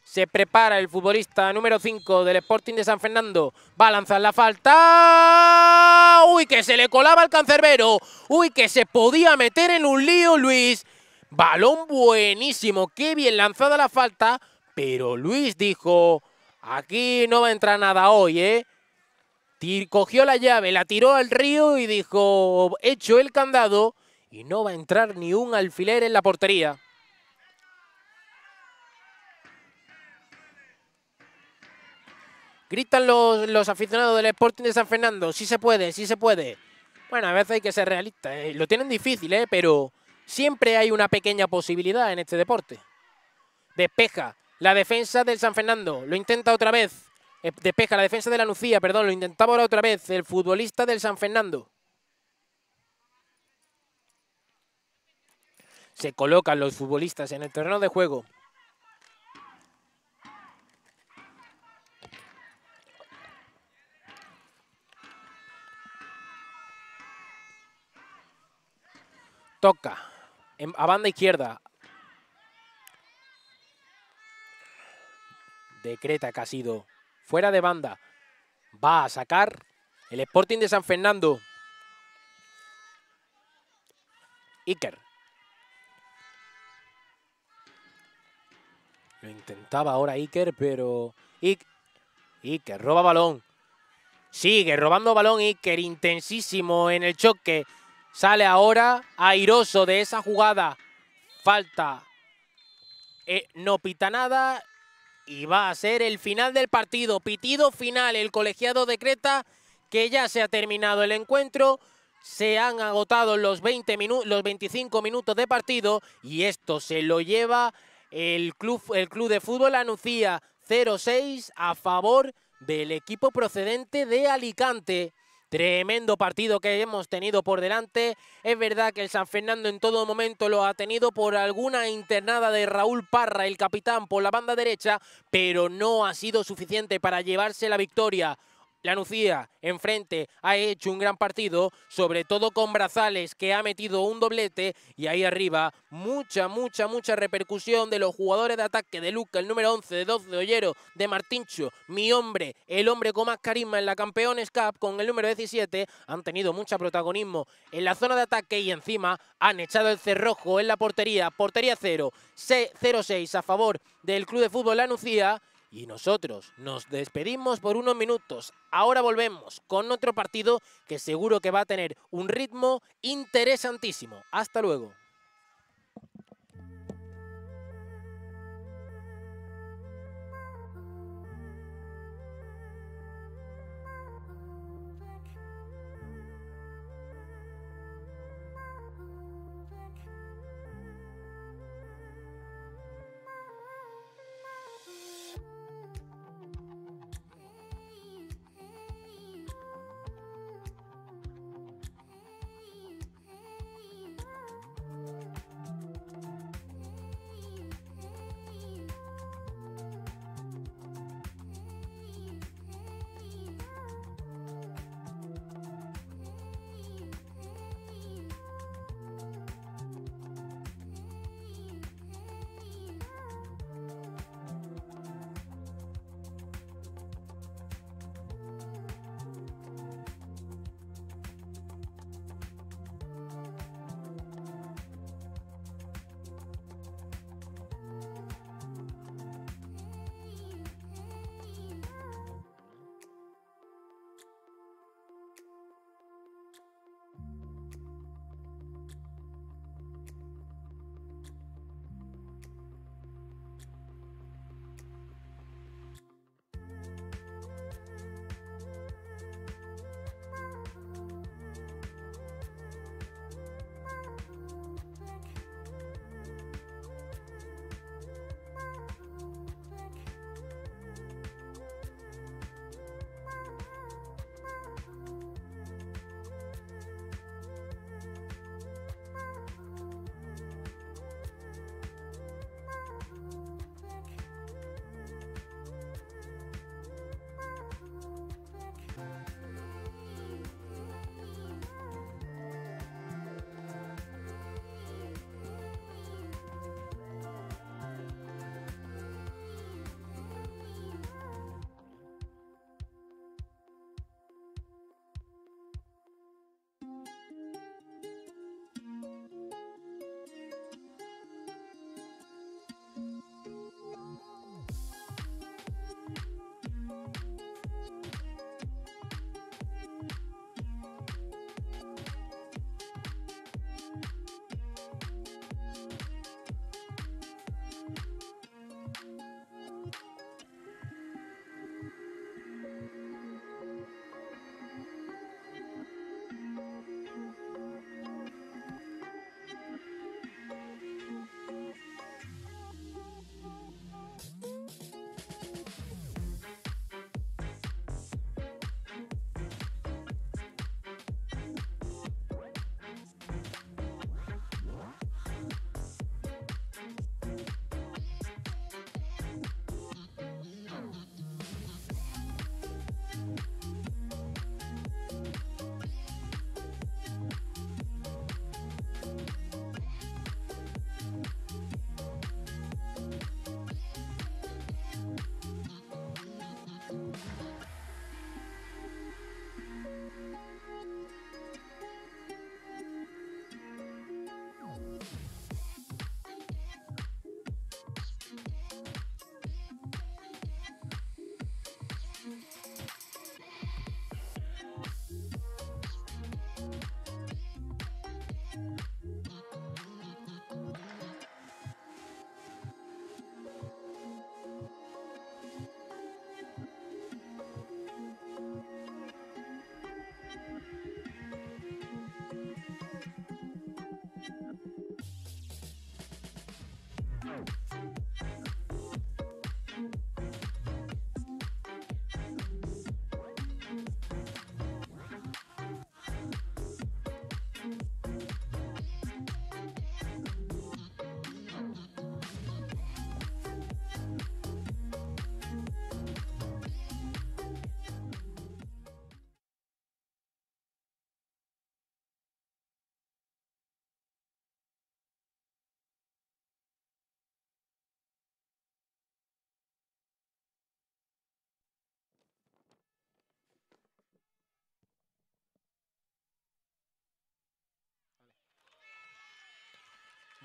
Se prepara el futbolista número 5 del Sporting de San Fernando. Va a lanzar la falta. Uy, que se le colaba al cancerbero. Uy, que se podía meter en un lío, Luis. Balón buenísimo. Qué bien lanzada la falta. Pero Luis dijo, aquí no va a entrar nada hoy, ¿eh? Cogió la llave, la tiró al río y dijo, hecho el candado y no va a entrar ni un alfiler en la portería. Gritan los, los aficionados del Sporting de San Fernando, sí se puede, sí se puede. Bueno, a veces hay que ser realista, ¿eh? lo tienen difícil, ¿eh? pero siempre hay una pequeña posibilidad en este deporte. Despeja la defensa del San Fernando, lo intenta otra vez. Eh, Despeja la defensa de la Nucía, perdón, lo intentaba ahora otra vez el futbolista del San Fernando. Se colocan los futbolistas en el terreno de juego. Toca a banda izquierda. Decreta que ha sido fuera de banda. Va a sacar el Sporting de San Fernando. Iker. Lo intentaba ahora Iker, pero... Ik- Iker roba balón. Sigue robando balón Iker, intensísimo en el choque. Sale ahora airoso de esa jugada. Falta eh, no pita nada y va a ser el final del partido. Pitido final, el colegiado decreta que ya se ha terminado el encuentro. Se han agotado los, 20 los 25 minutos de partido y esto se lo lleva el club, el club de fútbol Anucía 0-6 a favor del equipo procedente de Alicante. Tremendo partido que hemos tenido por delante. Es verdad que el San Fernando en todo momento lo ha tenido por alguna internada de Raúl Parra, el capitán, por la banda derecha, pero no ha sido suficiente para llevarse la victoria. La Nucía enfrente ha hecho un gran partido, sobre todo con Brazales que ha metido un doblete y ahí arriba mucha, mucha, mucha repercusión de los jugadores de ataque de Luca, el número 11, de 12 de Ollero, de Martincho, mi hombre, el hombre con más carisma en la Campeones Cup con el número 17, han tenido mucho protagonismo en la zona de ataque y encima han echado el cerrojo en la portería, portería 0, 0-6 a favor del Club de Fútbol La Nucía y nosotros nos despedimos por unos minutos. Ahora volvemos con otro partido que seguro que va a tener un ritmo interesantísimo. Hasta luego.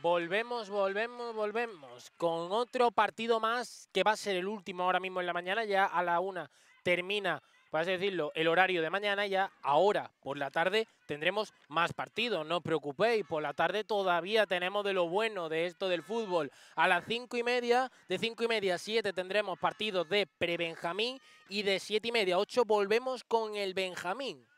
Volvemos, volvemos, volvemos con otro partido más que va a ser el último ahora mismo en la mañana. Ya a la una termina, por así decirlo, el horario de mañana. Ya ahora por la tarde tendremos más partidos. No os preocupéis, por la tarde todavía tenemos de lo bueno de esto del fútbol. A las cinco y media, de cinco y media a siete tendremos partidos de pre-Benjamín y de siete y media a ocho volvemos con el Benjamín.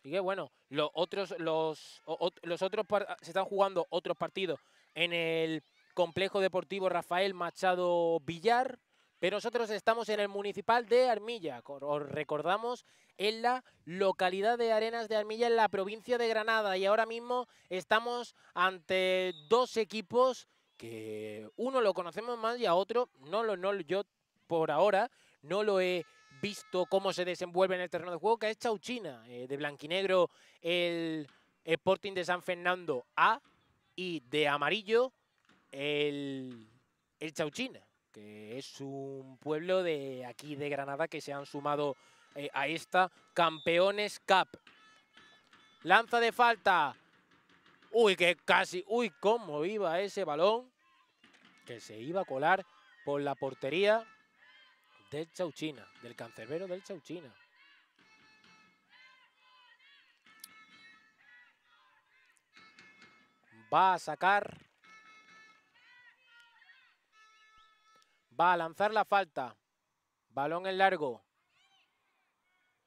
Así que bueno, los otros, los, los otros se están jugando otros partidos en el complejo deportivo Rafael Machado Villar, pero nosotros estamos en el municipal de Armilla. Os recordamos en la localidad de Arenas de Armilla, en la provincia de Granada. Y ahora mismo estamos ante dos equipos que uno lo conocemos más y a otro no lo, no, yo por ahora no lo he visto cómo se desenvuelve en el terreno de juego, que es Chauchina, eh, de blanquinegro el Sporting de San Fernando A y de amarillo el, el Chauchina, que es un pueblo de aquí de Granada que se han sumado eh, a esta Campeones Cup. Lanza de falta. Uy, que casi, uy, cómo iba ese balón que se iba a colar por la portería del Chauchina, del cancerbero del Chauchina. Va a sacar. Va a lanzar la falta. Balón en largo.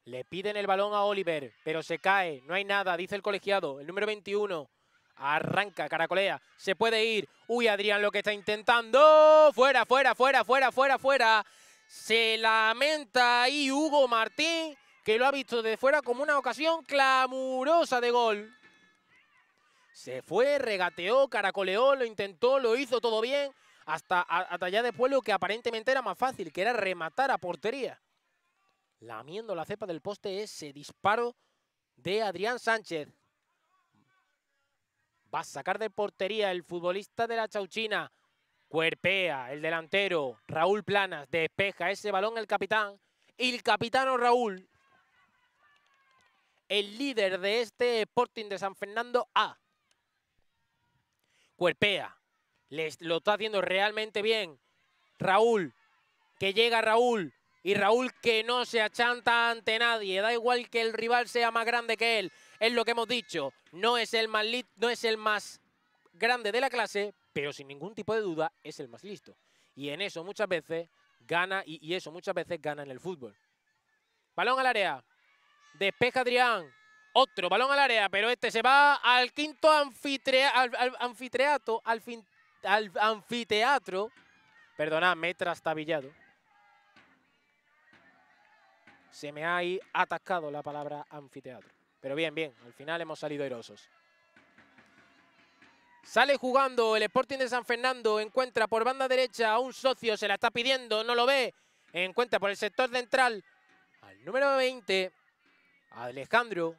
Le piden el balón a Oliver, pero se cae. No hay nada, dice el colegiado. El número 21. Arranca, caracolea. Se puede ir. Uy, Adrián lo que está intentando. Fuera, fuera, fuera, fuera, fuera, fuera. Se lamenta ahí Hugo Martín, que lo ha visto de fuera como una ocasión clamurosa de gol. Se fue, regateó, caracoleó, lo intentó, lo hizo todo bien, hasta, hasta allá después lo que aparentemente era más fácil, que era rematar a portería. Lamiendo la cepa del poste ese disparo de Adrián Sánchez. Va a sacar de portería el futbolista de la Chauchina. Cuerpea el delantero. Raúl Planas despeja ese balón el capitán. Y el capitano Raúl, el líder de este Sporting de San Fernando A. Cuerpea. Les, lo está haciendo realmente bien. Raúl. Que llega Raúl. Y Raúl que no se achanta ante nadie. Da igual que el rival sea más grande que él. Es lo que hemos dicho. No es el más, no es el más grande de la clase, pero sin ningún tipo de duda es el más listo. Y en eso muchas veces gana, y, eso muchas veces gana en el fútbol. Balón al área. Despeja Adrián. Otro balón al área, pero este se va al quinto al, anfiteatro, al, al anfiteatro. Perdonad, me he trastabillado. Se me ha atascado la palabra anfiteatro. Pero bien, bien, al final hemos salido erosos. Sale jugando el Sporting de San Fernando. Encuentra por banda derecha a un socio. Se la está pidiendo. No lo ve. Encuentra por el sector central al número 20. Alejandro.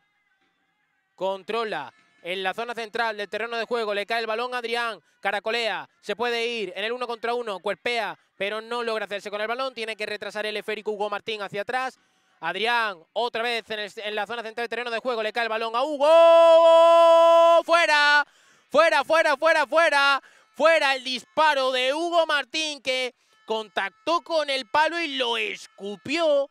Controla en la zona central del terreno de juego. Le cae el balón a Adrián. Caracolea. Se puede ir en el uno contra uno. Cuerpea. Pero no logra hacerse con el balón. Tiene que retrasar el esférico Hugo Martín hacia atrás. Adrián, otra vez en, en la zona central del terreno de juego. Le cae el balón a Hugo. ¡Fuera! Fuera, fuera, fuera, fuera. Fuera el disparo de Hugo Martín que contactó con el palo y lo escupió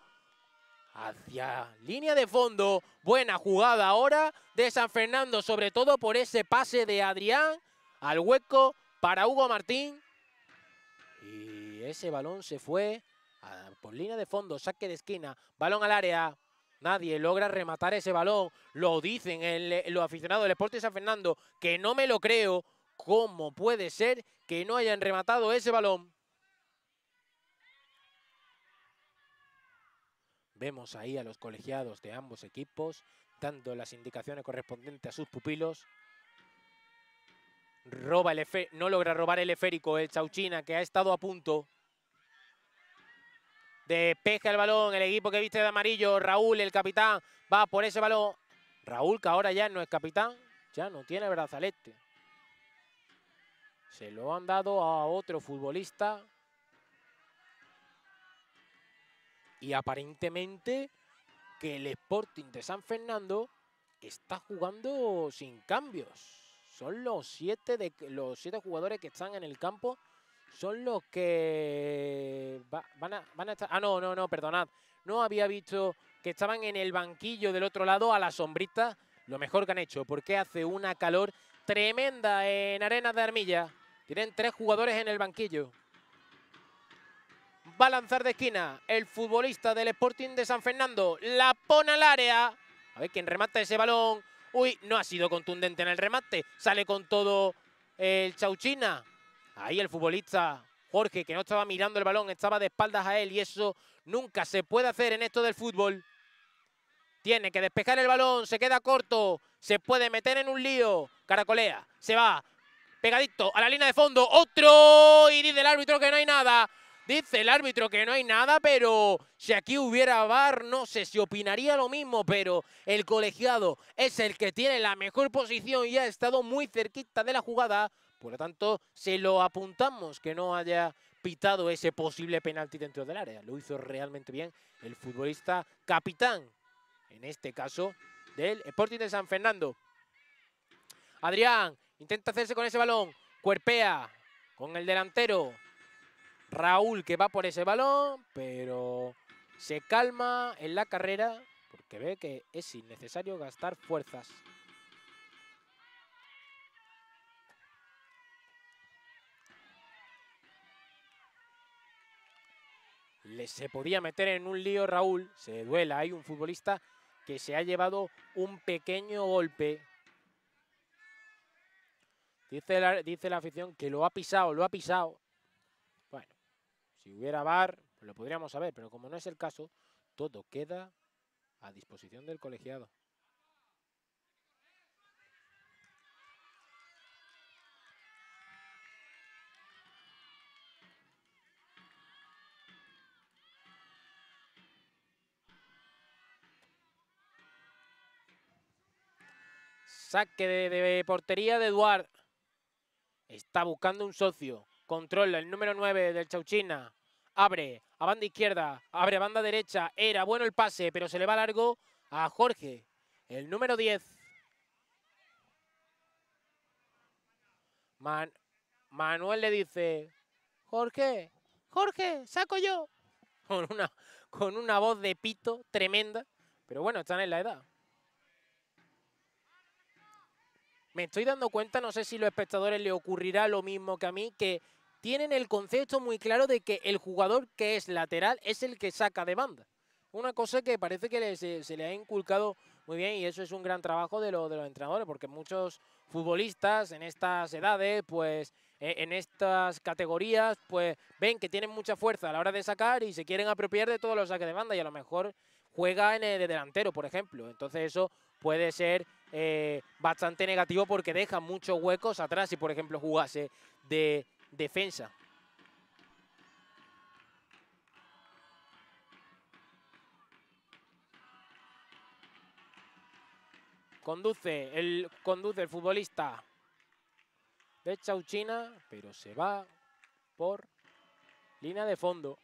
hacia línea de fondo. Buena jugada ahora de San Fernando, sobre todo por ese pase de Adrián al hueco para Hugo Martín. Y ese balón se fue por línea de fondo, saque de esquina, balón al área. Nadie logra rematar ese balón. Lo dicen los aficionados del Sporting San Fernando, que no me lo creo. ¿Cómo puede ser que no hayan rematado ese balón? Vemos ahí a los colegiados de ambos equipos dando las indicaciones correspondientes a sus pupilos. Roba el no logra robar el esférico el Chauchina, que ha estado a punto Despeja el balón el equipo que viste de amarillo. Raúl, el capitán, va por ese balón. Raúl, que ahora ya no es capitán, ya no tiene brazalete. Se lo han dado a otro futbolista. Y aparentemente que el Sporting de San Fernando está jugando sin cambios. son los siete, de, los siete jugadores que están en el campo. Son los que van, a, van a estar... Ah, no, no, no, perdonad. No había visto que estaban en el banquillo del otro lado a la sombrita. Lo mejor que han hecho, porque hace una calor tremenda en Arenas de Armilla. Tienen tres jugadores en el banquillo. Va a lanzar de esquina el futbolista del Sporting de San Fernando. La pone al área. A ver quién remata ese balón. Uy, no ha sido contundente en el remate. Sale con todo el Chauchina. Ahí el futbolista Jorge, que no estaba mirando el balón, estaba de espaldas a él. Y eso nunca se puede hacer en esto del fútbol. Tiene que despejar el balón, se queda corto, se puede meter en un lío. Caracolea, se va, pegadito a la línea de fondo. ¡Otro! Y dice el árbitro que no hay nada. Dice el árbitro que no hay nada, pero si aquí hubiera VAR, no sé si opinaría lo mismo, pero el colegiado es el que tiene la mejor posición y ha estado muy cerquita de la jugada. Por lo tanto, se lo apuntamos que no haya pitado ese posible penalti dentro del área. Lo hizo realmente bien el futbolista capitán, en este caso, del Sporting de San Fernando. Adrián intenta hacerse con ese balón, cuerpea con el delantero, Raúl que va por ese balón, pero se calma en la carrera porque ve que es innecesario gastar fuerzas. Le se podía meter en un lío Raúl, se duela, hay un futbolista que se ha llevado un pequeño golpe. Dice la, dice la afición que lo ha pisado, lo ha pisado. Si hubiera VAR, pues lo podríamos saber, pero como no es el caso, todo queda a disposición del colegiado. Saque de, portería de Eduard. Está buscando un socio. Controla el número 9 del Chauchina. Abre a banda izquierda, abre a banda derecha. Era bueno el pase, pero se le va largo a Jorge, el número 10. Manuel le dice, Jorge, Jorge, saco yo. Con una, con una voz de pito tremenda. Pero bueno, están en la edad. Me estoy dando cuenta, no sé si a los espectadores le ocurrirá lo mismo que a mí, que tienen el concepto muy claro de que el jugador que es lateral es el que saca de banda. Una cosa que parece que se, le ha inculcado muy bien y eso es un gran trabajo de, de los entrenadores porque muchos futbolistas en estas edades, pues e, en estas categorías, pues ven que tienen mucha fuerza a la hora de sacar y se quieren apropiar de todos los saques de banda y a lo mejor juega en el de delantero, por ejemplo. Entonces eso puede ser eh, bastante negativo porque deja muchos huecos atrás si, por ejemplo, jugase de defensa. Conduce el, conduce el futbolista de Chauchina, pero se va por línea de fondo.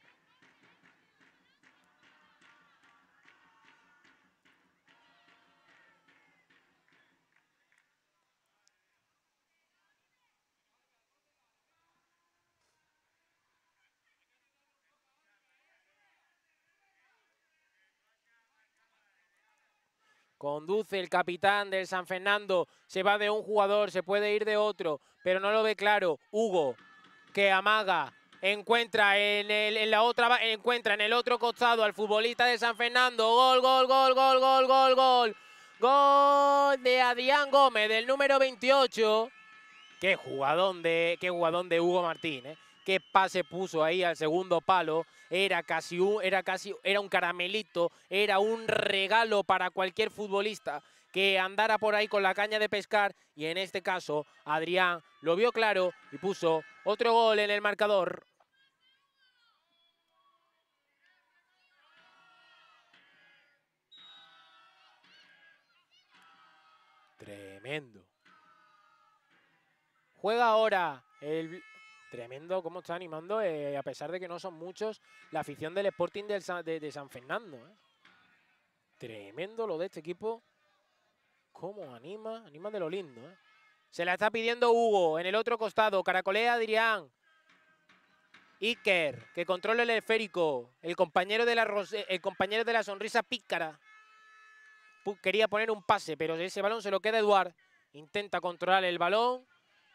Conduce el capitán del San Fernando. Se va de un jugador, se puede ir de otro, pero no lo ve claro. Hugo, que amaga, encuentra en, el, la otra, encuentra en el otro costado al futbolista de San Fernando. Gol, gol, gol, gol, gol, gol, gol. Gol de Adrián Gómez, del número 28. Qué jugadón de, qué jugadón de Hugo Martínez. ¿eh? Qué pase puso ahí al segundo palo. Era casi un, era casi, era un caramelito, era un regalo para cualquier futbolista que andara por ahí con la caña de pescar y en este caso Adrián lo vio claro y puso otro gol en el marcador. Tremendo. Juega ahora el, Tremendo cómo está animando, eh, a pesar de que no son muchos, la afición del Sporting de, San Fernando. Eh. Tremendo lo de este equipo. Cómo anima, anima de lo lindo. Eh. Se la está pidiendo Hugo en el otro costado. Caracolea Adrián. Iker, que controla el esférico. El compañero de la, el compañero de la sonrisa pícara. Quería poner un pase, pero ese balón se lo queda Eduard. Intenta controlar el balón.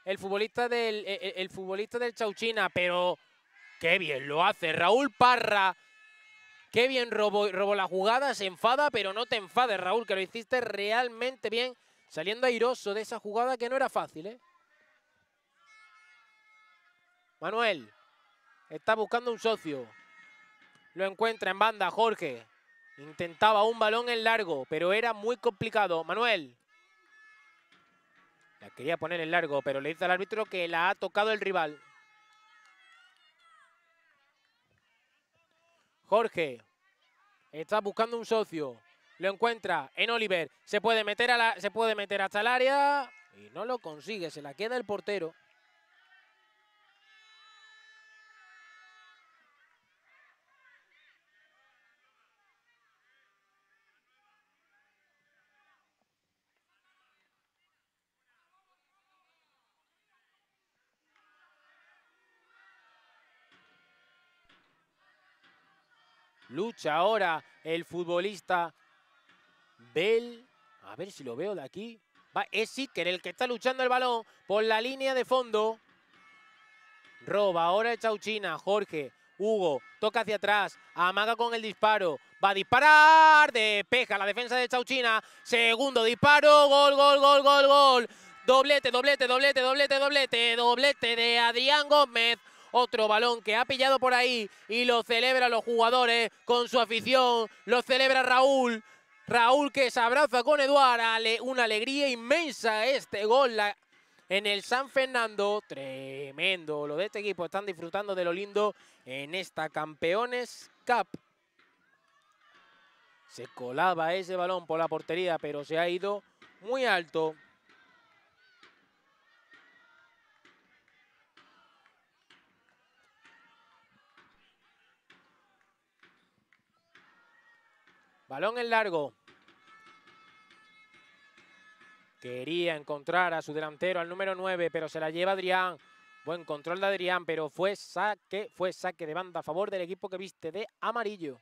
El futbolista del, el, el futbolista del Chauchina, pero qué bien lo hace. Raúl Parra. Qué bien robó, robó la jugada. Se enfada, pero no te enfades, Raúl, que lo hiciste realmente bien. Saliendo airoso de esa jugada que no era fácil, ¿eh? Manuel. Está buscando un socio. Lo encuentra en banda Jorge. Intentaba un balón en largo, pero era muy complicado. Manuel. La quería poner en largo, pero le dice al árbitro que la ha tocado el rival. Jorge. Está buscando un socio. Lo encuentra en Oliver. Se puede meter, a la, se puede meter hasta el área. Y no lo consigue. Se la queda el portero. Lucha ahora el futbolista Bell. A ver si lo veo de aquí. Va, es Iker el que está luchando el balón por la línea de fondo. Roba ahora el Chauchina. Jorge. Hugo. Toca hacia atrás. Amaga con el disparo. Va a disparar. Despeja la defensa de Chauchina. Segundo disparo. Gol, gol, gol, gol, gol. Doblete, doblete, doblete, doblete, doblete. Doblete de Adrián Gómez. Otro balón que ha pillado por ahí y lo celebra los jugadores con su afición. Lo celebra Raúl. Raúl que se abraza con Eduard. Una alegría inmensa este gol en el San Fernando. Tremendo lo de este equipo. Están disfrutando de lo lindo en esta Campeones Cup. Se colaba ese balón por la portería, pero se ha ido muy alto. Balón en largo. Quería encontrar a su delantero, al número 9, pero se la lleva Adrián. Buen control de Adrián, pero fue saque, fue saque de banda a favor del equipo que viste de amarillo.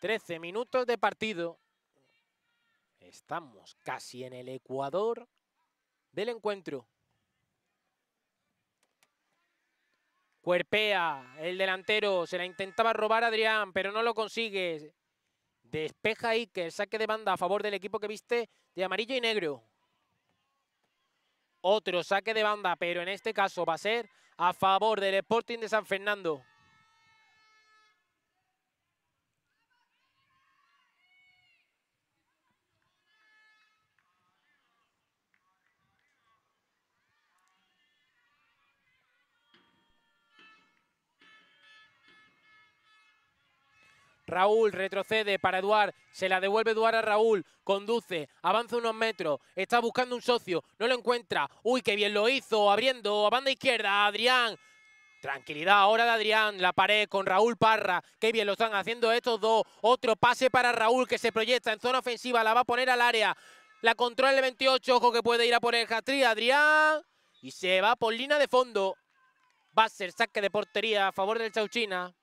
13 minutos de partido. Estamos casi en el ecuador del encuentro. Cuerpea el delantero, se la intentaba robar Adrián, pero no lo consigue. Despeja Iker, saque de banda a favor del equipo que viste de amarillo y negro. Otro saque de banda, pero en este caso va a ser a favor del Sporting de San Fernando. Raúl retrocede para Eduard, se la devuelve Eduard a Raúl, conduce, avanza unos metros, está buscando un socio, no lo encuentra. Uy, qué bien lo hizo, abriendo a banda izquierda, Adrián. Tranquilidad ahora de Adrián, la pared con Raúl Parra. Qué bien lo están haciendo estos dos. Otro pase para Raúl que se proyecta en zona ofensiva, la va a poner al área. La controla el 28, ojo que puede ir a por el hat Adrián. Y se va por línea de fondo. Va a ser saque de portería a favor del Chauchina.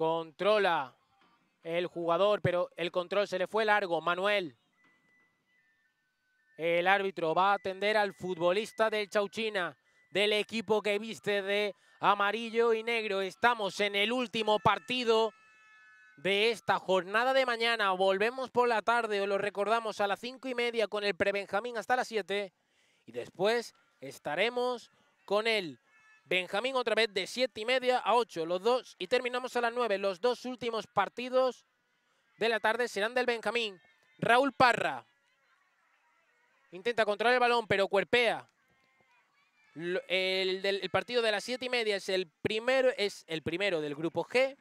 Controla el jugador, pero el control se le fue largo. Manuel. El árbitro va a atender al futbolista del Chauchina, del equipo que viste de amarillo y negro. Estamos en el último partido de esta jornada de mañana. Volvemos por la tarde, os lo recordamos, a las cinco y media con el prebenjamín hasta las 7. Y después estaremos con el Benjamín otra vez de 7 y media a 8, los dos. Y terminamos a las 9. Los dos últimos partidos de la tarde serán del Benjamín. Raúl Parra. Intenta controlar el balón, pero cuerpea. El, partido de las 7 y media es el, primero, es el primero del grupo G,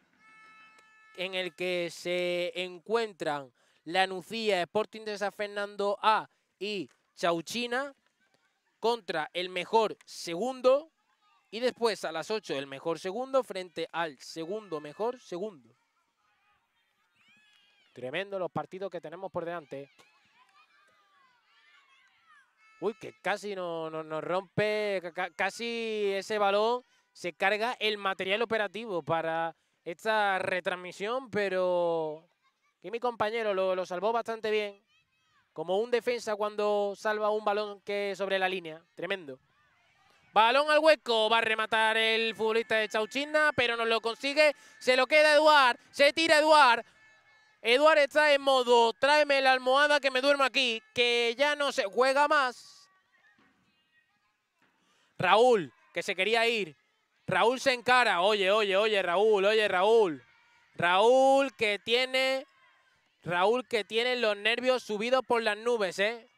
en el que se encuentran la Nucía, Sporting de San Fernando A y Chauchina. contra el mejor segundo y después a las 8 el mejor segundo frente al segundo mejor segundo. Tremendo los partidos que tenemos por delante. Uy, que casi nos no, rompe, casi ese balón se carga el material operativo para esta retransmisión, pero que mi compañero lo, lo salvó bastante bien. Como un defensa cuando salva un balón que sobre la línea. Tremendo. Balón al hueco, va a rematar el futbolista de Chauchina, pero no lo consigue. Se lo queda Eduard, se tira Eduard. Eduard está en modo, tráeme la almohada que me duermo aquí, que ya no se juega más. Raúl, que se quería ir. Raúl se encara. Oye, oye, oye, Raúl, oye, Raúl. Raúl que tiene... Raúl que tiene los nervios subidos por las nubes, ¿eh?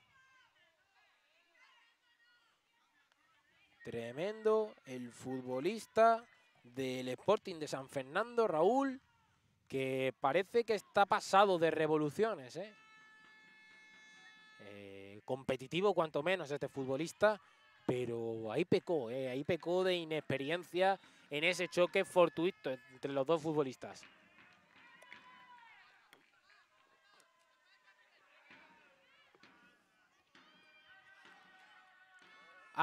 Tremendo el futbolista del Sporting de San Fernando, Raúl, que parece que está pasado de revoluciones. ¿eh? Eh, competitivo cuanto menos este futbolista, pero ahí pecó, ¿eh? ahí pecó de inexperiencia en ese choque fortuito entre los dos futbolistas.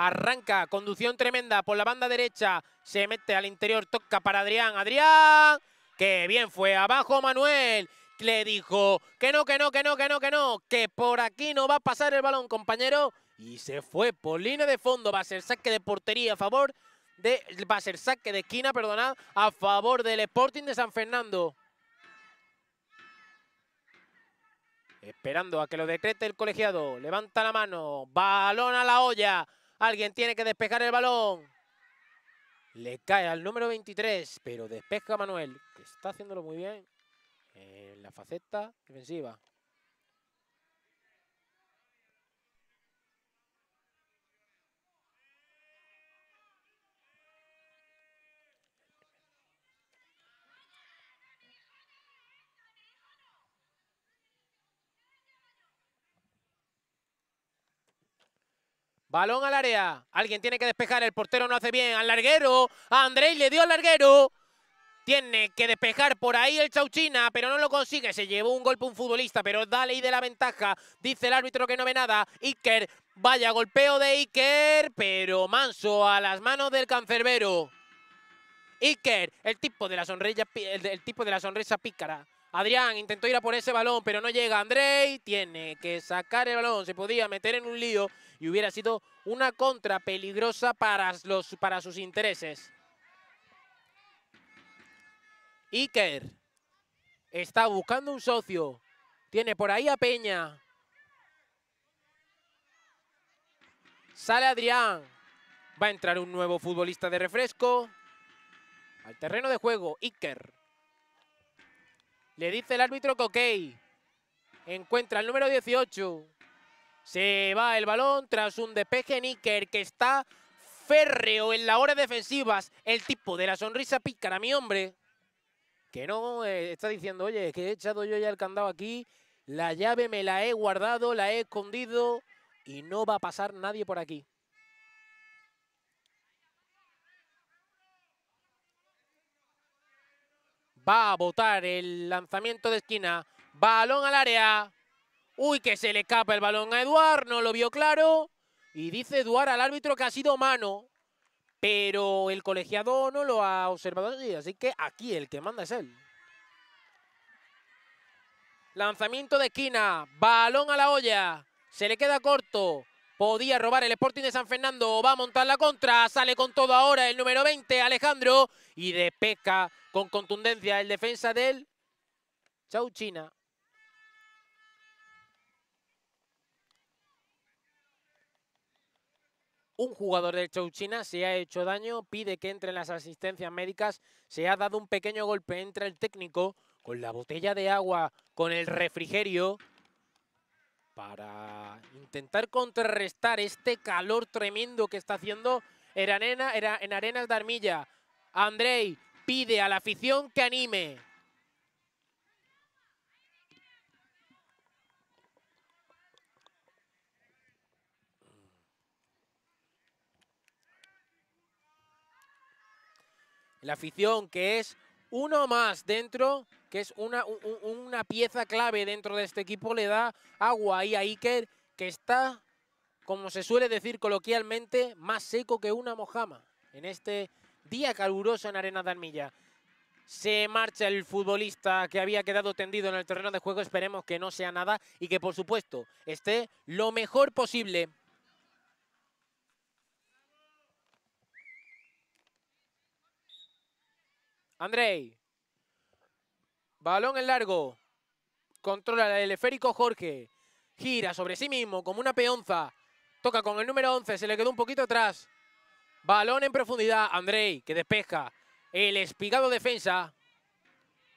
Arranca, conducción tremenda por la banda derecha. Se mete al interior, toca para Adrián. Adrián, que bien fue. Abajo Manuel. Le dijo que no, que no, que no, que no, que no. Que por aquí no va a pasar el balón, compañero. Y se fue por línea de fondo. Va a ser saque de portería a favor de... Va a ser saque de esquina, perdonad, a favor del Sporting de San Fernando. Esperando a que lo decrete el colegiado. Levanta la mano. Balón a la olla. Alguien tiene que despejar el balón. Le cae al número 23, pero despeja Manuel, que está haciéndolo muy bien en la faceta defensiva. Balón al área. Alguien tiene que despejar. El portero no hace bien. Al larguero. Andrei le dio al larguero. Tiene que despejar por ahí el Chauchina, pero no lo consigue. Se llevó un golpe un futbolista, pero da ley de la ventaja. Dice el árbitro que no ve nada. Iker, vaya golpeo de Iker, pero manso a las manos del cancerbero. Iker, el tipo de la sonrisa, el tipo de la sonrisa pícara. Adrián intentó ir a por ese balón, pero no llega. Andrei tiene que sacar el balón. Se podía meter en un lío y hubiera sido una contra peligrosa para, los, para sus intereses. Iker está buscando un socio. Tiene por ahí a Peña. Sale Adrián. Va a entrar un nuevo futbolista de refresco. Al terreno de juego, Iker. Le dice el árbitro que ok. Encuentra el número 18. Se va el balón tras un despeje en Iker que está férreo en la hora defensivas. El tipo de la sonrisa pícara, mi hombre. Que no eh, está diciendo, oye, que he echado yo ya el candado aquí. La llave me la he guardado, la he escondido y no va a pasar nadie por aquí. Va a botar el lanzamiento de esquina. Balón al área. Uy, que se le escapa el balón a Eduard, no lo vio claro. Y dice Eduard al árbitro que ha sido mano. Pero el colegiado no lo ha observado así, así que aquí el que manda es él. Lanzamiento de esquina, balón a la olla, se le queda corto. Podía robar el Sporting de San Fernando, va a montar la contra, sale con todo ahora el número 20, Alejandro. Y despeca con contundencia el defensa del Chau China. un jugador del Chouchina se ha hecho daño, pide que entren las asistencias médicas, se ha dado un pequeño golpe, entra el técnico con la botella de agua, con el refrigerio, para intentar contrarrestar este calor tremendo que está haciendo en, en Arenas de Armilla. Andrei pide a la afición que anime. La afición que es uno más dentro que es una, una pieza clave dentro de este equipo, le da agua ahí a Iker, que está, como se suele decir coloquialmente, más seco que una mojama en este día caluroso en Arena de Armilla. Se marcha el futbolista que había quedado tendido en el terreno de juego. Esperemos que no sea nada y que, por supuesto, esté lo mejor posible. Andrei. Balón en largo. Controla el esférico Jorge. Gira sobre sí mismo como una peonza. Toca con el número 11. Se le quedó un poquito atrás. Balón en profundidad. Andrei que despeja. El espigado defensa.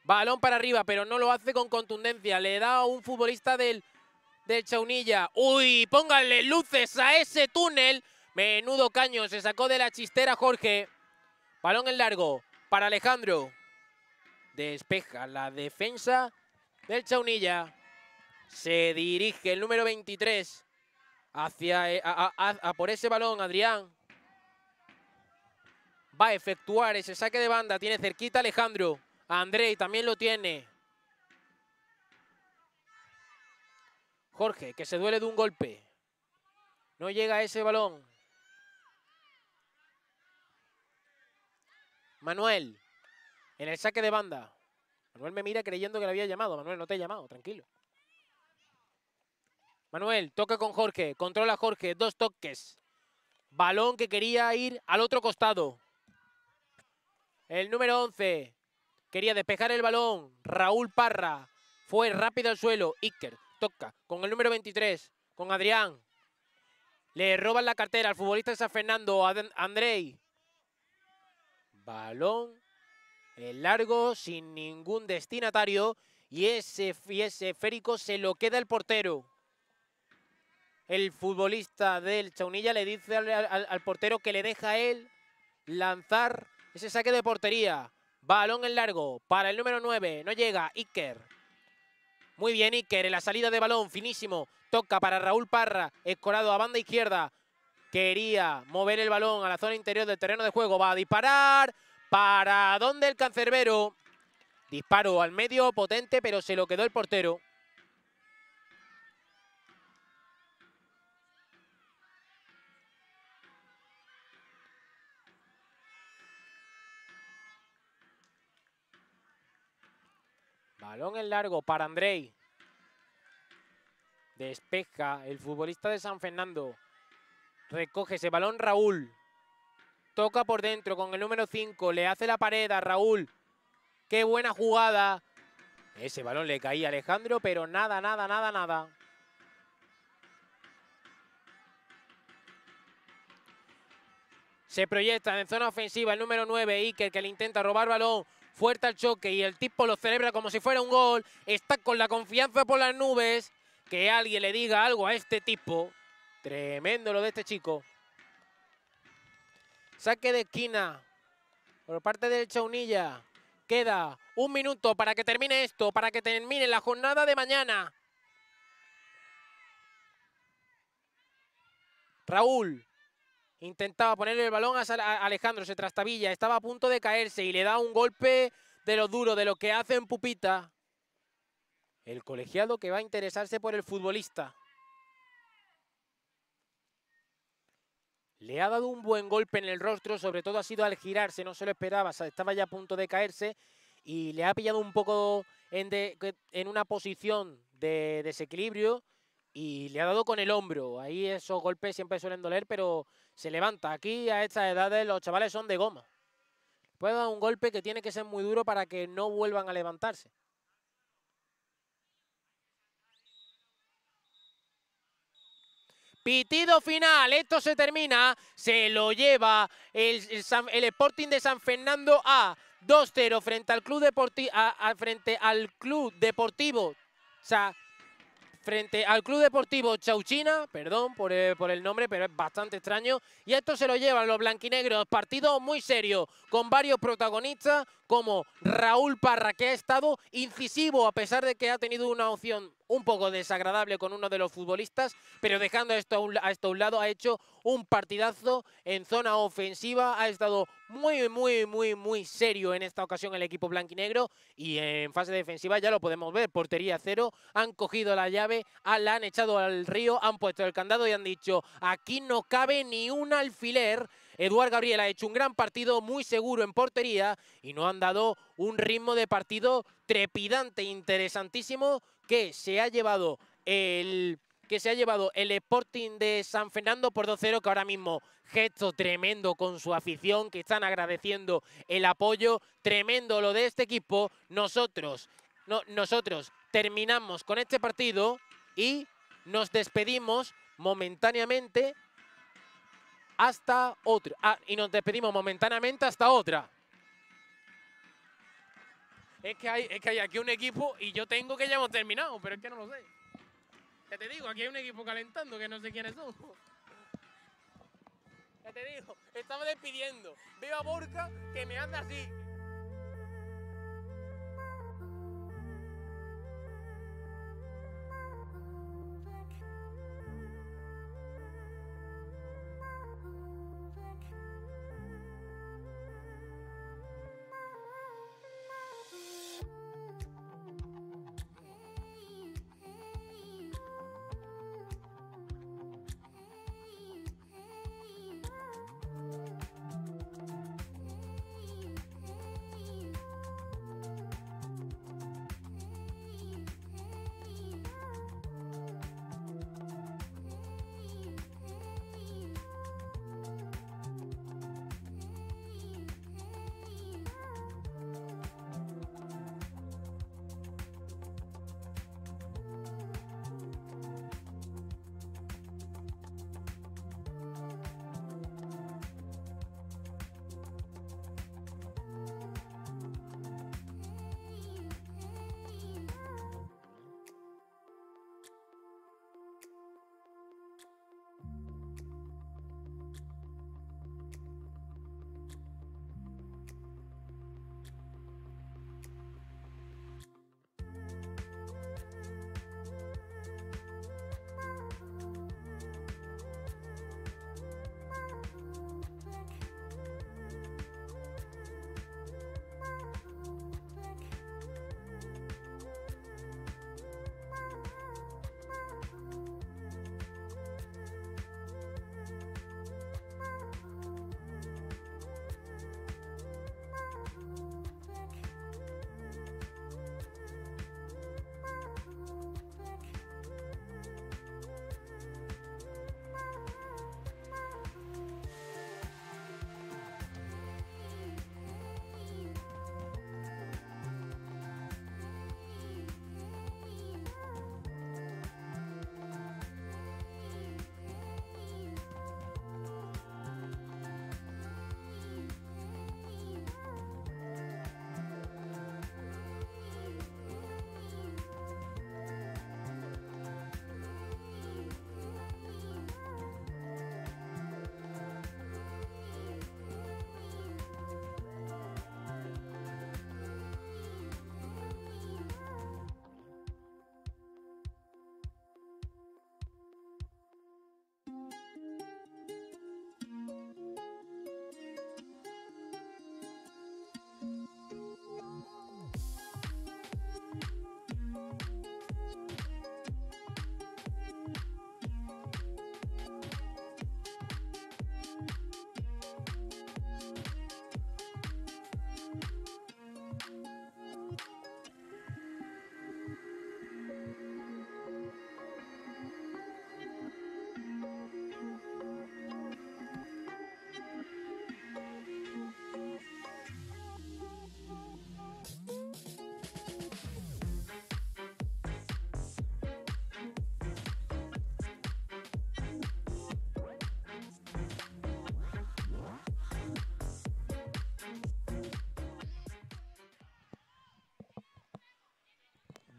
Balón para arriba, pero no lo hace con contundencia. Le da a un futbolista del, del Chaunilla. ¡Uy! Pónganle luces a ese túnel. Menudo caño. Se sacó de la chistera Jorge. Balón en largo para Alejandro. Despeja la defensa del Chaunilla. Se dirige el número 23 hacia eh, por ese balón, Adrián va a efectuar ese saque de banda. Tiene cerquita Alejandro. Andrei también lo tiene. Jorge, que se duele de un golpe. No llega a ese balón. Manuel, en el saque de banda. Manuel me mira creyendo que le había llamado. Manuel, no te he llamado, tranquilo. Manuel, toca con Jorge, controla Jorge, dos toques. Balón que quería ir al otro costado. El número 11 quería despejar el balón. Raúl Parra fue rápido al suelo. Iker toca con el número 23, con Adrián. Le roban la cartera al futbolista de San Fernando, Andrei. Balón en largo, sin ningún destinatario. Y ese, esférico se lo queda el portero. El futbolista del Chaunilla le dice al, portero que le deja él lanzar ese saque de portería. Balón en largo para el número 9. No llega Iker. Muy bien Iker en la salida de balón. Finísimo. Toca para Raúl Parra. Escorado a banda izquierda. Quería mover el balón a la zona interior del terreno de juego. Va a disparar. ¿Para dónde el cancerbero? Disparo al medio potente, pero se lo quedó el portero. Balón en largo para Andrei. Despeja el futbolista de San Fernando. Recoge ese balón Raúl. Toca por dentro con el número 5. Le hace la pared a Raúl. Qué buena jugada. Ese balón le caía a Alejandro, pero nada, nada, nada, nada. Se proyecta en zona ofensiva el número 9, Iker, que le intenta robar balón fuerte al choque y el tipo lo celebra como si fuera un gol, está con la confianza por las nubes, que alguien le diga algo a este tipo. Tremendo lo de este chico. Saque de esquina por parte del Chaunilla. Queda un minuto para que termine esto, para que termine la jornada de mañana. Raúl Intentaba ponerle el balón a Alejandro, se trastabilla, estaba a punto de caerse y le da un golpe de lo duro, de lo que hace en Pupita. El colegiado que va a interesarse por el futbolista. Le ha dado un buen golpe en el rostro, sobre todo ha sido al girarse, no se lo esperaba, estaba ya a punto de caerse y le ha pillado un poco en, en una posición de desequilibrio y le ha dado con el hombro. Ahí esos golpes siempre suelen doler, pero se levanta. Aquí a estas edades los chavales son de goma. Puede dar un golpe que tiene que ser muy duro para que no vuelvan a levantarse. Pitido final, esto se termina, se lo lleva el, el, Sporting de San Fernando a 2-0 frente al Club Deportivo, frente al Club Deportivo, o sea, frente al Club Deportivo Chauchina, perdón por el, por el, nombre, pero es bastante extraño. Y esto se lo llevan los blanquinegros, partido muy serio, con varios protagonistas como Raúl Parra, que ha estado incisivo a pesar de que ha tenido una opción un poco desagradable con uno de los futbolistas, pero dejando esto a, un, esto a un lado, ha hecho un partidazo en zona ofensiva, ha estado muy, muy, muy, muy serio en esta ocasión el equipo blanquinegro y en fase defensiva ya lo podemos ver, portería cero, han cogido la llave, la han echado al río, han puesto el candado y han dicho, aquí no cabe ni un alfiler, Eduard Gabriel ha hecho un gran partido, muy seguro en portería y no han dado un ritmo de partido trepidante, interesantísimo, que se ha llevado el que se ha llevado el Sporting de San Fernando por 2-0, que ahora mismo gesto tremendo con su afición, que están agradeciendo el apoyo, tremendo lo de este equipo. Nosotros, no, nosotros terminamos con este partido y nos despedimos momentáneamente hasta otra. Ah, y nos despedimos momentáneamente hasta otra. Es que, hay, es que hay aquí un equipo y yo tengo que ya hemos terminado, pero es que no lo sé. Ya te digo, aquí hay un equipo calentando que no sé quiénes son. Ya te digo, estamos despidiendo. Veo a Borca que me anda así.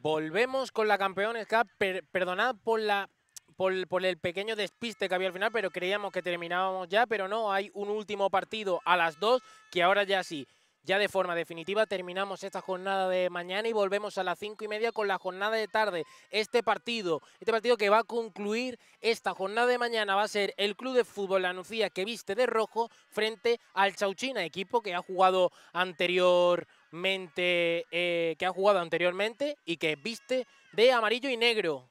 Volvemos con la Campeones Cup. Per- perdonad por, la, por, por el pequeño despiste que había al final, pero creíamos que terminábamos ya, pero no, hay un último partido a las 2 que ahora ya sí. Ya de forma definitiva terminamos esta jornada de mañana y volvemos a las cinco y media con la jornada de tarde. Este partido, este partido que va a concluir esta jornada de mañana va a ser el Club de Fútbol La Nucía que viste de rojo frente al Chauchina, equipo que ha jugado anteriormente, eh, que ha jugado anteriormente y que viste de amarillo y negro.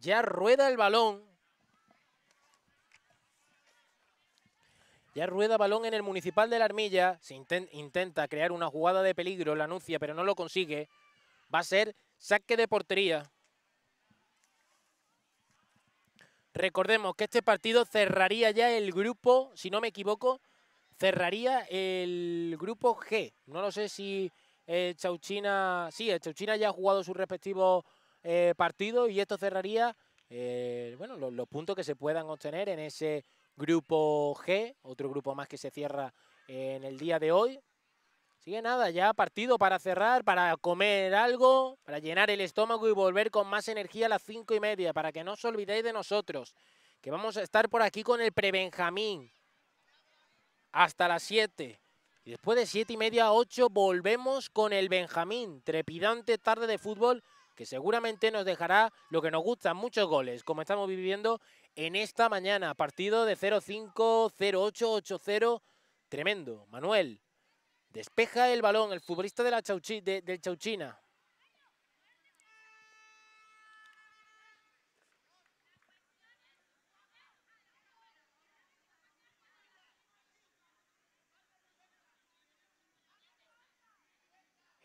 Ya rueda el balón Ya rueda balón en el Municipal de la Armilla. Se intenta crear una jugada de peligro, la anuncia, pero no lo consigue. Va a ser saque de portería. Recordemos que este partido cerraría ya el grupo, si no me equivoco, cerraría el grupo G. No lo sé si el Chauchina... Sí, el Chauchina ya ha jugado sus respectivos eh, partidos y esto cerraría eh, bueno, los puntos que se puedan obtener en ese Grupo G, otro grupo más que se cierra en el día de hoy. Sigue nada, ya partido para cerrar, para comer algo, para llenar el estómago y volver con más energía a las cinco y media, para que no os olvidéis de nosotros, que vamos a estar por aquí con el prebenjamín hasta las 7. Y después de siete y media a 8 volvemos con el Benjamín, trepidante tarde de fútbol que seguramente nos dejará lo que nos gusta, muchos goles, como estamos viviendo en esta mañana. Partido de 0-5, 0-8, 8-0. Tremendo. Manuel despeja el balón, el futbolista de la del Chauchina.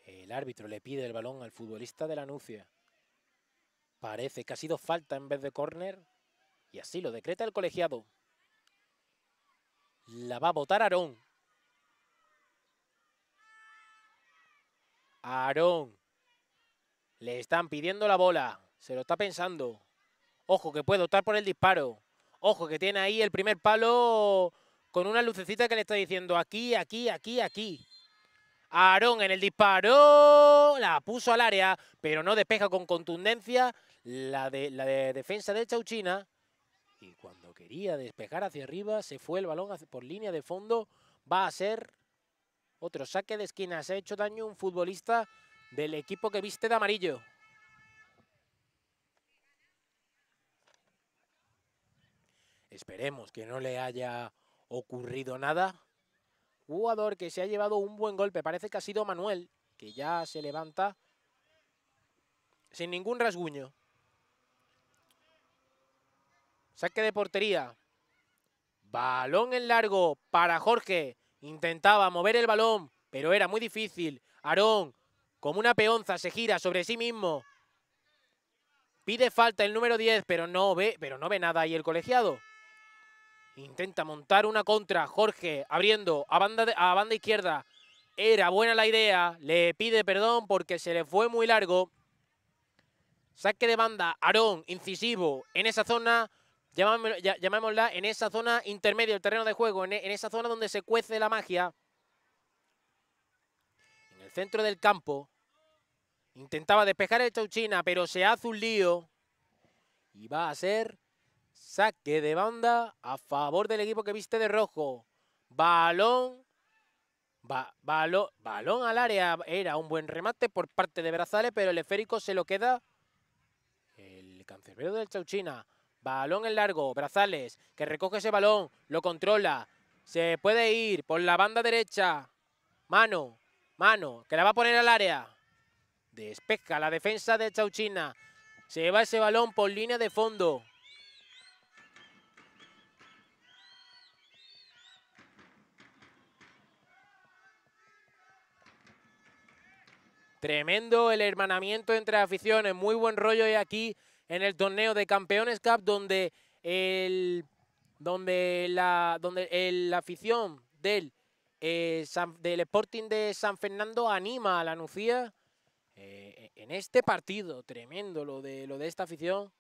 El árbitro le pide el balón al futbolista de la Nucia. Parece que ha sido falta en vez de córner. Y así lo decreta el colegiado. La va a votar Aarón. Aarón. Le están pidiendo la bola. Se lo está pensando. Ojo que puede optar por el disparo. Ojo que tiene ahí el primer palo con una lucecita que le está diciendo aquí, aquí, aquí, aquí. Aarón en el disparo. La puso al área, pero no despeja con contundencia la de, la de defensa de Chauchina. Y cuando quería despejar hacia arriba, se fue el balón por línea de fondo. Va a ser otro saque de esquina. Se ha hecho daño un futbolista del equipo que viste de amarillo. Esperemos que no le haya ocurrido nada. Jugador que se ha llevado un buen golpe. Parece que ha sido Manuel, que ya se levanta sin ningún rasguño. Saque de portería. Balón en largo para Jorge. Intentaba mover el balón, pero era muy difícil. Aarón, como una peonza, se gira sobre sí mismo. Pide falta el número 10, pero no ve, pero no ve nada ahí el colegiado. Intenta montar una contra. Jorge abriendo a banda, a banda izquierda. Era buena la idea. Le pide perdón porque se le fue muy largo. Saque de banda. Aarón, incisivo en esa zona llamémosla, en esa zona intermedia del terreno de juego, en, esa zona donde se cuece la magia. En el centro del campo. Intentaba despejar el Chauchina, pero se hace un lío. Y va a ser saque de banda a favor del equipo que viste de rojo. Balón. balón, balón al área. Era un buen remate por parte de Brazales, pero el esférico se lo queda el cancerbero del Chauchina. Balón en largo, Brazales, que recoge ese balón, lo controla. Se puede ir por la banda derecha. Mano, mano, que la va a poner al área. Despeja la defensa de Chauchina. Se lleva ese balón por línea de fondo. Tremendo el hermanamiento entre aficiones. Muy buen rollo y aquí en el torneo de Campeones Cup donde, el, donde, la, donde la afición del, eh, del Sporting de San Fernando anima a la Nucía eh, en este partido. Tremendo lo de, lo de esta afición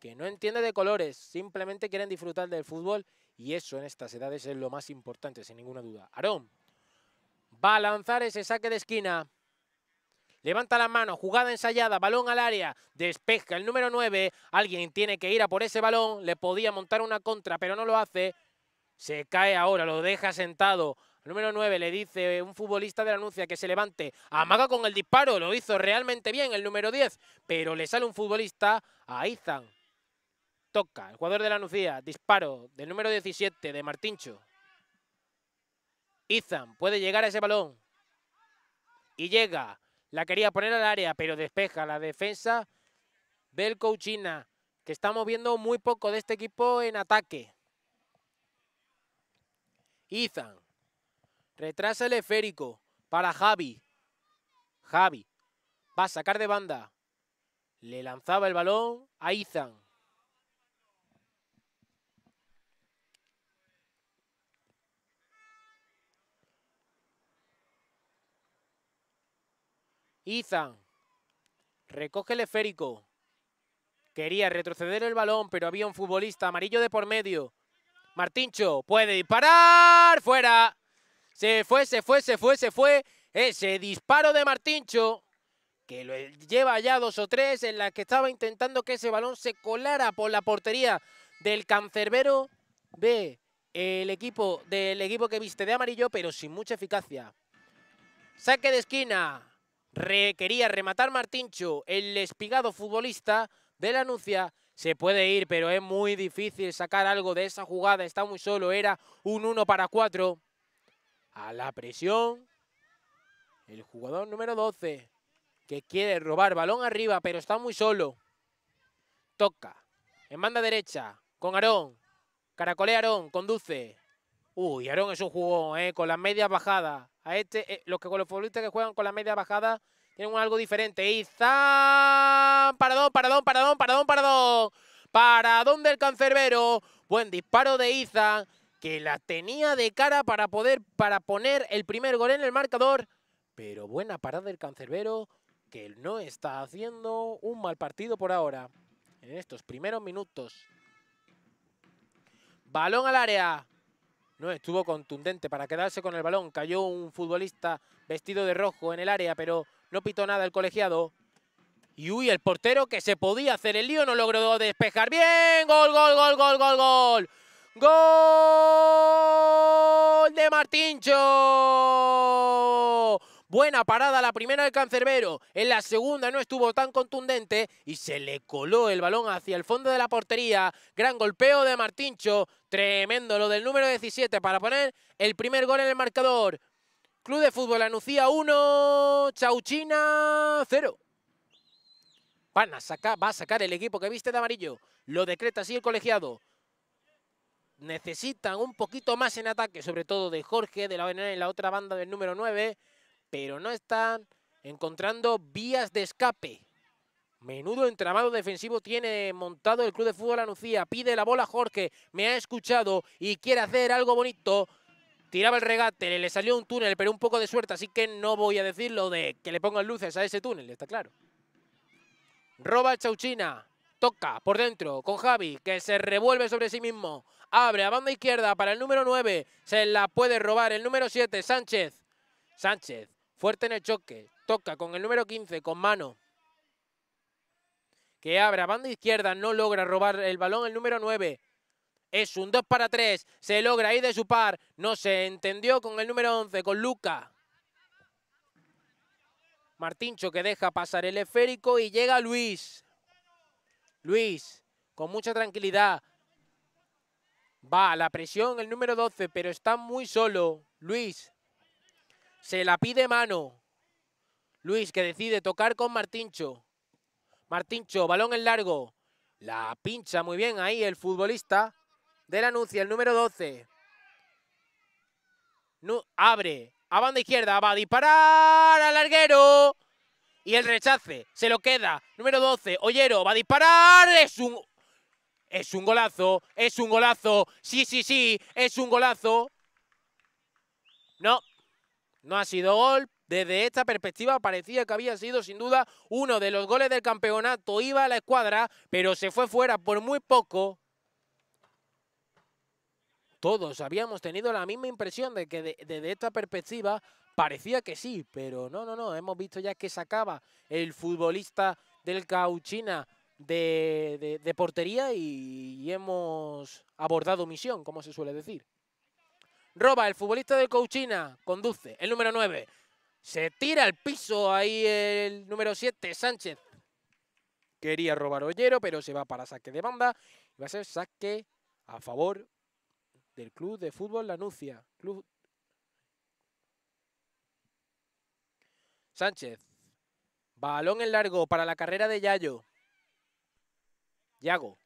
que no entiende de colores, simplemente quieren disfrutar del fútbol y eso en estas edades es lo más importante, sin ninguna duda. Aarón va a lanzar ese saque de esquina. Levanta la mano, jugada ensayada, balón al área, despeja el número 9. Alguien tiene que ir a por ese balón, le podía montar una contra, pero no lo hace. Se cae ahora, lo deja sentado número 9 le dice un futbolista de la Anuncia que se levante. Amaga con el disparo, lo hizo realmente bien el número 10, pero le sale un futbolista a Izan. Toca, el jugador de la Anuncia, disparo del número 17 de Martincho. Izan puede llegar a ese balón. Y llega. La quería poner al área, pero despeja la defensa del Couchina, que estamos viendo muy poco de este equipo en ataque. Izan Retrasa el esférico para Javi. Javi va a sacar de banda. Le lanzaba el balón a Izan. Izan recoge el esférico. Quería retroceder el balón, pero había un futbolista amarillo de por medio. Martincho puede disparar. ¡Fuera! Se fue, se fue, se fue, se fue. Ese disparo de Martincho, que lo lleva ya dos o tres, en la que estaba intentando que ese balón se colara por la portería del cancerbero. Ve el equipo del equipo que viste de amarillo, pero sin mucha eficacia. Saque de esquina. Quería rematar Martincho, el espigado futbolista de la Anuncia. Se puede ir, pero es muy difícil sacar algo de esa jugada. Está muy solo, era un 1 para 4 a la presión. El jugador número 12 que quiere robar balón arriba, pero está muy solo. Toca. En banda derecha, con Aarón. Caracolea Aarón, conduce. Uy, Aarón es un jugón, eh, con las medias bajadas. A este, eh, los que con los futbolistas que juegan con las medias bajadas tienen algo diferente. Izan, paradón, paradón, paradón, paradón, paradón. Paradón del cancerbero. Buen disparo de Izan que la tenía de cara para poder para poner el primer gol en el marcador. Pero buena parada del cancerbero que no está haciendo un mal partido por ahora. En estos primeros minutos. Balón al área. No estuvo contundente para quedarse con el balón. Cayó un futbolista vestido de rojo en el área, pero no pitó nada el colegiado. Y uy, el portero que se podía hacer el lío no logró despejar bien. Gol, gol, gol, gol, gol, gol. ¡Gol de Martincho! Buena parada la primera del Cancerbero. En la segunda no estuvo tan contundente y se le coló el balón hacia el fondo de la portería. Gran golpeo de Martincho. Tremendo lo del número 17 para poner el primer gol en el marcador. Club de Fútbol Anuncia 1, Chauchina 0. Van a sacar, va a sacar el equipo que viste de amarillo. Lo decreta así el colegiado necesitan un poquito más en ataque, sobre todo de Jorge, de la, en la otra banda del número 9, pero no están encontrando vías de escape. Menudo entramado defensivo tiene montado el Club de Fútbol Anuncia. Pide la bola Jorge, me ha escuchado y quiere hacer algo bonito. Tiraba el regate, le salió un túnel, pero un poco de suerte, así que no voy a decir lo de que le pongan luces a ese túnel, está claro. Roba Chauchina, toca por dentro con Javi, que se revuelve sobre sí mismo. Abre a banda izquierda para el número 9. Se la puede robar el número 7, Sánchez. Sánchez, fuerte en el choque. Toca con el número 15, con mano. Que abre a banda izquierda. No logra robar el balón el número 9. Es un 2 para 3. Se logra ir de su par. No se entendió con el número 11, con Luca. Martincho que deja pasar el esférico y llega Luis. Luis, con mucha tranquilidad, Va a la presión el número 12, pero está muy solo. Luis. Se la pide mano. Luis que decide tocar con Martincho. Martincho, balón en largo. La pincha muy bien ahí el futbolista del anuncio, el número 12. No, abre a banda izquierda, va a disparar al larguero. Y el rechace, se lo queda. Número 12, Ollero, va a disparar. Es un es un golazo, es un golazo. Sí, sí, sí, es un golazo. No, no ha sido gol. Desde esta perspectiva parecía que había sido sin duda uno de los goles del campeonato. Iba a la escuadra, pero se fue fuera por muy poco. Todos habíamos tenido la misma impresión de que desde esta perspectiva parecía que sí, pero no, no, no. Hemos visto ya que sacaba el futbolista del Cauchina de, de, portería y, hemos abordado misión, como se suele decir. Roba el futbolista del Couchina. Conduce el número 9. Se tira al piso ahí el número 7, Sánchez. Quería robar Ollero, pero se va para saque de banda. Va a ser saque a favor del Club de Fútbol Lanucia. Club Sánchez. Balón en largo para la carrera de Yayo. Yago.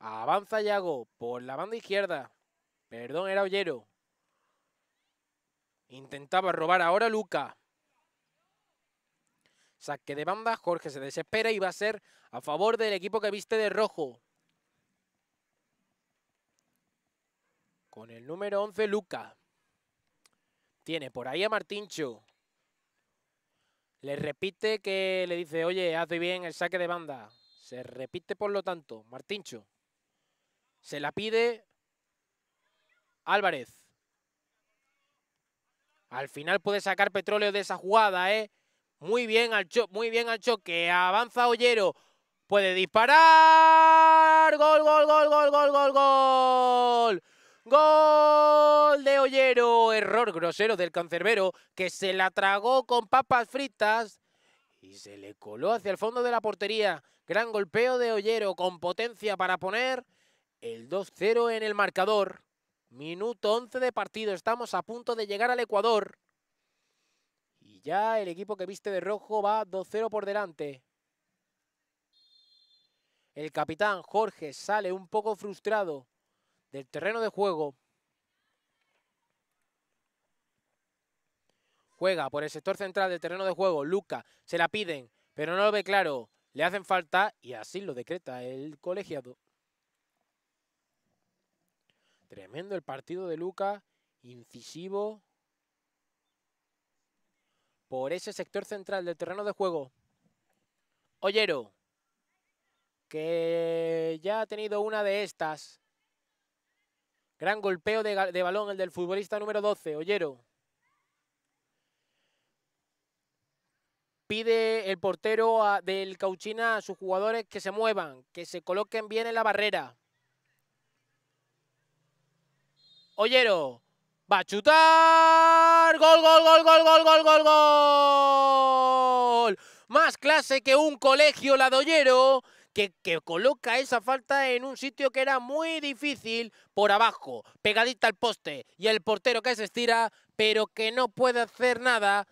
Avanza Yago por la banda izquierda. Perdón, era Ollero. Intentaba robar ahora Luca. Saque de banda, Jorge se desespera y va a ser a favor del equipo que viste de rojo. Con el número 11, Luca. Tiene por ahí a Martincho. Le repite que le dice, oye, hace bien el saque de banda. Se repite por lo tanto, Martincho. Se la pide Álvarez. Al final puede sacar petróleo de esa jugada, ¿eh? Muy bien al, muy bien al choque. Avanza Ollero. Puede disparar. Gol, gol, gol, gol, gol, gol, gol. Gol de Ollero. Error grosero del cancerbero que se la tragó con papas fritas y se le coló hacia el fondo de la portería. Gran golpeo de Ollero con potencia para poner el 2-0 en el marcador. Minuto 11 de partido. Estamos a punto de llegar al Ecuador. Y ya el equipo que viste de rojo va 2-0 por delante. El capitán Jorge sale un poco frustrado del terreno de juego. Juega por el sector central del terreno de juego. Luca se la piden, pero no lo ve claro. Le hacen falta y así lo decreta el colegiado. Tremendo el partido de Luca, incisivo por ese sector central del terreno de juego. Ollero, que ya ha tenido una de estas. Gran golpeo de, balón el del futbolista número 12, Ollero. Pide el portero del Cauchina a sus jugadores que se muevan, que se coloquen bien en la barrera. Ollero. Va a chutar. Gol, gol, gol, gol, gol, gol, gol, gol. Más clase que un colegio la. Que, que, coloca esa falta en un sitio que era muy difícil por abajo, pegadita al poste, y el portero que se estira, pero que no puede hacer nada.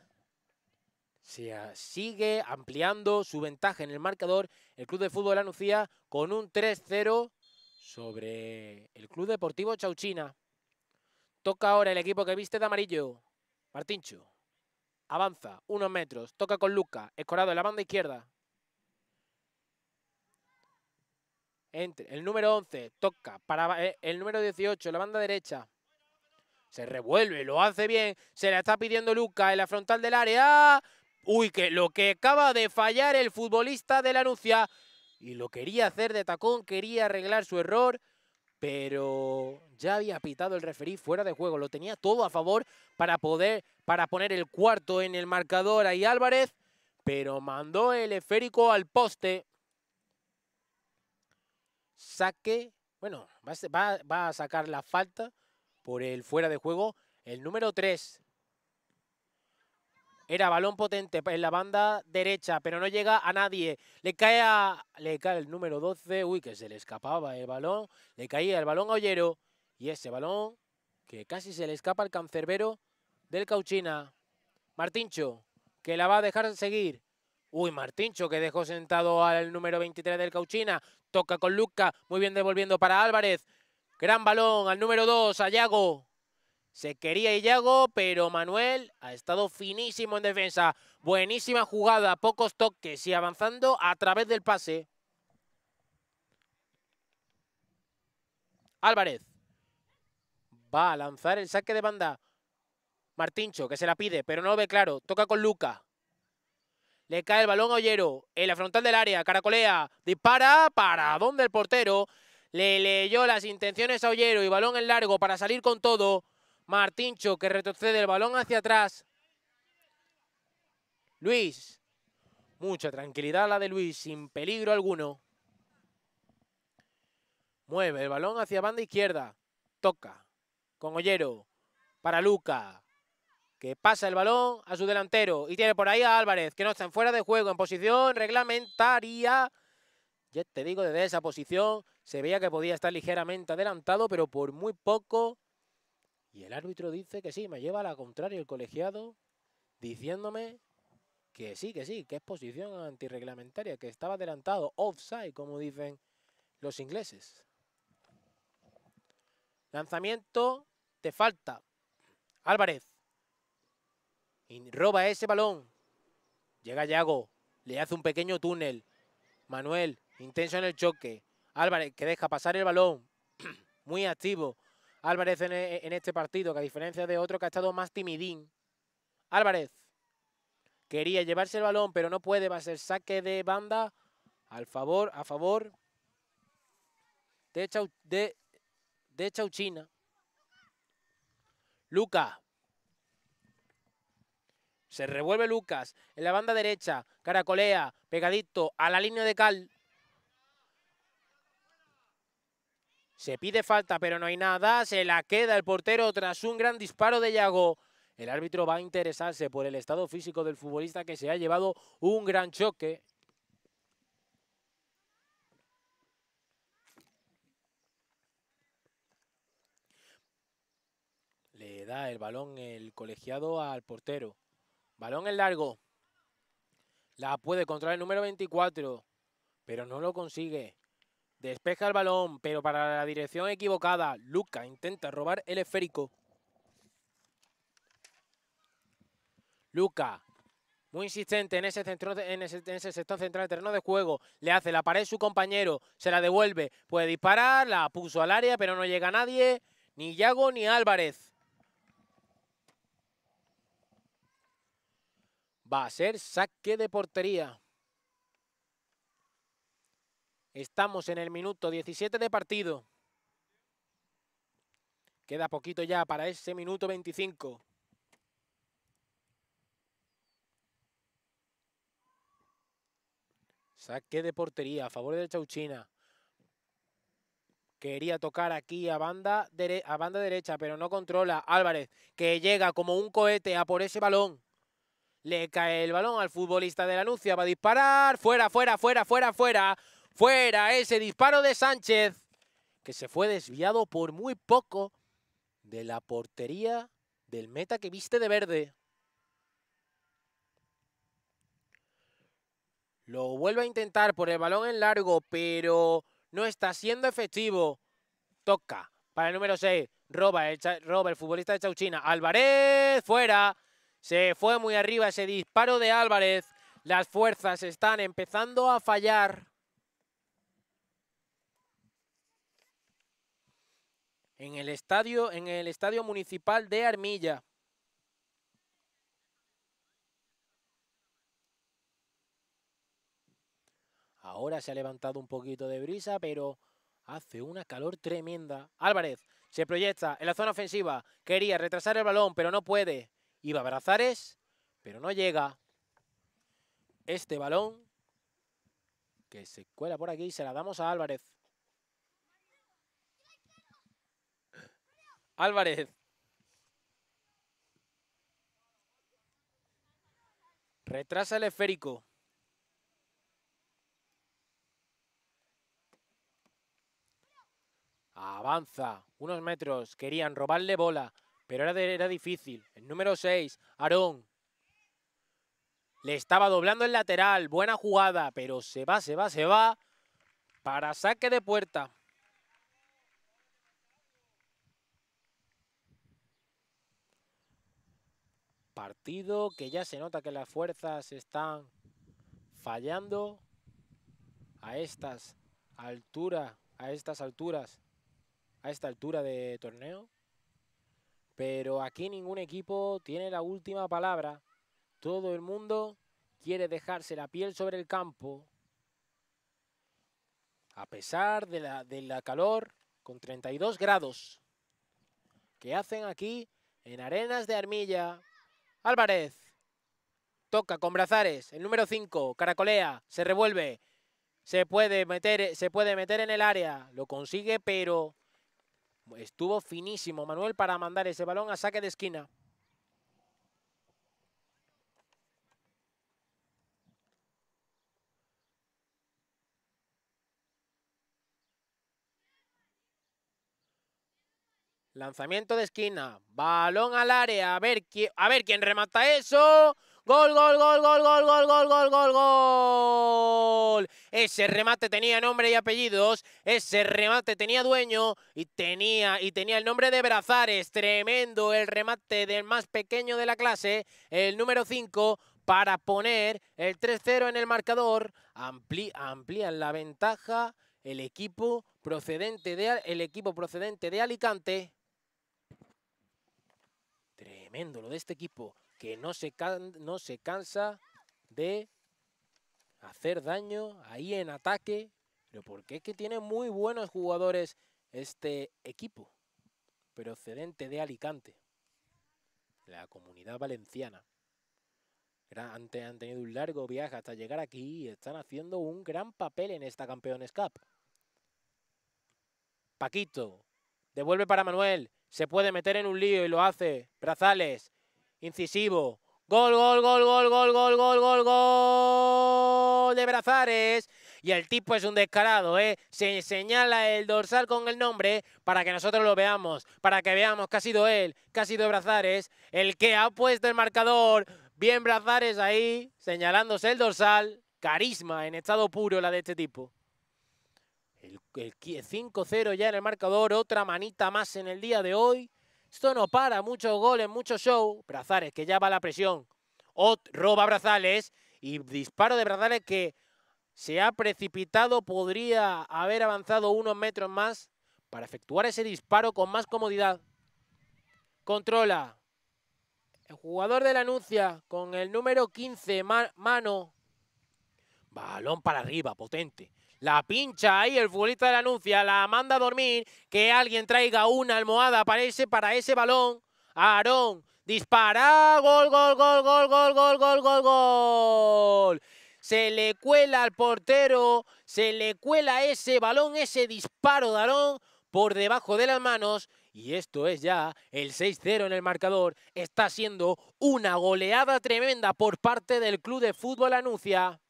Se sigue ampliando su ventaja en el marcador el Club de Fútbol Anuncia con un 3-0 sobre el Club Deportivo Chauchina. Toca ahora el equipo que viste de amarillo. Martincho. Avanza unos metros. Toca con Luca. Escorado en la banda izquierda. Entre el número 11. Toca para eh, el número 18. La banda derecha. Se revuelve. Lo hace bien. Se la está pidiendo Luca en la frontal del área. Uy, que lo que acaba de fallar el futbolista de la Anuncia. Y lo quería hacer de tacón. Quería arreglar su error pero ya había pitado el referí fuera de juego. Lo tenía todo a favor para poder, para poner el cuarto en el marcador ahí Álvarez, pero mandó el esférico al poste. Saque, bueno, va, va a sacar la falta por el fuera de juego. El número 3 era balón potente en la banda derecha, pero no llega a nadie. Le cae, a, le cae el número 12. Uy, que se le escapaba el balón. Le caía el balón a Ollero. Y ese balón que casi se le escapa al cancerbero del Cauchina. Martincho, que la va a dejar seguir. Uy, Martincho, que dejó sentado al número 23 del Cauchina. Toca con Luca. Muy bien devolviendo para Álvarez. Gran balón al número 2, a Yago. Se quería Illago, pero Manuel ha estado finísimo en defensa. Buenísima jugada, pocos toques y avanzando a través del pase. Álvarez va a lanzar el saque de banda. Martincho, que se la pide, pero no lo ve claro. Toca con Luca. Le cae el balón a Ollero. En la frontal del área. Caracolea. Dispara. ¿Para dónde el portero? Le leyó las intenciones a Ollero y balón en largo para salir con todo. Martincho que retrocede el balón hacia atrás. Luis. Mucha tranquilidad la de Luis, sin peligro alguno. Mueve el balón hacia banda izquierda. Toca con Ollero. Para Luca. Que pasa el balón a su delantero. Y tiene por ahí a Álvarez, que no está en fuera de juego, en posición reglamentaria. Ya te digo, desde esa posición se veía que podía estar ligeramente adelantado, pero por muy poco. Y el árbitro dice que sí, me lleva a la contraria el colegiado, diciéndome que sí, que sí, que es posición antirreglamentaria, que estaba adelantado, offside, como dicen los ingleses. Lanzamiento, te falta. Álvarez. Roba ese balón. Llega Yago, le hace un pequeño túnel. Manuel, intenso en el choque. Álvarez, que deja pasar el balón. Muy activo. Álvarez en, en, este partido, que a diferencia de otro que ha estado más timidín. Álvarez. Quería llevarse el balón, pero no puede. Va a ser saque de banda al favor, a favor de, Chau, de, de Chauchina. Lucas. Se revuelve Lucas en la banda derecha. Caracolea, pegadito a la línea de cal. Se pide falta, pero no hay nada. Se la queda el portero tras un gran disparo de Yago. El árbitro va a interesarse por el estado físico del futbolista que se ha llevado un gran choque. Le da el balón el colegiado al portero. Balón en largo. La puede controlar el número 24, pero no lo consigue. Despeja el balón, pero para la dirección equivocada. Luca intenta robar el esférico. Luca, muy insistente en ese, centro, en, ese, en ese, sector central del terreno de juego. Le hace la pared su compañero, se la devuelve. Puede disparar, la puso al área, pero no llega nadie. Ni Yago ni Álvarez. Va a ser saque de portería. Estamos en el minuto 17 de partido. Queda poquito ya para ese minuto 25. Saque de portería a favor del Chauchina. Quería tocar aquí a banda, a banda derecha, pero no controla. Álvarez, que llega como un cohete a por ese balón. Le cae el balón al futbolista de la Nucia. Va a disparar. Fuera, fuera, fuera, fuera, fuera. Fuera ese disparo de Sánchez. Que se fue desviado por muy poco de la portería del meta que viste de verde. Lo vuelve a intentar por el balón en largo, pero no está siendo efectivo. Toca para el número 6. Roba el, roba el futbolista de Chauchina. Álvarez, fuera. Se fue muy arriba ese disparo de Álvarez. Las fuerzas están empezando a fallar. En el estadio, en el estadio municipal de Armilla. Ahora se ha levantado un poquito de brisa, pero hace una calor tremenda. Álvarez se proyecta en la zona ofensiva. Quería retrasar el balón, pero no puede. Iba a Brazares, pero no llega. Este balón que se cuela por aquí, se la damos a Álvarez. Álvarez. Retrasa el esférico. Avanza unos metros. Querían robarle bola. Pero era, era difícil. El número 6, Aarón. Le estaba doblando el lateral. Buena jugada. Pero se va, se va, se va. Para saque de puerta. Partido que ya se nota que las fuerzas están fallando a estas alturas, a estas alturas, a esta altura de torneo. Pero aquí ningún equipo tiene la última palabra. Todo el mundo quiere dejarse la piel sobre el campo. A pesar de la, de la calor, con 32 grados, que hacen aquí en Arenas de Armilla. Álvarez. Toca con Brazares, el número 5, caracolea, se revuelve, se puede, meter, se puede meter en el área, lo consigue, pero Estuvo finísimo Manuel para mandar ese balón a saque de esquina. Lanzamiento de esquina. Balón al área. A ver, quién, a ver quién remata eso. Gol, gol, gol, gol, gol, gol, gol, gol, gol, gol. Ese remate tenía nombre y apellidos. Ese remate tenía dueño y tenía, y tenía el nombre de Brazares. Tremendo el remate del más pequeño de la clase. El número 5 para poner el 3-0 en el marcador. amplían la ventaja el equipo procedente de, el equipo procedente de Alicante. Tremendo lo de este equipo, que no se, cansa de hacer daño ahí en ataque. Pero porque es que tiene muy buenos jugadores este equipo procedente de Alicante, la comunidad valenciana. Han tenido un largo viaje hasta llegar aquí y están haciendo un gran papel en esta Campeones Cup. Paquito, devuelve para Manuel, se puede meter en un lío y lo hace. Brazales, incisivo. Gol, gol, gol, gol, gol, gol, gol, gol, gol de Brazares. Y el tipo es un descarado, ¿eh? Se señala el dorsal con el nombre para que nosotros lo veamos, para que veamos que ha sido él, que ha sido Brazares, el que ha puesto el marcador. Bien Brazares ahí, señalándose el dorsal. Carisma en estado puro la de este tipo. El, 5-0 ya en el marcador, otra manita más en el día de hoy. Esto no para, muchos goles, mucho show. Brazares que ya va la presión. Ot roba Brazales y disparo de Brazales que se ha precipitado, podría haber avanzado unos metros más para efectuar ese disparo con más comodidad. Controla. El jugador de la anuncia con el número 15, mano. Balón para arriba, potente. La pincha ahí el futbolista de la anuncia, la manda a dormir, que alguien traiga una almohada para ese, para ese balón. Aarón, dispara, gol, gol, gol, gol, gol, gol, gol, gol, gol. Se le cuela al portero, se le cuela ese balón, ese disparo de Aarón por debajo de las manos. Y esto es ya el 6-0 en el marcador. Está siendo una goleada tremenda por parte del Club de Fútbol Anuncia.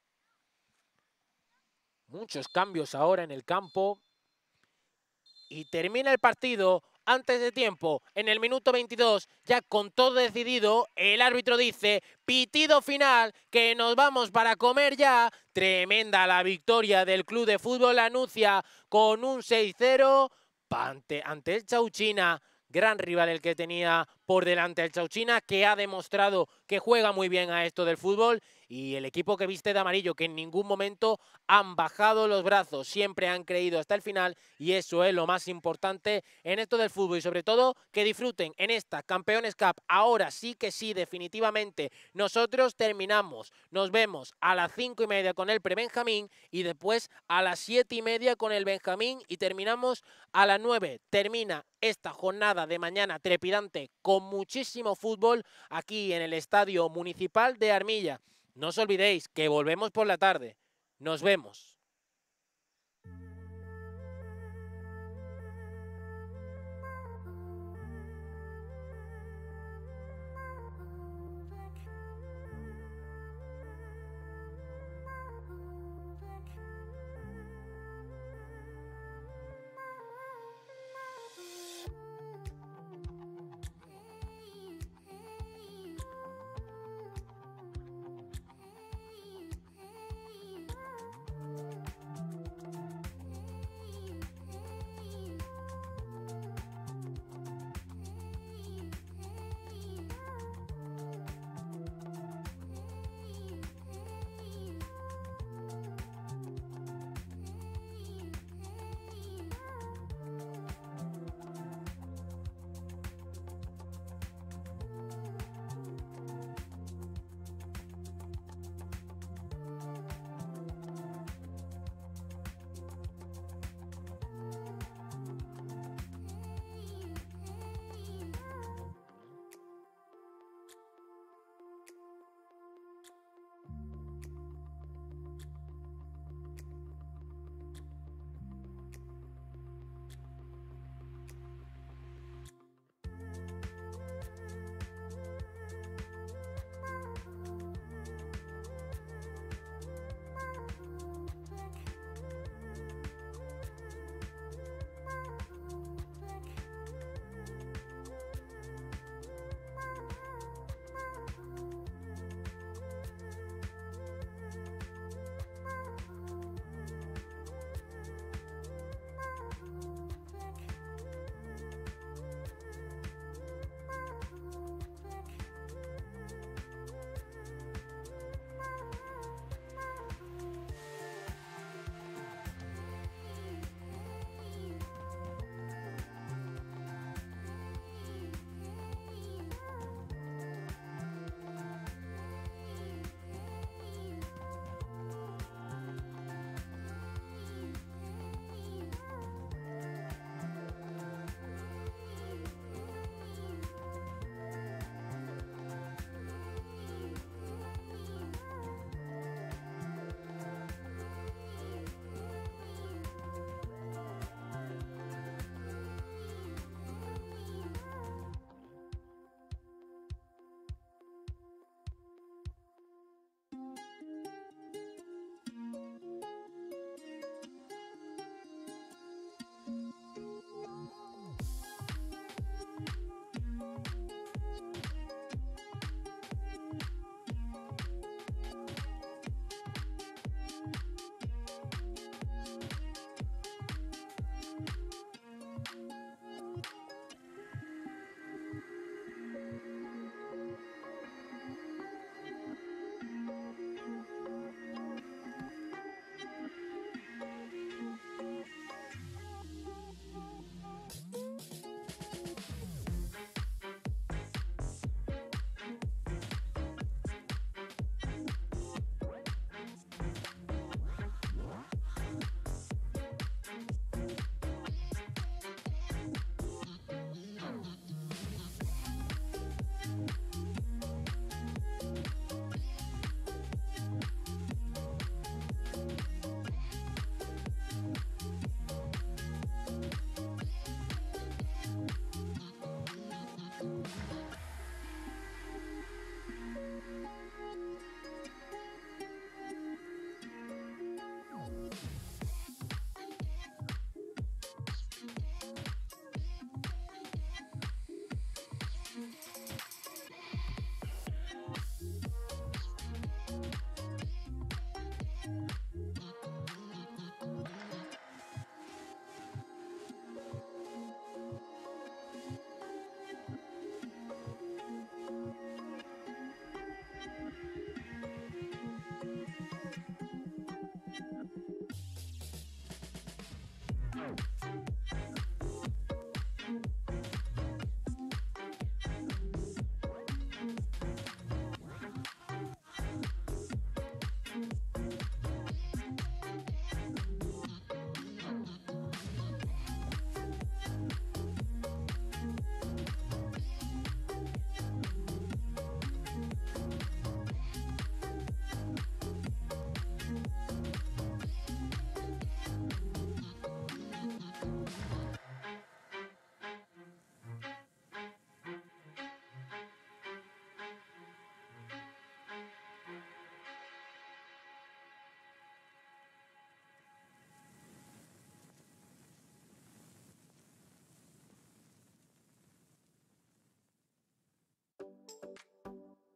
Muchos cambios ahora en el campo. Y termina el partido antes de tiempo, en el minuto 22, ya con todo decidido, el árbitro dice, pitido final, que nos vamos para comer ya. Tremenda la victoria del Club de Fútbol Anuncia con un 6-0 ante, ante el Chauchina. Gran rival el que tenía por delante el Chauchina, que ha demostrado que juega muy bien a esto del fútbol y el equipo que viste de amarillo, que en ningún momento han bajado los brazos, siempre han creído hasta el final y eso es lo más importante en esto del fútbol y sobre todo que disfruten en esta Campeones Cup. Ahora sí que sí, definitivamente, nosotros terminamos, nos vemos a las cinco y media con el pre-Benjamín y después a las siete y media con el Benjamín y terminamos a las nueve. Termina esta jornada de mañana trepidante con muchísimo fútbol aquí en el Estadio Municipal de Armilla. No os olvidéis que volvemos por la tarde. Nos vemos.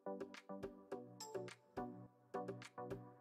Thank you.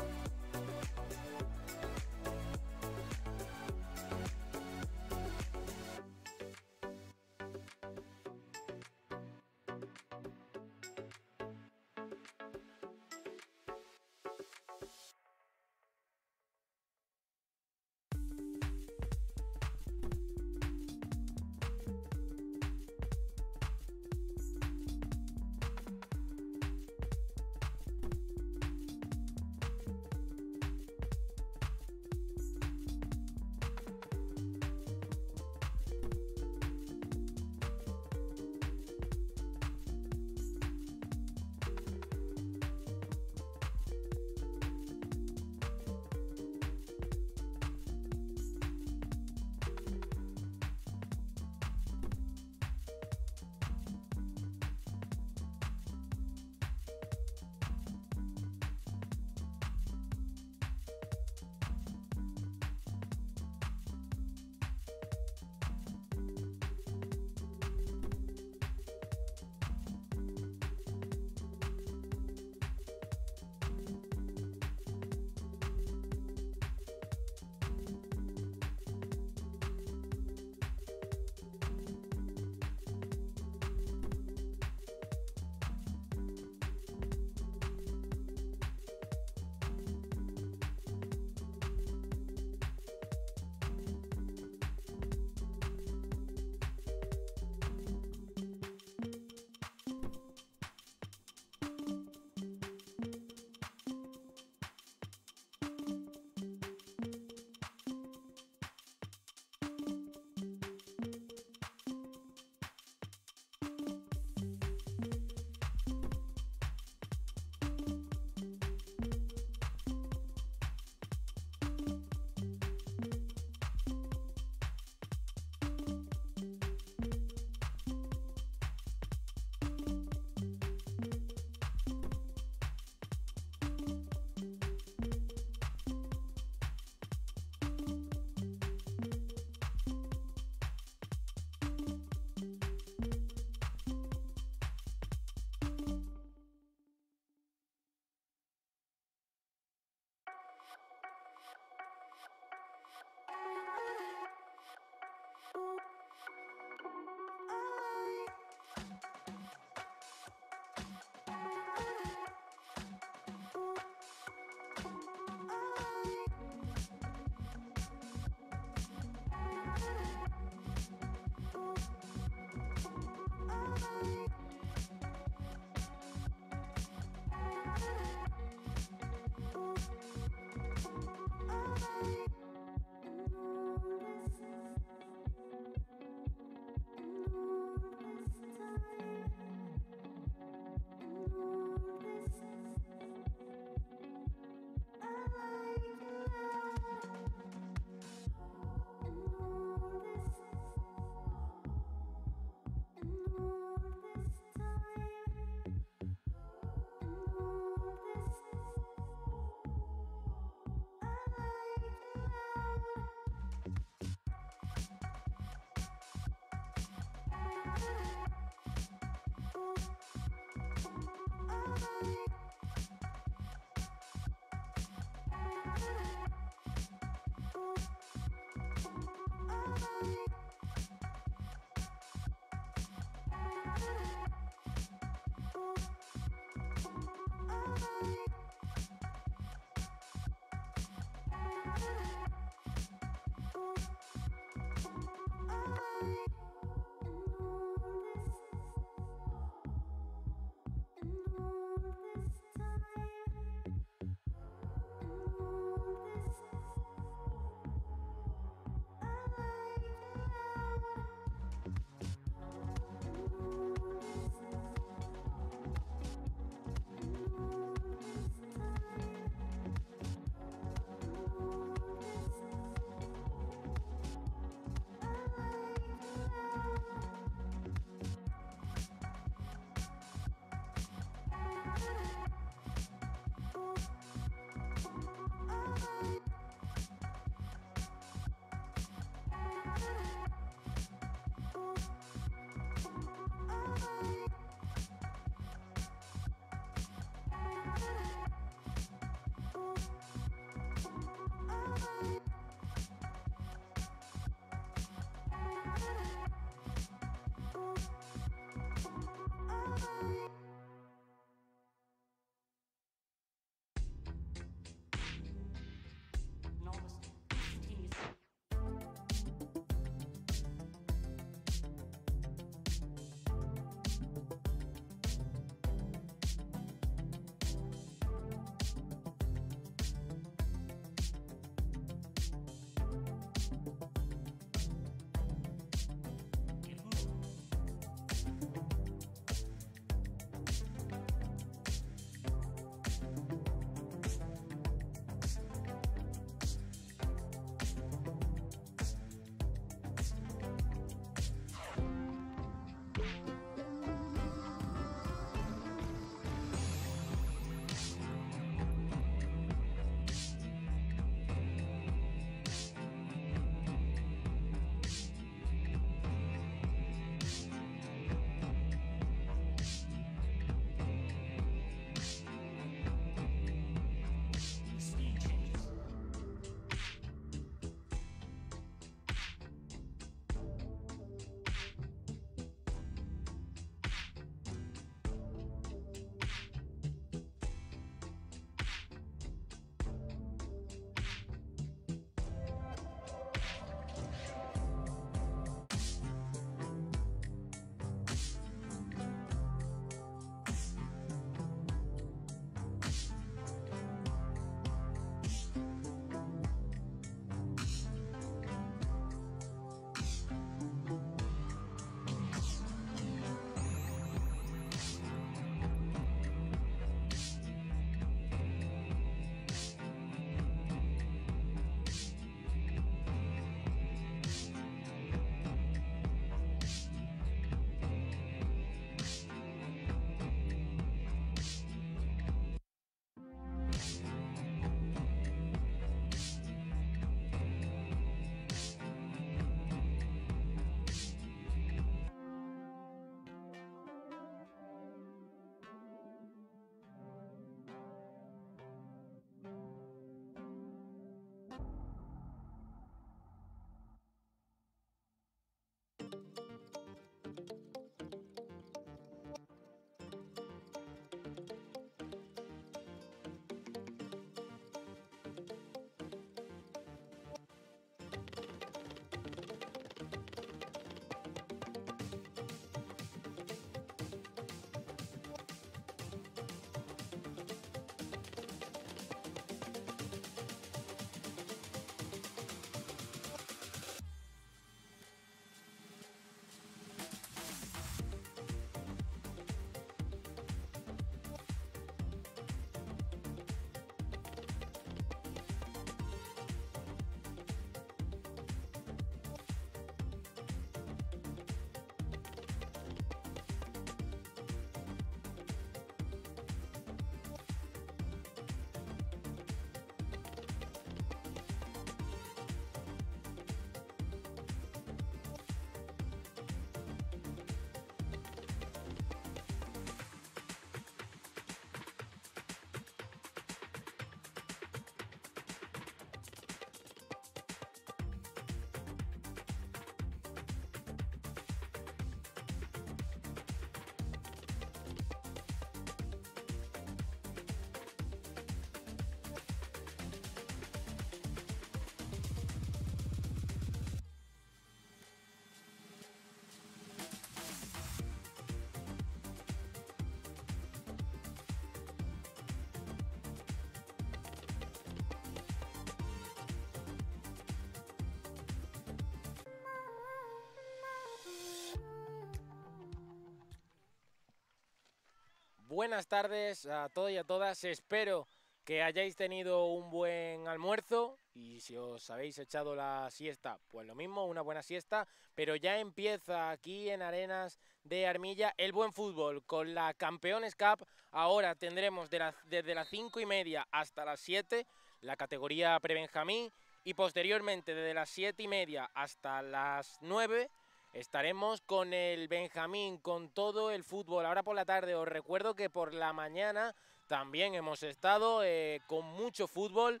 buenas tardes a todos y a todas. Espero que hayáis tenido un buen almuerzo y si os habéis echado la siesta, pues lo mismo, una buena siesta. Pero ya empieza aquí en Arenas de Armilla el buen fútbol con la Campeones Cup. Ahora tendremos desde las cinco y media hasta las 7 la categoría prebenjamín y posteriormente desde las siete y media hasta las 9 estaremos con el Benjamín, con todo el fútbol. Ahora por la tarde os recuerdo que por la mañana también hemos estado eh, con mucho fútbol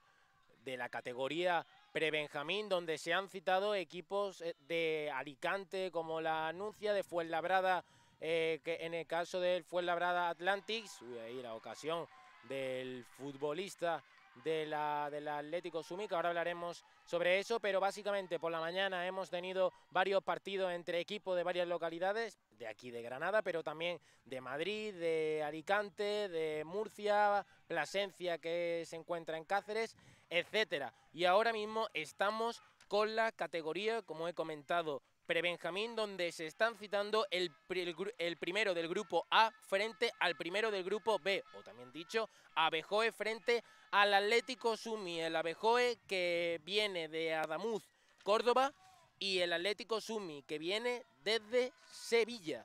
de la categoría pre-Benjamín, donde se han citado equipos eh, de Alicante como la Anuncia, de Fuenlabrada, eh, que en el caso del Fuenlabrada Atlantics, ahí la ocasión del futbolista del Atlético Sumi, que ahora hablaremos sobre eso, pero básicamente por la mañana hemos tenido varios partidos entre equipos de varias localidades, de aquí de Granada, pero también de Madrid, de Alicante, de Murcia, Plasencia que se encuentra en Cáceres, etcétera. Y ahora mismo estamos con la categoría, como he comentado, pre-Benjamín, donde se están citando el, el, primero del grupo A frente al primero del grupo B, o también dicho, Abejoe frente al Atlético Sumi, el Abejoe que viene de Adamuz, Córdoba, y el Atlético Sumi que viene desde Sevilla,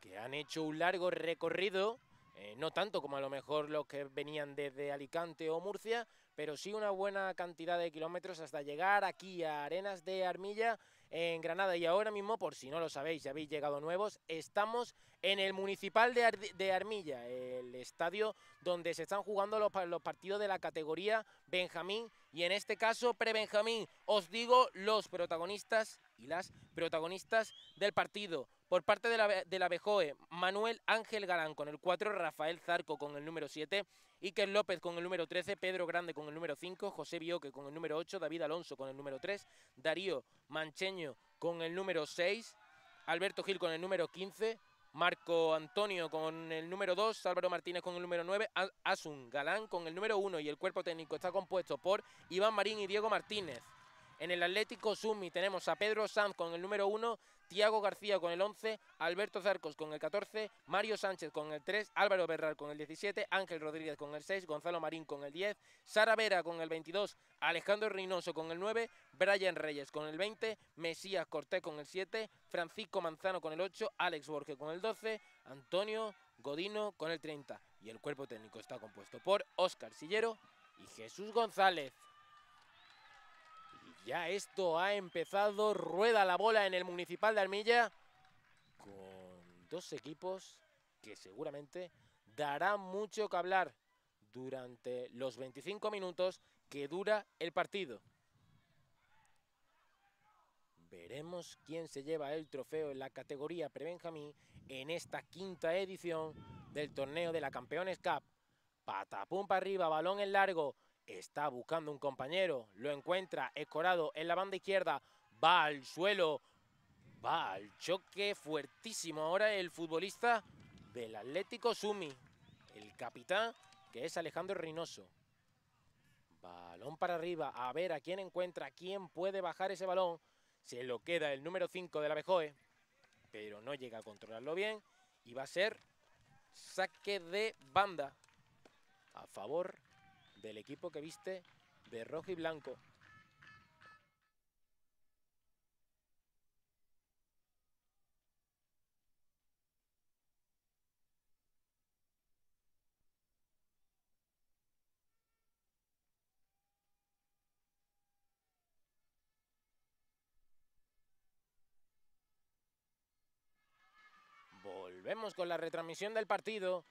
que han hecho un largo recorrido, eh, no tanto como a lo mejor los que venían desde Alicante o Murcia, pero sí una buena cantidad de kilómetros hasta llegar aquí a Arenas de Armilla en Granada. Y ahora mismo, por si no lo sabéis, si habéis llegado nuevos, estamos en el Municipal de, Armilla, el estadio donde se están jugando los, partidos de la categoría Benjamín y en este caso pre-Benjamín. Os digo los protagonistas y las protagonistas del partido. Por parte de la, de la Bejoe, Manuel Ángel Galán con el 4, Rafael Zarco con el número 7, Iker López con el número 13, Pedro Grande con el número 5, José Bioque con el número 8, David Alonso con el número 3, Darío Mancheño con el número 6, Alberto Gil con el número 15, Marco Antonio con el número 2, Álvaro Martínez con el número 9, Asun Galán con el número 1 y el cuerpo técnico está compuesto por Iván Marín y Diego Martínez. En el Atlético Sumi tenemos a Pedro Sanz con el número 1, Tiago García con el 11, Alberto Zarcos con el 14, Mario Sánchez con el 3, Álvaro Berral con el 17, Ángel Rodríguez con el 6, Gonzalo Marín con el 10, Sara Vera con el 22, Alejandro Reynoso con el 9, Brian Reyes con el 20, Mesías Cortés con el 7, Francisco Manzano con el 8, Alex Borges con el 12, Antonio Godino con el 30. Y el cuerpo técnico está compuesto por Óscar Sillero y Jesús González. Ya esto ha empezado, rueda la bola en el Municipal de Armilla con dos equipos que seguramente darán mucho que hablar durante los 25 minutos que dura el partido. Veremos quién se lleva el trofeo en la categoría pre-Benjamín en esta quinta edición del torneo de la Campeones Cup. Patapum para arriba, balón en largo, Está buscando un compañero, lo encuentra escorado en la banda izquierda, va al suelo, va al choque fuertísimo ahora el futbolista del Atlético Sumi, el capitán que es Alejandro Reynoso. Balón para arriba, a ver a quién encuentra, quién puede bajar ese balón. Se lo queda el número 5 de la Bejoe, pero no llega a controlarlo bien y va a ser saque de banda a favor del equipo que viste de rojo y blanco. Volvemos con la retransmisión del partido.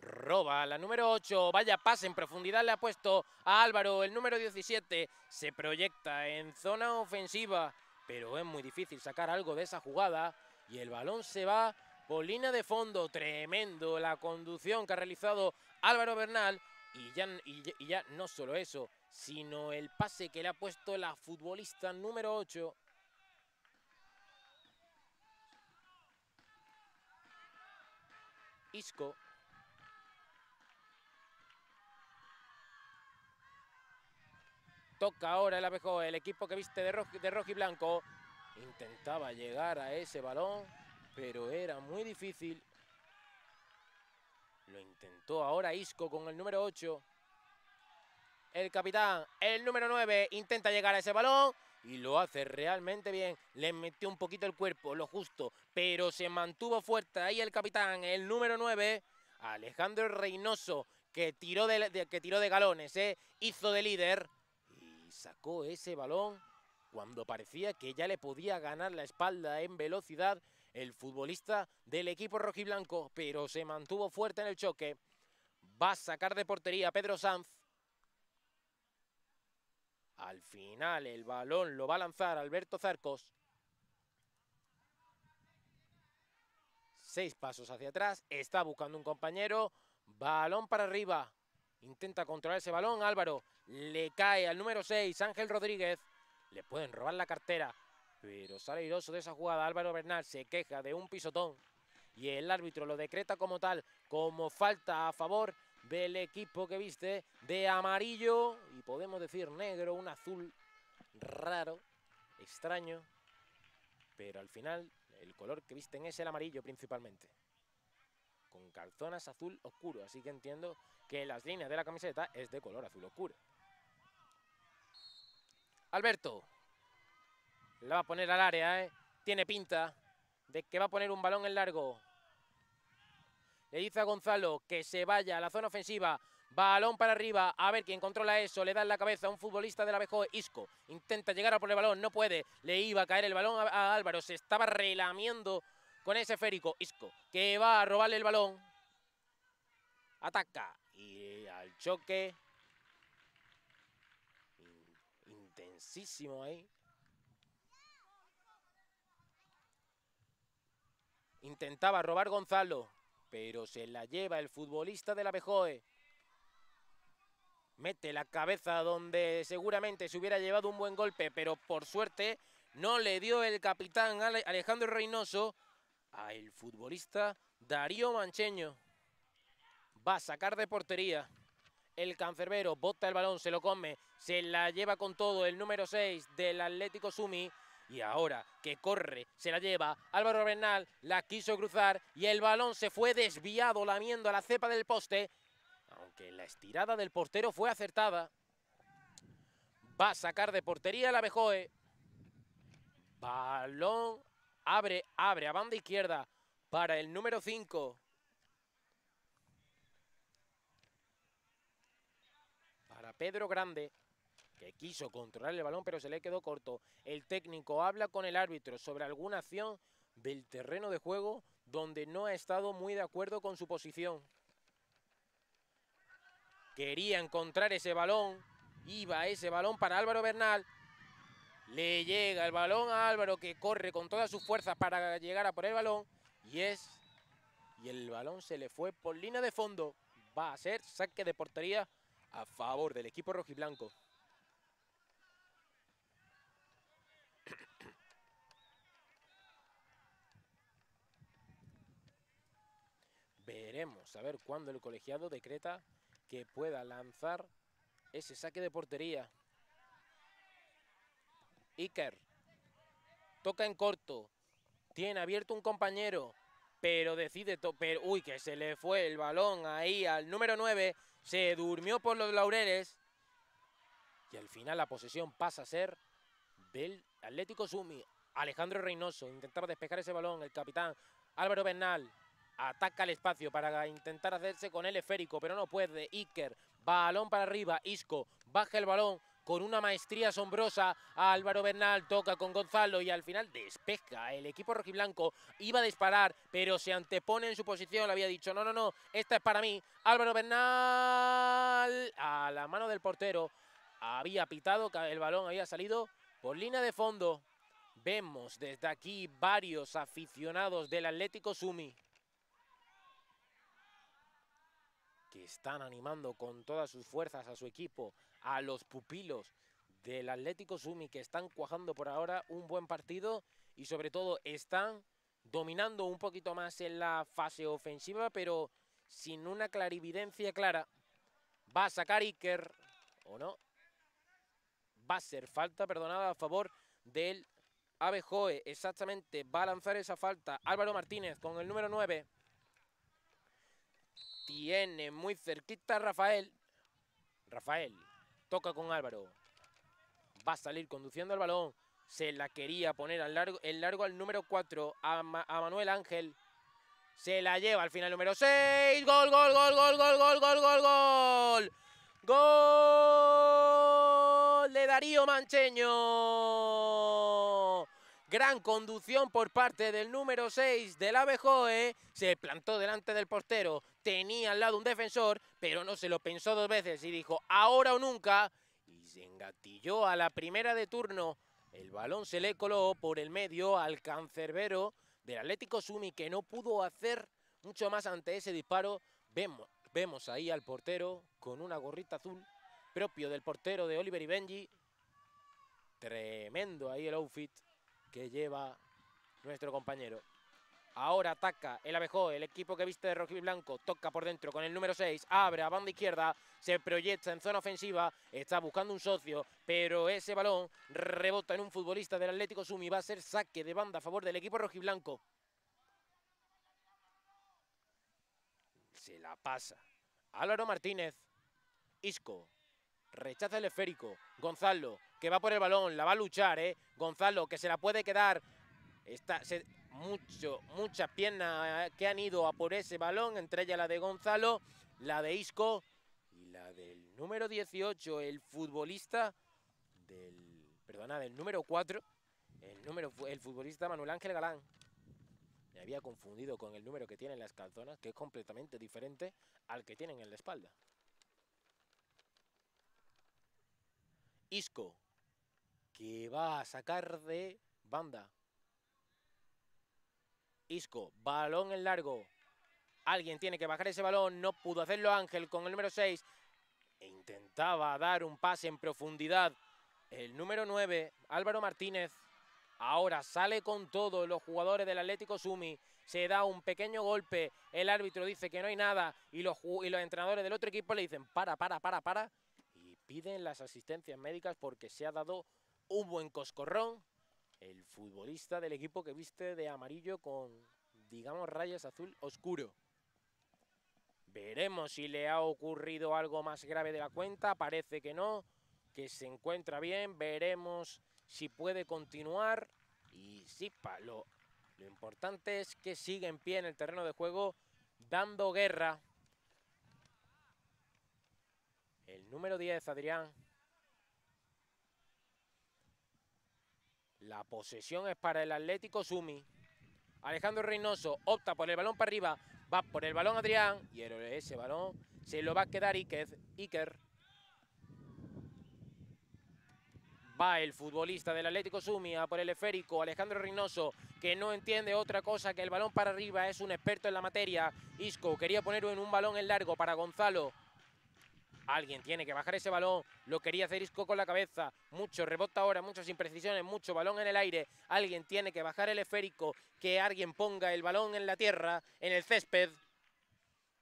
Roba la número 8, vaya pase en profundidad le ha puesto a Álvaro, el número 17 se proyecta en zona ofensiva, pero es muy difícil sacar algo de esa jugada. Y el balón se va por línea de fondo, tremendo la conducción que ha realizado Álvaro Bernal. Y ya, y ya no solo eso, sino el pase que le ha puesto la futbolista número 8 Isco Toca ahora el equipo que viste de rojo, y blanco. Intentaba llegar a ese balón, pero era muy difícil. Lo intentó ahora Isco con el número 8. El capitán, el número 9, intenta llegar a ese balón y lo hace realmente bien. Le metió un poquito el cuerpo, lo justo, pero se mantuvo fuerte. Ahí el capitán, el número 9, Alejandro Reynoso, que tiró de, que tiró de galones, ¿eh? hizo de líder sacó ese balón cuando parecía que ya le podía ganar la espalda en velocidad el futbolista del equipo rojiblanco, pero se mantuvo fuerte en el choque. Va a sacar de portería Pedro Sanz. Al final el balón lo va a lanzar Alberto Zarcos. Seis pasos hacia atrás, está buscando un compañero. Balón para arriba. Intenta controlar ese balón, Álvaro. Le cae al número 6, Ángel Rodríguez. Le pueden robar la cartera. Pero sale iroso de esa jugada. Álvaro Bernal se queja de un pisotón. Y el árbitro lo decreta como tal, como falta a favor del equipo que viste de amarillo. Y podemos decir negro, un azul raro, extraño. Pero al final el color que visten es el amarillo principalmente. Con calzonas azul oscuro. Así que entiendo que las líneas de la camiseta es de color azul oscuro. Alberto. La va a poner al área, ¿eh? Tiene pinta de que va a poner un balón en largo. Le dice a Gonzalo que se vaya a la zona ofensiva. Balón para arriba. A ver quién controla eso. Le da en la cabeza a un futbolista de la Bejo, Isco. Intenta llegar a por el balón. No puede. Le iba a caer el balón a, Álvaro. Se estaba relamiendo con ese esférico. Isco que va a robarle el balón. Ataca. Y al choque. Intensísimo ahí. Intentaba robar Gonzalo, pero se la lleva el futbolista de la Bejoe. Mete la cabeza donde seguramente se hubiera llevado un buen golpe, pero por suerte no le dio el capitán Alejandro Reynoso al futbolista Darío Mancheño. Va a sacar de portería. El cancerbero bota el balón, se lo come, se la lleva con todo el número 6 del Atlético Sumi. Y ahora que corre, se la lleva Álvaro Bernal, la quiso cruzar y el balón se fue desviado lamiendo a la cepa del poste. Aunque la estirada del portero fue acertada. Va a sacar de portería la Bejoe. Balón abre, abre a banda izquierda para el número 5. Para Pedro Grande que quiso controlar el balón pero se le quedó corto. El técnico habla con el árbitro sobre alguna acción del terreno de juego donde no ha estado muy de acuerdo con su posición. Quería encontrar ese balón, iba ese balón para Álvaro Bernal. Le llega el balón a Álvaro que corre con todas sus fuerzas para llegar a por el balón y es... Y el balón se le fue por línea de fondo. Va a ser saque de portería a favor del equipo rojiblanco. Veremos a ver cuándo el colegiado decreta que pueda lanzar ese saque de portería. Iker. Toca en corto. Tiene abierto un compañero. Pero decide... Pero, uy, que se le fue el balón ahí al número 9. Se durmió por los laureles. Y al final la posesión pasa a ser del Atlético Sumi. Alejandro Reynoso intentaba despejar ese balón. El capitán Álvaro Bernal Ataca el espacio para intentar hacerse con el esférico, pero no puede. Iker, balón para arriba. Isco, baja el balón con una maestría asombrosa. Álvaro Bernal toca con Gonzalo y al final despeja. El equipo rojiblanco iba a disparar, pero se antepone en su posición. Le había dicho, no, no, no, esta es para mí. Álvaro Bernal a la mano del portero. Había pitado, el balón había salido por línea de fondo. Vemos desde aquí varios aficionados del Atlético Sumi que están animando con todas sus fuerzas a su equipo, a los pupilos del Atlético Sumi que están cuajando por ahora un buen partido y sobre todo están dominando un poquito más en la fase ofensiva, pero sin una clarividencia clara. Va a sacar Iker, o no. Va a ser falta perdonada a favor del Abejoe. Exactamente, va a lanzar esa falta Álvaro Martínez con el número 9. Viene muy cerquita Rafael. Rafael toca con Álvaro. Va a salir conduciendo el balón. Se la quería poner al largo, el largo al número 4 a, a Manuel Ángel. Se la lleva al final número 6. Gol, gol, gol, gol, gol, gol, gol, gol, gol. Gol de Darío Mancheño. Gran conducción por parte del número 6 del Abejoe. Se plantó delante del portero. Tenía al lado un defensor, pero no se lo pensó dos veces y dijo ahora o nunca. Y se engatilló a la primera de turno. El balón se le coló por el medio al cancerbero del Atlético Sumi que no pudo hacer mucho más ante ese disparo. Vemos, vemos ahí al portero con una gorrita azul propio del portero de Oliver y Benji. Tremendo ahí el outfit que lleva nuestro compañero. Ahora ataca el Abejo, el equipo que viste de rojo y blanco, toca por dentro con el número 6, abre a banda izquierda, se proyecta en zona ofensiva, está buscando un socio, pero ese balón rebota en un futbolista del Atlético Sumi, va a ser saque de banda a favor del equipo rojo y blanco. Se la pasa. Álvaro Martínez, Isco, rechaza el esférico, Gonzalo, que va por el balón, la va a luchar, ¿eh? Gonzalo, que se la puede quedar, está... Mucho, muchas piernas que han ido a por ese balón, entre ellas la de Gonzalo, la de Isco y la del número 18, el futbolista del, perdona, del número 4, el, número, el futbolista Manuel Ángel Galán. Me había confundido con el número que tiene en las calzonas, que es completamente diferente al que tienen en la espalda. Isco, que va a sacar de banda Isco, balón en largo. Alguien tiene que bajar ese balón, no pudo hacerlo Ángel con el número 6. E intentaba dar un pase en profundidad. El número 9, Álvaro Martínez. Ahora sale con todo los jugadores del Atlético Sumi. Se da un pequeño golpe. El árbitro dice que no hay nada. Y los, y los entrenadores del otro equipo le dicen para, para, para, para. Y piden las asistencias médicas porque se ha dado un buen coscorrón el futbolista del equipo que viste de amarillo con, digamos, rayas azul oscuro. Veremos si le ha ocurrido algo más grave de la cuenta, parece que no, que se encuentra bien, veremos si puede continuar. Y sí, lo, lo importante es que sigue en pie en el terreno de juego, dando guerra. El número 10, Adrián, La posesión es para el Atlético Sumi. Alejandro Reynoso opta por el balón para arriba. Va por el balón Adrián. Y ese balón se lo va a quedar Iker. Iker. Va el futbolista del Atlético Sumi a por el esférico. Alejandro Reynoso, que no entiende otra cosa que el balón para arriba. Es un experto en la materia. Isco quería poner en un balón en largo para Gonzalo. Alguien tiene que bajar ese balón. Lo quería hacer Isco con la cabeza. Mucho rebota ahora, muchas imprecisiones, mucho balón en el aire. Alguien tiene que bajar el esférico. Que alguien ponga el balón en la tierra, en el césped.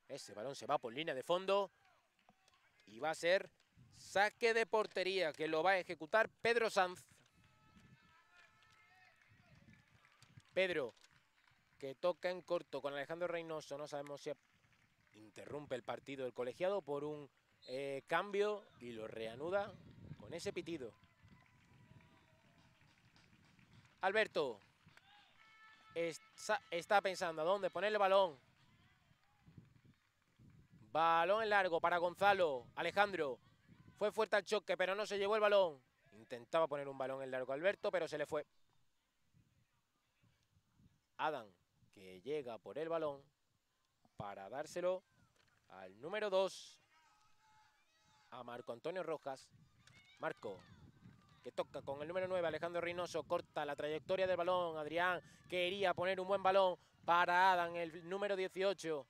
Ese balón se va por línea de fondo. Y va a ser saque de portería que lo va a ejecutar Pedro Sanz. Pedro, que toca en corto con Alejandro Reynoso. No sabemos si interrumpe el partido del colegiado por un eh, cambio y lo reanuda con ese pitido. Alberto está, pensando a dónde poner el balón. Balón en largo para Gonzalo. Alejandro fue fuerte al choque, pero no se llevó el balón. Intentaba poner un balón en largo Alberto, pero se le fue. Adam, que llega por el balón para dárselo al número 2, a Marco Antonio Rojas. Marco, que toca con el número 9, Alejandro Reynoso, corta la trayectoria del balón. Adrián quería poner un buen balón para Adam, el número 18.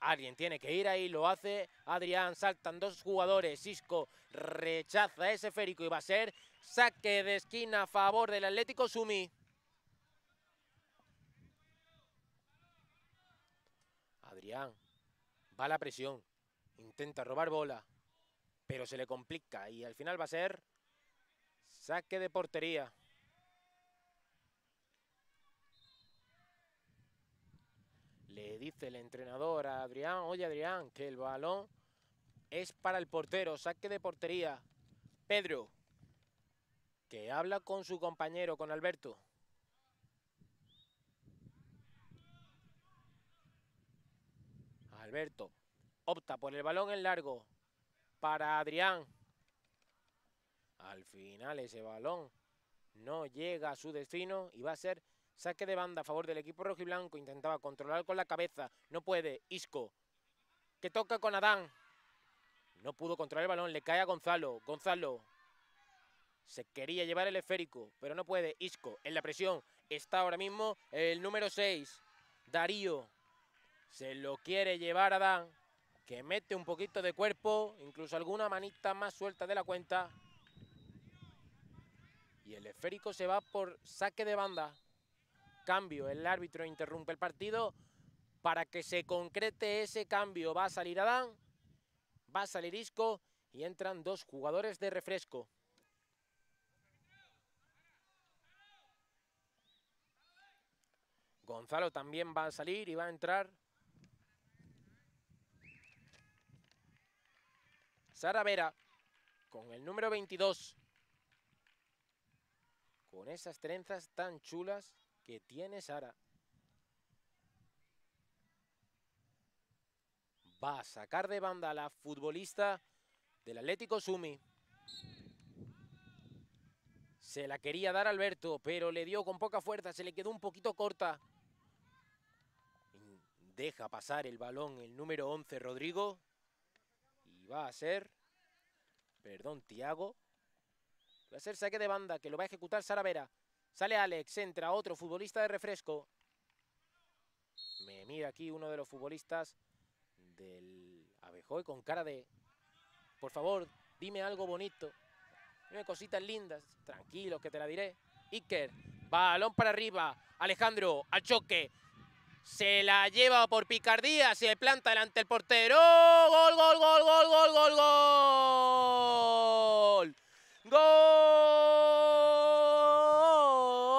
Alguien tiene que ir ahí, lo hace Adrián, saltan dos jugadores, Cisco rechaza ese férico y va a ser saque de esquina a favor del Atlético Sumi. Adrián va a la presión, intenta robar bola, pero se le complica y al final va a ser saque de portería. Le dice el entrenador a Adrián, oye Adrián, que el balón es para el portero, saque de portería. Pedro, que habla con su compañero, con Alberto. Alberto opta por el balón en largo para Adrián. Al final ese balón no llega a su destino y va a ser saque de banda a favor del equipo rojiblanco. Intentaba controlar con la cabeza, no puede. Isco, que toca con Adán. No pudo controlar el balón, le cae a Gonzalo. Gonzalo se quería llevar el esférico, pero no puede. Isco en la presión. Está ahora mismo el número 6, Darío. Se lo quiere llevar Adán, que mete un poquito de cuerpo, incluso alguna manita más suelta de la cuenta. Y el esférico se va por saque de banda. Cambio, el árbitro interrumpe el partido para que se concrete ese cambio. Va a salir Adán, va a salir Isco y entran dos jugadores de refresco. Gonzalo también va a salir y va a entrar. Sara Vera con el número 22. Con esas trenzas tan chulas que tiene Sara. Va a sacar de banda a la futbolista del Atlético Sumi. Se la quería dar Alberto, pero le dio con poca fuerza, se le quedó un poquito corta. Deja pasar el balón el número 11, Rodrigo. Va a ser, perdón, Tiago. Va a ser saque de banda, que lo va a ejecutar Sara Vera. Sale Alex, entra otro futbolista de refresco. Me mira aquí uno de los futbolistas del Abejoy con cara de... Por favor, dime algo bonito. Dime cositas lindas. Tranquilo, que te la diré. Iker, balón para arriba. Alejandro, al choque. Se la lleva por picardía, se planta delante el portero. ¡Gol, gol, gol, gol, gol, gol, gol!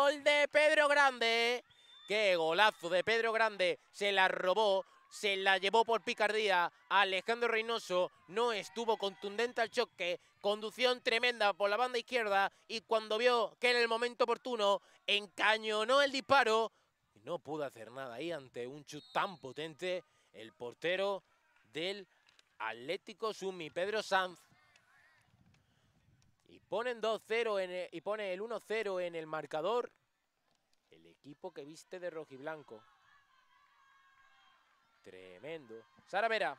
¡Gol de Pedro Grande! ¡Qué golazo de Pedro Grande! Se la robó, se la llevó por picardía. Alejandro Reynoso no estuvo contundente al choque. Conducción tremenda por la banda izquierda y cuando vio que era el momento oportuno, encañonó el disparo no pudo hacer nada ahí ante un chut tan potente el portero del Atlético Sumi, Pedro Sanz. Y ponen 2-0 y pone el 1-0 en el marcador. El equipo que viste de rojiblanco. Tremendo. Sara Vera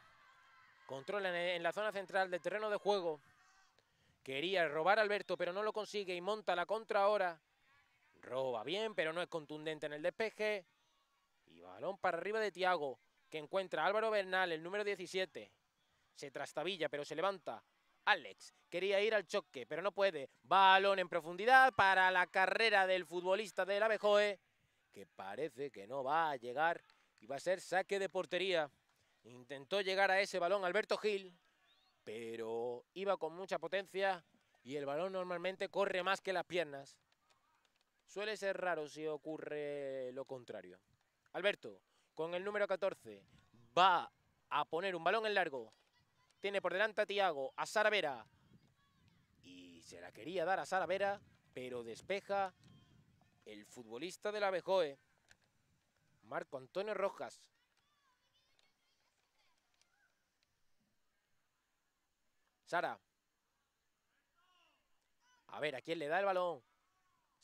controla en la zona central del terreno de juego. Quería robar a Alberto, pero no lo consigue y monta la contra ahora. Roba bien, pero no es contundente en el despeje. Y balón para arriba de Tiago, que encuentra Álvaro Bernal, el número 17. Se trastabilla, pero se levanta. Alex quería ir al choque, pero no puede. Balón en profundidad para la carrera del futbolista del Abejoe, que parece que no va a llegar y va a ser saque de portería. Intentó llegar a ese balón Alberto Gil, pero iba con mucha potencia y el balón normalmente corre más que las piernas. Suele ser raro si ocurre lo contrario. Alberto, con el número 14, va a poner un balón en largo. Tiene por delante a Tiago, a Sara Vera. Y se la quería dar a Sara Vera, pero despeja el futbolista de la Bejoe. Marco Antonio Rojas. Sara. A ver, ¿a quién le da el balón?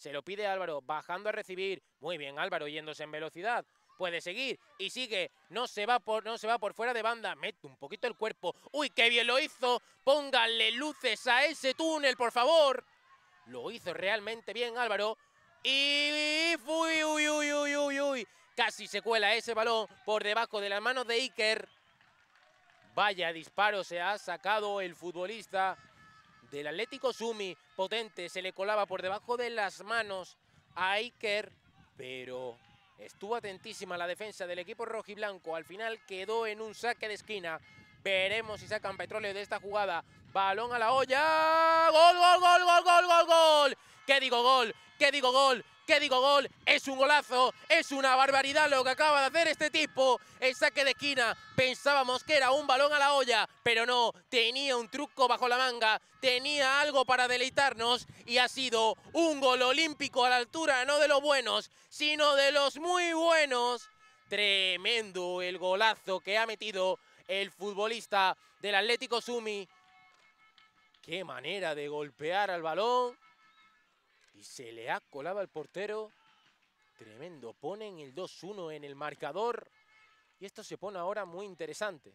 Se lo pide Álvaro, bajando a recibir. Muy bien, Álvaro, yéndose en velocidad. Puede seguir y sigue. No se va por, no se va por fuera de banda. Mete un poquito el cuerpo. ¡Uy, qué bien lo hizo! Pónganle luces a ese túnel, por favor. Lo hizo realmente bien Álvaro. Y... ¡Uy, uy, uy, uy, uy, uy! Casi se cuela ese balón por debajo de las manos de Iker. Vaya disparo se ha sacado el futbolista del Atlético Sumi, potente, se le colaba por debajo de las manos a Iker, pero estuvo atentísima la defensa del equipo rojiblanco, al final quedó en un saque de esquina, veremos si sacan petróleo de esta jugada, balón a la olla, gol, gol, gol, gol, gol, gol, gol, ¿qué digo gol? ¿Qué digo gol? ¿Qué digo gol? Es un golazo, es una barbaridad lo que acaba de hacer este tipo. El saque de esquina, pensábamos que era un balón a la olla, pero no, tenía un truco bajo la manga, tenía algo para deleitarnos y ha sido un gol olímpico a la altura no de los buenos, sino de los muy buenos. Tremendo el golazo que ha metido el futbolista del Atlético Sumi. Qué manera de golpear al balón. Se le ha colado al portero. Tremendo. Ponen el 2-1 en el marcador. Y esto se pone ahora muy interesante.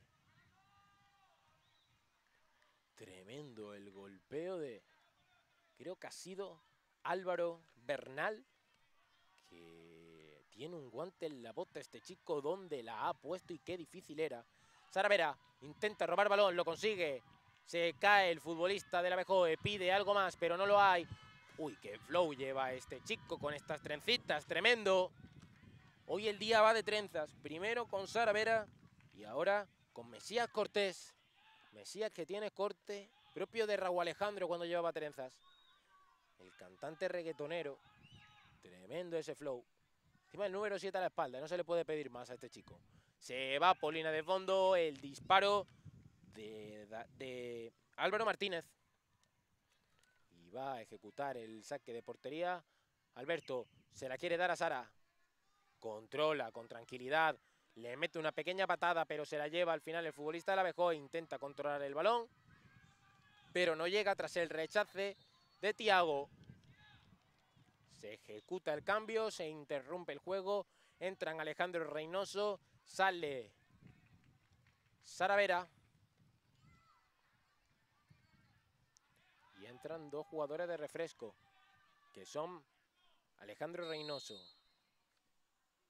Tremendo el golpeo de... Creo que ha sido Álvaro Bernal. Que tiene un guante en la bota este chico. Donde la ha puesto y qué difícil era. Sara Vera intenta robar balón, lo consigue. Se cae el futbolista de la BJOE, pide algo más, pero no lo hay. Uy, qué flow lleva este chico con estas trencitas, tremendo. Hoy el día va de trenzas. Primero con Sara Vera y ahora con Mesías Cortés. Mesías que tiene corte propio de Raúl Alejandro cuando llevaba trenzas. El cantante reggaetonero. Tremendo ese flow. Encima el número 7 a la espalda. No se le puede pedir más a este chico. Se va Polina de fondo. El disparo de, de Álvaro Martínez. Y va a ejecutar el saque de portería. Alberto se la quiere dar a Sara. Controla con tranquilidad. Le mete una pequeña patada, pero se la lleva al final el futbolista de la Bejó. Intenta controlar el balón. Pero no llega tras el rechace de Tiago. Se ejecuta el cambio, se interrumpe el juego. Entran Alejandro Reynoso, sale Sara Vera. Y entran dos jugadores de refresco, que son Alejandro Reynoso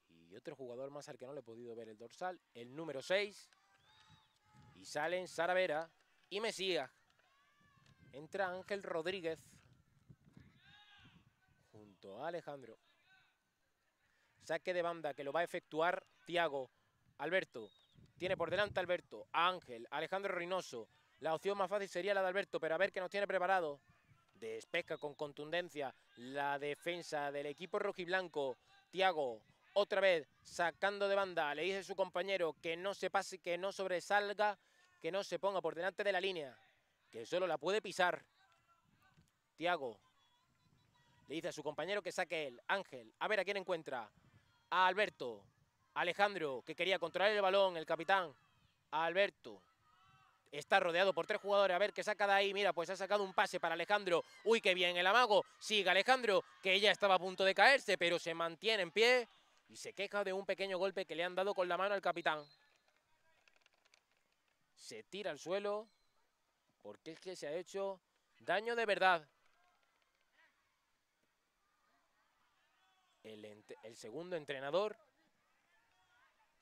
y otro jugador más al que no le he podido ver el dorsal, el número 6. Y salen Sara Vera y Mesías. Entra Ángel Rodríguez junto a Alejandro. Saque de banda que lo va a efectuar Tiago. Alberto. Tiene por delante Alberto. Ángel. Alejandro Reynoso. La opción más fácil sería la de Alberto, pero a ver qué nos tiene preparado. Despesca con contundencia la defensa del equipo rojiblanco. Tiago otra vez sacando de banda. Le dice a su compañero que no se pase, que no sobresalga, que no se ponga por delante de la línea. Que solo la puede pisar. Tiago. Le dice a su compañero que saque él. Ángel. A ver a quién encuentra. A Alberto. Alejandro, que quería controlar el balón. El capitán. A Alberto. Está rodeado por tres jugadores. A ver qué saca de ahí. Mira, pues ha sacado un pase para Alejandro. Uy, qué bien el amago. Sigue Alejandro, que ya estaba a punto de caerse, pero se mantiene en pie. Y se queja de un pequeño golpe que le han dado con la mano al capitán. Se tira al suelo. Porque es que se ha hecho daño de verdad. El, el segundo entrenador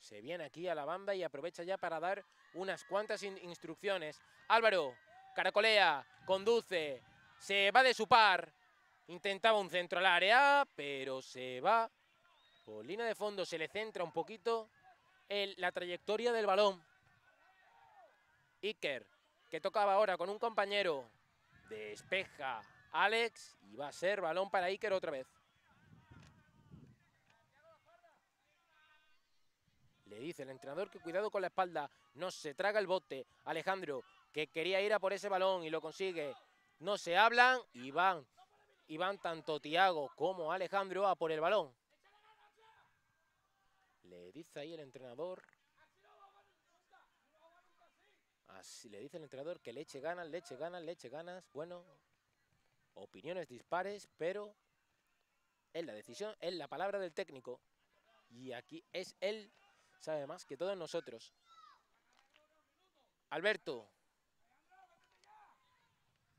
se viene aquí a la banda y aprovecha ya para dar unas cuantas in instrucciones. Álvaro, caracolea, conduce, se va de su par. Intentaba un centro al área, pero se va. Por línea de fondo se le centra un poquito la trayectoria del balón. Iker, que tocaba ahora con un compañero. Despeja Alex y va a ser balón para Iker otra vez. Le dice el entrenador que cuidado con la espalda, no se traga el bote. Alejandro, que quería ir a por ese balón y lo consigue. No se hablan y van. Y van tanto Tiago como Alejandro a por el balón. Le dice ahí el entrenador. Así le dice el entrenador que le eche ganas, le eche ganas, le eche ganas. Bueno, opiniones dispares, pero es la decisión, es la palabra del técnico. Y aquí es él sabe más que todos nosotros. Alberto.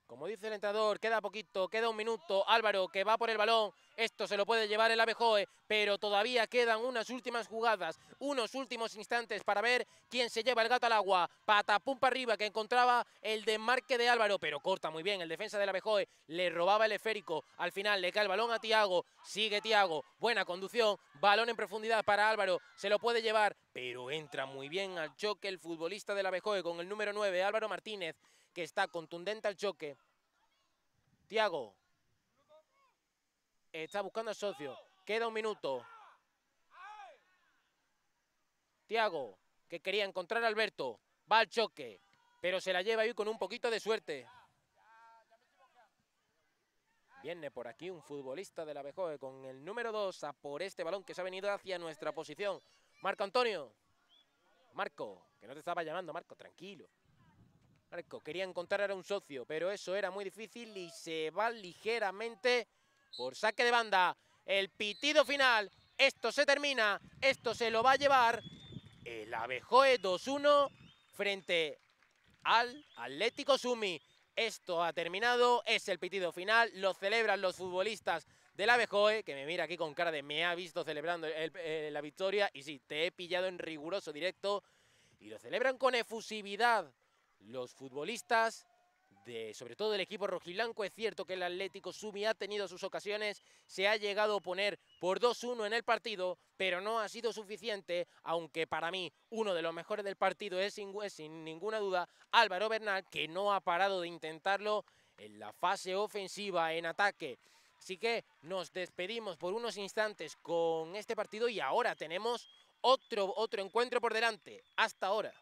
Como dice el entrenador, queda poquito, queda un minuto. Álvaro que va por el balón. Esto se lo puede llevar el Abejoe, pero todavía quedan unas últimas jugadas, unos últimos instantes para ver quién se lleva el gato al agua. Patapum para arriba que encontraba el desmarque de Álvaro, pero corta muy bien el defensa del Abejoe. Le robaba el esférico. Al final le cae el balón a Tiago. Sigue Tiago. Buena conducción. Balón en profundidad para Álvaro. Se lo puede llevar, pero entra muy bien al choque el futbolista del Abejoe con el número 9, Álvaro Martínez, que está contundente al choque. Tiago está buscando al socio. Queda un minuto. Tiago, que quería encontrar a Alberto. Va al choque, pero se la lleva ahí con un poquito de suerte. Viene por aquí un futbolista de la BJOE con el número 2 a por este balón que se ha venido hacia nuestra posición. Marco Antonio. Marco, que no te estaba llamando, Marco, tranquilo. Quería encontrar a un socio, pero eso era muy difícil y se va ligeramente por saque de banda. El pitido final, esto se termina, esto se lo va a llevar el Abejoe 2-1 frente al Atlético Sumi. Esto ha terminado, es el pitido final, lo celebran los futbolistas del Abejoe, que me mira aquí con cara de me ha visto celebrando eh, la victoria, y sí, te he pillado en riguroso directo, y lo celebran con efusividad los futbolistas sobre todo del equipo rojiblanco. Es cierto que el Atlético Sumi ha tenido sus ocasiones, se ha llegado a poner por 2-1 en el partido, pero no ha sido suficiente, aunque para mí uno de los mejores del partido es sin, sin ninguna duda Álvaro Bernal, que no ha parado de intentarlo en la fase ofensiva, en ataque. Así que nos despedimos por unos instantes con este partido y ahora tenemos otro, otro encuentro por delante. Hasta ahora.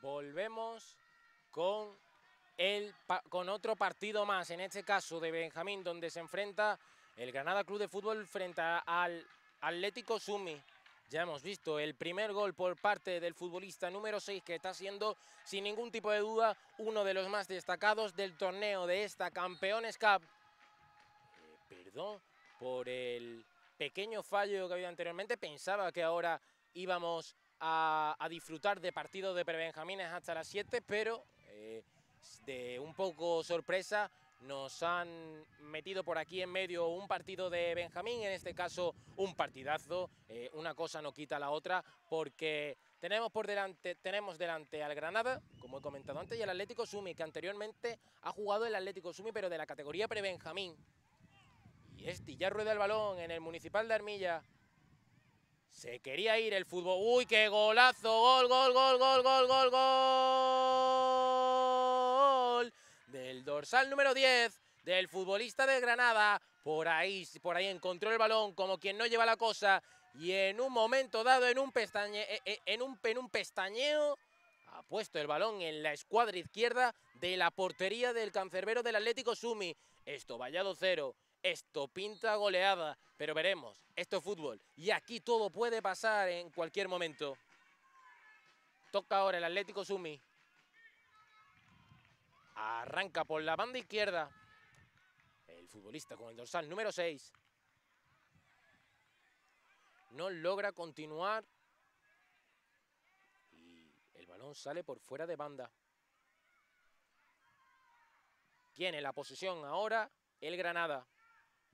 Volvemos con, el, con otro partido más, en este caso de Benjamín, donde se enfrenta el Granada Club de Fútbol frente al Atlético Sumi. Ya hemos visto el primer gol por parte del futbolista número 6, que está siendo, sin ningún tipo de duda, uno de los más destacados del torneo de esta Campeones Cup. Eh, perdón por el pequeño fallo que había anteriormente. Pensaba que ahora íbamos a, disfrutar de partidos de prebenjamines hasta las 7, pero eh, de un poco sorpresa nos han metido por aquí en medio un partido de Benjamín, en este caso un partidazo, eh, una cosa no quita la otra, porque tenemos por delante, tenemos delante al Granada, como he comentado antes, y al Atlético Sumi, que anteriormente ha jugado el Atlético Sumi, pero de la categoría pre-Benjamín. Y este ya rueda el balón en el Municipal de Armilla, se quería ir el fútbol. ¡Uy, qué golazo! ¡Gol, gol, gol, gol, gol, gol, gol! Del dorsal número 10 del futbolista de Granada. Por ahí, por ahí encontró el balón como quien no lleva la cosa. Y en un momento dado, en un, pestañe, eh, eh, en un, en un pestañeo, ha puesto el balón en la escuadra izquierda de la portería del cancerbero del Atlético Sumi. Esto, vallado cero. Esto pinta goleada, pero veremos, esto es fútbol y aquí todo puede pasar en cualquier momento. Toca ahora el Atlético Sumi. Arranca por la banda izquierda. El futbolista con el dorsal número 6. No logra continuar. Y el balón sale por fuera de banda. Tiene la posesión ahora el Granada.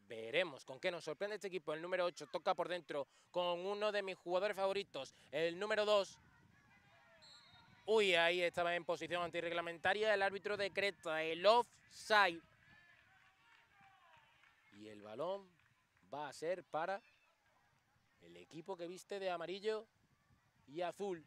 Veremos con qué nos sorprende este equipo. El número 8 toca por dentro con uno de mis jugadores favoritos. El número 2. Uy, ahí estaba en posición antirreglamentaria. El árbitro decreta el offside. Y el balón va a ser para el equipo que viste de amarillo y azul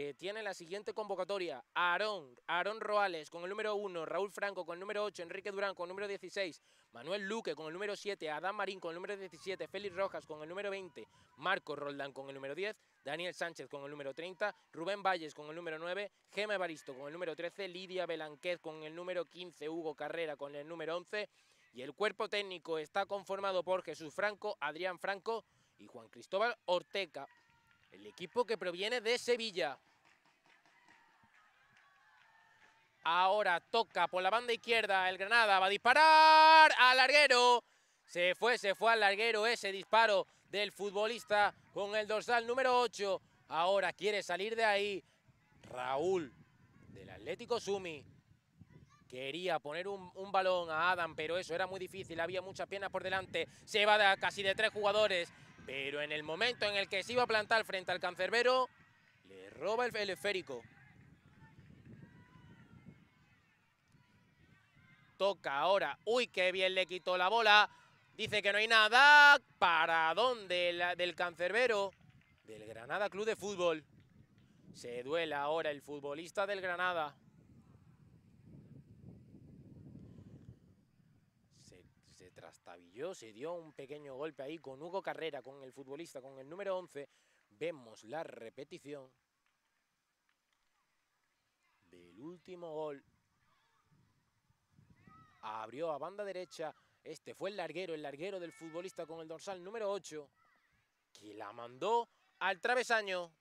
que tiene la siguiente convocatoria. Aarón, Aarón Roales con el número 1, Raúl Franco con el número 8, Enrique Durán con el número 16, Manuel Luque con el número 7, Adán Marín con el número 17, Félix Rojas con el número 20, Marco Roldán con el número 10, Daniel Sánchez con el número 30, Rubén Valles con el número 9, Gema Evaristo con el número 13, Lidia Belanquez con el número 15, Hugo Carrera con el número 11 y el cuerpo técnico está conformado por Jesús Franco, Adrián Franco y Juan Cristóbal Orteca. El equipo que proviene de Sevilla. Ahora toca por la banda izquierda el Granada. Va a disparar al larguero. Se fue, se fue al larguero ese disparo del futbolista con el dorsal número 8. Ahora quiere salir de ahí Raúl del Atlético Sumi. Quería poner un, balón a Adam, pero eso era muy difícil. Había muchas piernas por delante. Se va de, casi de tres jugadores. Pero en el momento en el que se iba a plantar frente al cancerbero, le roba el, esférico. Toca ahora. Uy, qué bien le quitó la bola. Dice que no hay nada. ¿Para dónde? del cancerbero. Del Granada Club de Fútbol. Se duela ahora el futbolista del Granada. trastabilló, se dio un pequeño golpe ahí con Hugo Carrera, con el futbolista, con el número 11. Vemos la repetición del último gol. Abrió a banda derecha. Este fue el larguero, el larguero del futbolista con el dorsal número 8, que la mandó al travesaño.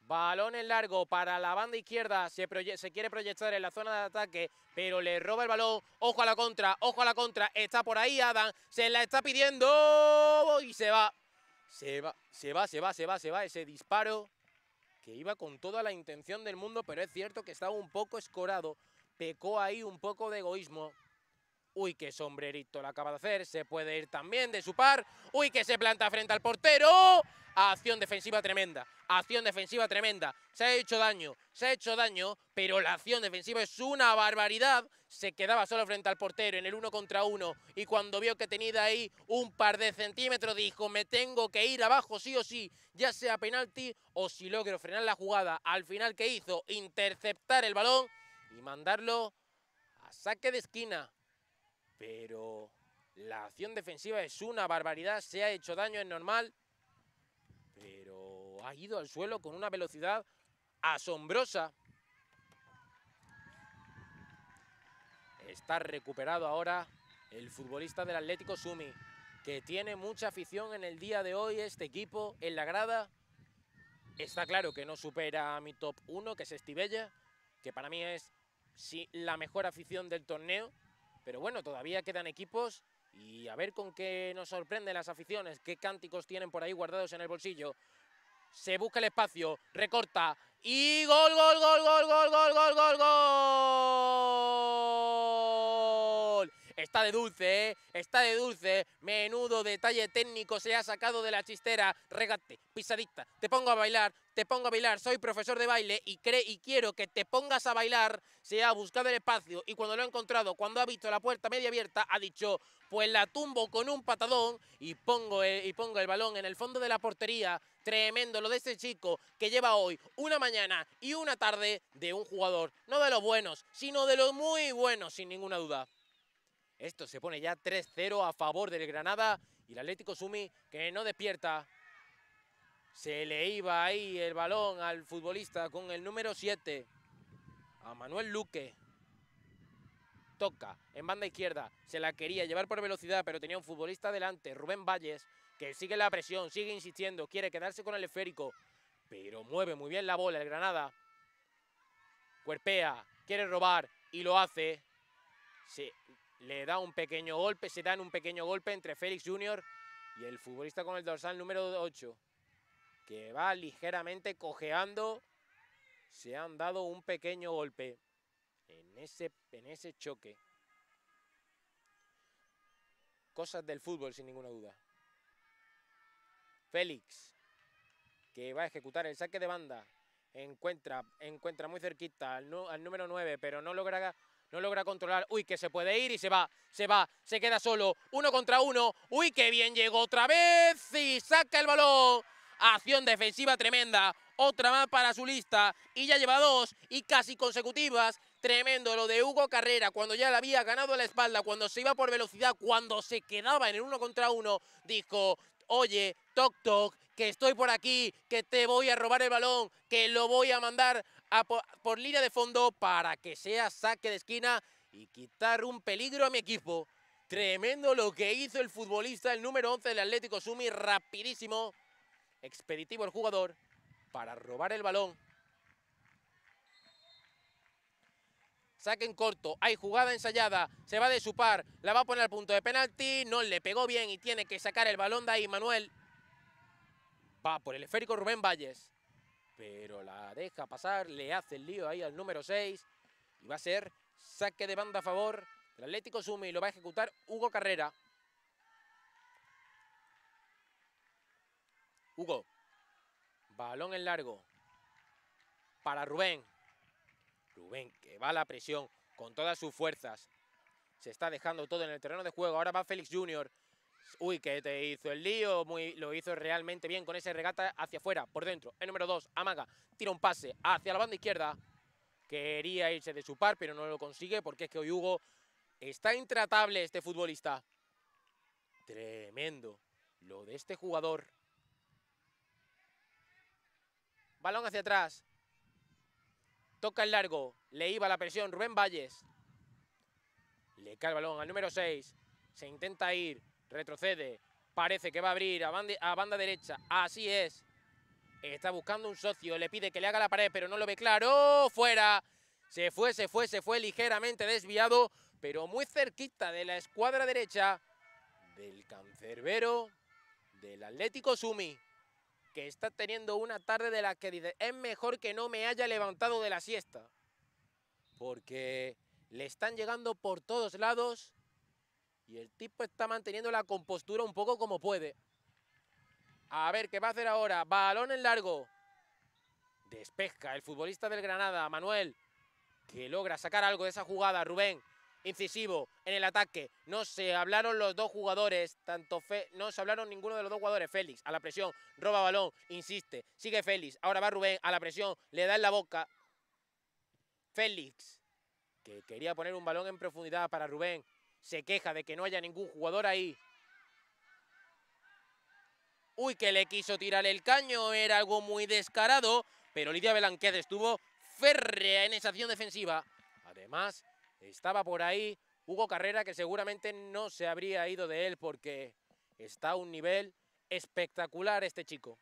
Balón en largo para la banda izquierda. Se, se, quiere proyectar en la zona de ataque, pero le roba el balón. Ojo a la contra, ojo a la contra. Está por ahí Adam. Se la está pidiendo y se va. Se va, se va, se va, se va, se va. Ese disparo que iba con toda la intención del mundo, pero es cierto que estaba un poco escorado. Pecó ahí un poco de egoísmo. Uy, qué sombrerito le acaba de hacer. Se puede ir también de su par. Uy, que se planta frente al portero. Acción defensiva tremenda. Acción defensiva tremenda. Se ha hecho daño. Se ha hecho daño. Pero la acción defensiva es una barbaridad. Se quedaba solo frente al portero en el uno contra uno. Y cuando vio que tenía ahí un par de centímetros, dijo: Me tengo que ir abajo sí o sí. Ya sea penalti o si logro frenar la jugada. Al final, ¿qué hizo? Interceptar el balón y mandarlo a saque de esquina pero la acción defensiva es una barbaridad, se ha hecho daño, es normal, pero ha ido al suelo con una velocidad asombrosa. Está recuperado ahora el futbolista del Atlético Sumi, que tiene mucha afición en el día de hoy este equipo en la grada. Está claro que no supera a mi top 1, que es Estivella, que para mí es la mejor afición del torneo. Pero bueno, todavía quedan equipos y a ver con qué nos sorprenden las aficiones, qué cánticos tienen por ahí guardados en el bolsillo. Se busca el espacio, recorta y gol, gol, gol, gol, gol, gol, gol, gol, gol. Está de dulce, ¿eh? Está de dulce. Menudo detalle técnico se ha sacado de la chistera. Regate, pisadita. Te pongo a bailar, te pongo a bailar. Soy profesor de baile y, cree, y quiero que te pongas a bailar. Se ha buscado el espacio y cuando lo ha encontrado, cuando ha visto la puerta media abierta, ha dicho, pues la tumbo con un patadón y pongo y pongo el balón en el fondo de la portería. Tremendo lo de este chico que lleva hoy una mañana y una tarde de un jugador, no de los buenos, sino de los muy buenos, sin ninguna duda. Esto se pone ya 3-0 a favor del Granada y el Atlético Sumi que no despierta. Se le iba ahí el balón al futbolista con el número 7, a Manuel Luque. Toca en banda izquierda, se la quería llevar por velocidad, pero tenía un futbolista delante, Rubén Valles, que sigue la presión, sigue insistiendo, quiere quedarse con el esférico, pero mueve muy bien la bola el Granada. Cuerpea, quiere robar y lo hace. Se le da un pequeño golpe, se dan un pequeño golpe entre Félix Junior y el futbolista con el dorsal número 8, que va ligeramente cojeando. Se han dado un pequeño golpe en ese, en ese choque. Cosas del fútbol, sin ninguna duda. Félix, que va a ejecutar el saque de banda. Encuentra, encuentra muy cerquita al, al número 9, pero no logra no logra controlar. Uy, que se puede ir y se va, se va, se queda solo. Uno contra uno. Uy, qué bien llegó otra vez y saca el balón. Acción defensiva tremenda. Otra más para su lista. Y ya lleva dos y casi consecutivas. Tremendo lo de Hugo Carrera cuando ya le había ganado la espalda, cuando se iba por velocidad, cuando se quedaba en el uno contra uno. Dijo, oye, toc toc, que estoy por aquí, que te voy a robar el balón, que lo voy a mandar por, línea de fondo para que sea saque de esquina y quitar un peligro a mi equipo. Tremendo lo que hizo el futbolista, el número 11 del Atlético Sumi, rapidísimo, expeditivo el jugador para robar el balón. Saque en corto, hay jugada ensayada, se va de su par, la va a poner al punto de penalti, no le pegó bien y tiene que sacar el balón de ahí Manuel. Va por el esférico Rubén Valles, pero la deja pasar, le hace el lío ahí al número 6 y va a ser saque de banda a favor del Atlético Sumi y lo va a ejecutar Hugo Carrera. Hugo, balón en largo para Rubén. Rubén que va a la presión con todas sus fuerzas. Se está dejando todo en el terreno de juego. Ahora va Félix Junior. Uy, que te hizo el lío, muy, lo hizo realmente bien con ese regata hacia afuera, por dentro. El número 2, Amaga, tira un pase hacia la banda izquierda. Quería irse de su par, pero no lo consigue porque es que hoy Hugo está intratable este futbolista. Tremendo lo de este jugador. Balón hacia atrás. Toca el largo. Le iba la presión Rubén Valles. Le cae el balón al número 6. Se intenta ir. Retrocede. Parece que va a abrir a banda, a banda derecha. Así es. Está buscando un socio. Le pide que le haga la pared, pero no lo ve claro. ¡Fuera! Se fue, se fue, se fue ligeramente desviado, pero muy cerquita de la escuadra derecha del cancerbero del Atlético Sumi, que está teniendo una tarde de la que dice, es mejor que no me haya levantado de la siesta, porque le están llegando por todos lados y el tipo está manteniendo la compostura un poco como puede. A ver, ¿qué va a hacer ahora? Balón en largo. Despeja el futbolista del Granada, Manuel, que logra sacar algo de esa jugada. Rubén, incisivo en el ataque. No se hablaron los dos jugadores, tanto Fe no se hablaron ninguno de los dos jugadores. Félix a la presión, roba balón, insiste, sigue Félix. Ahora va Rubén a la presión, le da en la boca. Félix, que quería poner un balón en profundidad para Rubén, se queja de que no haya ningún jugador ahí. Uy, que le quiso tirar el caño, era algo muy descarado, pero Lidia Belanquez estuvo férrea en esa acción defensiva. Además, estaba por ahí Hugo Carrera, que seguramente no se habría ido de él porque está a un nivel espectacular este chico.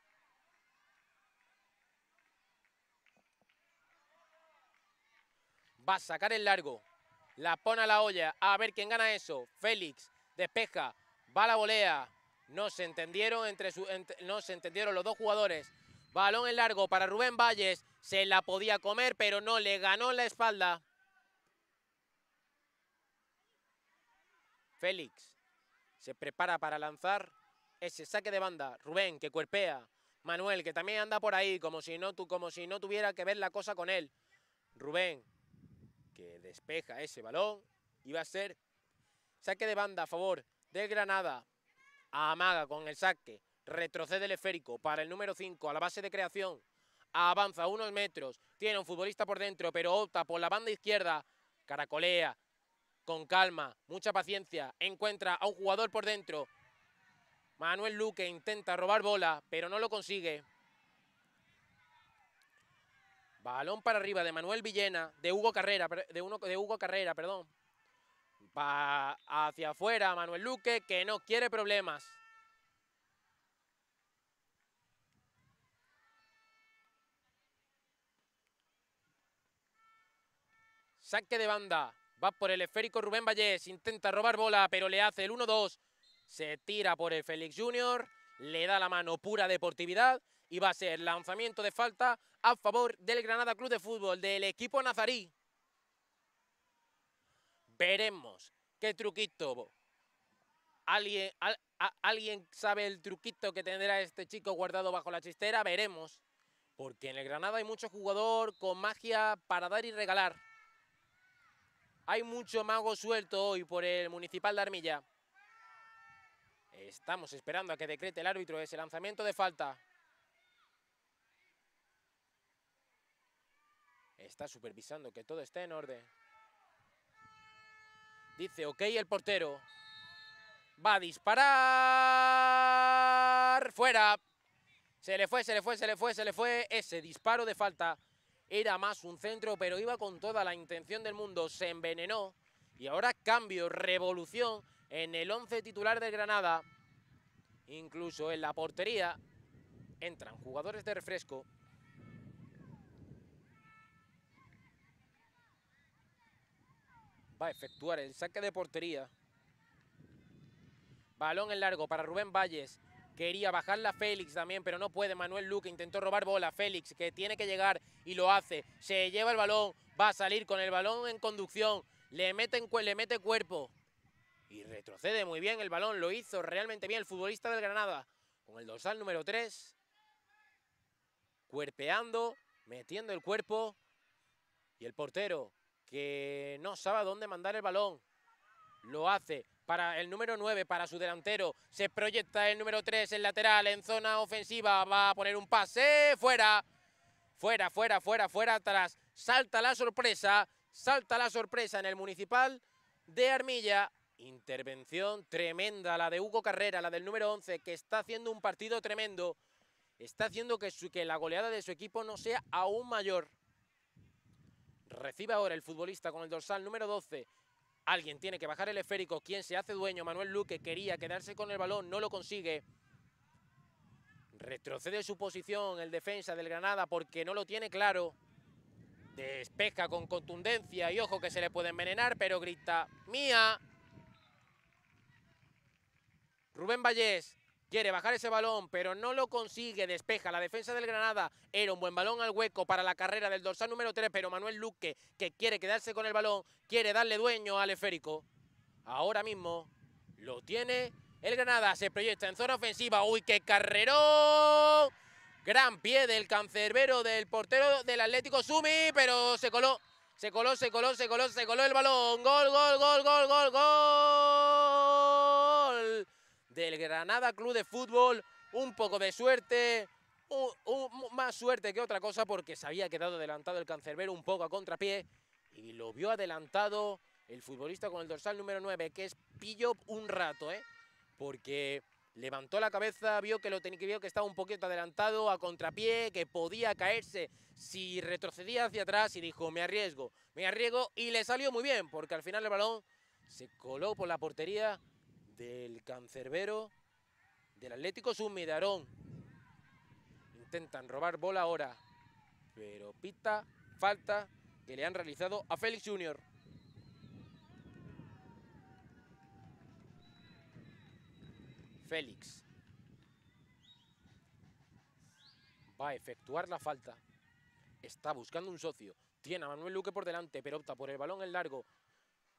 Va a sacar el largo. La pone a la olla. A ver quién gana eso. Félix despeja. Va la volea. No se entendieron entre su, no se entendieron los dos jugadores. Balón en largo para Rubén Valles. Se la podía comer, pero no le ganó la espalda. Félix se prepara para lanzar ese saque de banda. Rubén que cuerpea. Manuel que también anda por ahí como si no, como si no tuviera que ver la cosa con él. Rubén que despeja ese balón y va a ser saque de banda a favor del Granada. Amaga con el saque, retrocede el esférico para el número 5 a la base de creación. Avanza unos metros, tiene un futbolista por dentro, pero opta por la banda izquierda. Caracolea, con calma, mucha paciencia, encuentra a un jugador por dentro. Manuel Luque intenta robar bola, pero no lo consigue. Balón para arriba de Manuel Villena, de Hugo Carrera, de, uno, de Hugo Carrera, perdón. Va hacia afuera Manuel Luque, que no quiere problemas. Saque de banda. Va por el esférico Rubén Vallés. Intenta robar bola, pero le hace el 1-2. Se tira por el Félix Junior. Le da la mano pura deportividad y va a ser lanzamiento de falta a favor del Granada Club de Fútbol, del equipo nazarí. Veremos qué truquito. ¿Alguien, ¿Alguien sabe el truquito que tendrá este chico guardado bajo la chistera? Veremos. Porque en el Granada hay mucho jugador con magia para dar y regalar. Hay mucho mago suelto hoy por el Municipal de Armilla. Estamos esperando a que decrete el árbitro ese lanzamiento de falta. Está supervisando que todo esté en orden. Dice, ok, el portero. Va a disparar. Fuera. Se le fue, se le fue, se le fue, se le fue. Ese disparo de falta era más un centro, pero iba con toda la intención del mundo. Se envenenó. Y ahora cambio, revolución en el 11 titular de Granada. Incluso en la portería entran jugadores de refresco. Va a efectuar el saque de portería. Balón en largo para Rubén Valles. Quería bajarla Félix también, pero no puede. Manuel Luque intentó robar bola. Félix, que tiene que llegar y lo hace. Se lleva el balón. Va a salir con el balón en conducción. Le mete, en, le mete cuerpo. Y retrocede muy bien el balón. Lo hizo realmente bien el futbolista del Granada. Con el dorsal número 3. Cuerpeando, metiendo el cuerpo. Y el portero que no sabe a dónde mandar el balón. Lo hace para el número 9, para su delantero. Se proyecta el número 3, el lateral, en zona ofensiva. Va a poner un pase, fuera. Fuera, fuera, fuera, fuera, atrás. Salta la sorpresa, salta la sorpresa en el Municipal de Armilla. Intervención tremenda, la de Hugo Carrera, la del número 11, que está haciendo un partido tremendo. Está haciendo que, que la goleada de su equipo no sea aún mayor. Recibe ahora el futbolista con el dorsal número 12. Alguien tiene que bajar el esférico. ¿Quién se hace dueño? Manuel Luque quería quedarse con el balón, no lo consigue. Retrocede su posición el defensa del Granada porque no lo tiene claro. Despeja con contundencia y ojo que se le puede envenenar, pero grita ¡Mía! Rubén Vallés Quiere bajar ese balón, pero no lo consigue. Despeja la defensa del Granada. Era un buen balón al hueco para la carrera del dorsal número 3, pero Manuel Luque, que quiere quedarse con el balón, quiere darle dueño al esférico. Ahora mismo lo tiene el Granada. Se proyecta en zona ofensiva. ¡Uy, qué carrerón! Gran pie del cancerbero del portero del Atlético Sumi, pero se coló. Se coló, se coló, se coló, se coló el balón. Gol, gol, gol, gol, gol, gol del Granada Club de Fútbol. Un poco de suerte, más suerte que otra cosa porque se había quedado adelantado el cancerbero un poco a contrapié y lo vio adelantado el futbolista con el dorsal número 9, que es pillo un rato, ¿eh? porque levantó la cabeza, vio que, lo tenía, que vio que estaba un poquito adelantado a contrapié, que podía caerse si retrocedía hacia atrás y dijo, me arriesgo, me arriesgo y le salió muy bien porque al final el balón se coló por la portería del cancerbero del Atlético Sumidarón. Intentan robar bola ahora, pero pita falta que le han realizado a Félix Junior. Félix va a efectuar la falta. Está buscando un socio. Tiene a Manuel Luque por delante, pero opta por el balón en largo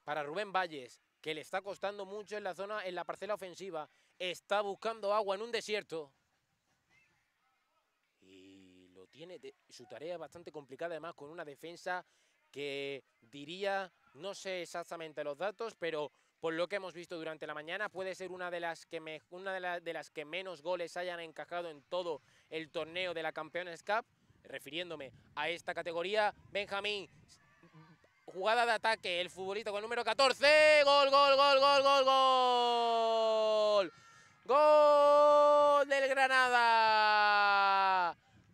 para Rubén Valles, que le está costando mucho en la zona, en la parcela ofensiva. Está buscando agua en un desierto. Y lo tiene, su tarea bastante complicada, además, con una defensa que diría, no sé exactamente los datos, pero por lo que hemos visto durante la mañana, puede ser una de las que, me, una de, de las que menos goles hayan encajado en todo el torneo de la Campeones Cup. Refiriéndome a esta categoría, Benjamín, jugada de ataque, el futbolista con el número 14, gol, gol, gol, gol, gol, gol. Gol del Granada.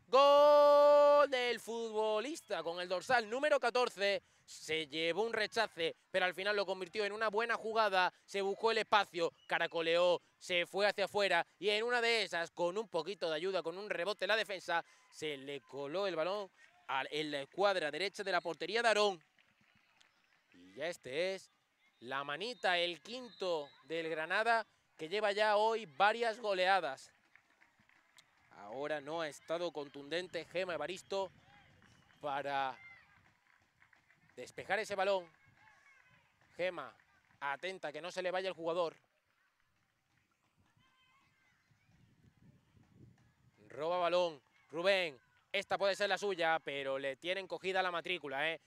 Gol del futbolista con el dorsal número 14 se llevó un rechace, pero al final lo convirtió en una buena jugada, se buscó el espacio, caracoleó, se fue hacia afuera y en una de esas, con un poquito de ayuda, con un rebote en la defensa, se le coló el balón en la escuadra derecha de la portería de Aarón. Y ya este es la manita, el quinto del Granada, que lleva ya hoy varias goleadas. Ahora no ha estado contundente Gema Evaristo para despejar ese balón. Gema, atenta que no se le vaya el jugador. Roba balón. Rubén, esta puede ser la suya, pero le tienen cogida la matrícula, ¿eh?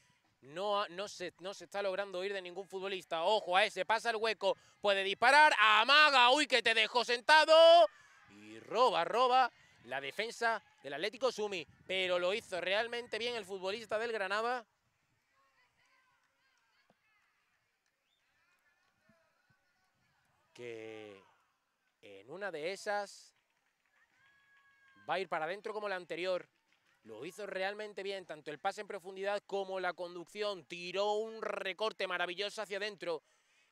No, no, se, no se está logrando ir de ningún futbolista. Ojo a ese, pasa el hueco, puede disparar, amaga, uy, que te dejó sentado. Y roba, roba la defensa del Atlético Sumi. Pero lo hizo realmente bien el futbolista del Granada. que en una de esas va a ir para adentro como la anterior. Lo hizo realmente bien, tanto el pase en profundidad como la conducción. Tiró un recorte maravilloso hacia adentro.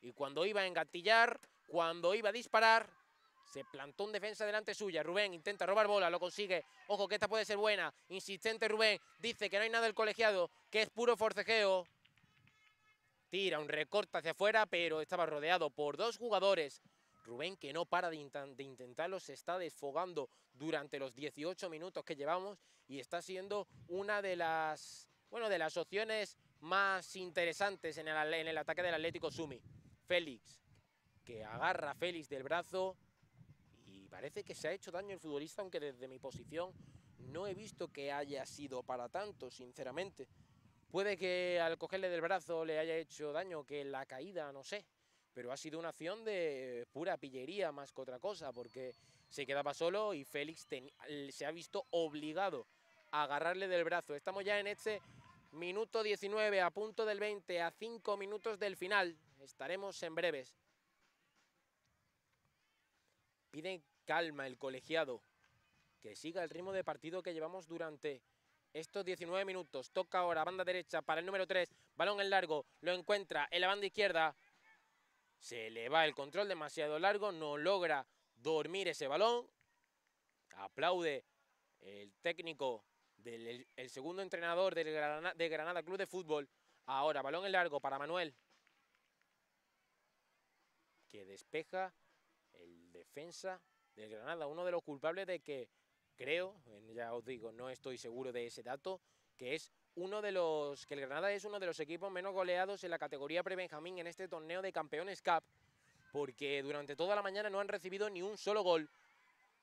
Y cuando iba a engatillar, cuando iba a disparar, se plantó un defensa delante suya. Rubén intenta robar bola, lo consigue. Ojo que esta puede ser buena. Insistente Rubén. Dice que no hay nada del colegiado, que es puro forcejeo. Tira un recorte hacia afuera, pero estaba rodeado por dos jugadores. Rubén, que no para de, intentarlo, se está desfogando durante los 18 minutos que llevamos y está siendo una de las, bueno, de las opciones más interesantes en el, en el ataque del Atlético Sumi. Félix, que agarra a Félix del brazo y parece que se ha hecho daño el futbolista, aunque desde mi posición no he visto que haya sido para tanto, sinceramente. Puede que al cogerle del brazo le haya hecho daño, que la caída, no sé. Pero ha sido una acción de pura pillería más que otra cosa, porque se quedaba solo y Félix se ha visto obligado a agarrarle del brazo. Estamos ya en este minuto 19, a punto del 20, a 5 minutos del final. Estaremos en breves. Pide calma el colegiado, que siga el ritmo de partido que llevamos durante estos 19 minutos. Toca ahora, banda derecha para el número 3. Balón en largo, lo encuentra en la banda izquierda. Se le va el control demasiado largo, no logra dormir ese balón. Aplaude el técnico del el segundo entrenador del Granada, de Granada Club de Fútbol. Ahora, balón en largo para Manuel. Que despeja el defensa del Granada, uno de los culpables de que creo, ya os digo, no estoy seguro de ese dato, que es uno de los, que el Granada es uno de los equipos menos goleados en la categoría pre-Benjamín en este torneo de Campeones Cup, porque durante toda la mañana no han recibido ni un solo gol.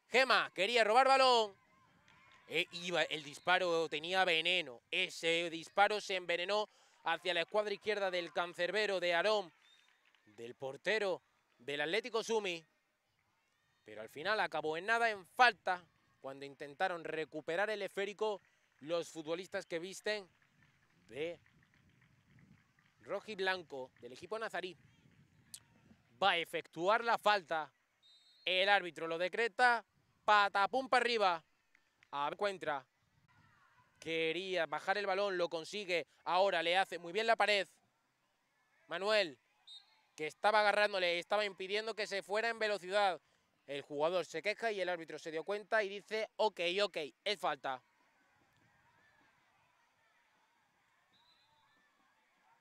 Gema quería robar balón, e iba, el disparo tenía veneno, ese disparo se envenenó hacia la escuadra izquierda del cancerbero de Aarón, del portero del Atlético Sumi, pero al final acabó en nada, en falta, cuando intentaron recuperar el esférico los futbolistas que visten de rojo y blanco del equipo nazarí. Va a efectuar la falta El árbitro lo decreta. Patapum para arriba. A encuentra. Quería bajar el balón, lo consigue. Ahora le hace muy bien la pared. Manuel, que estaba agarrándole, estaba impidiendo que se fuera en velocidad. El jugador se queja y el árbitro se dio cuenta y dice, ok, ok, es falta.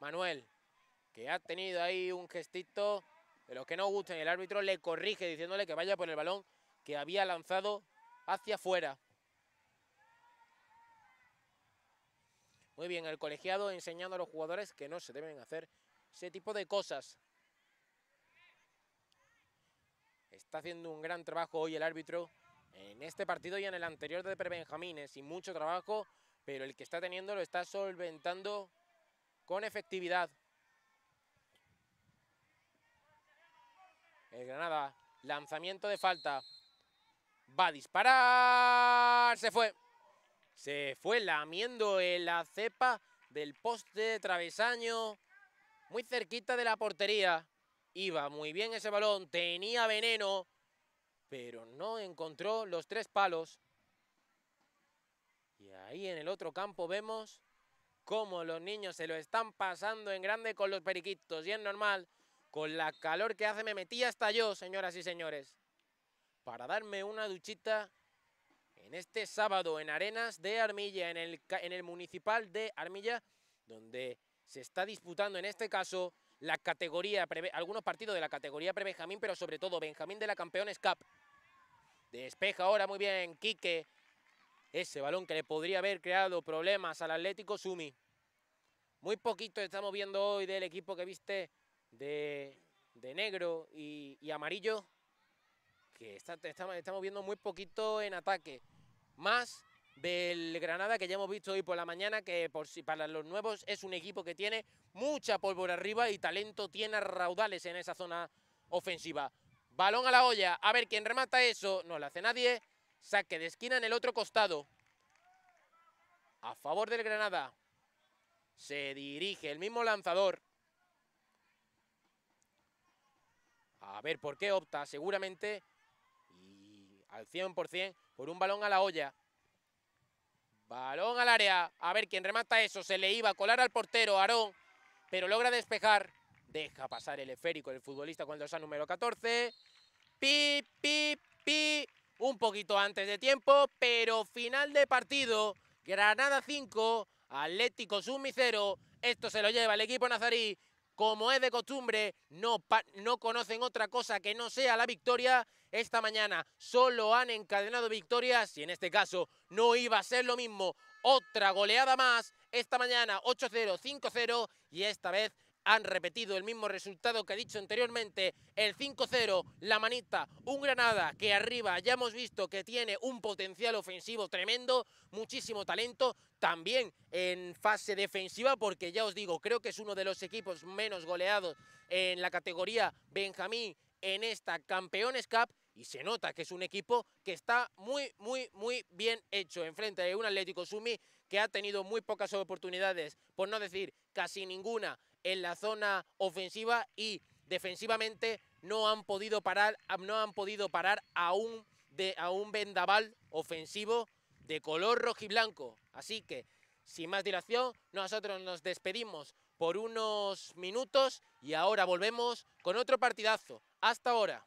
Manuel, que ha tenido ahí un gestito de los que no gustan. El árbitro le corrige diciéndole que vaya por el balón que había lanzado hacia afuera. Muy bien, el colegiado enseñando a los jugadores que no se deben hacer ese tipo de cosas. Está haciendo un gran trabajo hoy el árbitro en este partido y en el anterior de Prebenjamines. Sin mucho trabajo, pero el que está teniendo lo está solventando con efectividad. El Granada, lanzamiento de falta. Va a disparar. Se fue. Se fue lamiendo en la cepa del poste de travesaño. Muy cerquita de la portería. Iba muy bien ese balón. Tenía veneno. Pero no encontró los tres palos. Y ahí en el otro campo vemos cómo los niños se lo están pasando en grande con los periquitos. Y es normal, con la calor que hace me metí hasta yo, señoras y señores, para darme una duchita en este sábado en Arenas de Armilla, en el, en el municipal de Armilla, donde se está disputando en este caso la categoría, algunos partidos de la categoría pre-Benjamín, pero sobre todo Benjamín de la Campeones Cup. Despeja ahora muy bien Quique, ese balón que le podría haber creado problemas al Atlético Sumi. Muy poquito estamos viendo hoy del equipo que viste de, negro y, amarillo, que estamos viendo muy poquito en ataque. Más del Granada que ya hemos visto hoy por la mañana, que para los nuevos es un equipo que tiene mucha pólvora arriba y talento tiene raudales en esa zona ofensiva. Balón a la olla, a ver quién remata eso, no lo hace nadie. Saque de esquina en el otro costado. A favor del Granada. Se dirige el mismo lanzador. A ver por qué opta, seguramente, y al 100%, por un balón a la olla. Balón al área. A ver quién remata eso. Se le iba a colar al portero, Aarón, pero logra despejar. Deja pasar el esférico el futbolista el dorsal número 14. Pi, pi, pi un poquito antes de tiempo, pero final de partido, Granada 5, Atlético Sumi 0, esto se lo lleva el equipo nazarí, como es de costumbre, no, no conocen otra cosa que no sea la victoria. Esta mañana solo han encadenado victorias y en este caso no iba a ser lo mismo. Otra goleada más, esta mañana 8-0, 5-0 y esta vez han repetido el mismo resultado que he dicho anteriormente, el 5-0, la manita, un Granada que arriba ya hemos visto que tiene un potencial ofensivo tremendo, muchísimo talento, también en fase defensiva, porque ya os digo, creo que es uno de los equipos menos goleados en la categoría Benjamín en esta Campeones Cup y se nota que es un equipo que está muy, muy, muy bien hecho enfrente de un Atlético Sumi que ha tenido muy pocas oportunidades, por no decir casi ninguna, en la zona ofensiva y defensivamente no han podido parar, no han podido parar a un, de, a un vendaval ofensivo de color rojiblanco. Así que, sin más dilación, nosotros nos despedimos por unos minutos y ahora volvemos con otro partidazo. Hasta ahora.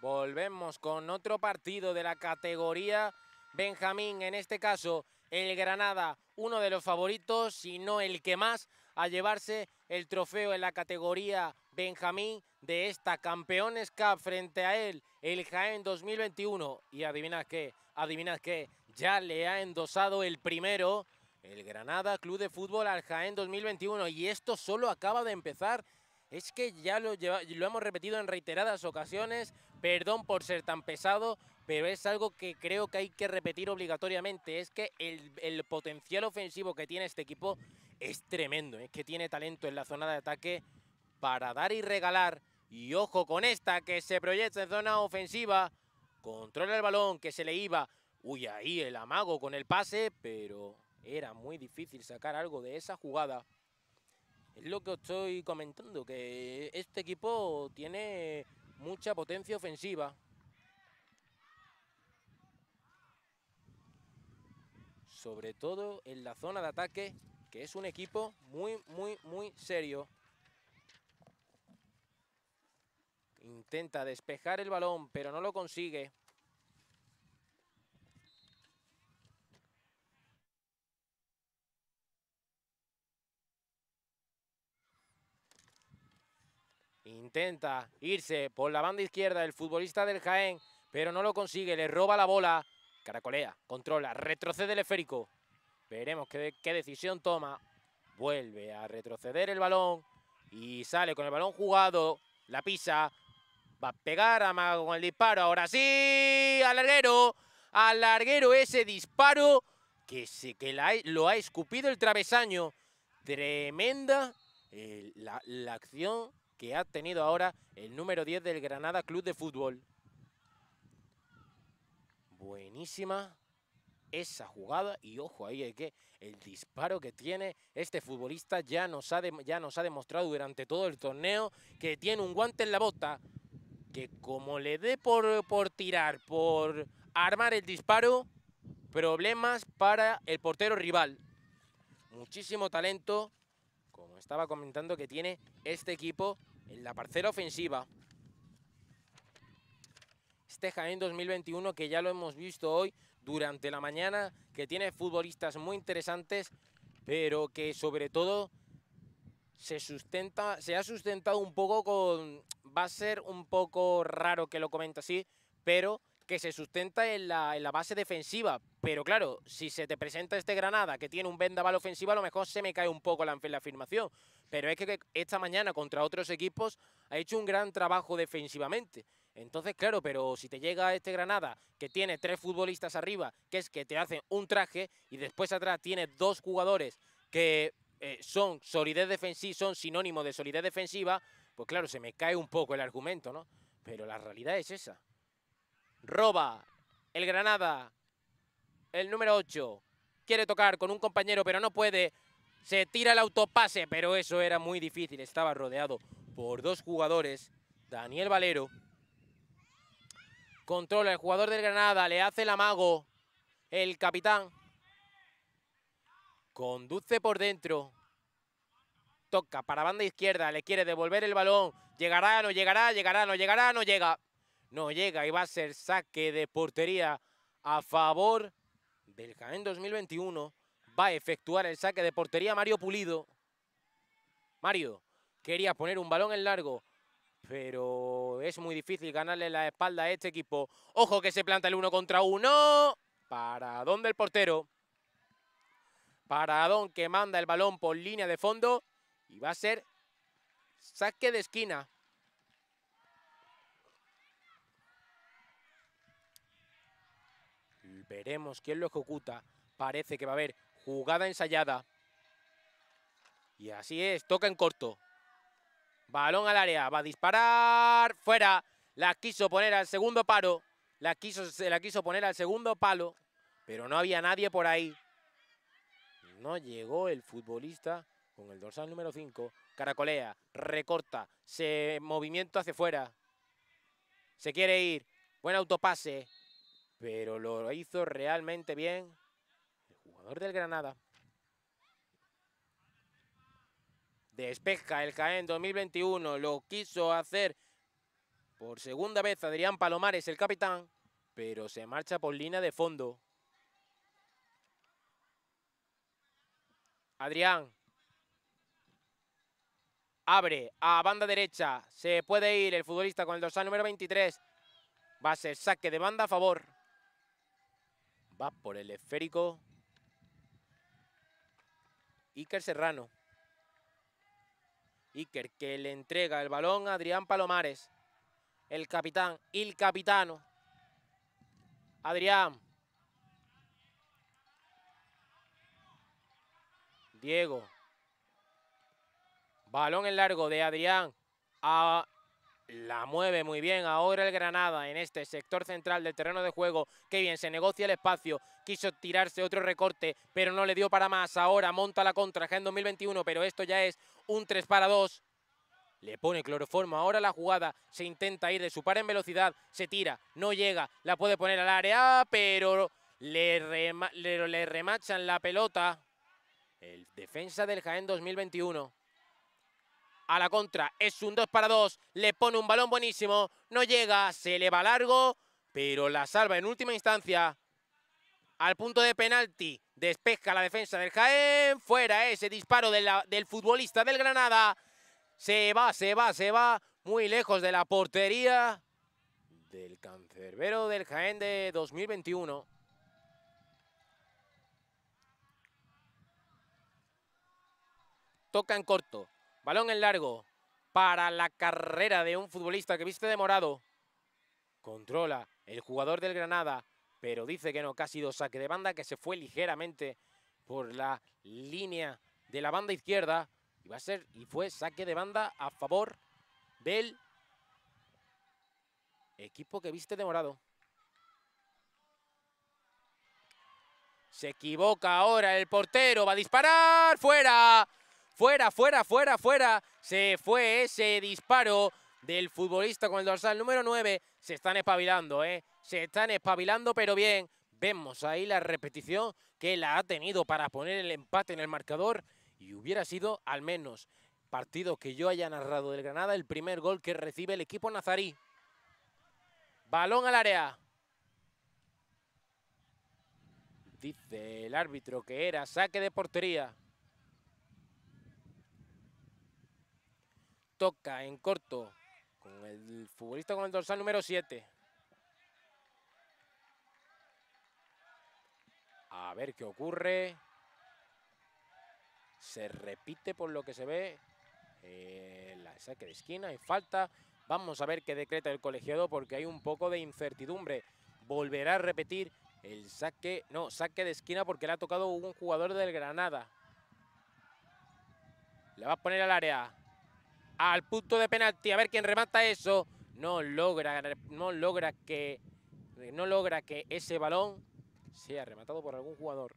Volvemos con otro partido de la categoría Benjamín, en este caso el Granada, uno de los favoritos, si no el que más, a llevarse el trofeo en la categoría Benjamín de esta Campeones Cup frente a él, el Jaén 2021. Y adivinad qué, adivinad qué, ya le ha endosado el primero, el Granada Club de Fútbol al Jaén 2021. Y esto solo acaba de empezar. Es que ya lo, hemos repetido en reiteradas ocasiones, Perdón por ser tan pesado, pero es algo que creo que hay que repetir obligatoriamente. Es que el, potencial ofensivo que tiene este equipo es tremendo. Es que tiene talento en la zona de ataque para dar y regalar. Y ojo con esta que se proyecta en zona ofensiva. Controla el balón que se le iba. Uy, ahí el amago con el pase, pero era muy difícil sacar algo de esa jugada. Es lo que os estoy comentando, que este equipo tiene mucha potencia ofensiva. Sobre todo en la zona de ataque, que es un equipo muy, muy, muy serio. Intenta despejar el balón, pero no lo consigue. Intenta irse por la banda izquierda el futbolista del Jaén, pero no lo consigue, le roba la bola. Caracolea, controla, retrocede el esférico. Veremos qué, decisión toma. Vuelve a retroceder el balón y sale con el balón jugado. La pisa, va a pegar a Mago con el disparo. Ahora sí, al larguero, al larguero ese disparo que, se, que lo ha escupido el travesaño. Tremenda eh, la acción que ha tenido ahora el número 10 del Granada Club de Fútbol. Buenísima esa jugada y ojo ahí es que el disparo que tiene este futbolista ya nos, ha ya nos ha demostrado durante todo el torneo que tiene un guante en la bota que como le dé por, por tirar, por armar el disparo, problemas para el portero rival. Muchísimo talento, como estaba comentando, que tiene este equipo en la parcela ofensiva. Este Jaén 2021 que ya lo hemos visto hoy durante la mañana, que tiene futbolistas muy interesantes, pero que sobre todo se sustenta, se ha sustentado un poco con, va a ser un poco raro que lo comente así, pero que se sustenta en la, en la, base defensiva. Pero claro, si se te presenta este Granada que tiene un vendaval ofensivo, a lo mejor se me cae un poco la, la afirmación. Pero es que esta mañana contra otros equipos ha hecho un gran trabajo defensivamente. Entonces, claro, pero si te llega este Granada que tiene tres futbolistas arriba, que es que te hacen un traje, y después atrás tiene dos jugadores que eh, son solidez defensiva, son sinónimo de solidez defensiva, pues claro, se me cae un poco el argumento, ¿no? Pero la realidad es esa. Roba el Granada, el número 8. Quiere tocar con un compañero, pero no puede. Se tira el autopase, pero eso era muy difícil. Estaba rodeado por dos jugadores. Daniel Valero. Controla el jugador del Granada, le hace el amago. El capitán. Conduce por dentro. Toca para banda izquierda, le quiere devolver el balón. Llegará, no llegará, llegará, no llegará, no llega no llega y va a ser saque de portería a favor del Jaén 2021. Va a efectuar el saque de portería Mario Pulido. Mario quería poner un balón en largo, pero es muy difícil ganarle la espalda a este equipo. Ojo que se planta el uno contra uno. Para dónde el portero. Para Don que manda el balón por línea de fondo. Y va a ser saque de esquina Veremos quién lo ejecuta. Parece que va a haber jugada ensayada. Y así es, toca en corto. Balón al área, va a disparar, fuera. La quiso poner al segundo paro. La quiso, se la quiso poner al segundo palo, pero no había nadie por ahí. No llegó el futbolista con el dorsal número 5. Caracolea, recorta, se movimiento hacia fuera. Se quiere ir. Buen autopase pero lo hizo realmente bien el jugador del Granada. Despeja el Jaén 2021, lo quiso hacer Por segunda vez Adrián Palomares, el capitán, pero se marcha por línea de fondo. Adrián. Abre a banda derecha. Se puede ir el futbolista con el dorsal número 23. Va a ser saque de banda a favor. Va por el esférico. Iker Serrano. Iker que le entrega el balón a Adrián Palomares. El capitán, el capitano. Adrián. Diego. Balón en largo de Adrián. A, la mueve muy bien ahora el Granada en este sector central del terreno de juego. Qué bien, se negocia el espacio. Quiso tirarse otro recorte, pero no le dio para más. Ahora monta la contra en 2021, pero esto ya es un 3 para 2. Le pone cloroformo ahora la jugada, se intenta ir de su par en velocidad, se tira, no llega, la puede poner al área, pero le, le, remachan la pelota. El defensa del Jaén 2021. A la contra, es un 2 para 2, le pone un balón buenísimo, no llega, se le va largo, pero la salva en última instancia. Al punto de penalti, despeja la defensa del Jaén, fuera ese disparo de del futbolista del Granada. Se va, se va, se va, muy lejos de la portería del cancerbero del Jaén de 2021. Toca en corto, balón en largo para la carrera de un futbolista que viste de morado. Controla el jugador del Granada, pero dice que no, que ha sido saque de banda, que se fue ligeramente por la línea de la banda izquierda. Y va a ser, y fue saque de banda a favor del equipo que viste de morado. Se equivoca ahora el portero, va a disparar, fuera, fuera, fuera, fuera, fuera. Se fue ese disparo del futbolista con el dorsal número 9. Se están espabilando, ¿eh? Se están espabilando, pero bien. Vemos ahí la repetición que la ha tenido para poner el empate en el marcador. Y hubiera sido, al menos, partido que yo haya narrado del Granada, el primer gol que recibe el equipo nazarí. Balón al área. Dice el árbitro que era saque de portería. Toca en corto con el futbolista con el dorsal número 7. A ver qué ocurre. Se repite por lo que se ve. Eh, la saque de esquina y falta. Vamos a ver qué decreta el colegiado porque hay un poco de incertidumbre. Volverá a repetir el saque, no, saque de esquina porque le ha tocado un jugador del Granada. Le va a poner al área. Al punto de penalti, a ver quién remata eso. No logra, no logra que, no logra que ese balón sea rematado por algún jugador.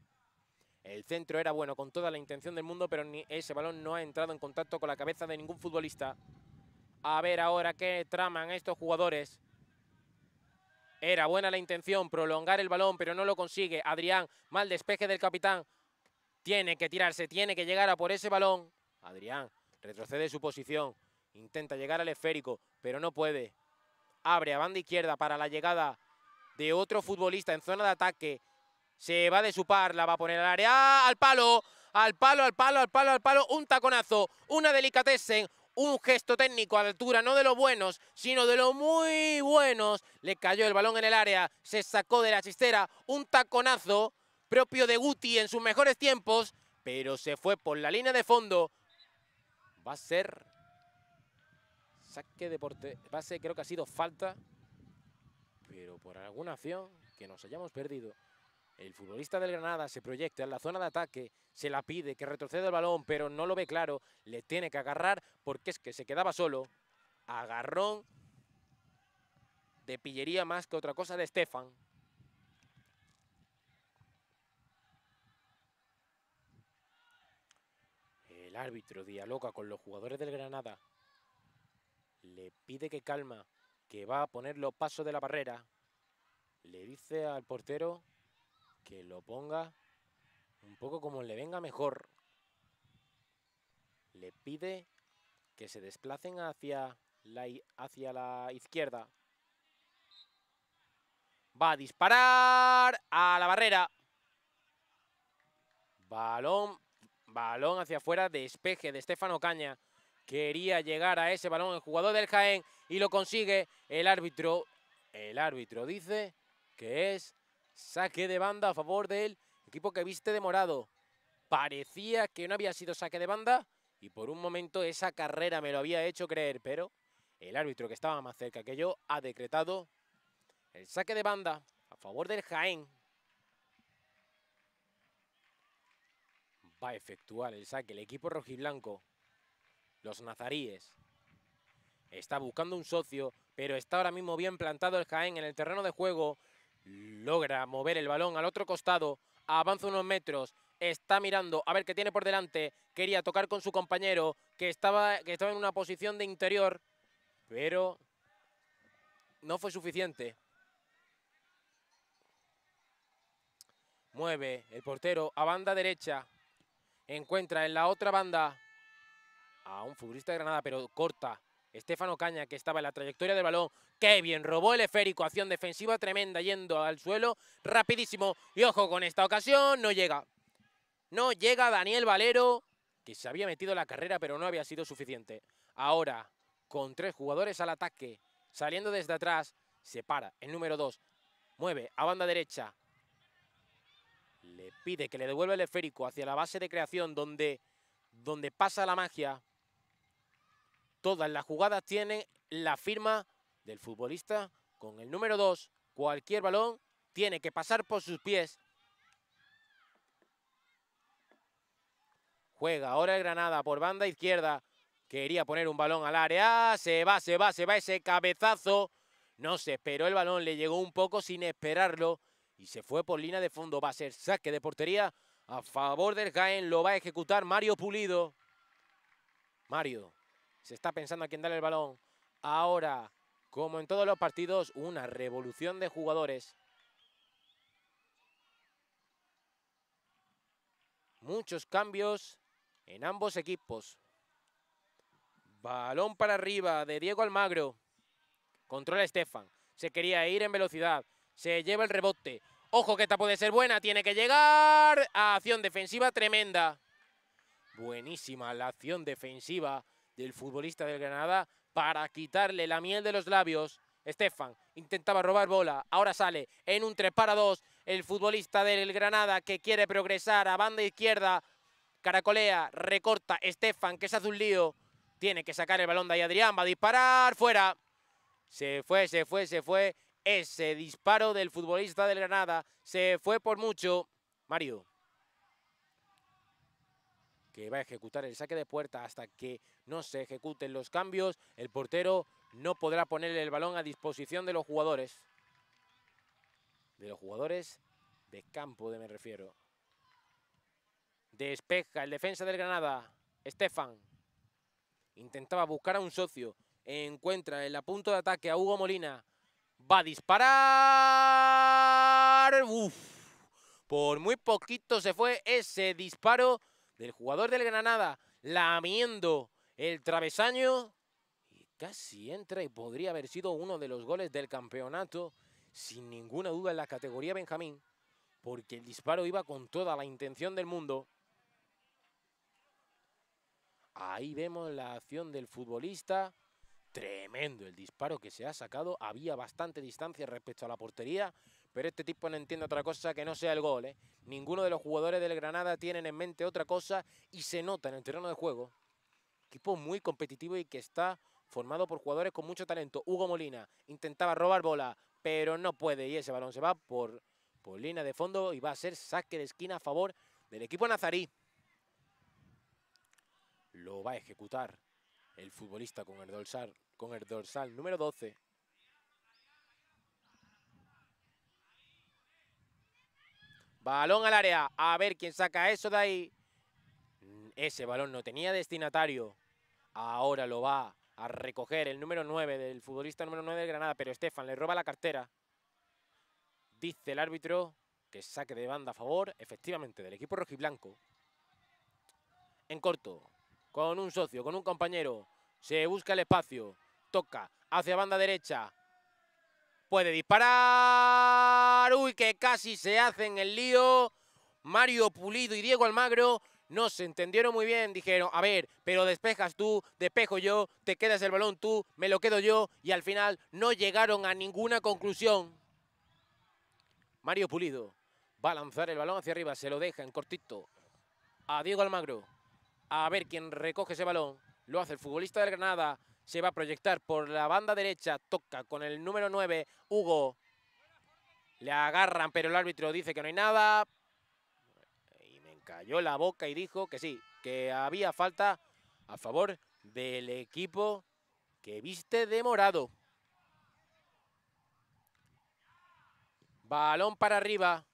El centro era bueno con toda la intención del mundo, pero ese balón no ha entrado en contacto con la cabeza de ningún futbolista. A ver ahora qué traman estos jugadores. Era buena la intención, prolongar el balón, pero no lo consigue. Adrián, mal despeje del capitán. Tiene que tirarse, tiene que llegar a por ese balón. Adrián retrocede su posición. Intenta llegar al esférico, pero no puede. Abre a banda izquierda para la llegada de otro futbolista en zona de ataque. Se va de su par, la va a poner al área, al palo, al palo, al palo, al palo, al palo. Un taconazo, una delicatessen, un gesto técnico a la altura, no de los buenos, sino de los muy buenos. Le cayó el balón en el área, se sacó de la chistera, un taconazo propio de Guti en sus mejores tiempos, pero se fue por la línea de fondo. Va a ser saque de porte, va a ser, creo que ha sido falta, pero por alguna acción que nos hayamos perdido. El futbolista del Granada se proyecta en la zona de ataque, se la pide que retroceda el balón, pero no lo ve claro. Le tiene que agarrar porque es que se quedaba solo. Agarrón de pillería más que otra cosa de Estefan. El árbitro dialoga con los jugadores del Granada. Le pide que calma, que va a poner los pasos de la barrera. Le dice al portero que lo ponga un poco como le venga mejor. Le pide que se desplacen hacia la hacia la izquierda. Va a disparar a la barrera. Balón, balón hacia afuera, despeje de Estefano Caña. Quería llegar a ese balón el jugador del Jaén y lo consigue el árbitro. El árbitro dice que es saque de banda a favor del equipo que viste de morado. Parecía que no había sido saque de banda y por un momento esa carrera me lo había hecho creer, pero el árbitro que estaba más cerca que yo ha decretado el saque de banda a favor del Jaén. Va a efectuar el saque el equipo rojiblanco. Los nazaríes. Está buscando un socio, pero está ahora mismo bien plantado el Jaén en el terreno de juego. Logra mover el balón al otro costado. Avanza unos metros. Está mirando a ver qué tiene por delante. Quería tocar con su compañero, que estaba, que estaba en una posición de interior. Pero no fue suficiente. Mueve el portero a banda derecha. Encuentra en la otra banda a un futbolista de Granada, pero corta. Estefano Caña, que estaba en la trayectoria del balón. ¡Qué bien! Robó el esférico. Acción defensiva tremenda yendo al suelo. Rapidísimo. Y ojo con esta ocasión. No llega. No llega Daniel Valero, que se había metido en la carrera, pero no había sido suficiente. Ahora, con tres jugadores al ataque, saliendo desde atrás, se para el número dos. Mueve a banda derecha. Pide que le devuelva el esférico hacia la base de creación donde, donde pasa la magia. Todas las jugadas tienen la firma del futbolista con el número 2. Cualquier balón tiene que pasar por sus pies. Juega ahora el Granada por banda izquierda. Quería poner un balón al área. Se va, se va, se va ese cabezazo. No se esperó el balón, le llegó un poco sin esperarlo. Y se fue por línea de fondo. Va a ser saque de portería a favor del Jaén. Lo va a ejecutar Mario Pulido. Mario se está pensando a quién darle el balón. Ahora, como en todos los partidos, una revolución de jugadores. Muchos cambios en ambos equipos. Balón para arriba de Diego Almagro. Controla Estefan. Se quería ir en velocidad. Se lleva el rebote. Ojo que esta puede ser buena. Tiene que llegar acción defensiva tremenda. Buenísima la acción defensiva del futbolista del Granada para quitarle la miel de los labios. Estefan intentaba robar bola, ahora sale en un 3 para 2 el futbolista del Granada que quiere progresar a banda izquierda, caracolea, recorta, Estefan que se hace un lío, tiene que sacar el balón de ahí Adrián, va a disparar, fuera. Se fue, se fue, se fue. Ese disparo del futbolista del Granada se fue por mucho. Mario que va a ejecutar el saque de puerta hasta que no se ejecuten los cambios. El portero no podrá ponerle el balón a disposición de los jugadores. De los jugadores de campo, de me refiero. Despeja el defensa del Granada. Estefan. Intentaba buscar a un socio. Encuentra en la punto de ataque a Hugo Molina. Va a disparar. Uf. Por muy poquito se fue ese disparo del jugador del Granada, lamiendo el travesaño. Y casi entra y podría haber sido uno de los goles del campeonato, sin ninguna duda en la categoría Benjamín, porque el disparo iba con toda la intención del mundo. Ahí vemos la acción del futbolista. Tremendo el disparo que se ha sacado. Había bastante distancia respecto a la portería. Pero este tipo no entiende otra cosa que no sea el gol. ¿eh? Ninguno de los jugadores del Granada tienen en mente otra cosa y se nota en el terreno de juego. Equipo muy competitivo y que está formado por jugadores con mucho talento. Hugo Molina intentaba robar bola, pero no puede. Y ese balón se va por, por línea de fondo y va a ser saque de esquina a favor del equipo nazarí. Lo va a ejecutar el futbolista con el dorsal, con el dorsal número 12. Balón al área. A ver quién saca eso de ahí. Mm, ese balón no tenía destinatario. Ahora lo va a recoger el número 9 del futbolista número 9 de Granada. Pero Estefan le roba la cartera. Dice el árbitro que saque de banda a favor, efectivamente, del equipo rojiblanco. En corto, con un socio, con un compañero. Se busca el espacio. Toca hacia banda derecha. Puede disparar. Uy, que casi se hacen el lío. Mario Pulido y Diego Almagro no se entendieron muy bien. Dijeron, a ver, pero despejas tú, despejo yo, te quedas el balón tú, me lo quedo yo. Y al final no llegaron a ninguna conclusión. Mario Pulido va a lanzar el balón hacia arriba, se lo deja en cortito a Diego Almagro. A ver quién recoge ese balón. Lo hace el futbolista del Granada. Se va a proyectar por la banda derecha. Toca con el número 9, Hugo. Le agarran, pero el árbitro dice que no hay nada. Y me cayó la boca y dijo que sí, que había falta a favor del equipo que viste de morado. Balón para arriba.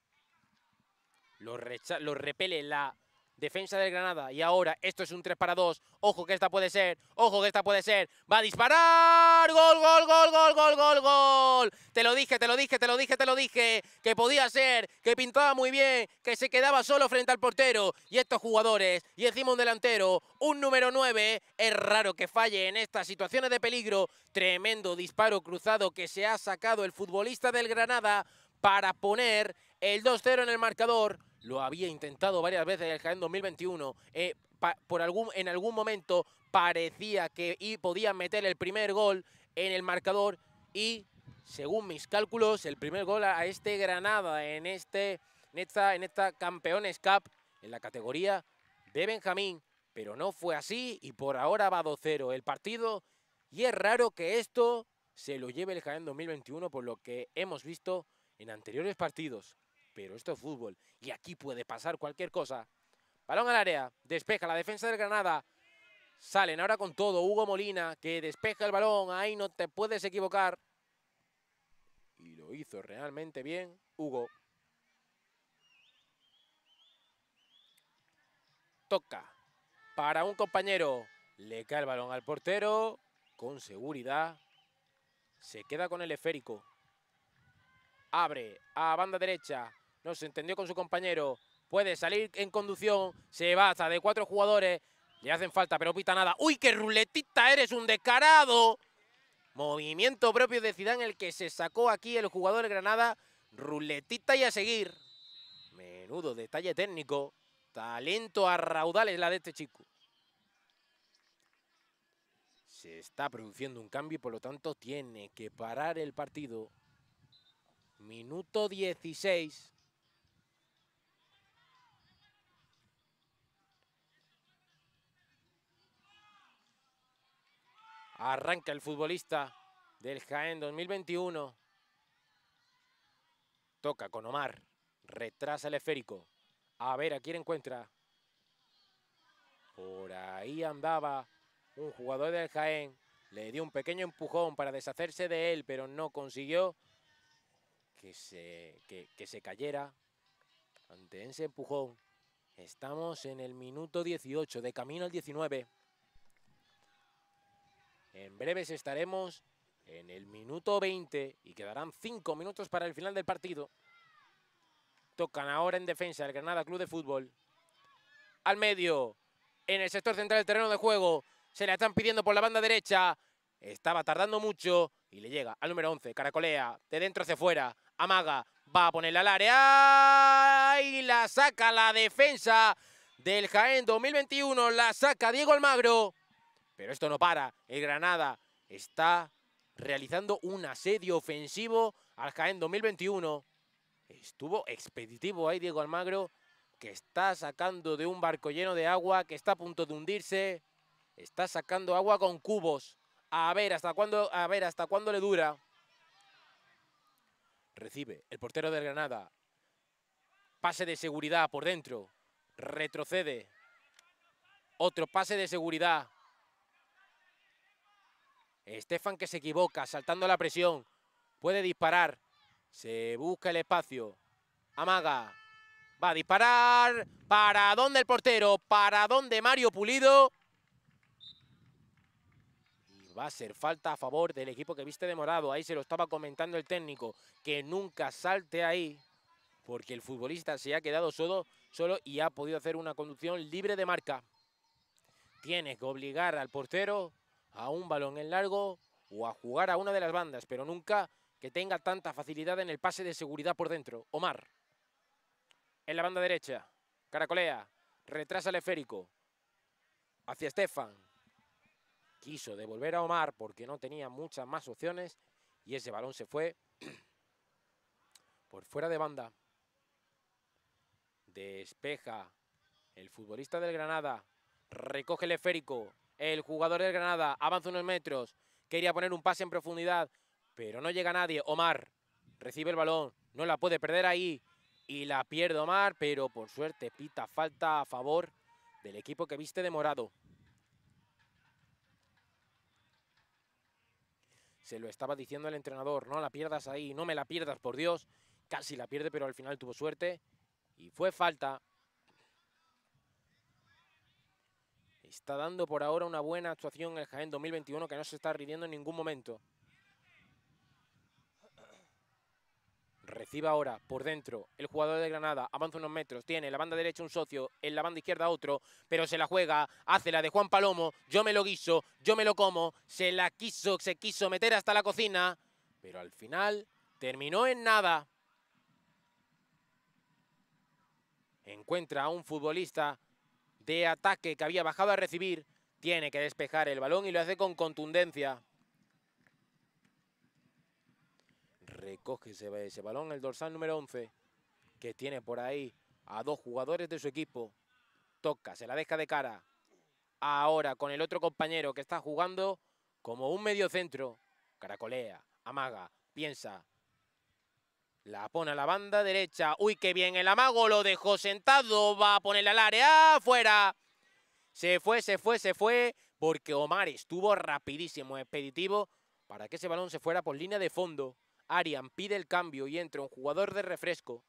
Lo, lo repele la defensa del Granada. Y ahora esto es un 3 para 2. Ojo que esta puede ser. Ojo que esta puede ser. Va a disparar. Gol, gol, gol, gol, gol, gol, gol. Te lo dije, te lo dije, te lo dije, te lo dije. Que podía ser, que pintaba muy bien, que se quedaba solo frente al portero. Y estos jugadores, y encima un delantero, un número 9. Es raro que falle en estas situaciones de peligro. Tremendo disparo cruzado que se ha sacado el futbolista del Granada para poner el 2-0 en el marcador. Lo había intentado varias veces el Jaén 2021. Eh, por algún, en algún momento parecía que y podía meter el primer gol en el marcador y según mis cálculos el primer gol a este Granada en, este, en, esta, en esta Campeones Cup en la categoría de Benjamín. Pero no fue así y por ahora va 2-0 el partido y es raro que esto se lo lleve el Jaén 2021 por lo que hemos visto en anteriores partidos pero esto es fútbol y aquí puede pasar cualquier cosa. Balón al área, despeja la defensa del Granada. Salen ahora con todo. Hugo Molina que despeja el balón. Ahí no te puedes equivocar. Y lo hizo realmente bien Hugo. Toca para un compañero. Le cae el balón al portero. Con seguridad. Se queda con el esférico. Abre a banda derecha no se entendió con su compañero, puede salir en conducción, se va hasta de cuatro jugadores, le hacen falta, pero pita nada. ¡Uy, qué ruletita eres, un descarado! Movimiento propio de Zidane, el que se sacó aquí el jugador de Granada. Ruletita y a seguir. Menudo detalle técnico. Talento a raudales la de este chico. Se está produciendo un cambio y por lo tanto tiene que parar el partido. Minuto 16. Arranca el futbolista del Jaén 2021. Toca con Omar. Retrasa el esférico. A ver a quién encuentra. Por ahí andaba un jugador del Jaén. Le dio un pequeño empujón para deshacerse de él, pero no consiguió que se, que se cayera ante ese empujón. Estamos en el minuto 18, de camino al 19. En breves estaremos en el minuto 20 y quedarán 5 minutos para el final del partido. Tocan ahora en defensa el Granada Club de Fútbol. Al medio, en el sector central del terreno de juego. Se le están pidiendo por la banda derecha. Estaba tardando mucho y le llega al número 11. Caracolea de dentro hacia fuera. Amaga. Va a ponerla al área. Y la saca la defensa del Jaén 2021. La saca Diego Almagro. Pero esto no para. El Granada está realizando un asedio ofensivo al Jaén 2021. Estuvo expeditivo ahí Diego Almagro, que está sacando de un barco lleno de agua, que está a punto de hundirse. Está sacando agua con cubos. A ver hasta cuándo, a ver hasta cuándo le dura. Recibe el portero del Granada. Pase de seguridad por dentro. Retrocede. Otro pase de seguridad. Estefan que se equivoca, saltando la presión. Puede disparar. Se busca el espacio. Amaga. Va a disparar. ¿Para dónde el portero? ¿Para dónde Mario Pulido? Y va a ser falta a favor del equipo que viste de morado. Ahí se lo estaba comentando el técnico. Que nunca salte ahí. Porque el futbolista se ha quedado solo, solo y ha podido hacer una conducción libre de marca. Tiene que obligar al portero a un balón en largo o a jugar a una de las bandas, pero nunca que tenga tanta facilidad en el pase de seguridad por dentro. Omar. En la banda derecha. Caracolea. Retrasa el esférico. Hacia Estefan. Quiso devolver a Omar porque no tenía muchas más opciones. Y ese balón se fue por fuera de banda. Despeja el futbolista del Granada. Recoge el esférico. El jugador del Granada avanza unos metros. Quería poner un pase en profundidad, pero no llega nadie. Omar recibe el balón. No la puede perder ahí. Y la pierde Omar, pero por suerte pita falta a favor del equipo que viste de morado. Se lo estaba diciendo el entrenador, no la pierdas ahí, no me la pierdas, por Dios. Casi la pierde, pero al final tuvo suerte. Y fue falta Está dando por ahora una buena actuación el Jaén 2021 que no se está rindiendo en ningún momento. Recibe ahora por dentro el jugador de Granada, avanza unos metros, tiene la banda derecha un socio, en la banda izquierda otro, pero se la juega, hace la de Juan Palomo, yo me lo guiso, yo me lo como, se la quiso, se quiso meter hasta la cocina, pero al final terminó en nada. Encuentra a un futbolista de ataque que había bajado a recibir. Tiene que despejar el balón y lo hace con contundencia. Recoge ese, ese balón el dorsal número 11, que tiene por ahí a dos jugadores de su equipo. Toca, se la deja de cara. Ahora con el otro compañero que está jugando como un medio centro. Caracolea, amaga, piensa. La pone a la banda derecha. Uy, qué bien. El amago lo dejó sentado. Va a ponerle al área. ¡Fuera! Se fue, se fue, se fue. Porque Omar estuvo rapidísimo, expeditivo. Para que ese balón se fuera por línea de fondo. Arian pide el cambio y entra un jugador de refresco.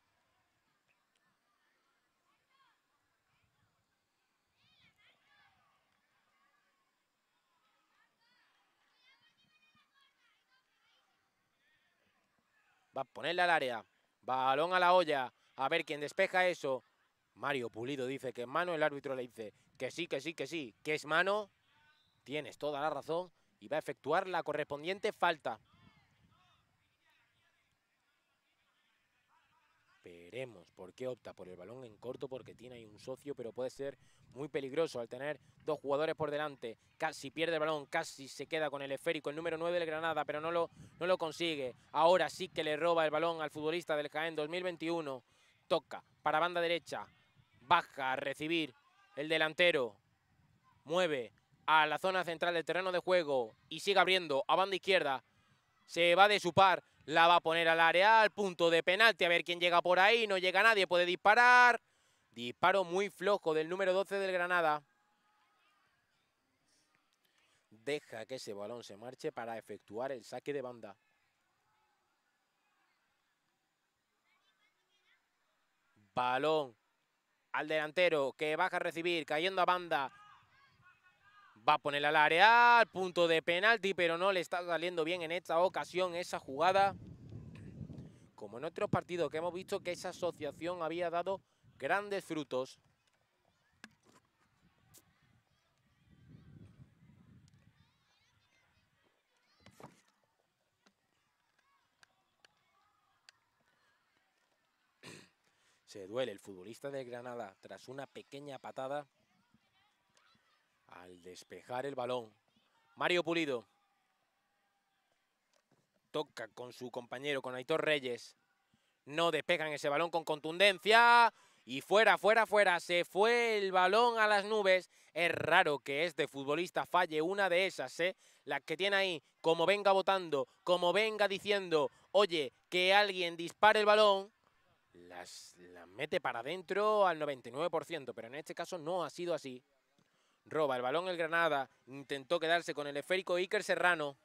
Va a ponerle al área. Balón a la olla. A ver quién despeja eso. Mario Pulido dice que es mano. El árbitro le dice que sí, que sí, que sí. Que es mano. Tienes toda la razón. Y va a efectuar la correspondiente falta. Veremos por qué opta por el balón en corto, porque tiene ahí un socio, pero puede ser muy peligroso al tener dos jugadores por delante. Casi pierde el balón, casi se queda con el esférico, el número 9 del Granada, pero no lo, no lo consigue. Ahora sí que le roba el balón al futbolista del Jaén 2021. Toca para banda derecha, baja a recibir el delantero, mueve a la zona central del terreno de juego y sigue abriendo a banda izquierda. Se va de su par, la va a poner al área, al punto de penalti, a ver quién llega por ahí, no llega nadie, puede disparar. Disparo muy flojo del número 12 del Granada. Deja que ese balón se marche para efectuar el saque de banda. Balón al delantero que baja a recibir, cayendo a banda. Va a poner al área, al punto de penalti, pero no le está saliendo bien en esta ocasión esa jugada. Como en otros partidos que hemos visto que esa asociación había dado grandes frutos. Se duele el futbolista de Granada tras una pequeña patada al despejar el balón. Mario Pulido toca con su compañero, con Aitor Reyes. No despejan ese balón con contundencia. Y fuera, fuera, fuera. Se fue el balón a las nubes. Es raro que este futbolista falle una de esas, ¿eh? Las que tiene ahí, como venga votando, como venga diciendo, oye, que alguien dispare el balón, las, las mete para adentro al 99%, pero en este caso no ha sido así. Roba el balón el Granada, intentó quedarse con el esférico Iker Serrano.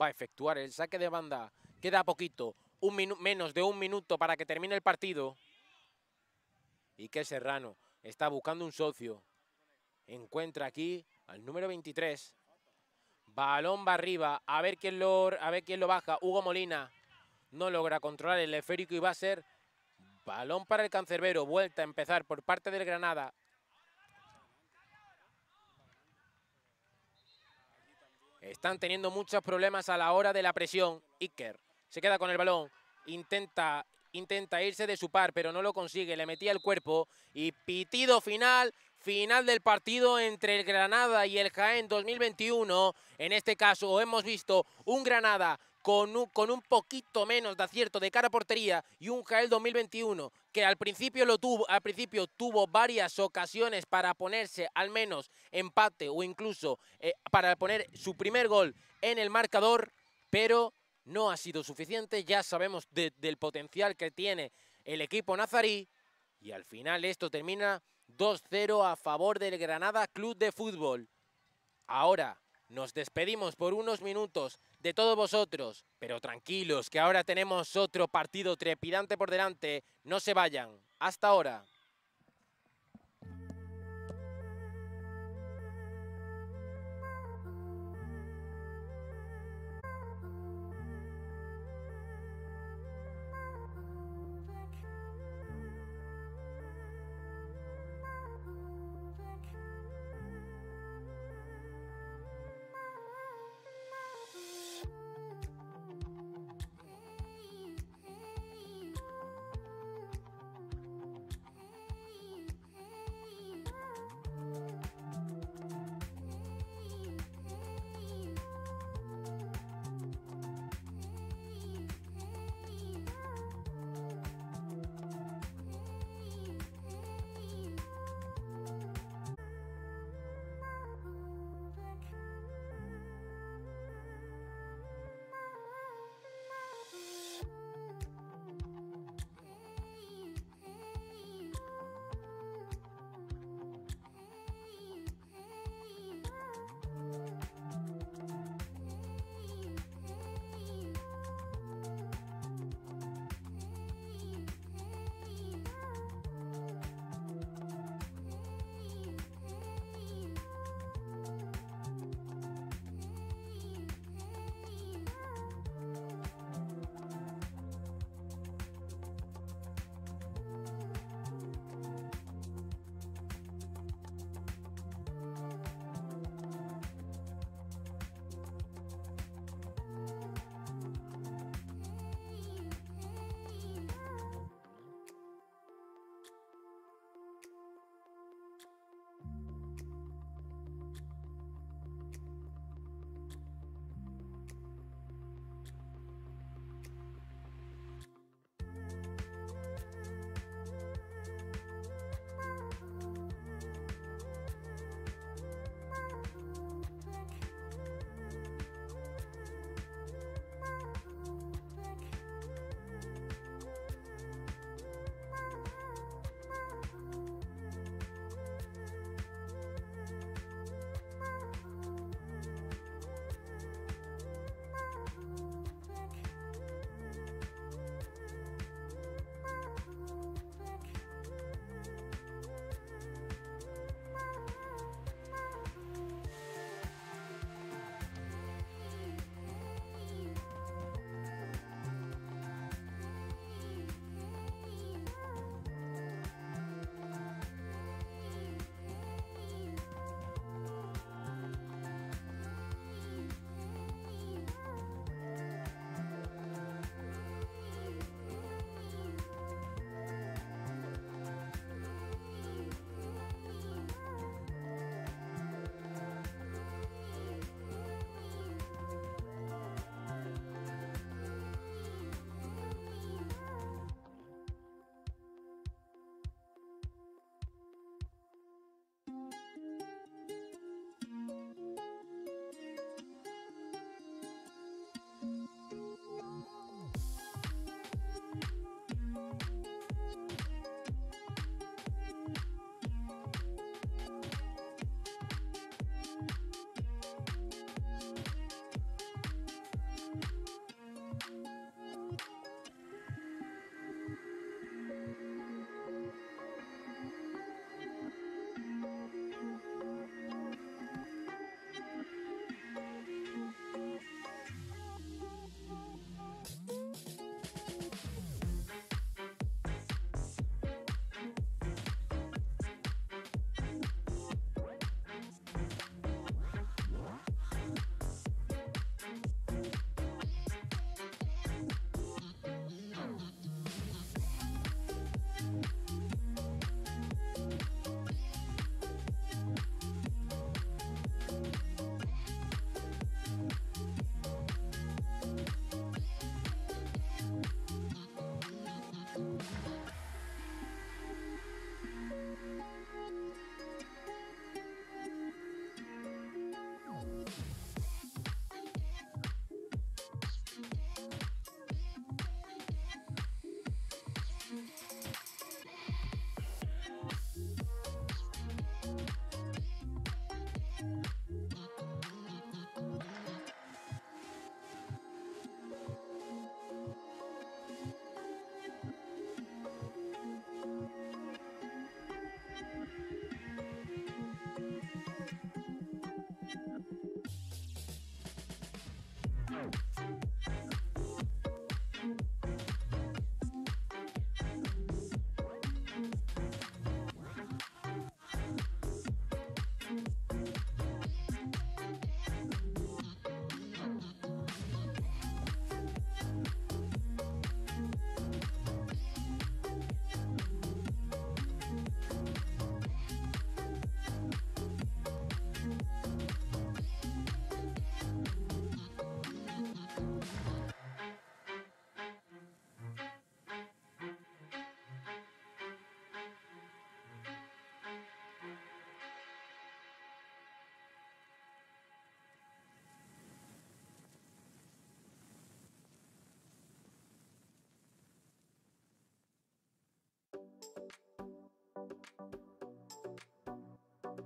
Va a efectuar el saque de banda. Queda poquito, un menos de un minuto para que termine el partido. Que Serrano está buscando un socio. Encuentra aquí al número 23. Balón va arriba. A ver quién lo, a ver quién lo baja. Hugo Molina no logra controlar el esférico y va a ser balón para el cancerbero. Vuelta a empezar por parte del Granada. Están teniendo muchos problemas a la hora de la presión. Iker se queda con el balón, intenta, intenta irse de su par, pero no lo consigue, le metía el cuerpo y pitido final, final del partido entre el Granada y el Jaén 2021. En este caso hemos visto un Granada con un, con un poquito menos de acierto de cara a portería y un Jaén 2021 que al principio lo tuvo, al principio tuvo varias ocasiones para ponerse al menos empate o incluso eh, para poner su primer gol en el marcador, pero no ha sido suficiente. Ya sabemos del potencial que tiene el equipo nazarí y al final esto termina 2-0 a favor del Granada Club de Fútbol. Ahora nos despedimos por unos minutos de todos vosotros, pero tranquilos que ahora tenemos otro partido trepidante por delante. No se vayan. Hasta ahora.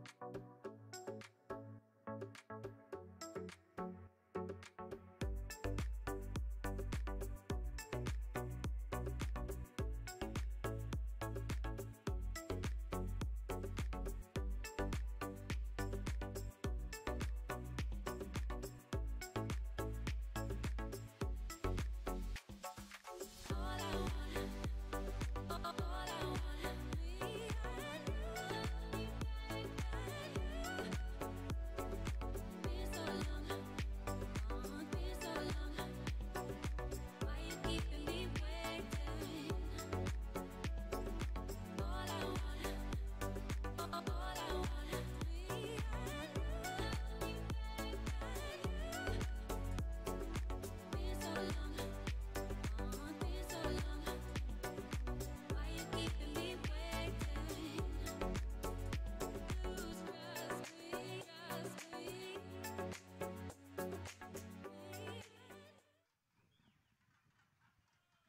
you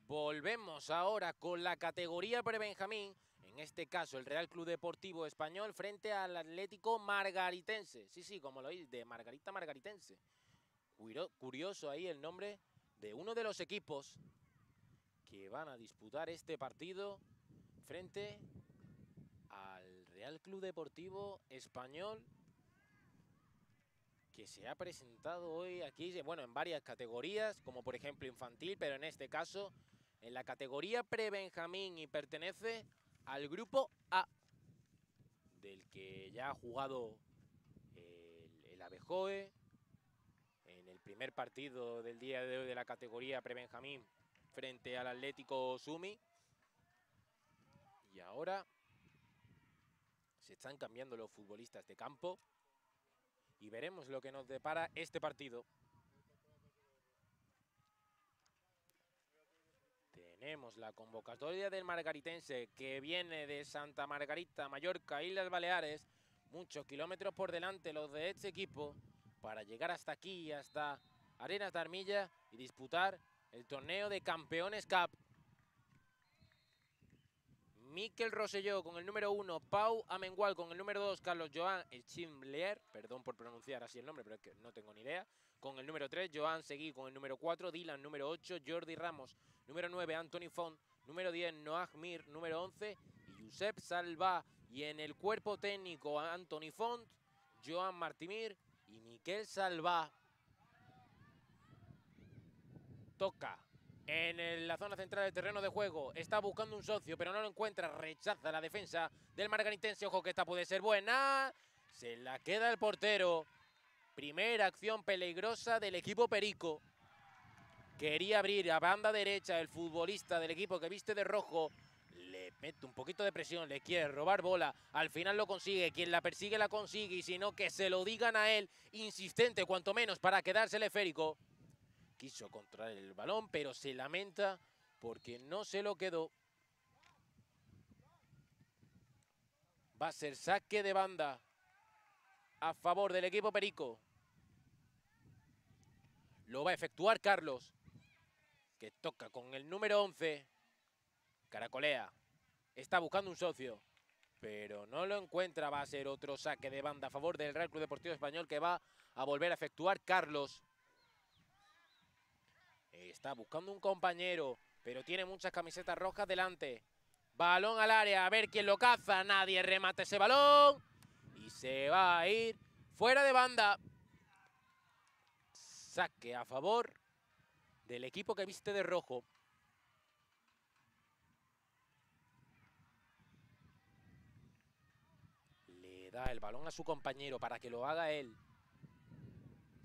Volvemos ahora con la categoría pre-Benjamín, en este caso el Real Club Deportivo Español frente al Atlético Margaritense. Sí, sí, como lo oís, de Margarita Margaritense. Curioso ahí el nombre de uno de los equipos que van a disputar este partido frente al Real Club Deportivo Español que se ha presentado hoy aquí, bueno, en varias categorías, como por ejemplo infantil, pero en este caso en la categoría pre-Benjamín y pertenece al grupo A, del que ya ha jugado el, el Abejoe en el primer partido del día de hoy de la categoría pre-Benjamín frente al Atlético Sumi. Y ahora se están cambiando los futbolistas de campo y veremos lo que nos depara este partido. Tenemos la convocatoria del margaritense que viene de Santa Margarita, Mallorca, Islas Baleares. Muchos kilómetros por delante los de este equipo para llegar hasta aquí, hasta Arenas de Armilla y disputar el torneo de Campeones Cup. Miquel Rosselló con el número 1, Pau Amengual con el número 2, Carlos Joan Chimblier, perdón por pronunciar así el nombre, pero es que no tengo ni idea, con el número 3, Joan Seguí con el número 4, Dylan número 8, Jordi Ramos número 9, Anthony Font, número 10, Noah Mir, número 11, y Josep Salva. Y en el cuerpo técnico, Anthony Font, Joan Martimir y Miquel Salva. Toca en la zona central del terreno de juego. Está buscando un socio, pero no lo encuentra. Rechaza la defensa del margaritense. Ojo que esta puede ser buena. Se la queda el portero. Primera acción peligrosa del equipo Perico. Quería abrir a banda derecha el futbolista del equipo que viste de rojo. Le mete un poquito de presión, le quiere robar bola. Al final lo consigue. Quien la persigue la consigue. Y si no, que se lo digan a él. Insistente, cuanto menos, para quedarse el esférico. Quiso controlar el balón, pero se lamenta porque no se lo quedó. Va a ser saque de banda a favor del equipo Perico. Lo va a efectuar Carlos que toca con el número 11. Caracolea. Está buscando un socio, pero no lo encuentra. Va a ser otro saque de banda a favor del Real Club Deportivo Español que va a volver a efectuar Carlos. Está buscando un compañero, pero tiene muchas camisetas rojas delante. Balón al área, a ver quién lo caza. Nadie remata ese balón. Y se va a ir fuera de banda. Saque a favor del equipo que viste de rojo. Le da el balón a su compañero para que lo haga él.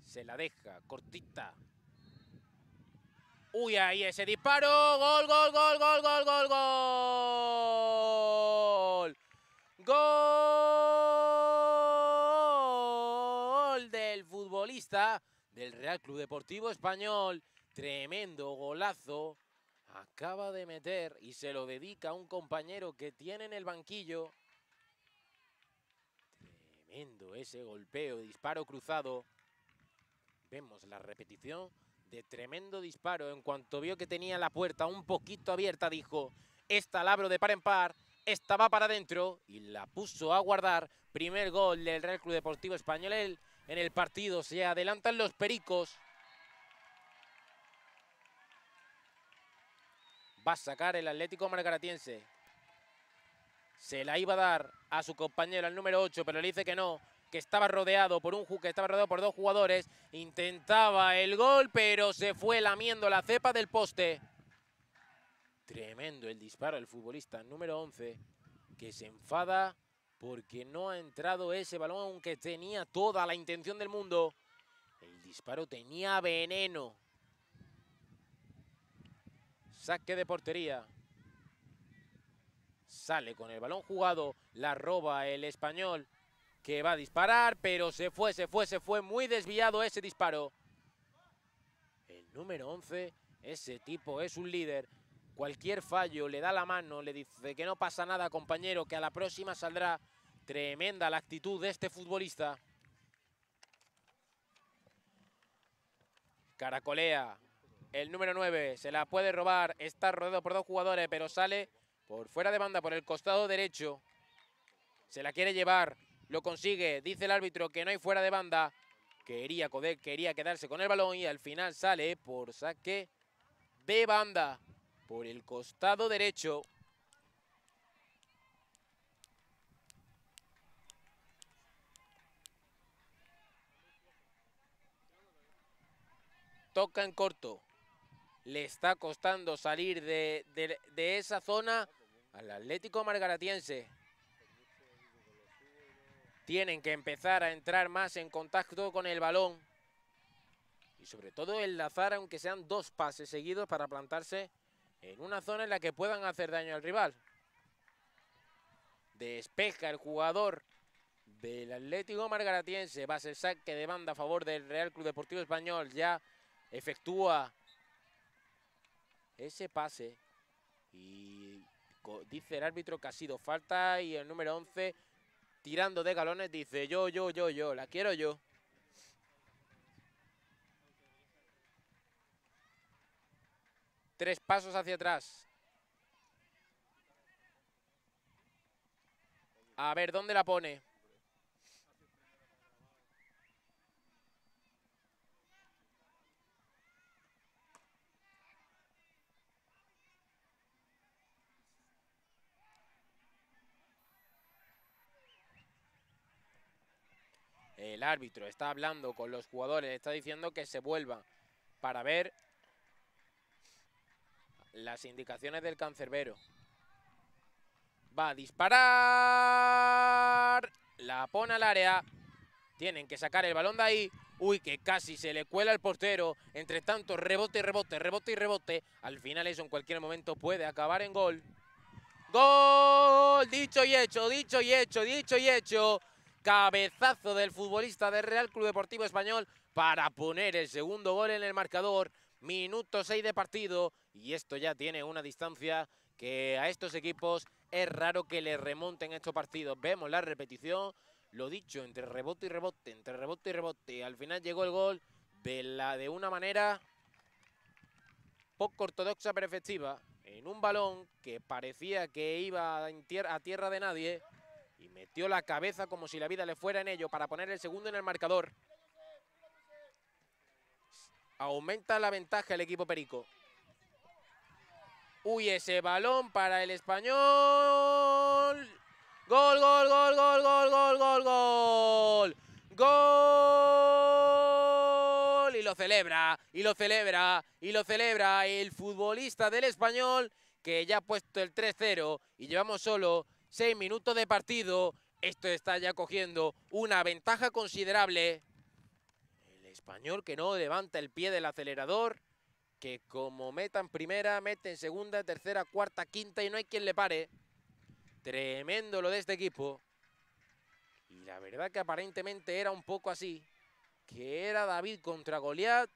Se la deja, cortita. Uy, ahí ese disparo. Gol, gol, gol, gol, gol, gol, gol. Gol del futbolista del Real Club Deportivo Español. Tremendo golazo. Acaba de meter y se lo dedica a un compañero que tiene en el banquillo. Tremendo ese golpeo, disparo cruzado. Vemos la repetición de tremendo disparo. En cuanto vio que tenía la puerta un poquito abierta, dijo, esta la abro de par en par Esta va para adentro y la puso a guardar. Primer gol del Real Club Deportivo Español en el partido. Se adelantan los pericos. Va a sacar el Atlético Margaratiense. Se la iba a dar a su compañero, al número 8, pero le dice que no, que estaba rodeado por un que estaba rodeado por dos jugadores. Intentaba el gol, pero se fue lamiendo la cepa del poste. Tremendo el disparo del futbolista número 11, que se enfada porque no ha entrado ese balón, aunque tenía toda la intención del mundo. El disparo tenía veneno. Saque de portería. Sale con el balón jugado, la roba el español que va a disparar, pero se fue, se fue, se fue muy desviado ese disparo. El número 11, ese tipo es un líder. Cualquier fallo le da la mano, le dice que no pasa nada, compañero, que a la próxima saldrá. Tremenda la actitud de este futbolista. Caracolea, el número 9, se la puede robar, está rodeado por dos jugadores, pero sale por fuera de banda, por el costado derecho. Se la quiere llevar, lo consigue, dice el árbitro que no hay fuera de banda. Quería, quería quedarse con el balón y al final sale por saque de banda por el costado derecho. Toca en corto. Le está costando salir de, de esa zona al Atlético Margaratiense tienen que empezar a entrar más en contacto con el balón. Y sobre todo enlazar, aunque sean dos pases seguidos, para plantarse en una zona en la que puedan hacer daño al rival. Despeja el jugador del Atlético Margaratiense. Va a ser saque de banda a favor del Real Club Deportivo Español. Ya efectúa ese pase. Y dice el árbitro que ha sido falta y el número 11 tirando de galones, dice yo, yo, yo, yo, la quiero yo. Tres pasos hacia atrás. A ver, ¿dónde la pone? El árbitro está hablando con los jugadores, está diciendo que se vuelvan para ver las indicaciones del cancerbero. Va a disparar. La pone al área. Tienen que sacar el balón de ahí. Uy, que casi se le cuela el portero. Entre tanto, rebote, rebote, rebote y rebote. Al final eso en cualquier momento puede acabar en gol. ¡Gol! Dicho y hecho, dicho y hecho, dicho y hecho. Cabezazo del futbolista del Real Club Deportivo Español para poner el segundo gol en el marcador. Minuto 6 de partido y esto ya tiene una distancia que a estos equipos es raro que le remonten estos partidos. Vemos la repetición, lo dicho, entre rebote y rebote, entre rebote y rebote. Al final llegó el gol de, la, de una manera poco ortodoxa pero efectiva. En un balón que parecía que iba a tierra de nadie y metió la cabeza como si la vida le fuera en ello para poner el segundo en el marcador. Aumenta la ventaja el equipo Perico. Uy, ese balón para el español. Gol, gol, gol, gol, gol, gol, gol, gol. Gol. Y lo celebra, y lo celebra, y lo celebra el futbolista del español que ya ha puesto el 3-0 y llevamos solo Seis minutos de partido. Esto está ya cogiendo una ventaja considerable. El español que no levanta el pie del acelerador. Que como meta en primera, mete en segunda, tercera, cuarta, quinta y no hay quien le pare. Tremendo lo de este equipo. Y la verdad que aparentemente era un poco así. Que era David contra Goliat.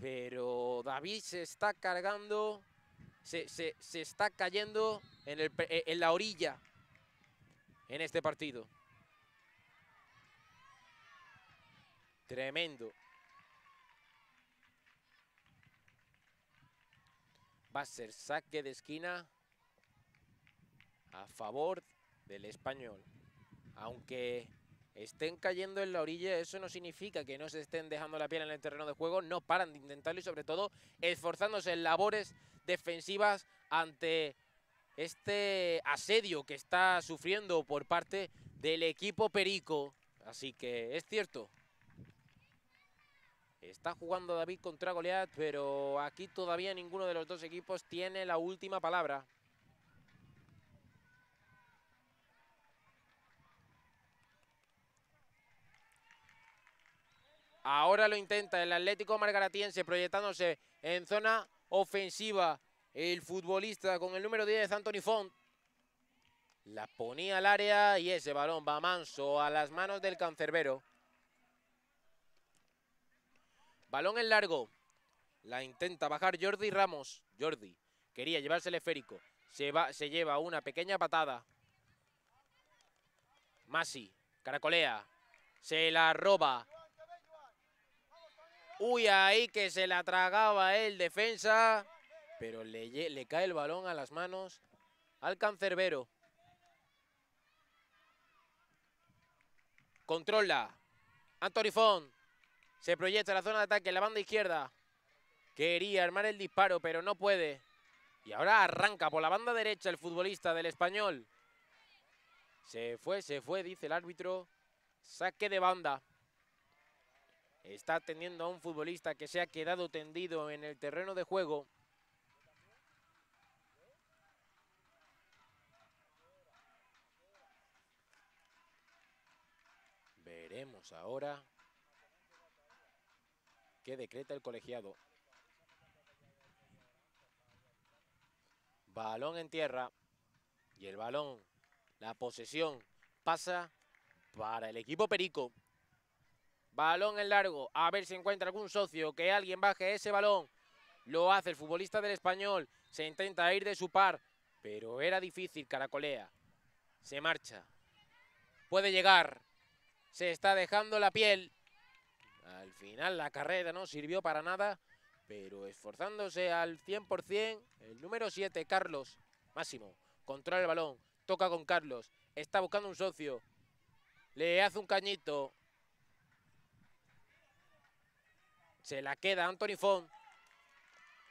Pero David se está cargando se, está cayendo eh, en la orilla en este partido. Tremendo. Va a ser saque de esquina a favor del español. Aunque estén cayendo en la orilla, eso no significa que no se estén dejando la piel en el terreno de juego, no paran de intentarlo y sobre todo esforzándose en labores defensivas ante este asedio que está sufriendo por parte del equipo Perico. Así que es cierto, está jugando David contra Goliat, pero aquí todavía ninguno de los dos equipos tiene la última palabra. Ahora lo intenta el Atlético Margaratiense proyectándose en zona ofensiva. El futbolista con el número 10, Anthony Font. La ponía al área y ese balón va manso a las manos del cancerbero. Balón en largo. La intenta bajar Jordi Ramos. Jordi quería llevarse el esférico. Se, va, se lleva una pequeña patada. Masi, caracolea. Se la roba. Uy, ahí que se la tragaba el defensa. Pero le, cae el balón a las manos al cancerbero. Controla. Anthony Font. Se proyecta la zona de ataque en la banda izquierda. Quería armar el disparo, pero no puede. Y ahora arranca por la banda derecha el futbolista del español. Se fue, se fue, dice el árbitro. Saque de banda. Está atendiendo a un futbolista que se ha quedado tendido en el terreno de juego. Ahora qué decreta el colegiado. Balón en tierra y el balón, la posesión pasa para el equipo Perico. Balón en largo, a ver si encuentra algún socio, que alguien baje ese balón. Lo hace el futbolista del español, se intenta ir de su par, pero era difícil, caracolea. Se marcha, puede llegar, se está dejando la piel. Al final la carrera no sirvió para nada, pero esforzándose al 100%, el número 7, Carlos Máximo, controla el balón, toca con Carlos, está buscando un socio, le hace un cañito, se la queda Anthony Font.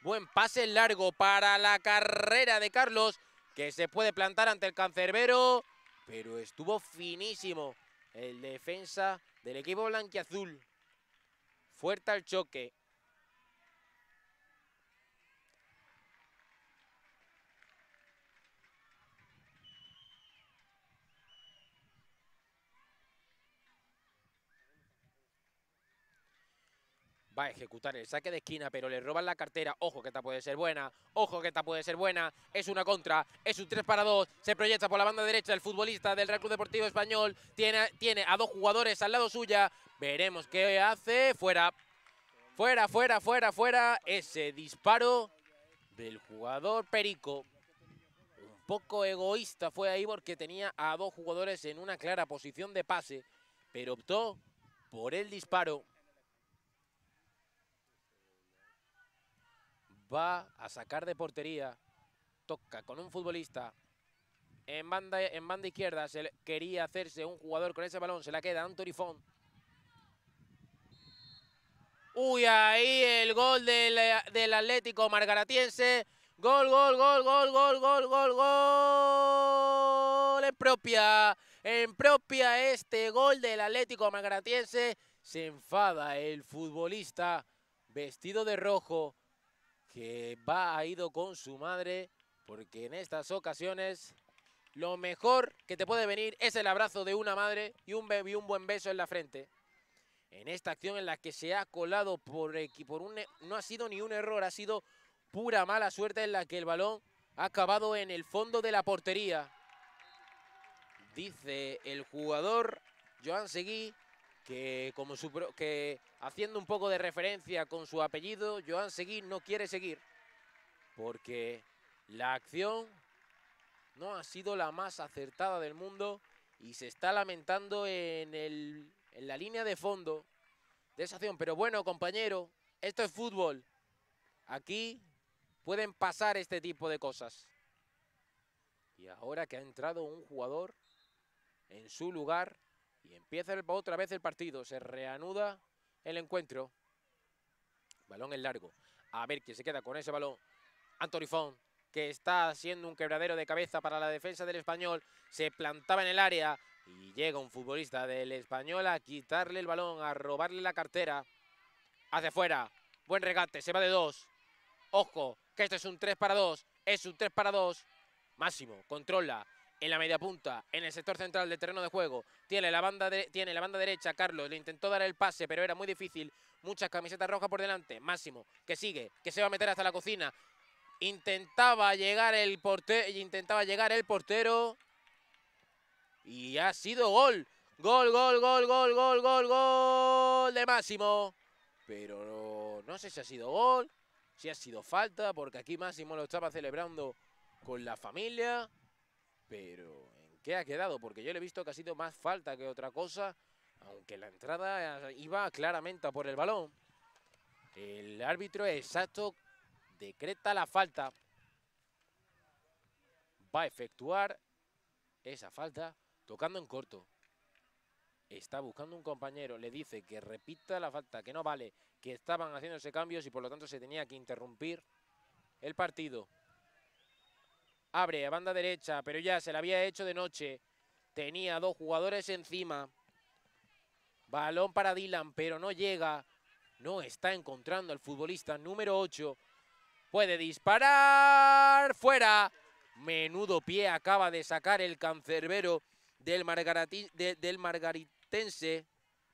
Buen pase largo para la carrera de Carlos, que se puede plantar ante el cancerbero, pero estuvo finísimo el defensa del equipo blanquiazul. Fuerte al choque. Va a ejecutar el saque de esquina, pero le roban la cartera. Ojo que esta puede ser buena. Ojo que esta puede ser buena. Es una contra. Es un 3 para 2. Se proyecta por la banda derecha el futbolista del Real Club Deportivo Español. Tiene, tiene a dos jugadores al lado suya. Veremos qué hace. Fuera. Fuera, fuera, fuera, fuera. Ese disparo del jugador Perico. Un poco egoísta fue ahí porque tenía a dos jugadores en una clara posición de pase. Pero optó por el disparo. Va a sacar de portería, toca con un futbolista en banda, en banda izquierda, se quería hacerse un jugador con ese balón, se la queda Anthony Font. Uy, ahí el gol del, del Atlético Margaratiense. Gol, gol, gol, gol, gol, gol, gol, gol. En propia, en propia este gol del Atlético Margaratiense. Se enfada el futbolista vestido de rojo que va a ido con su madre, porque en estas ocasiones lo mejor que te puede venir es el abrazo de una madre y un, un buen beso en la frente. En esta acción en la que se ha colado por, por un... No ha sido ni un error, ha sido pura mala suerte en la que el balón ha acabado en el fondo de la portería. Dice el jugador Joan Seguí que, como su, que haciendo un poco de referencia con su apellido, Joan Seguí no quiere seguir porque la acción no ha sido la más acertada del mundo y se está lamentando en, el, en la línea de fondo de esa acción. Pero bueno, compañero, esto es fútbol. Aquí pueden pasar este tipo de cosas. Y ahora que ha entrado un jugador en su lugar y empieza otra vez el partido. Se reanuda el encuentro. Balón en largo. A ver quién se queda con ese balón. Anthony Font, que está haciendo un quebradero de cabeza para la defensa del español. Se plantaba en el área y llega un futbolista del español a quitarle el balón, a robarle la cartera. Hacia afuera. Buen regate, se va de dos. Ojo, que esto es un 3 para 2. Es un 3 para 2. Máximo, controla en la media punta, en el sector central del terreno de juego. Tiene la banda, tiene la banda derecha, Carlos. Le intentó dar el pase, pero era muy difícil. Muchas camisetas rojas por delante. Máximo, que sigue, que se va a meter hasta la cocina. Intentaba llegar el portero, intentaba llegar el portero. Y ha sido gol. Gol, gol, gol, gol, gol, gol, gol de Máximo. Pero no sé si ha sido gol, si ha sido falta, porque aquí Máximo lo estaba celebrando con la familia. Pero ¿en qué ha quedado? Porque yo le he visto que ha sido más falta que otra cosa, aunque la entrada iba claramente a por el balón. El árbitro exacto decreta la falta. Va a efectuar esa falta tocando en corto. Está buscando un compañero, le dice que repita la falta, que no vale, que estaban haciéndose cambios y por lo tanto se tenía que interrumpir el partido. Abre a banda derecha, pero ya se la había hecho de noche. Tenía dos jugadores encima. Balón para Dylan, pero no llega. No está encontrando al futbolista número 8. Puede disparar. Fuera. Menudo pie acaba de sacar el cancerbero del, margaritense.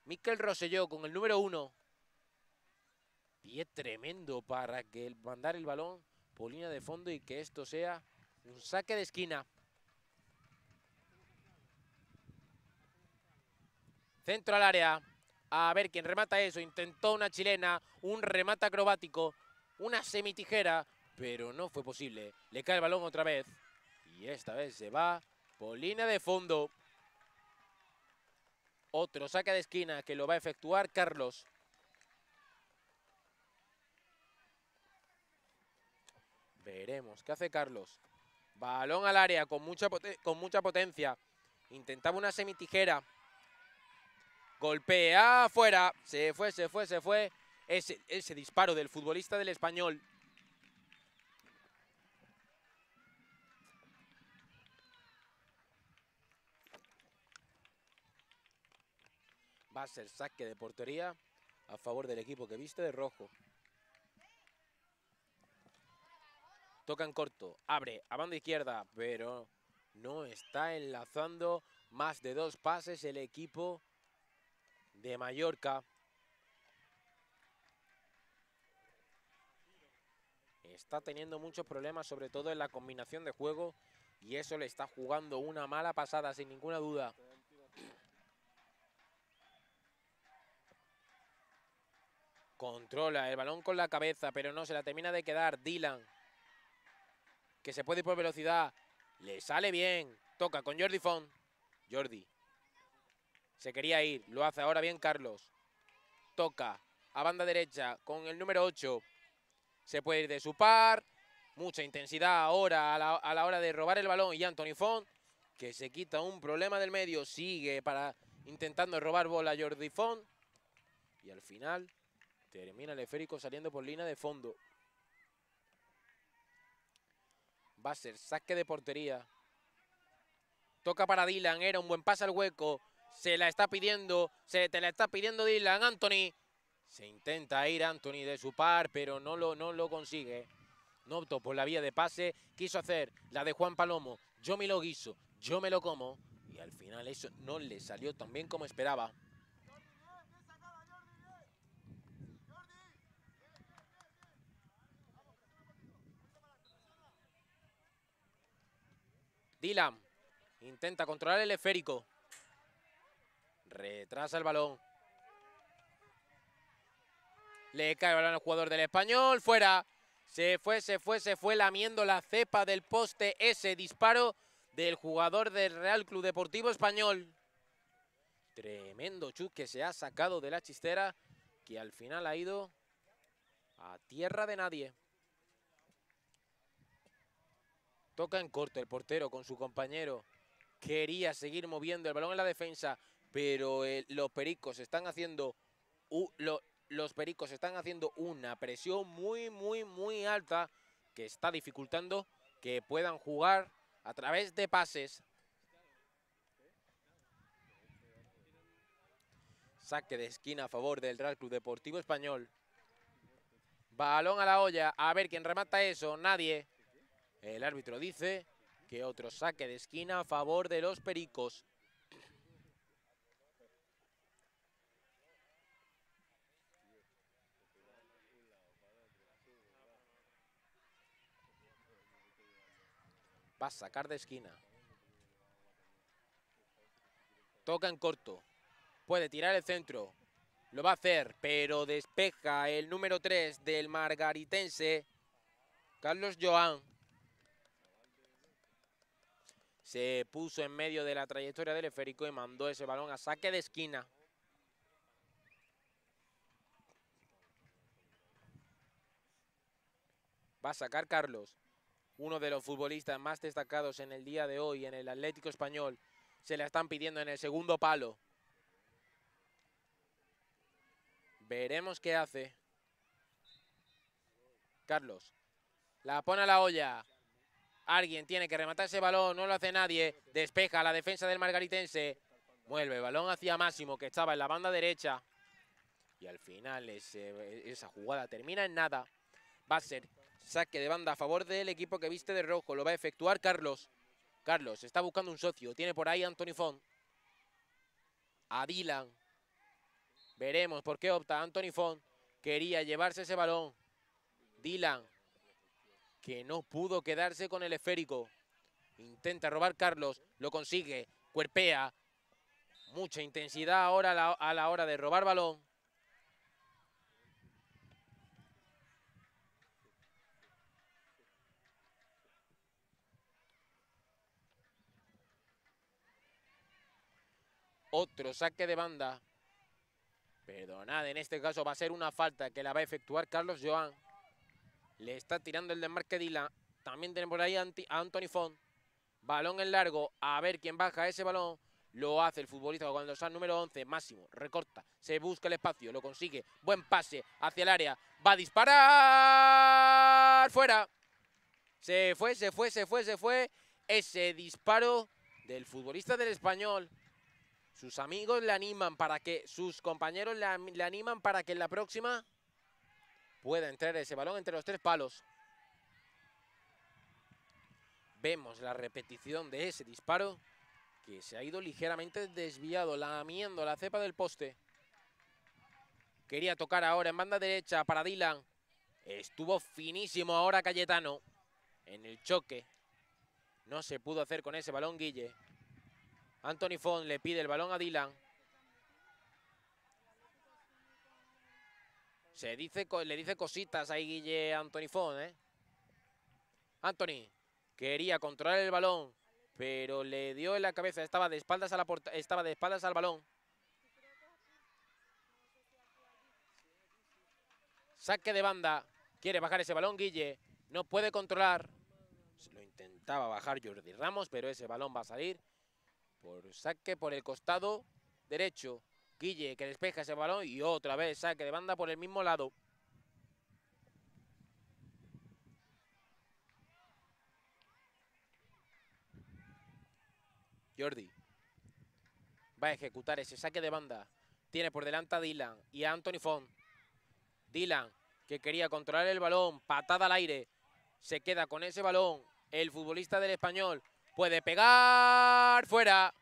Miquel Rosselló con el número 1. Pie tremendo para que mandar el balón por línea de fondo y que esto sea un saque de esquina. Centro al área. A ver quién remata eso. Intentó una chilena, un remate acrobático, una semitijera, pero no fue posible. Le cae el balón otra vez. Y esta vez se va por línea de fondo. Otro saque de esquina que lo va a efectuar Carlos. Veremos qué hace Carlos. Balón al área con mucha, con mucha potencia. Intentaba una semitijera. Golpea afuera. Se fue, se fue, se fue. Ese, ese disparo del futbolista del español. Va a ser saque de portería a favor del equipo que viste de rojo. Toca en corto, abre a banda izquierda, pero no está enlazando más de dos pases el equipo de Mallorca. Está teniendo muchos problemas, sobre todo en la combinación de juego, y eso le está jugando una mala pasada, sin ninguna duda. Controla el balón con la cabeza, pero no se la termina de quedar Dylan. Que se puede ir por velocidad. Le sale bien. Toca con Jordi Font. Jordi. Se quería ir. Lo hace ahora bien Carlos. Toca a banda derecha con el número 8. Se puede ir de su par. Mucha intensidad ahora a la, a la hora de robar el balón. Y Anthony Font, que se quita un problema del medio. Sigue para intentando robar bola Jordi Font. Y al final termina el esférico saliendo por línea de fondo. Va a ser saque de portería. Toca para Dylan, era un buen pase al hueco. Se la está pidiendo, se te la está pidiendo Dylan, Anthony. Se intenta ir Anthony de su par, pero no lo, no lo consigue. No optó por la vía de pase, quiso hacer la de Juan Palomo. Yo me lo guiso, yo me lo como. Y al final eso no le salió tan bien como esperaba. Dylan intenta controlar el esférico. Retrasa el balón. Le cae el balón al jugador del español. Fuera. Se fue, se fue, se fue lamiendo la cepa del poste ese disparo del jugador del Real Club Deportivo Español. Tremendo chut que se ha sacado de la chistera que al final ha ido a tierra de nadie. Toca en corto el portero con su compañero. Quería seguir moviendo el balón en la defensa, pero eh, los pericos están haciendo los pericos están haciendo una presión muy, muy, muy alta que está dificultando que puedan jugar a través de pases. Saque de esquina a favor del Real Club Deportivo Español. Balón a la olla. A ver quién remata eso. Nadie. El árbitro dice que otro saque de esquina a favor de los Pericos. Va a sacar de esquina. Toca en corto. Puede tirar el centro. Lo va a hacer, pero despeja el número 3 del margaritense, Carlos Joan. Se puso en medio de la trayectoria del esférico y mandó ese balón a saque de esquina. Va a sacar Carlos uno de los futbolistas más destacados en el día de hoy en el Atlético Español. Se la están pidiendo en el segundo palo. Veremos qué hace. Carlos. La pone a la olla. Alguien tiene que rematar ese balón. No lo hace nadie. Despeja la defensa del margaritense. Mueve el balón hacia Máximo, que estaba en la banda derecha. Y al final esa jugada termina en nada. Va a ser Saque de banda a favor del equipo que viste de rojo. Lo va a efectuar Carlos. Carlos está buscando un socio. Tiene por ahí a Anthony Font. A Dylan. Veremos por qué opta Anthony Font. Quería llevarse ese balón. Dylan. Que no pudo quedarse con el esférico. Intenta robar Carlos. Lo consigue. Cuerpea. Mucha intensidad ahora a la hora de robar balón. Otro saque de banda. Perdonad, en este caso va a ser una falta que la va a efectuar Carlos Joan. Le está tirando el desmarque Dila. También tenemos por ahí a Anthony Font. Balón en largo. A ver quién baja ese balón. Lo hace el futbolista cuando está número 11. Máximo. Recorta. Se busca el espacio. Lo consigue. Buen pase hacia el área. Va a disparar. Fuera. Se fue, se fue, se fue, se fue. Ese disparo del futbolista del español sus amigos le animan para que, sus compañeros le, animan para que en la próxima pueda entrar ese balón entre los tres palos. Vemos la repetición de ese disparo que se ha ido ligeramente desviado, lamiendo la cepa del poste. Quería tocar ahora en banda derecha para Dylan. Estuvo finísimo ahora Cayetano en el choque. No se pudo hacer con ese balón Guille. Anthony Font le pide el balón a Dylan. Se dice, le dice cositas ahí Guille Anthony Font, ¿eh? Anthony quería controlar el balón, pero le dio en la cabeza, estaba de espaldas a la estaba de espaldas al balón. Saque de banda, quiere bajar ese balón Guille, no puede controlar. Lo intentaba bajar Jordi Ramos, pero ese balón va a salir por saque por el costado derecho. Guille que despeja ese balón y otra vez saque de banda por el mismo lado. Jordi va a ejecutar ese saque de banda. Tiene por delante a Dylan y a Anthony Font. Dylan que quería controlar el balón, patada al aire. Se queda con ese balón el futbolista del español. Puede pegar fuera.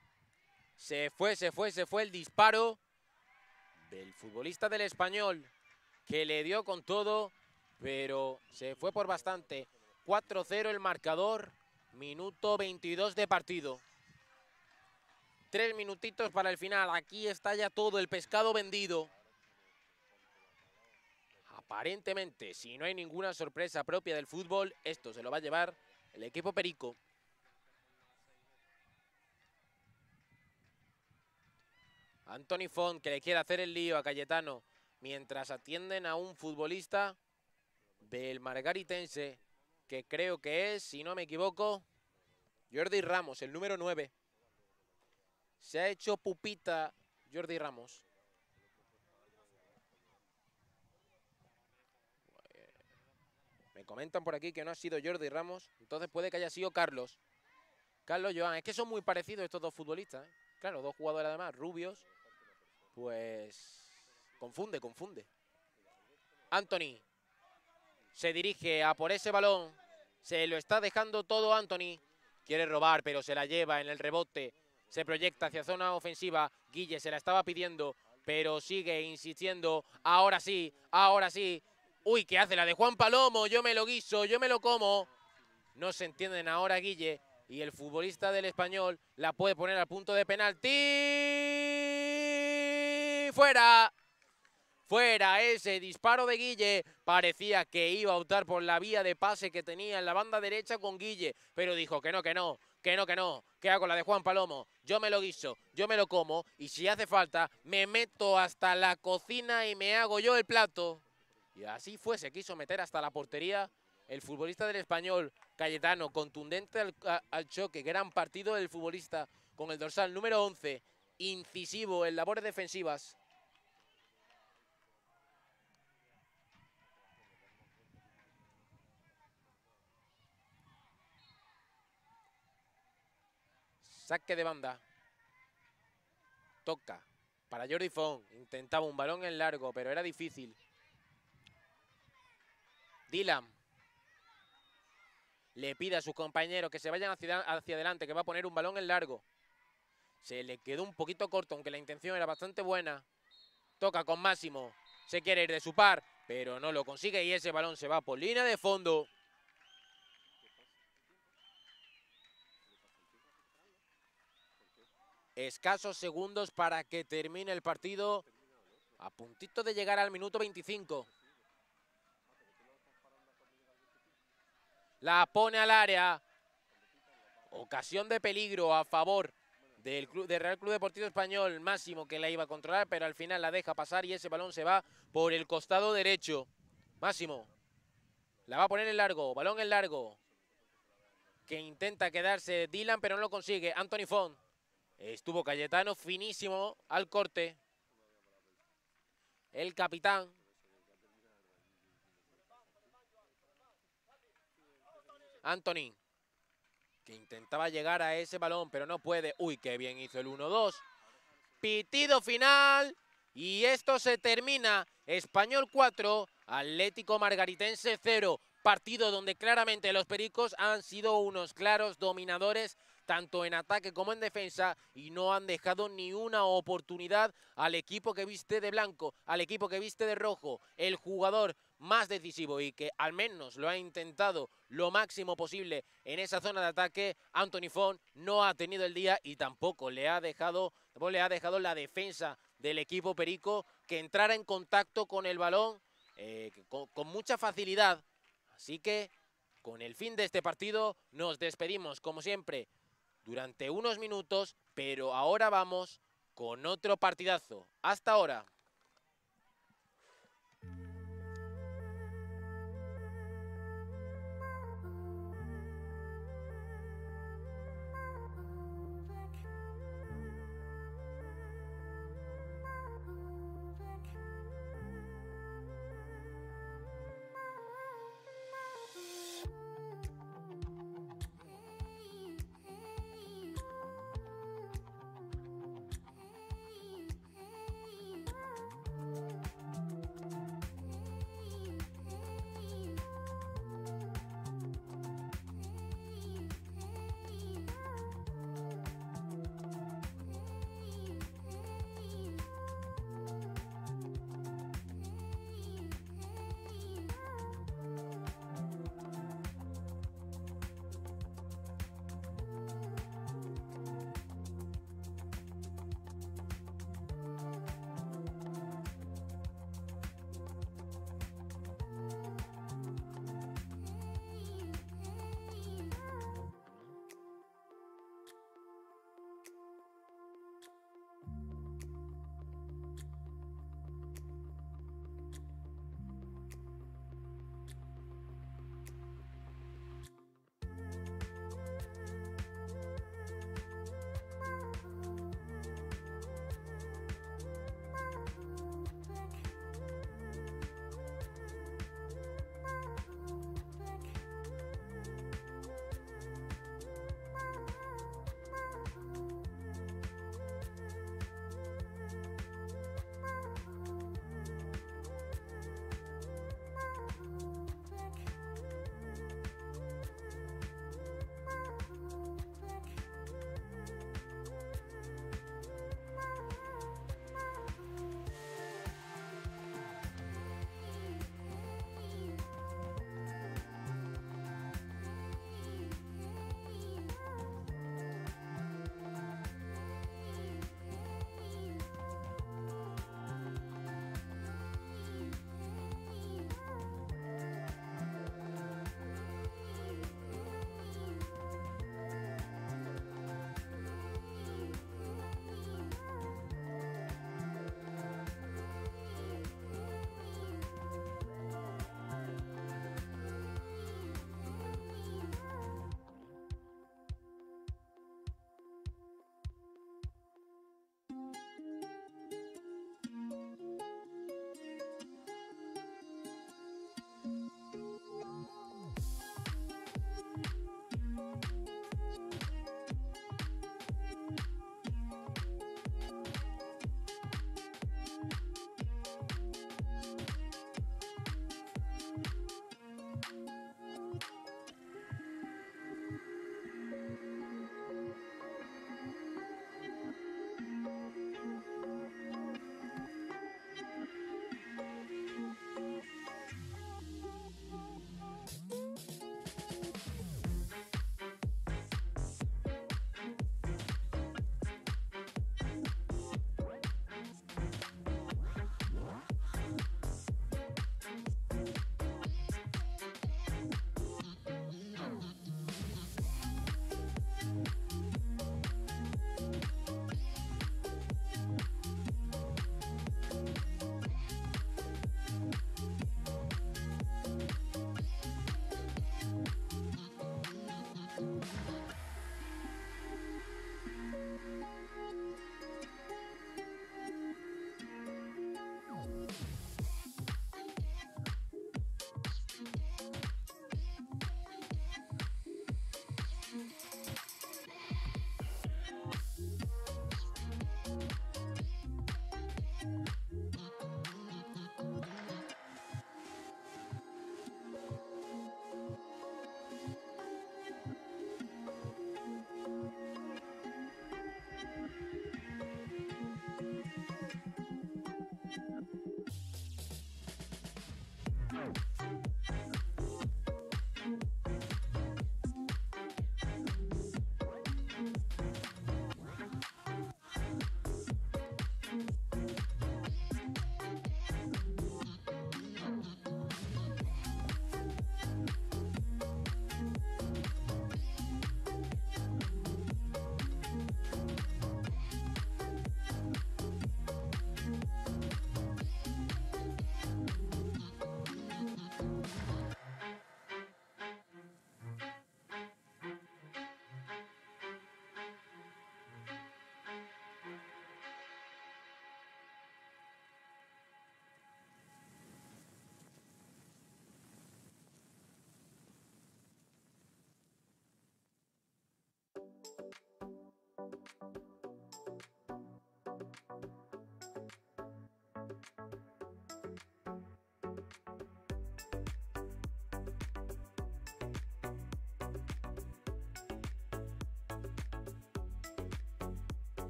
Se fue, se fue, se fue el disparo del futbolista del español que le dio con todo, pero se fue por bastante. 4-0 el marcador, minuto 22 de partido. Tres minutitos para el final. Aquí está ya todo el pescado vendido. Aparentemente, si no hay ninguna sorpresa propia del fútbol, esto se lo va a llevar el equipo Perico. Anthony Font que le quiere hacer el lío a Cayetano mientras atienden a un futbolista del Margaritense que creo que es, si no me equivoco, Jordi Ramos, el número 9. Se ha hecho pupita Jordi Ramos. Me comentan por aquí que no ha sido Jordi Ramos, entonces puede que haya sido Carlos. Carlos Joan, es que son muy parecidos estos dos futbolistas. ¿eh? Claro, dos jugadores además, rubios. Pues confunde, confunde. Anthony se dirige a por ese balón. Se lo está dejando todo Anthony. Quiere robar, pero se la lleva en el rebote. Se proyecta hacia zona ofensiva. Guille se la estaba pidiendo, pero sigue insistiendo. Ahora sí, ahora sí. Uy, ¿qué hace? La de Juan Palomo. Yo me lo guiso, yo me lo como. No se entienden ahora Guille. Y el futbolista del español la puede poner al punto de penalti. ¡Fuera! Fuera ese disparo de Guille. Parecía que iba a optar por la vía de pase que tenía en la banda derecha con Guille. Pero dijo que no, que no, que no, que no. ¿Qué hago la de Juan Palomo? Yo me lo guiso, yo me lo como. Y si hace falta, me meto hasta la cocina y me hago yo el plato. Y así fue, se quiso meter hasta la portería. El futbolista del español, Cayetano, contundente al, al choque. Gran partido del futbolista con el dorsal número 11. Incisivo en labores defensivas. Saque de banda. Toca. Para Jordi Font. Intentaba un balón en largo, pero era difícil. Dylan. Le pide a sus compañeros que se vayan hacia, hacia adelante, que va a poner un balón en largo. Se le quedó un poquito corto, aunque la intención era bastante buena. Toca con Máximo. Se quiere ir de su par, pero no lo consigue y ese balón se va por línea de fondo. Escasos segundos para que termine el partido. A puntito de llegar al minuto 25. La pone al área. Ocasión de peligro a favor del, Real Club Deportivo Español. Máximo que la iba a controlar, pero al final la deja pasar y ese balón se va por el costado derecho. Máximo. La va a poner en largo. Balón en largo. Que intenta quedarse Dylan, pero no lo consigue. Anthony Font. Estuvo Cayetano finísimo al corte. El capitán. Anthony. Intentaba llegar a ese balón, pero no puede. Uy, qué bien hizo el 1-2. Pitido final. Y esto se termina. Español 4, Atlético Margaritense 0. Partido donde claramente los Pericos han sido unos claros dominadores tanto en ataque como en defensa, y no han dejado ni una oportunidad al equipo que viste de blanco, al equipo que viste de rojo, el jugador más decisivo y que al menos lo ha intentado lo máximo posible en esa zona de ataque, Anthony Font no ha tenido el día y tampoco le ha dejado, le ha dejado la defensa del equipo perico que entrara en contacto con el balón eh, con mucha facilidad. Así que con el fin de este partido nos despedimos como siempre durante unos minutos, pero ahora vamos con otro partidazo. Hasta ahora.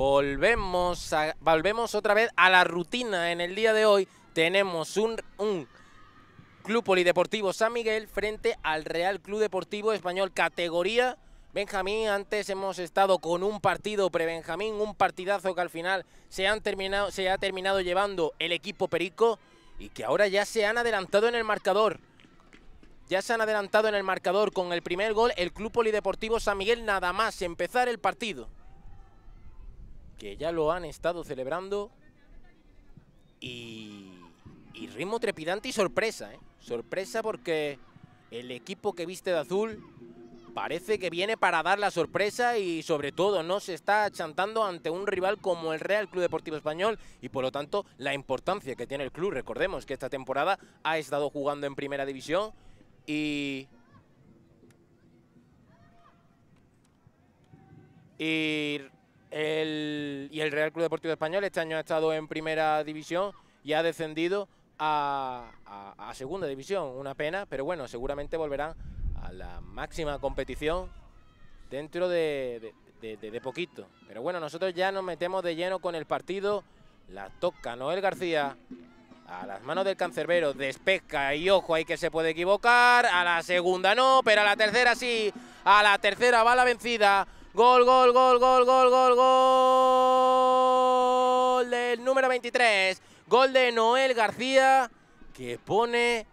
Volvemos, a- volvemos otra vez a la rutina en el día de hoy. Tenemos un, un Club Polideportivo San Miguel frente al Real Club Deportivo Español categoría Benjamín. Antes hemos estado con un partido pre-Benjamín, un partidazo que al final se, han terminado, se ha terminado llevando el equipo Perico y que ahora ya se han adelantado en el marcador. Ya se han adelantado en el marcador con el primer gol el Club Polideportivo San Miguel nada más empezar el partido. Que ya lo han estado celebrando y, y ritmo trepidante y sorpresa, ¿eh? Sorpresa porque el equipo que viste de azul parece que viene para dar la sorpresa y sobre todo no se está chantando ante un rival como el Real Club Deportivo Español y por lo tanto la importancia que tiene el club. Recordemos que esta temporada ha estado jugando en primera división y... Y el, y el Real Club Deportivo Español este año ha estado en primera división y ha descendido a, a- segunda división. Una pena, pero bueno, seguramente volverán a la máxima competición dentro de, poquito. Pero bueno, nosotros ya nos metemos de lleno con el partido. La toca Noel García. A las manos del cancerbero, despeja y ojo, hay que se puede equivocar. A la segunda no, pero a la tercera sí. A la tercera va la vencida. Gol, gol, gol, gol, gol, gol, gol del número 23. Gol de Noel García que pone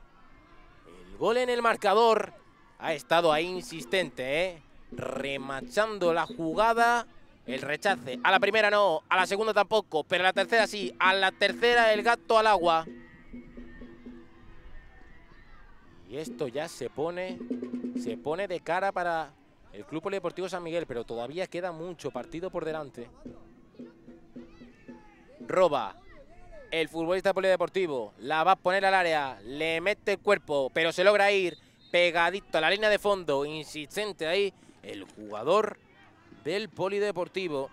el gol en el marcador. Ha estado ahí insistente, ¿eh? remachando la jugada. El rechace. A la primera no, a la segunda tampoco, pero a la tercera sí. A la tercera el gato al agua. Y esto ya se pone, se pone de cara para el Club Polideportivo San Miguel, pero todavía queda mucho partido por delante. Roba el futbolista polideportivo, la va a poner al área, le mete el cuerpo, pero se logra ir pegadito a la línea de fondo, insistente ahí, el jugador del polideportivo.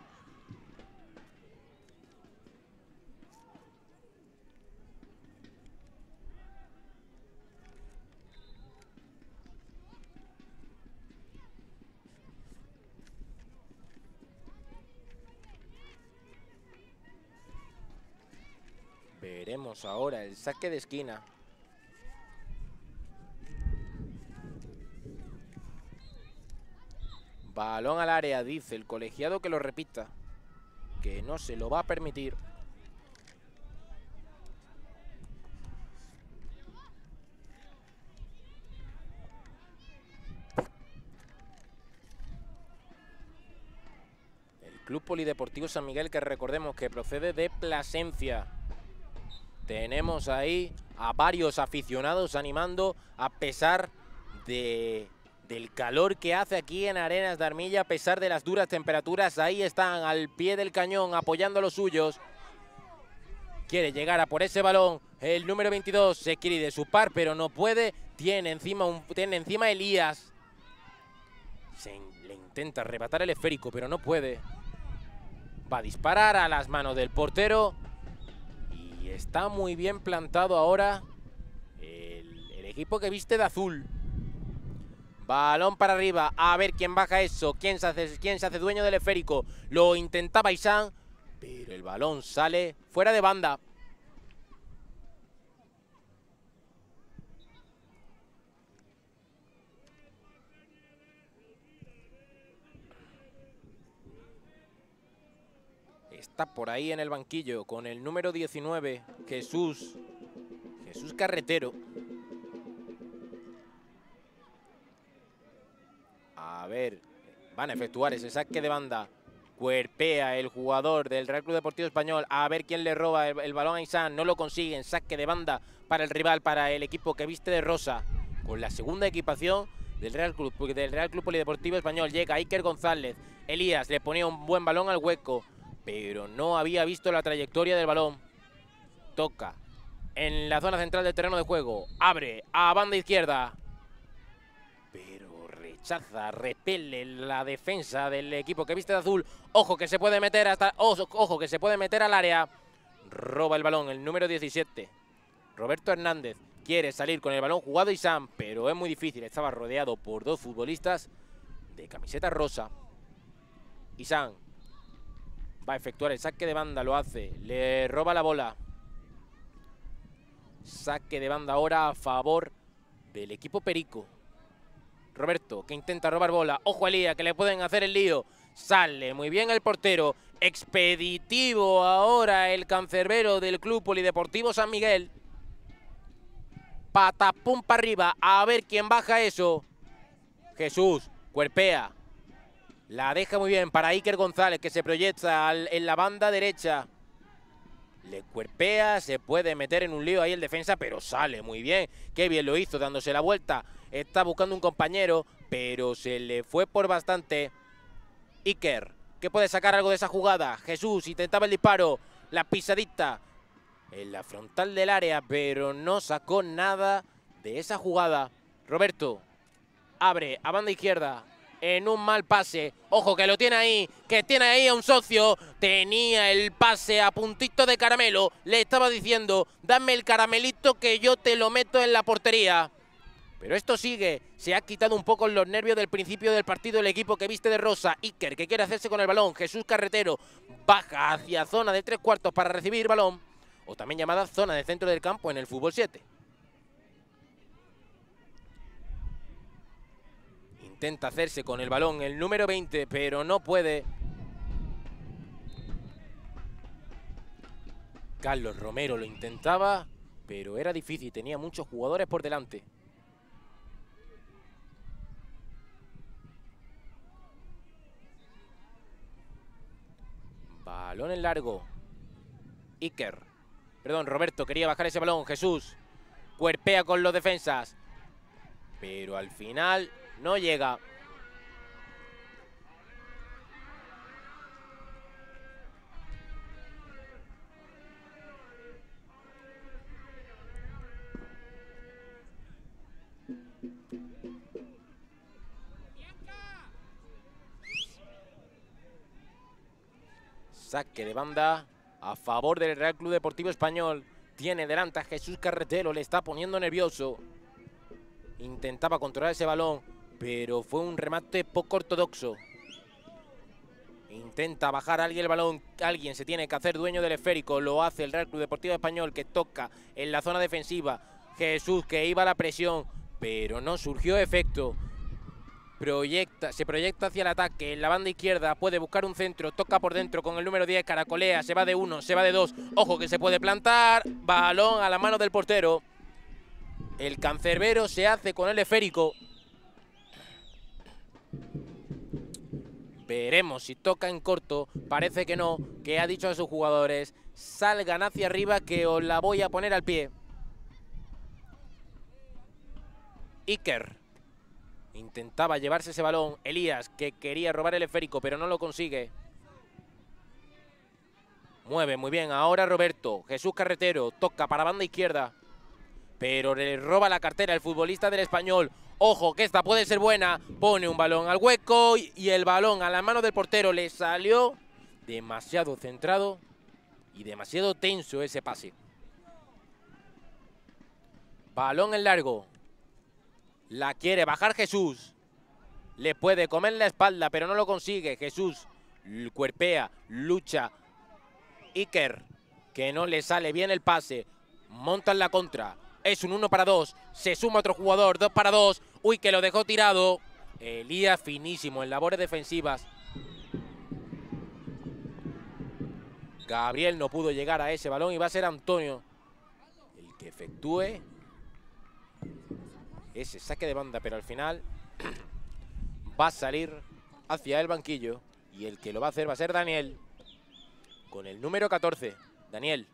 Veremos ahora el saque de esquina. Balón al área, dice el colegiado que lo repita. Que no se lo va a permitir. El Club Polideportivo San Miguel, que recordemos que procede de Plasencia. Tenemos ahí a varios aficionados animando a pesar de, del calor que hace aquí en Arenas de Armilla, a pesar de las duras temperaturas. Ahí están al pie del cañón apoyando a los suyos. Quiere llegar a por ese balón. El número 22 se quiere de su par, pero no puede. Tiene encima, tiene encima Elías. Se le intenta arrebatar el esférico, pero no puede. Va a disparar a las manos del portero. Está muy bien plantado ahora el, equipo que viste de azul. Balón para arriba. A ver quién baja eso. ¿Quién se hace, quién se hace dueño del esférico? Lo intentaba Isan. Pero el balón sale fuera de banda. Está por ahí en el banquillo con el número 19, Jesús. Jesús Carretero. A ver, van a efectuar ese saque de banda. Cuerpea el jugador del Real Club Deportivo Español. A ver quién le roba el, balón a Isan. No lo consiguen. Saque de banda para el rival, para el equipo que viste de rosa. Con la segunda equipación del Real Club, del Real Club Polideportivo Español. Llega Iker González. Elías le ponía un buen balón al hueco. Pero no había visto la trayectoria del balón. Toca en la zona central del terreno de juego. Abre a banda izquierda. Pero rechaza, repele la defensa del equipo que viste de azul. Ojo que se puede meter hasta. Ojo, que se puede meter al área. Roba el balón el número 17. Roberto Hernández quiere salir con el balón jugado y pero es muy difícil. Estaba rodeado por dos futbolistas de camiseta rosa. Isan Va a efectuar el saque de banda, lo hace. Le roba la bola. Saque de banda ahora a favor del equipo Perico. Roberto, que intenta robar bola. Ojo a Elías, que le pueden hacer el lío. Sale muy bien el portero. Expeditivo ahora el cancerbero del Club Polideportivo San Miguel. Patapum para arriba. A ver quién baja eso. Jesús, cuerpea. La deja muy bien para Iker González, que se proyecta en la banda derecha. Le cuerpea, se puede meter en un lío ahí el defensa, pero sale muy bien. Qué bien lo hizo dándose la vuelta. Está buscando un compañero, pero se le fue por bastante. Iker, que puede sacar algo de esa jugada. Jesús intentaba el disparo. La pisadita en la frontal del área, pero no sacó nada de esa jugada. Roberto abre a banda izquierda en un mal pase. Ojo que lo tiene ahí, que tiene ahí a un socio. Tenía el pase a puntito de caramelo. Le estaba diciendo, dame el caramelito que yo te lo meto en la portería. Pero esto sigue. Se ha quitado un poco los nervios del principio del partido el equipo que viste de rosa. Iker, que quiere hacerse con el balón. Jesús Carretero baja hacia zona de tres cuartos para recibir balón. O también llamada zona de centro del campo en el fútbol 7. Intenta hacerse con el balón el número 20, pero no puede. Carlos Romero lo intentaba, pero era difícil, tenía muchos jugadores por delante. Balón en largo. Iker. Perdón, Roberto quería bajar ese balón. Jesús. Cuerpea con los defensas. Pero al final no llega. Saque de banda a favor del Real Club Deportivo Español. Tiene delante a Jesús Carretero, le está poniendo nervioso. Intentaba controlar ese balón, pero fue un remate poco ortodoxo. Intenta bajar alguien el balón, alguien se tiene que hacer dueño del esférico, lo hace el Real Club Deportivo Español que toca en la zona defensiva. Jesús que iba a la presión, pero no surgió efecto. Proyecta, se proyecta hacia el ataque, en la banda izquierda puede buscar un centro, toca por dentro con el número 10, caracolea, se va de uno, se va de dos, ojo que se puede plantar, balón a la mano del portero. El cancerbero se hace con el esférico. Veremos si toca en corto. Parece que no, que ha dicho a sus jugadores, salgan hacia arriba que os la voy a poner al pie. Iker. Intentaba llevarse ese balón. Elías, que quería robar el esférico, pero no lo consigue. Mueve muy bien. Ahora Roberto. Jesús Carretero. Toca para banda izquierda. Pero le roba la cartera el futbolista del español. Ojo, que esta puede ser buena. Pone un balón al hueco y el balón a la mano del portero le salió demasiado centrado y demasiado tenso ese pase. Balón en largo. La quiere bajar Jesús. Le puede comer la espalda, pero no lo consigue. Jesús cuerpea, lucha. Iker, que no le sale bien el pase. Monta en la contra. Es un 1 para 2. Se suma otro jugador. 2 para 2. Uy, que lo dejó tirado. Elías finísimo en labores defensivas. Gabriel no pudo llegar a ese balón y va a ser Antonio el que efectúe ese saque de banda, pero al final va a salir hacia el banquillo y el que lo va a hacer va a ser Daniel con el número 14. Daniel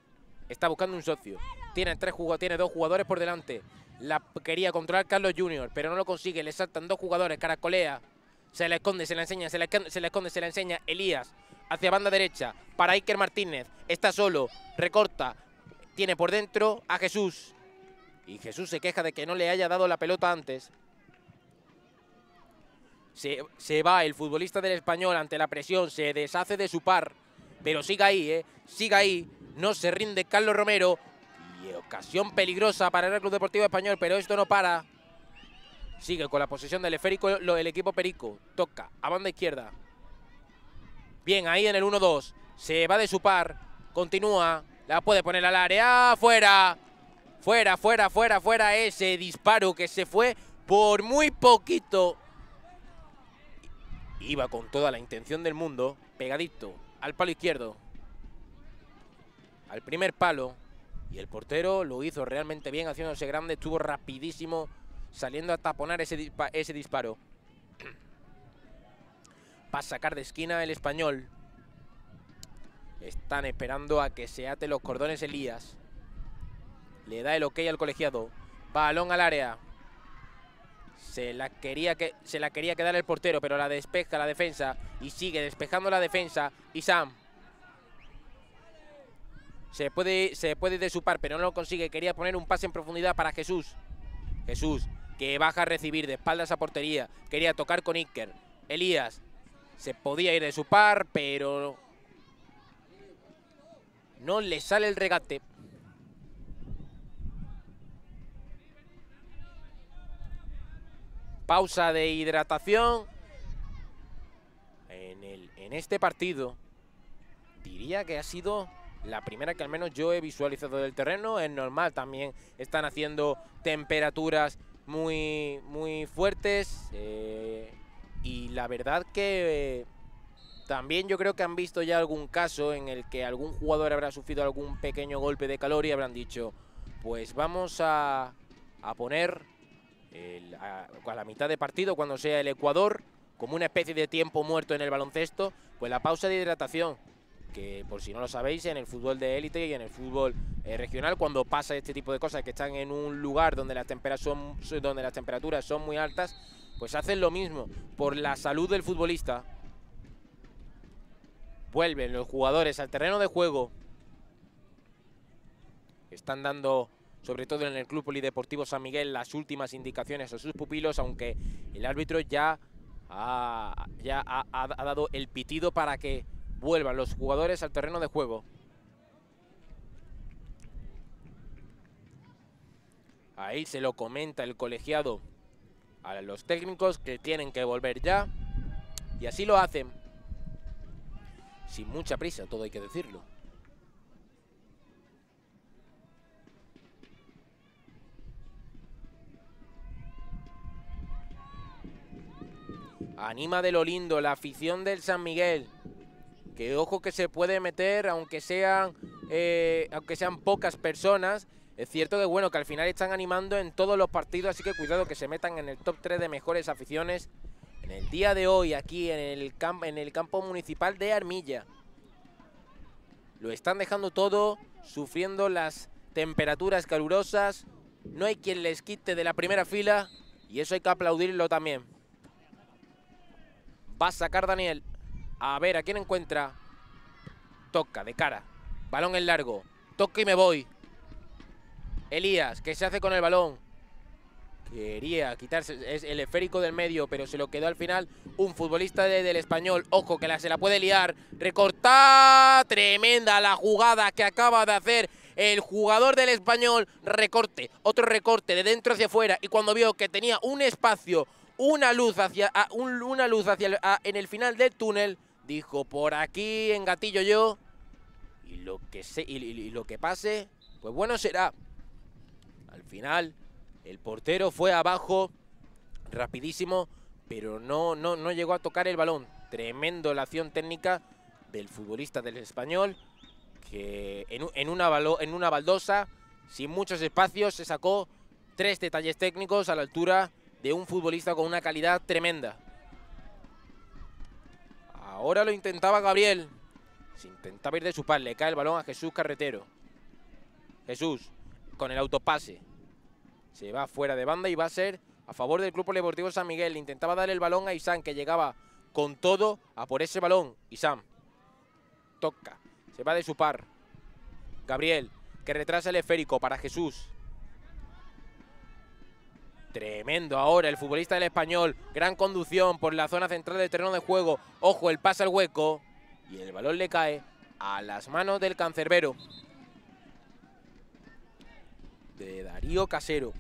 está buscando un socio. Tiene, tres tiene dos jugadores por delante. La quería controlar Carlos Junior, pero no lo consigue. Le saltan dos jugadores. Caracolea. Se la esconde, se la enseña, se la, se esconde, se la enseña. Elías hacia banda derecha para Iker Martínez. Está solo, recorta. Tiene por dentro a Jesús. Y Jesús se queja de que no le haya dado la pelota antes. Se, va el futbolista del español ante la presión, se deshace de su par. Pero sigue ahí, ¿eh? Sigue ahí. No se rinde Carlos Romero. Y ocasión peligrosa para el Club Deportivo Español, pero esto no para. Sigue con la posesión del esférico el equipo Perico. Toca a banda izquierda. Bien, ahí en el 1-2. Se va de su par. Continúa. La puede poner al área. ¡Fuera! Fuera, fuera, fuera, fuera. Ese disparo que se fue por muy poquito. Iba con toda la intención del mundo. Pegadito al palo izquierdo. Al primer palo. Y el portero lo hizo realmente bien, haciéndose grande. Estuvo rapidísimo saliendo a taponar ese, ese disparo. Va a sacar de esquina el español. Están esperando a que se ate los cordones Elías. Le da el ok al colegiado. Balón al área. Se la quería, que, se la quería quedar el portero, pero la despeja la defensa. Y sigue despejando la defensa. Y Sam. Se puede, se puede ir de su par, pero no lo consigue. Quería poner un pase en profundidad para Jesús. Jesús, que baja a recibir de espaldas a portería. Quería tocar con Iker. Elías se podía ir de su par, pero no le sale el regate. Pausa de hidratación. En, el, en este partido diría que ha sido la primera que al menos yo he visualizado del terreno. Es normal, también están haciendo temperaturas muy, muy fuertes. Eh, y la verdad que... También yo creo que han visto ya algún caso en el que algún jugador habrá sufrido algún pequeño golpe de calor y habrán dicho, pues vamos a, poner a, la mitad de partido, cuando sea el Ecuador, como una especie de tiempo muerto en el baloncesto, pues la pausa de hidratación, que por si no lo sabéis, en el fútbol de élite y en el fútbol eh, regional, cuando pasa este tipo de cosas, que están en un lugar donde las, temperaturas son muy altas, pues hacen lo mismo por la salud del futbolista, Vuelven los jugadores al terreno de juego. Están dando, sobre todo en el Club Polideportivo San Miguel, las últimas indicaciones a sus pupilos, aunque el árbitro ya ha, dado el pitido para que vuelvan los jugadores al terreno de juego. Ahí se lo comenta el colegiado a los técnicos que tienen que volver ya. Y así lo hacen sin mucha prisa, todo hay que decirlo. Anima de lo lindo, la afición del San Miguel. Que ojo que se puede meter, aunque sean, eh, aunque sean pocas personas. Es cierto que bueno, que al final están animando en todos los partidos, así que cuidado que se metan en el top 3 de mejores aficiones en el día de hoy aquí en el, en el campo municipal de Armilla. Lo están dejando todo, sufriendo las temperaturas calurosas. No hay quien les quite de la primera fila y eso hay que aplaudirlo también. Va a sacar Daniel. A ver, ¿a quién encuentra? Toca, de cara. Balón en largo. Toca y me voy. Elías, ¿qué se hace con el balón? Quería quitarse es el esférico del medio, pero se lo quedó al final un futbolista del español. Ojo, que la, se la puede liar. Recortar. Tremenda la jugada que acaba de hacer el jugador del español. Recorte, otro recorte de dentro hacia afuera. Y cuando vio que tenía un espacio, una luz hacia, una luz hacia en el final del túnel, dijo, por aquí engatillo yo. Y lo que, se, y lo que pase, pues bueno será. Al final el portero fue abajo rapidísimo, pero no, no, no llegó a tocar el balón. Tremendo la acción técnica del futbolista del español, que en, una, en una baldosa, sin muchos espacios, se sacó tres detalles técnicos a la altura de un futbolista con una calidad tremenda. Ahora lo intentaba Gabriel. Se intentaba ir de su par, le cae el balón a Jesús Carretero. Jesús, con el autopase. Se va fuera de banda y va a ser a favor del Club Deportivo San Miguel. Intentaba dar el balón a Isam, que llegaba con todo a por ese balón. Isam toca, se va de su par. Gabriel, que retrasa el esférico para Jesús. Tremendo ahora el futbolista del español. Gran conducción por la zona central del terreno de juego. Ojo, el pase al hueco. Y el balón le cae a las manos del cancerbero de Darío Casero.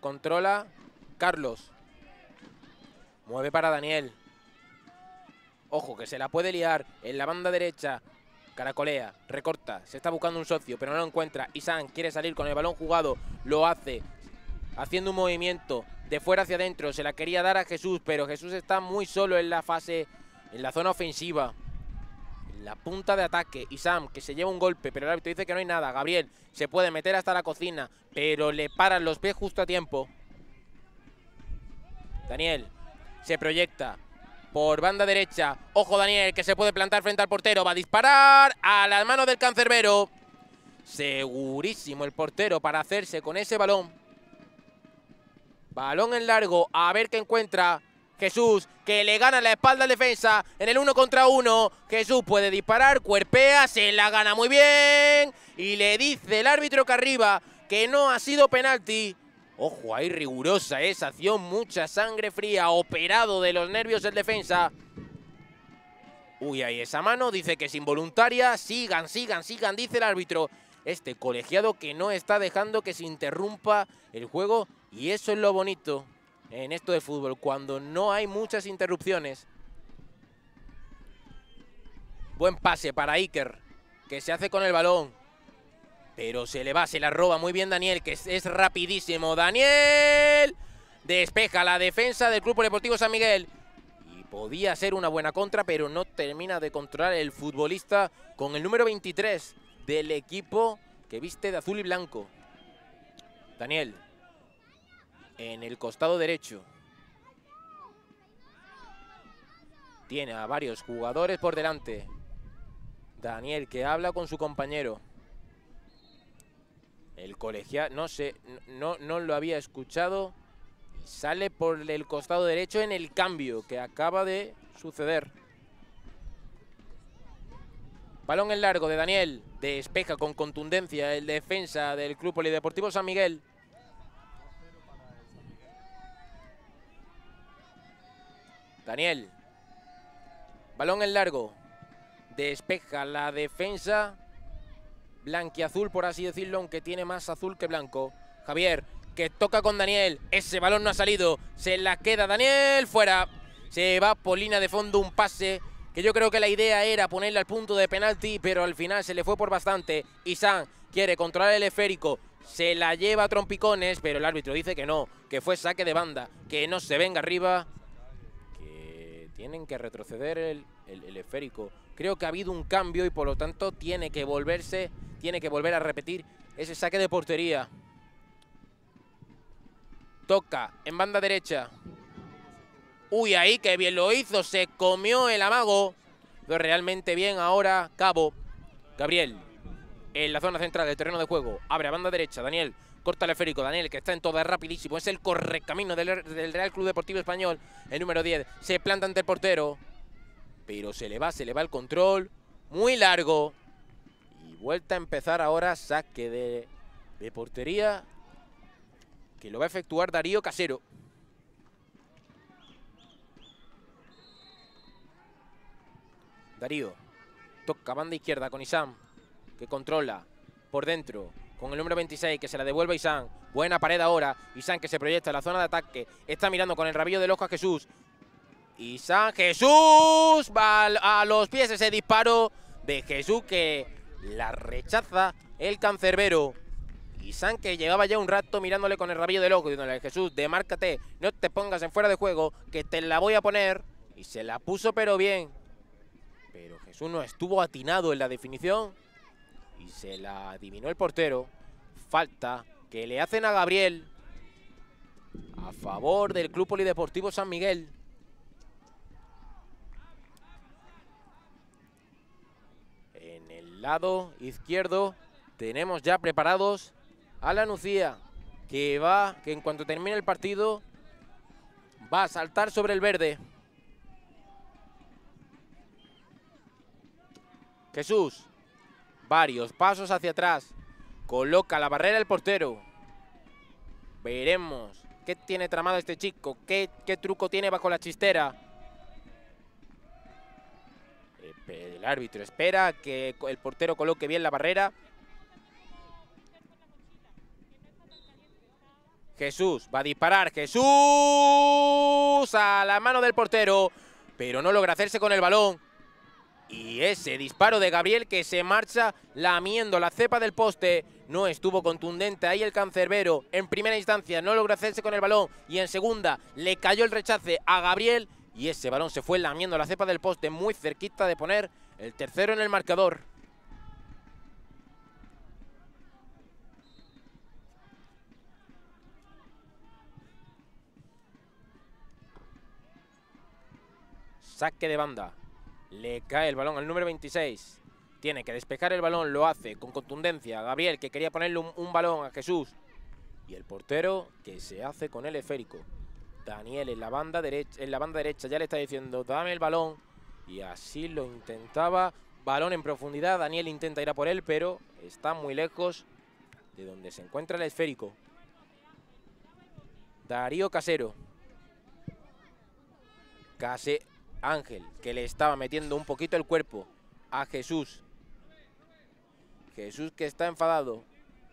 Controla Carlos. Mueve para Daniel. Ojo, que se la puede liar en la banda derecha. Caracolea, recorta, se está buscando un socio, pero no lo encuentra. Isan quiere salir con el balón jugado, lo hace, haciendo un movimiento de fuera hacia adentro. Se la quería dar a Jesús, pero Jesús está muy solo en la fase, en la zona ofensiva. En la punta de ataque. Isam, que se lleva un golpe, pero el árbitro dice que no hay nada. Gabriel se puede meter hasta la cocina, pero le paran los pies justo a tiempo. Daniel se proyecta, por banda derecha. Ojo Daniel, que se puede plantar frente al portero. Va a disparar a las manos del cancerbero. Segurísimo el portero para hacerse con ese balón. Balón en largo, a ver qué encuentra. Jesús, que le gana la espalda al defensa en el uno contra uno. Jesús puede disparar, cuerpea, se la gana muy bien. Y le dice el árbitro que arriba que no ha sido penalti. Ojo, ahí rigurosa esa acción, mucha sangre fría, operado de los nervios el defensa. Uy, ahí esa mano, dice que es involuntaria. Sigan, sigan, sigan, dice el árbitro. Este colegiado que no está dejando que se interrumpa el juego. Y eso es lo bonito en esto de fútbol, cuando no hay muchas interrupciones. Buen pase para Iker, que se hace con el balón. Pero se le va, se la roba muy bien Daniel, que es, rapidísimo. ¡Daniel! Despeja la defensa del Club Deportivo San Miguel. Y podía ser una buena contra, pero no termina de controlar el futbolista con el número 23 del equipo que viste de azul y blanco. Daniel, en el costado derecho. Tiene a varios jugadores por delante. Daniel que habla con su compañero. El colegial, no sé, no, no lo había escuchado. Sale por el costado derecho en el cambio que acaba de suceder. Balón en largo de Daniel. Despeja con contundencia el defensa del Club Polideportivo San Miguel. Daniel. Balón en largo. Despeja la defensa blanquiazul, por así decirlo, aunque tiene más azul que blanco. Javier, que toca con Daniel. Ese balón no ha salido. Se la queda Daniel fuera. Se va Polina de fondo un pase que yo creo que la idea era ponerle al punto de penalti, pero al final se le fue por bastante. Isan quiere controlar el esférico. Se la lleva a trompicones, pero el árbitro dice que no, que fue saque de banda, que no se venga arriba, que tienen que retroceder el, el esférico. Creo que ha habido un cambio y por lo tanto tiene que volverse tiene que volver a repetir ese saque de portería. Toca en banda derecha. Uy, ahí que bien lo hizo. Se comió el amago. Lo realmente bien ahora Cabo. Gabriel. En la zona central del terreno de juego. Abre a banda derecha. Daniel. Corta el esférico. Daniel que está en toda rapidísimo. Es el correcamino del, del Real Club Deportivo Español. El número 10. Se planta ante el portero. Pero se le va, se le va el control. Muy largo. Vuelta a empezar ahora, saque de, portería que lo va a efectuar Darío Casero. Darío toca banda izquierda con Isam, que controla por dentro con el número 26, que se la devuelve Isam. Buena pared ahora. Isam que se proyecta en la zona de ataque. Está mirando con el rabillo del ojo a Jesús. Isam, Jesús va a los pies ese disparo de Jesús que la rechaza el cancerbero. Y San que llevaba ya un rato mirándole con el rabillo del ojo, diciéndole, Jesús, demárcate, no te pongas en fuera de juego, que te la voy a poner. Y se la puso pero bien. Pero Jesús no estuvo atinado en la definición. Y se la adivinó el portero. Falta que le hacen a Gabriel. A favor del Club Polideportivo San Miguel. Lado izquierdo tenemos ya preparados a la Nucía, que va, que en cuanto termine el partido, va a saltar sobre el verde. Jesús, varios pasos hacia atrás, coloca la barrera el portero. Veremos qué tiene tramado este chico, qué, qué truco tiene bajo la chistera. El árbitro espera que el portero coloque bien la barrera. Jesús va a disparar. Jesús a la mano del portero, pero no logra hacerse con el balón. Y ese disparo de Gabriel que se marcha lamiendo la cepa del poste. No estuvo contundente ahí el cancerbero. En primera instancia no logró hacerse con el balón. Y en segunda le cayó el rechace a Gabriel. Y ese balón se fue lamiendo la cepa del poste muy cerquita de poner el tercero en el marcador. Saque de banda. Le cae el balón al número 26. Tiene que despejar el balón, lo hace con contundencia. Gabriel que quería ponerle un, balón a Jesús. Y el portero que se hace con el esférico. Daniel en la banda derecha, en la banda derecha ya le está diciendo dame el balón. Y así lo intentaba. Balón en profundidad. Daniel intenta ir a por él, pero está muy lejos de donde se encuentra el esférico. Darío Casero. Case Ángel, que le estaba metiendo un poquito el cuerpo a Jesús. Jesús que está enfadado,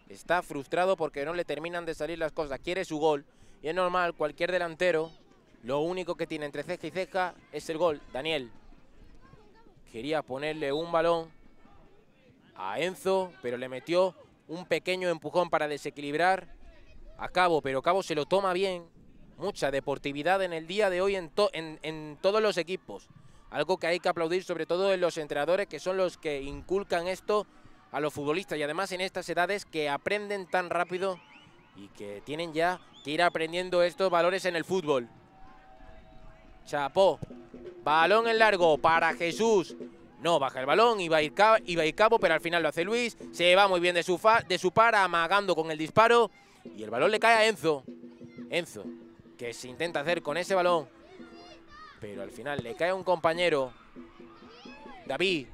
está frustrado porque no le terminan de salir las cosas, quiere su gol. Y es normal, cualquier delantero, lo único que tiene entre ceja y ceja es el gol. Daniel quería ponerle un balón a Enzo, pero le metió un pequeño empujón para desequilibrar a Cabo, pero Cabo se lo toma bien mucha deportividad en el día de hoy en, en, todos los equipos. Algo que hay que aplaudir sobre todo en los entrenadores que son los que inculcan esto a los futbolistas y además en estas edades que aprenden tan rápido y que tienen ya que ir aprendiendo estos valores en el fútbol. Chapó, balón en largo para Jesús. No, baja el balón, iba a ir, iba a ir cabo, pero al final lo hace Luis. Se va muy bien de su, de su par, amagando con el disparo. Y el balón le cae a Enzo. Enzo, que se intenta hacer con ese balón. Pero al final le cae un compañero, David,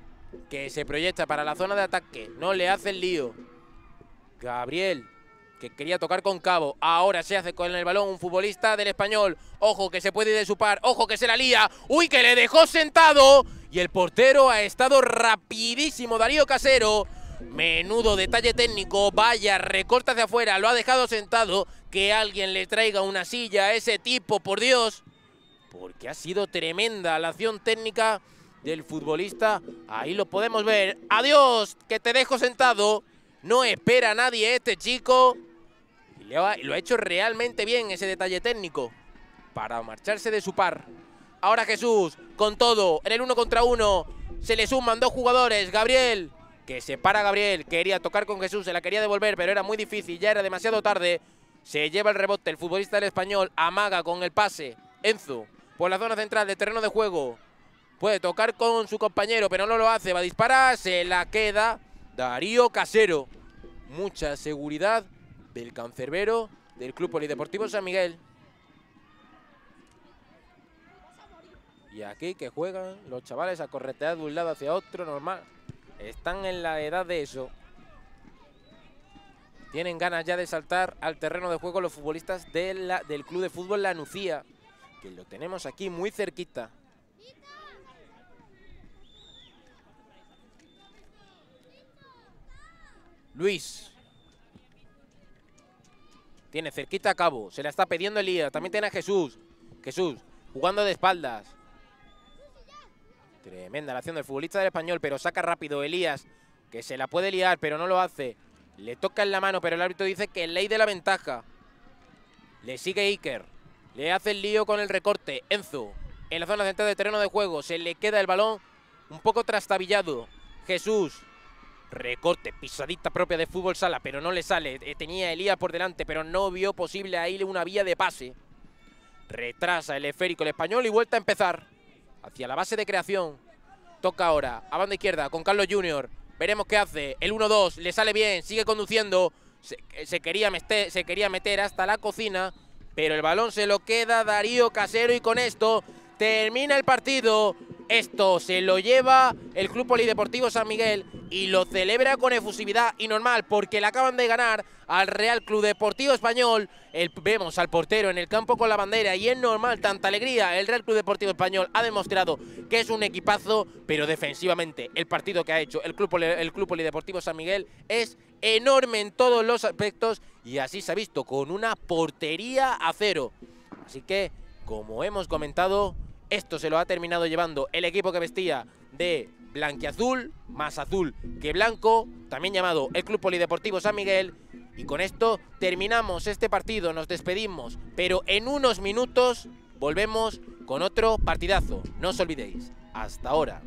que se proyecta para la zona de ataque. No le hace el lío. Gabriel, que quería tocar con Cabo. Ahora se hace con el balón un futbolista del español. Ojo que se puede ir de su par. Ojo que se la lía. Uy, que le dejó sentado. Y el portero ha estado rapidísimo. Darío Casero. Menudo detalle técnico. Vaya, recorta hacia afuera. Lo ha dejado sentado que alguien le traiga una silla a ese tipo, por Dios. Porque ha sido tremenda la acción técnica del futbolista. Ahí lo podemos ver. Adiós, que te dejo sentado. No espera a nadie este chico. Y lo ha hecho realmente bien ese detalle técnico. Para marcharse de su par. Ahora Jesús, con todo, en el uno contra uno. Se le suman dos jugadores. Gabriel, que se para Gabriel. Quería tocar con Jesús, se la quería devolver, pero era muy difícil. Ya era demasiado tarde. Se lleva el rebote el futbolista del español. Amaga con el pase. Enzo por la zona central de terreno de juego. Puede tocar con su compañero, pero no lo hace. Va a disparar. Se la queda Darío Casero. Mucha seguridad del cancerbero del Club Polideportivo San Miguel. Y aquí que juegan los chavales a corretear de un lado hacia otro, normal. Están en la edad de eso. Tienen ganas ya de saltar al terreno de juego los futbolistas del Club de Fútbol La Nucía, que lo tenemos aquí muy cerquita. Luis. Tiene cerquita a Cabo. Se la está pidiendo Elías. También tiene a Jesús. Jesús jugando de espaldas. Tremenda la acción del futbolista del español, pero saca rápido Elías, que se la puede liar, pero no lo hace. Le toca en la mano, pero el árbitro dice que ley de la ventaja. Le sigue Iker. Le hace el lío con el recorte. Enzo, en la zona central de terreno de juego. Se le queda el balón un poco trastabillado. Jesús. Recorte, pisadita propia de fútbol sala, pero no le sale. Eh, tenía Elías por delante, pero no vio posible ahí una vía de pase. Retrasa el esférico el español y vuelta a empezar. Hacia la base de creación. Toca ahora, a banda izquierda, con Carlos Junior. Veremos qué hace. El 1-2 le sale bien, sigue conduciendo. Se, quería meter, se quería meter hasta la cocina, pero el balón se lo queda Darío Casero y con esto termina el partido. Esto se lo lleva el Club Polideportivo San Miguel y lo celebra con efusividad y normal porque le acaban de ganar al Real Club Deportivo Español. vemos al portero en el campo con la bandera y es normal, tanta alegría. El Real Club Deportivo Español ha demostrado que es un equipazo, pero defensivamente el partido que ha hecho el Club, el Club Polideportivo San Miguel es enorme en todos los aspectos y así se ha visto con una portería a cero. Así que, como hemos comentado, esto se lo ha terminado llevando el equipo que vestía de blanquiazul, más azul que blanco, también llamado el Club Polideportivo San Miguel. Y con esto terminamos este partido, nos despedimos, pero en unos minutos volvemos con otro partidazo. No os olvidéis. Hasta ahora.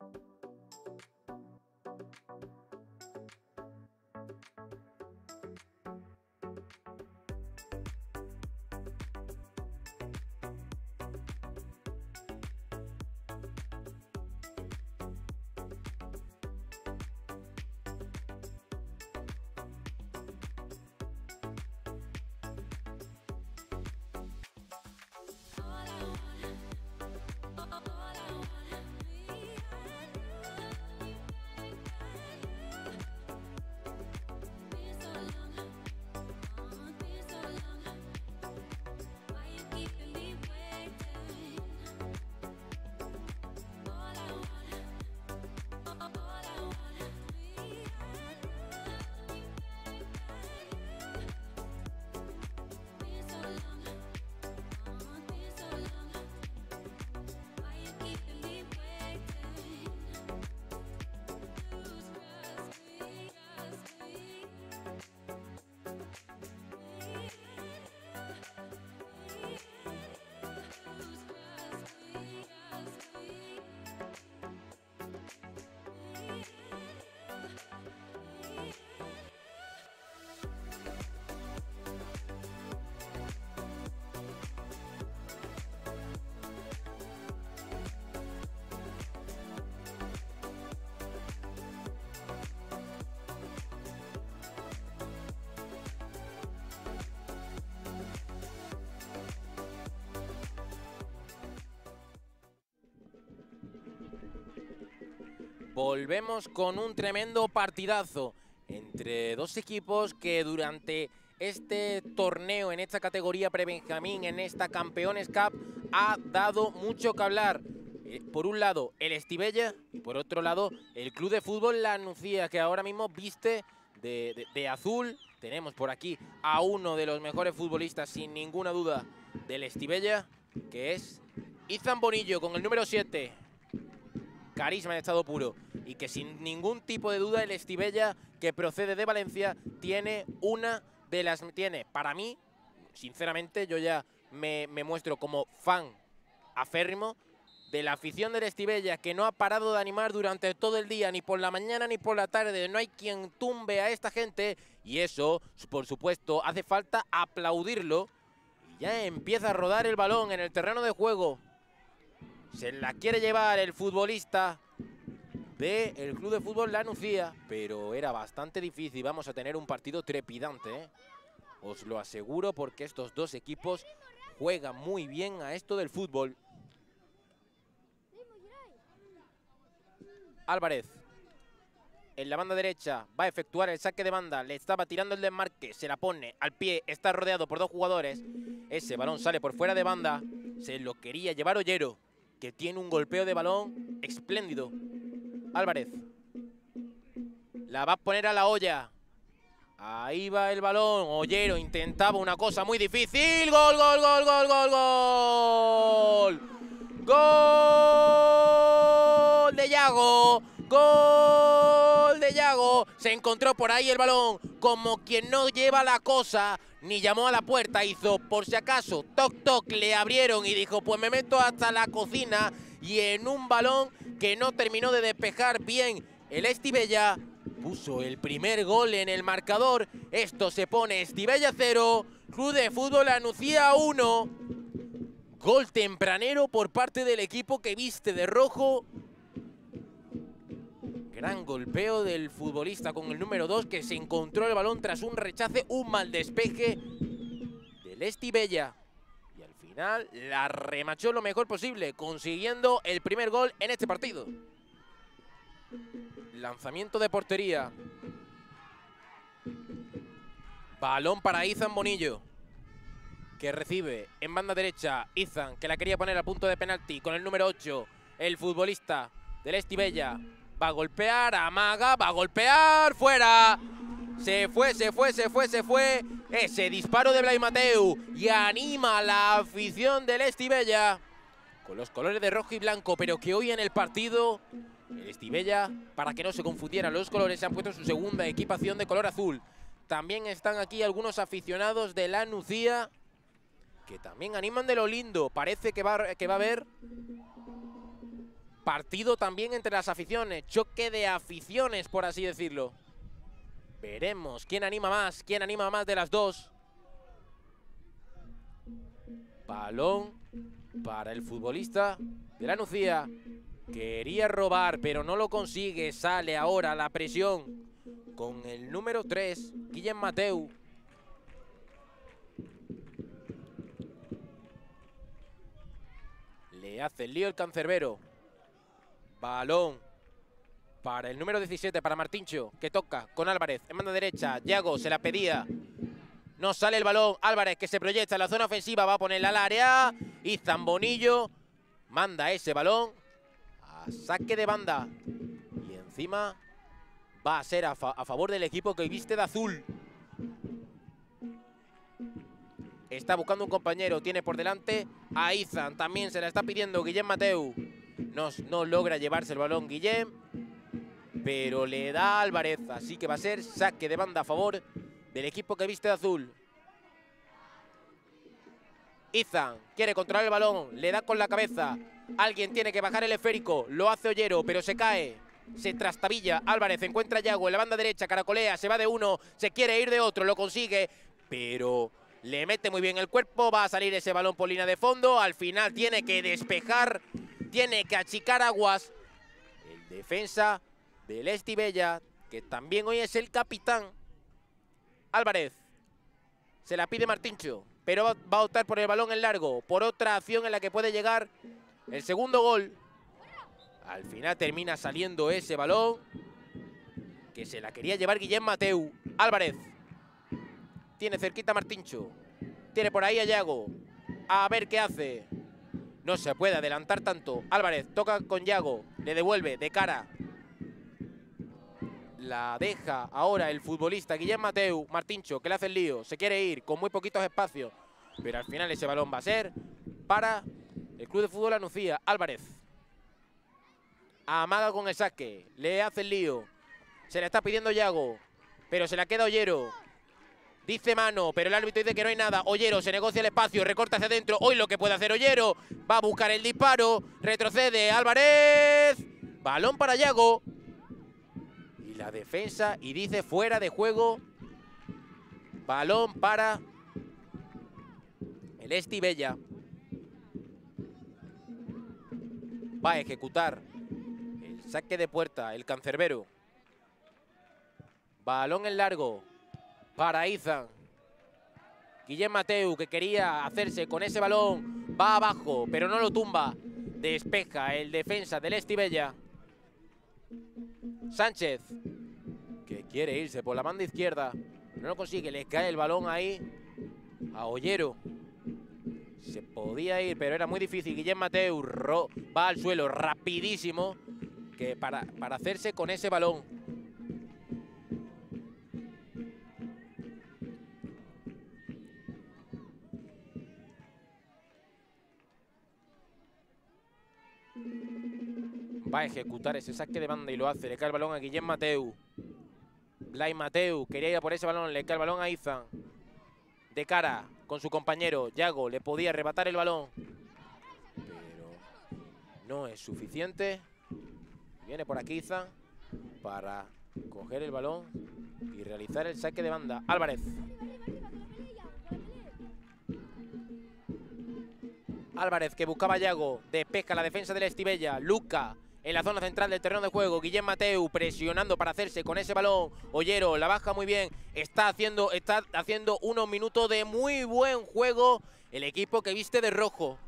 you volvemos con un tremendo partidazo entre dos equipos que durante este torneo en esta categoría pre-Benjamín, en esta Campeones Cup, ha dado mucho que hablar. Eh, por un lado, el Estivella y por otro lado, el Club de Fútbol La Nucía, que ahora mismo viste de azul. Tenemos por aquí a uno de los mejores futbolistas, sin ninguna duda, del Estivella, que es Izan Bonillo, con el número 7 carisma en estado puro y que sin ningún tipo de duda el Estivella que procede de Valencia tiene una de las tiene para mí sinceramente yo ya me, me muestro como fan aférrimo de la afición del Estivella que no ha parado de animar durante todo el día ni por la mañana ni por la tarde. No hay quien tumbe a esta gente y eso por supuesto hace falta aplaudirlo. Y ya empieza a rodar el balón en el terreno de juego. Se la quiere llevar el futbolista del Club de Fútbol La Nucía, pero era bastante difícil. Vamos a tener un partido trepidante, ¿eh? os lo aseguro, porque estos dos equipos juegan muy bien a esto del fútbol. Álvarez, en la banda derecha, va a efectuar el saque de banda, le estaba tirando el desmarque, se la pone al pie, está rodeado por dos jugadores. Ese balón sale por fuera de banda, se lo quería llevar Ollero que tiene un golpeo de balón espléndido. Álvarez. La va a poner a la olla. Ahí va el balón. Ollero intentaba una cosa muy difícil. Gol, gol, gol, gol, gol, gol. Gol de Yago. Gol de Yago. Se encontró por ahí el balón. Como quien no lleva la cosa ni llamó a la puerta, hizo por si acaso, toc toc, le abrieron y dijo, pues me meto hasta la cocina y en un balón que no terminó de despejar bien el Estivella, puso el primer gol en el marcador. Esto se pone Estivella 0, Club de Fútbol Anuncia 1. Gol tempranero por parte del equipo que viste de rojo. Gran golpeo del futbolista con el número 2 que se encontró el balón tras un rechace, un mal despeje del Estivella. La remachó lo mejor posible, consiguiendo el primer gol en este partido. Lanzamiento de portería. Balón para Izan Bonillo. Que recibe en banda derecha Izan, que la quería poner a punto de penalti con el número 8. El futbolista del Estivella va a golpear, amaga, va a golpear, fuera. Se fue, se fue, se fue, se fue. Ese disparo de Blay Mateu y anima la afición del Estivella con los colores de rojo y blanco, pero que hoy en el partido el Estivella, para que no se confundieran los colores, se han puesto su segunda equipación de color azul. También están aquí algunos aficionados de la Nucía que también animan de lo lindo. Parece que va, que va a haber partido también entre las aficiones, choque de aficiones, por así decirlo. Veremos quién anima más, quién anima más de las dos. Balón para el futbolista de la Nucía. Quería robar, pero no lo consigue. Sale ahora la presión con el número 3, Guillem Mateu. Le hace el lío el cancerbero. Balón para el número 17, para Martincho, que toca con Álvarez en mano derecha. Yago se la pedía. No sale el balón. Álvarez que se proyecta en la zona ofensiva. Va a ponerla al área. Y Zambonillo manda ese balón a saque de banda. Y encima va a ser a favor del equipo que viste de azul. Está buscando un compañero. Tiene por delante a Izan. También se la está pidiendo Guillem Mateu. No, no logra llevarse el balón Guillem. Pero le da Álvarez. Así que va a ser saque de banda a favor del equipo que viste de azul. Izan quiere controlar el balón. Le da con la cabeza. Alguien tiene que bajar el esférico. Lo hace Ollero, pero se cae. Se trastabilla. Álvarez encuentra a Yago en la banda derecha. Caracolea. Se va de uno. Se quiere ir de otro. Lo consigue. Pero le mete muy bien el cuerpo. Va a salir ese balón por línea de fondo. Al final tiene que despejar. Tiene que achicar aguas. El defensa del Estivella, que también hoy es el capitán. Álvarez. Se la pide Martincho. Pero va va a optar por el balón en largo. Por otra acción en la que puede llegar el segundo gol. Al final termina saliendo ese balón que se la quería llevar Guillem Mateu. Álvarez. Tiene cerquita a Martincho. Tiene por ahí a Yago. A ver qué hace. No se puede adelantar tanto. Álvarez toca con Yago. Le devuelve de cara. La deja ahora el futbolista Guillem Mateu. Martincho, que le hace el lío. Se quiere ir con muy poquitos espacios. Pero al final ese balón va a ser para el Club de Fútbol Anuncia. Álvarez. Amaga con el saque. Le hace el lío. Se le está pidiendo Yago. Pero se la queda Ollero. Dice mano, pero el árbitro dice que no hay nada. Ollero se negocia el espacio, recorta hacia adentro. Hoy lo que puede hacer Ollero. Va a buscar el disparo. Retrocede Álvarez. Balón para Yago. La defensa. Y dice fuera de juego. Balón para el Estivella. Va a ejecutar el saque de puerta, el cancerbero. Balón en largo para Izan. Guillem Mateu, que quería hacerse con ese balón, va abajo, pero no lo tumba. Despeja el defensa del Estivella. Sánchez, que quiere irse por la banda izquierda. No lo consigue, le cae el balón ahí a Ollero. Se podía ir, pero era muy difícil. Guillem Mateu va al suelo rapidísimo que para, para hacerse con ese balón. Va a ejecutar ese saque de banda y lo hace. Le cae el balón a Guillem Mateu. Blay Mateu quería ir a por ese balón. Le cae el balón a Izan. De cara con su compañero. Yago le podía arrebatar el balón. Pero no es suficiente. Viene por aquí Izan para coger el balón y realizar el saque de banda. Álvarez. Álvarez que buscaba a Yago. Despeja la defensa del Estivella. Luca en la zona central del terreno de juego. Guillem Mateu presionando para hacerse con ese balón. Ollero la baja muy bien. Está haciendo, está haciendo unos minutos de muy buen juego el equipo que viste de rojo.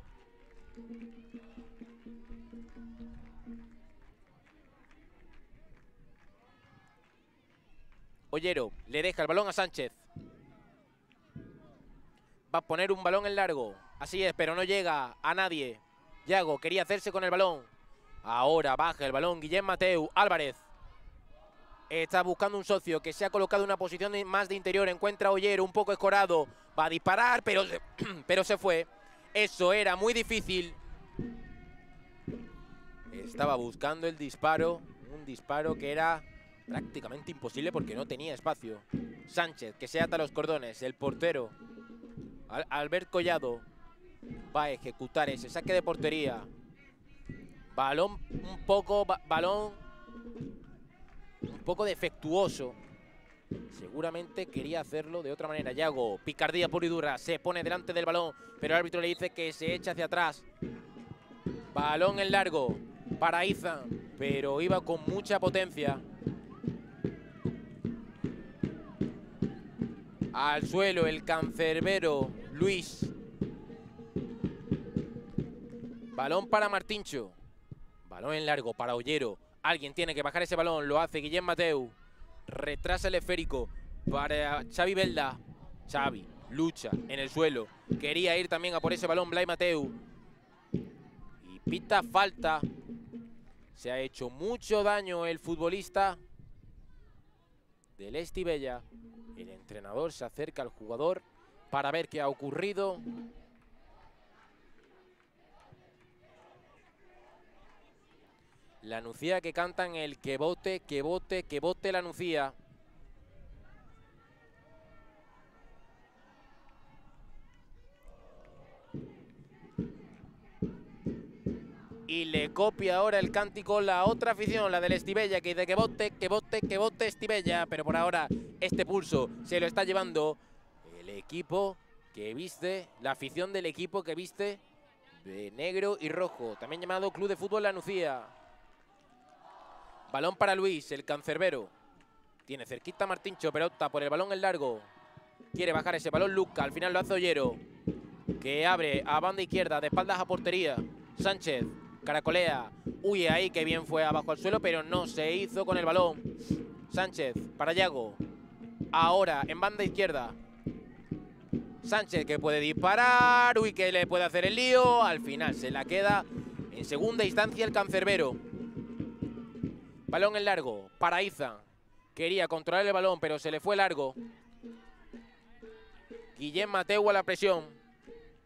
Ollero le deja el balón a Sánchez. Va a poner un balón en largo. Así es, pero no llega a nadie. Yago quería hacerse con el balón. Ahora baja el balón Guillem Mateu. Álvarez. Está buscando un socio que se ha colocado en una posición más de interior. Encuentra a un poco escorado. Va a disparar, pero pero se fue. Eso era muy difícil. Estaba buscando el disparo. Un disparo que era prácticamente imposible porque no tenía espacio. Sánchez, que se ata los cordones. El portero, Albert Collado, va a ejecutar ese saque de portería. Balón un poco, balón un poco defectuoso. Seguramente quería hacerlo de otra manera. Yago, picardía pura se pone delante del balón, pero el árbitro le dice que se echa hacia atrás. Balón en largo para Izan, pero iba con mucha potencia. Al suelo el cancerbero Luis. Balón para Martincho. Balón en largo para Ollero. Alguien tiene que bajar ese balón. Lo hace Guillem Mateu. Retrasa el esférico para Xavi Belda. Xavi lucha en el suelo. Quería ir también a por ese balón Blay Mateu. Y pita falta. Se ha hecho mucho daño el futbolista del Estivella. El entrenador se acerca al jugador para ver qué ha ocurrido. La Nucía que cantan el que vote, que vote, que vote la Nucía. Y le copia ahora el cántico la otra afición, la del Estivella, que dice que vote, que vote, que vote Estivella. Pero por ahora este pulso se lo está llevando el equipo que viste, la afición del equipo que viste de negro y rojo. También llamado Club de Fútbol La Nucía. Balón para Luis, el cancerbero. Tiene cerquita Martincho, pero opta por el balón en largo. Quiere bajar ese balón Luca, al final lo hace Ollero. Que abre a banda izquierda, de espaldas a portería. Sánchez caracolea, huye ahí, que bien fue abajo al suelo, pero no se hizo con el balón. Sánchez para Yago. Ahora en banda izquierda. Sánchez que puede disparar, uy, que le puede hacer el lío. Al final se la queda en segunda instancia el cancerbero. Balón en largo para Iza. Quería controlar el balón, pero se le fue largo. Guillem Mateo a la presión.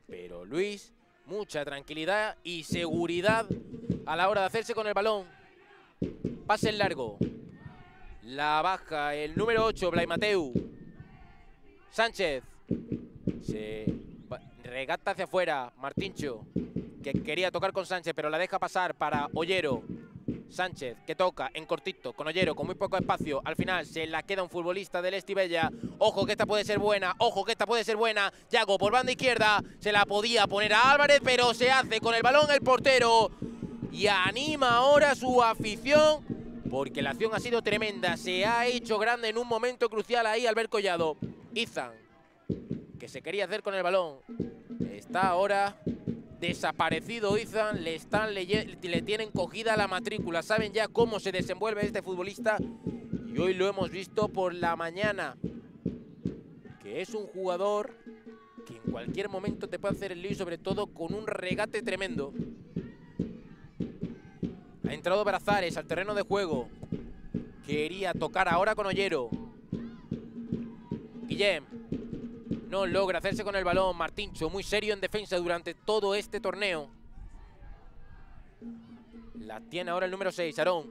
Pero Luis, mucha tranquilidad y seguridad a la hora de hacerse con el balón. Pase en largo. La baja el número 8, Blay Mateu. Sánchez. Se regata hacia afuera. Martincho, que quería tocar con Sánchez, pero la deja pasar para Ollero. Sánchez, que toca en cortito, con Ollero, con muy poco espacio. Al final se la queda un futbolista del Estivella. Ojo que esta puede ser buena, ojo que esta puede ser buena. Yago por banda izquierda, se la podía poner a Álvarez, pero se hace con el balón el portero. Y anima ahora su afición, porque la acción ha sido tremenda. Se ha hecho grande en un momento crucial ahí Albert Collado. Izan, que se quería hacer con el balón. Está ahora desaparecido Izan, le, están le tienen cogida la matrícula, saben ya cómo se desenvuelve este futbolista y hoy lo hemos visto por la mañana, que es un jugador que en cualquier momento te puede hacer el lío, sobre todo con un regate tremendo. Ha entrado Brazares al terreno de juego, quería tocar ahora con Ollero. Guillem, no logra hacerse con el balón. Martincho muy serio en defensa durante todo este torneo. La tiene ahora el número 6, Aarón.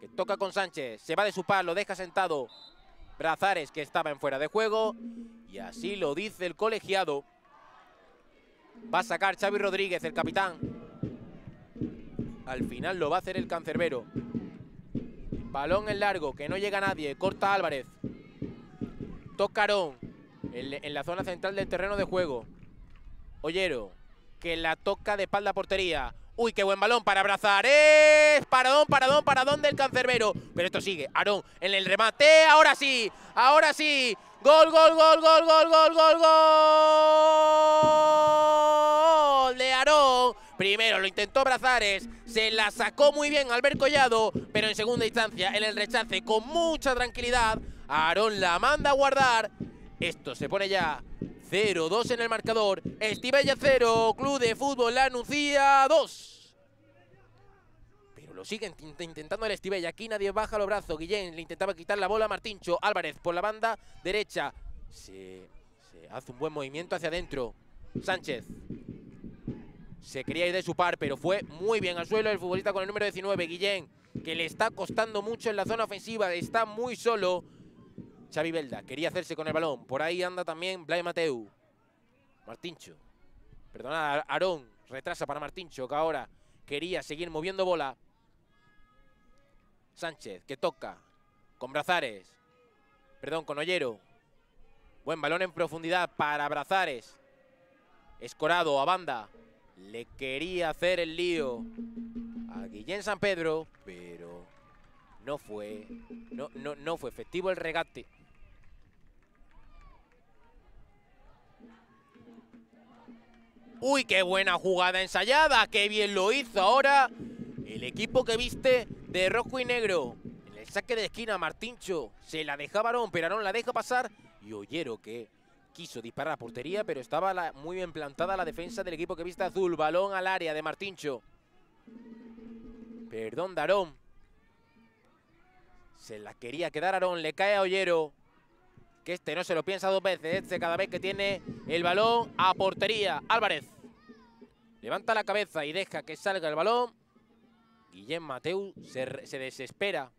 Que toca con Sánchez. Se va de su par, lo deja sentado. Brazares, que estaba en fuera de juego. Y así lo dice el colegiado. Va a sacar Xavi Rodríguez, el capitán. Al final lo va a hacer el cancerbero. Balón en largo, que no llega nadie. Corta Álvarez. Toca Aarón en, la zona central del terreno de juego. Ollero, que la toca de espalda portería. Uy, qué buen balón para abrazar. ¡Es! Paradón, paradón, paradón del cancerbero. Pero esto sigue. Aarón en el remate. Ahora sí. Ahora sí. Gol, gol, gol, gol, gol, gol, gol, gol. De Aarón. Primero lo intentó Brazares, se la sacó muy bien Albert Collado, pero en segunda instancia en el rechace con mucha tranquilidad, Aarón la manda a guardar esto se pone ya 0-2 en el marcador. Estivella 0, Club de Fútbol La Nucía 2. Pero lo siguen intentando el Estivella. Aquí nadie baja los brazos. Guillén le intentaba quitar la bola a Martincho. Álvarez por la banda derecha. Se, se hace un buen movimiento hacia adentro. Sánchez. Se quería ir de su par, pero fue muy bien al suelo el futbolista con el número 19, Guillén, que le está costando mucho en la zona ofensiva. Está muy solo. Xavi Belda quería hacerse con el balón. Por ahí anda también Blay Mateu. Martincho. Perdona, Aarón. Retrasa para Martincho, que ahora quería seguir moviendo bola. Sánchez, que toca. Con Brazares. Perdón, con Ollero. Buen balón en profundidad para Brazares. Escorado a banda. Le quería hacer el lío a Guillén San Pedro, pero no fue, no, no, no fue efectivo el regate. Uy, qué buena jugada ensayada, qué bien lo hizo ahora el equipo que viste de rojo y negro. En el saque de esquina, Martincho se la deja Barón, pero Arón la deja pasar. Y Ollero que quiso disparar a portería, pero estaba muy bien plantada la defensa del equipo que viste azul. Balón al área de Martincho. Perdón, Darón. Se la quería quedar Arón, le cae a Ollero que este no se lo piensa dos veces, este cada vez que tiene el balón a portería. Álvarez levanta la cabeza y deja que salga el balón. Guillem Mateu se, se desespera.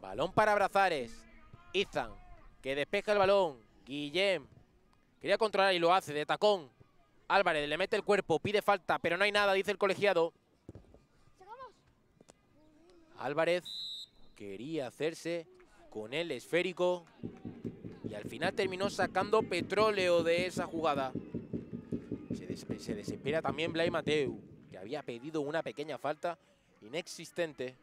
Balón para Brazares. Izan, que despeja el balón. Guillem quería controlar y lo hace de tacón. Álvarez le mete el cuerpo, pide falta, pero no hay nada, dice el colegiado. Álvarez quería hacerse con el esférico y al final terminó sacando petróleo de esa jugada. Se, desespera también Blay Mateu, que había pedido una pequeña falta inexistente.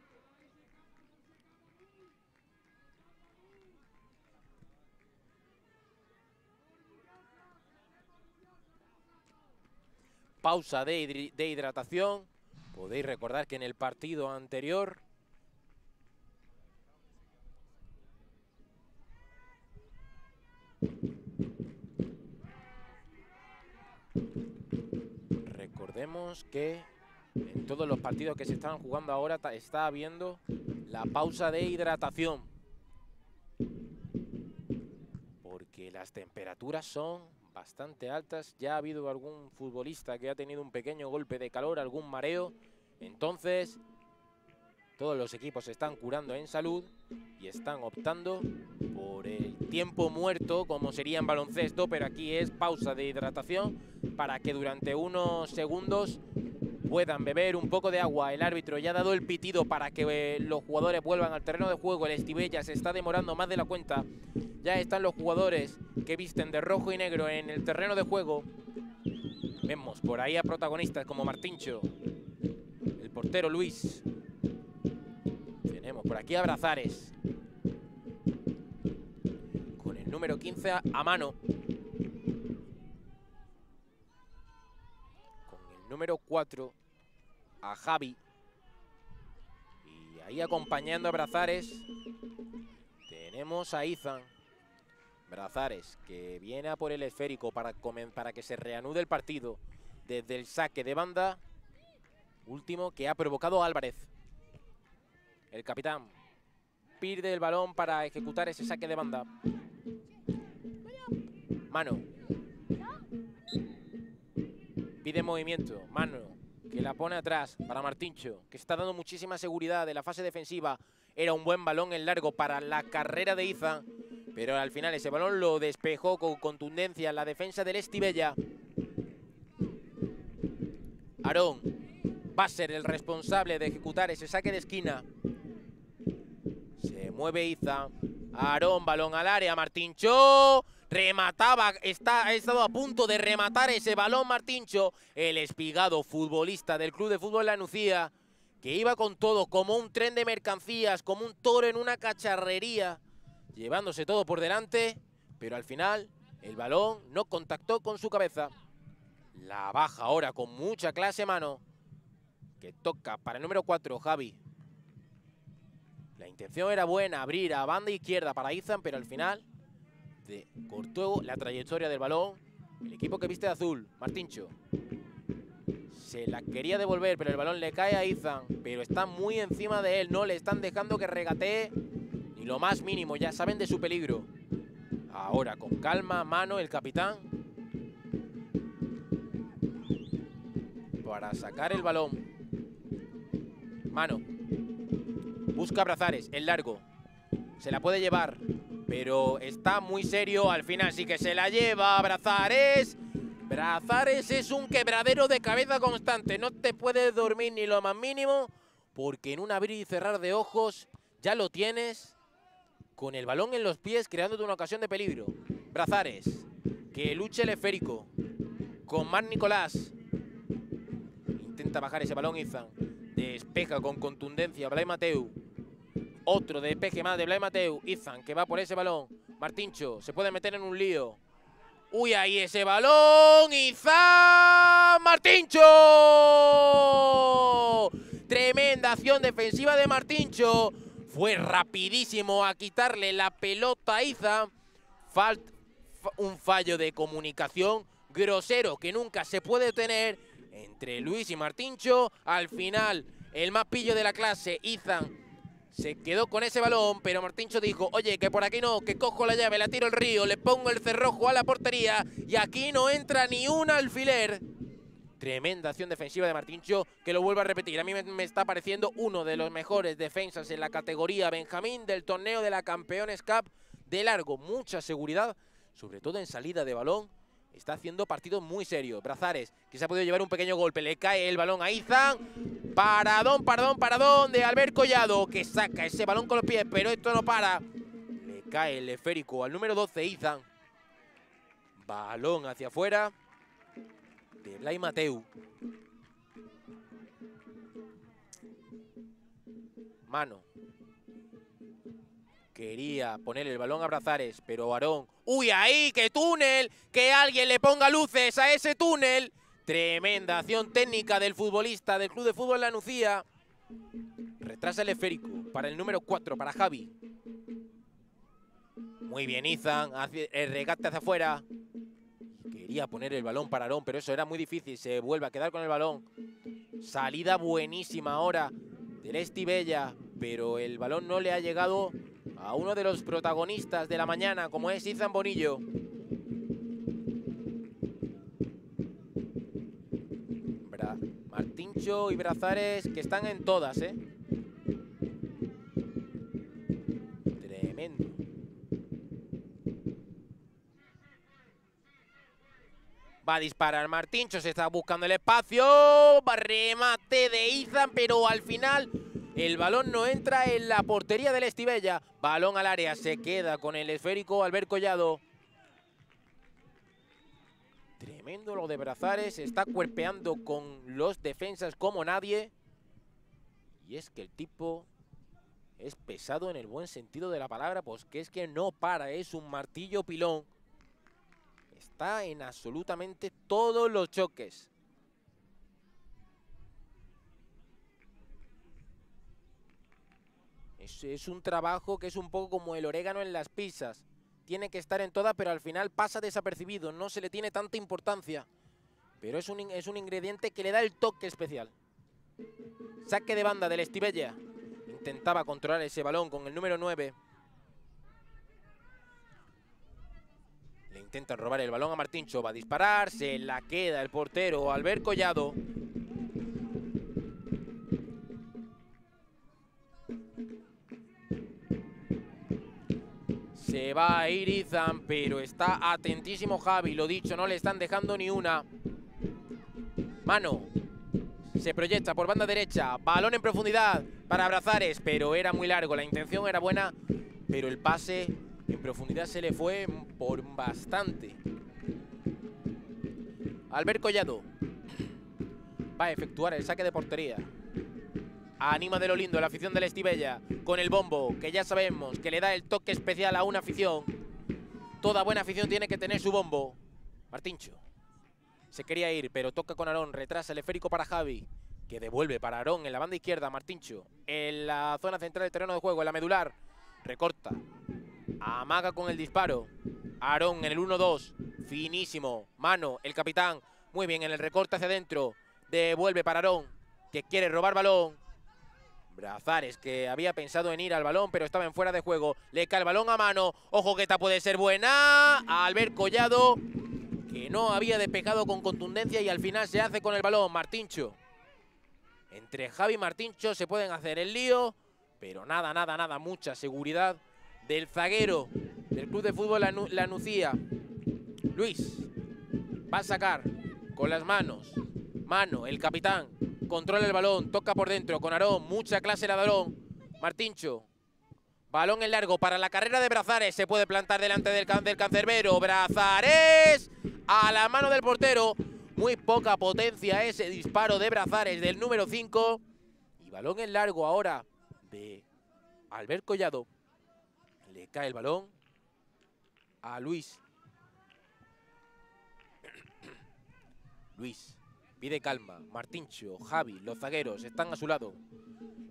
pausa de, hidratación. Podéis recordar que en el partido anterior Recordemos que en todos los partidos que se están jugando ahora está habiendo la pausa de hidratación. Porque las temperaturas son bastante altas. Ya ha habido algún futbolista que ha tenido un pequeño golpe de calor, algún mareo. Entonces, todos los equipos están curando en salud y están optando por el tiempo muerto, como sería en baloncesto, pero aquí es pausa de hidratación para que durante unos segundos puedan beber un poco de agua. El árbitro ya ha dado el pitido para que eh, los jugadores vuelvan al terreno de juego. El Estivella se está demorando más de la cuenta. Ya están los jugadores que visten de rojo y negro en el terreno de juego. Vemos por ahí a protagonistas como Martincho, el portero Luis. Por aquí a Brazares. Con el número 15 a mano. Con el número 4 a Javi. Y ahí acompañando a Brazares tenemos a Izan. Brazares que viene a por el esférico para, para que se reanude el partido desde el saque de banda. Último que ha provocado Álvarez. El capitán pierde el balón para ejecutar ese saque de banda. Mano. Pide movimiento. Mano. Que la pone atrás para Martincho. Que está dando muchísima seguridad de la fase defensiva. Era un buen balón en largo para la carrera de Iza. Pero al final ese balón lo despejó con contundencia la defensa del Estivella. Aarón va a ser el responsable de ejecutar ese saque de esquina. Mueve Iza. Aarón, balón al área. Martincho remataba, está, ha estado a punto de rematar ese balón Martincho, el espigado futbolista del Club de Fútbol La Nucía, que iba con todo, como un tren de mercancías, como un toro en una cacharrería, llevándose todo por delante, pero al final el balón no contactó con su cabeza. La baja ahora con mucha clase mano, que toca para el número 4, Javi. La intención era buena, abrir a banda izquierda para Izan, pero al final de- cortó la trayectoria del balón. El equipo que viste de azul, Martincho. Se la quería devolver, pero el balón le cae a Izan. Pero está muy encima de él, no le están dejando que regatee ni lo más mínimo, ya saben de su peligro. Ahora con calma, mano, el capitán. Para sacar el balón. Mano. Busca Brazares, el largo. Se la puede llevar, pero está muy serio. Al final sí que se la lleva Brazares. Brazares es un quebradero de cabeza constante. No te puedes dormir ni lo más mínimo, porque en un abrir y cerrar de ojos ya lo tienes con el balón en los pies, creándote una ocasión de peligro. Brazares, que luche el esférico. Con Mar Nicolás. Intenta bajar ese balón Izan. Despeja con contundencia Blay Mateu. Otro despeje más de Blay Mateu. Izan que va por ese balón. Martincho se puede meter en un lío. Uy, ahí ese balón. Izan Martincho. Tremenda acción defensiva de Martincho. Fue rapidísimo a quitarle la pelota a Izan. Un fallo de comunicación grosero que nunca se puede tener Luis y Martincho. Al final, el más pillo de la clase, Izan, se quedó con ese balón, pero Martincho dijo, oye, que por aquí no, que cojo la llave, la tiro al río, le pongo el cerrojo a la portería y aquí no entra ni un alfiler. Tremenda acción defensiva de Martincho, que lo vuelvo a repetir. A mí me, me está pareciendo uno de los mejores defensas en la categoría Benjamín del torneo de la Campeones Cup de largo. Mucha seguridad, sobre todo en salida de balón. Está haciendo partidos muy serios. Brazares, que se ha podido llevar un pequeño golpe. Le cae el balón a Izan. Paradón, paradón, paradón de Albert Collado, que saca ese balón con los pies, pero esto no para. Le cae el esférico al número 12, Izan. Balón hacia afuera de Blay Mateu. Mano. Quería poner el balón a Brazares, pero Varón. ¡Uy, ahí! ¡Qué túnel! ¡Que alguien le ponga luces a ese túnel! Tremenda acción técnica del futbolista del Club de Fútbol La Nucía. Retrasa el esférico para el número 4, para Javi. Muy bien, Izan. El regate hacia afuera. Quería poner el balón para Aarón, pero eso era muy difícil. Se vuelve a quedar con el balón. Salida buenísima ahora del Estivella, pero el balón no le ha llegado a uno de los protagonistas de la mañana, como es Izan Bonillo. Martincho y Brazares que están en todas, ¿eh? Tremendo. Va a disparar Martincho, se está buscando el espacio. Remate de Izan, pero al final el balón no entra en la portería del Estivella. Balón al área, se queda con el esférico Albert Collado. Tremendo lo de Brazares, está cuerpeando con los defensas como nadie. Y es que el tipo es pesado en el buen sentido de la palabra, pues que es que no para, es un martillo pilón. Está en absolutamente todos los choques. Es, un trabajo que es un poco como el orégano en las pizzas. Tiene que estar en todas, pero al final pasa desapercibido. No se le tiene tanta importancia. Pero es un, es un ingrediente que le da el toque especial. Saque de banda del Estivella. Intentaba controlar ese balón con el número 9. Le intenta robar el balón a Martincho. Va a disparar. Se la queda el portero Albert Collado. Se va a ir Izan, pero está atentísimo Javi. Lo dicho, no le están dejando ni una. Mano. Se proyecta por banda derecha. Balón en profundidad para Abrazares, pero era muy largo. La intención era buena, pero el pase en profundidad se le fue por bastante. Albert Collado va a efectuar el saque de portería. Anima de lo lindo la afición del Estivella con el bombo, que ya sabemos que le da el toque especial a una afición. Toda buena afición tiene que tener su bombo. Martincho. Se quería ir, pero toca con Aarón. Retrasa el esférico para Javi, que devuelve para Aarón en la banda izquierda. Martincho en la zona central del terreno de juego, en la medular. Recorta. Amaga con el disparo. Aarón en el 1-2. Finísimo. Mano, el capitán. Muy bien, en el recorte hacia adentro. Devuelve para Aarón, que quiere robar balón. Brazares, que había pensado en ir al balón, pero estaba en fuera de juego. Le cae el balón a mano. Ojo que esta puede ser buena. Albert Collado, que no había despejado con contundencia y al final se hace con el balón. Martincho. Entre Javi y Martincho se pueden hacer el lío, pero nada, nada, nada. Mucha seguridad del zaguero del Club de Fútbol La Nucía. Luis va a sacar con las manos. Mano, el capitán, controla el balón, toca por dentro con Aarón, mucha clase la balón. Martincho, balón en largo para la carrera de Brazares, se puede plantar delante del, del cancerbero. Brazares a la mano del portero, muy poca potencia ese disparo de Brazares del número 5. Y balón en largo ahora de Albert Collado. Le cae el balón a Luis. Luis Pide calma. Martincho, Javi, los zagueros están a su lado.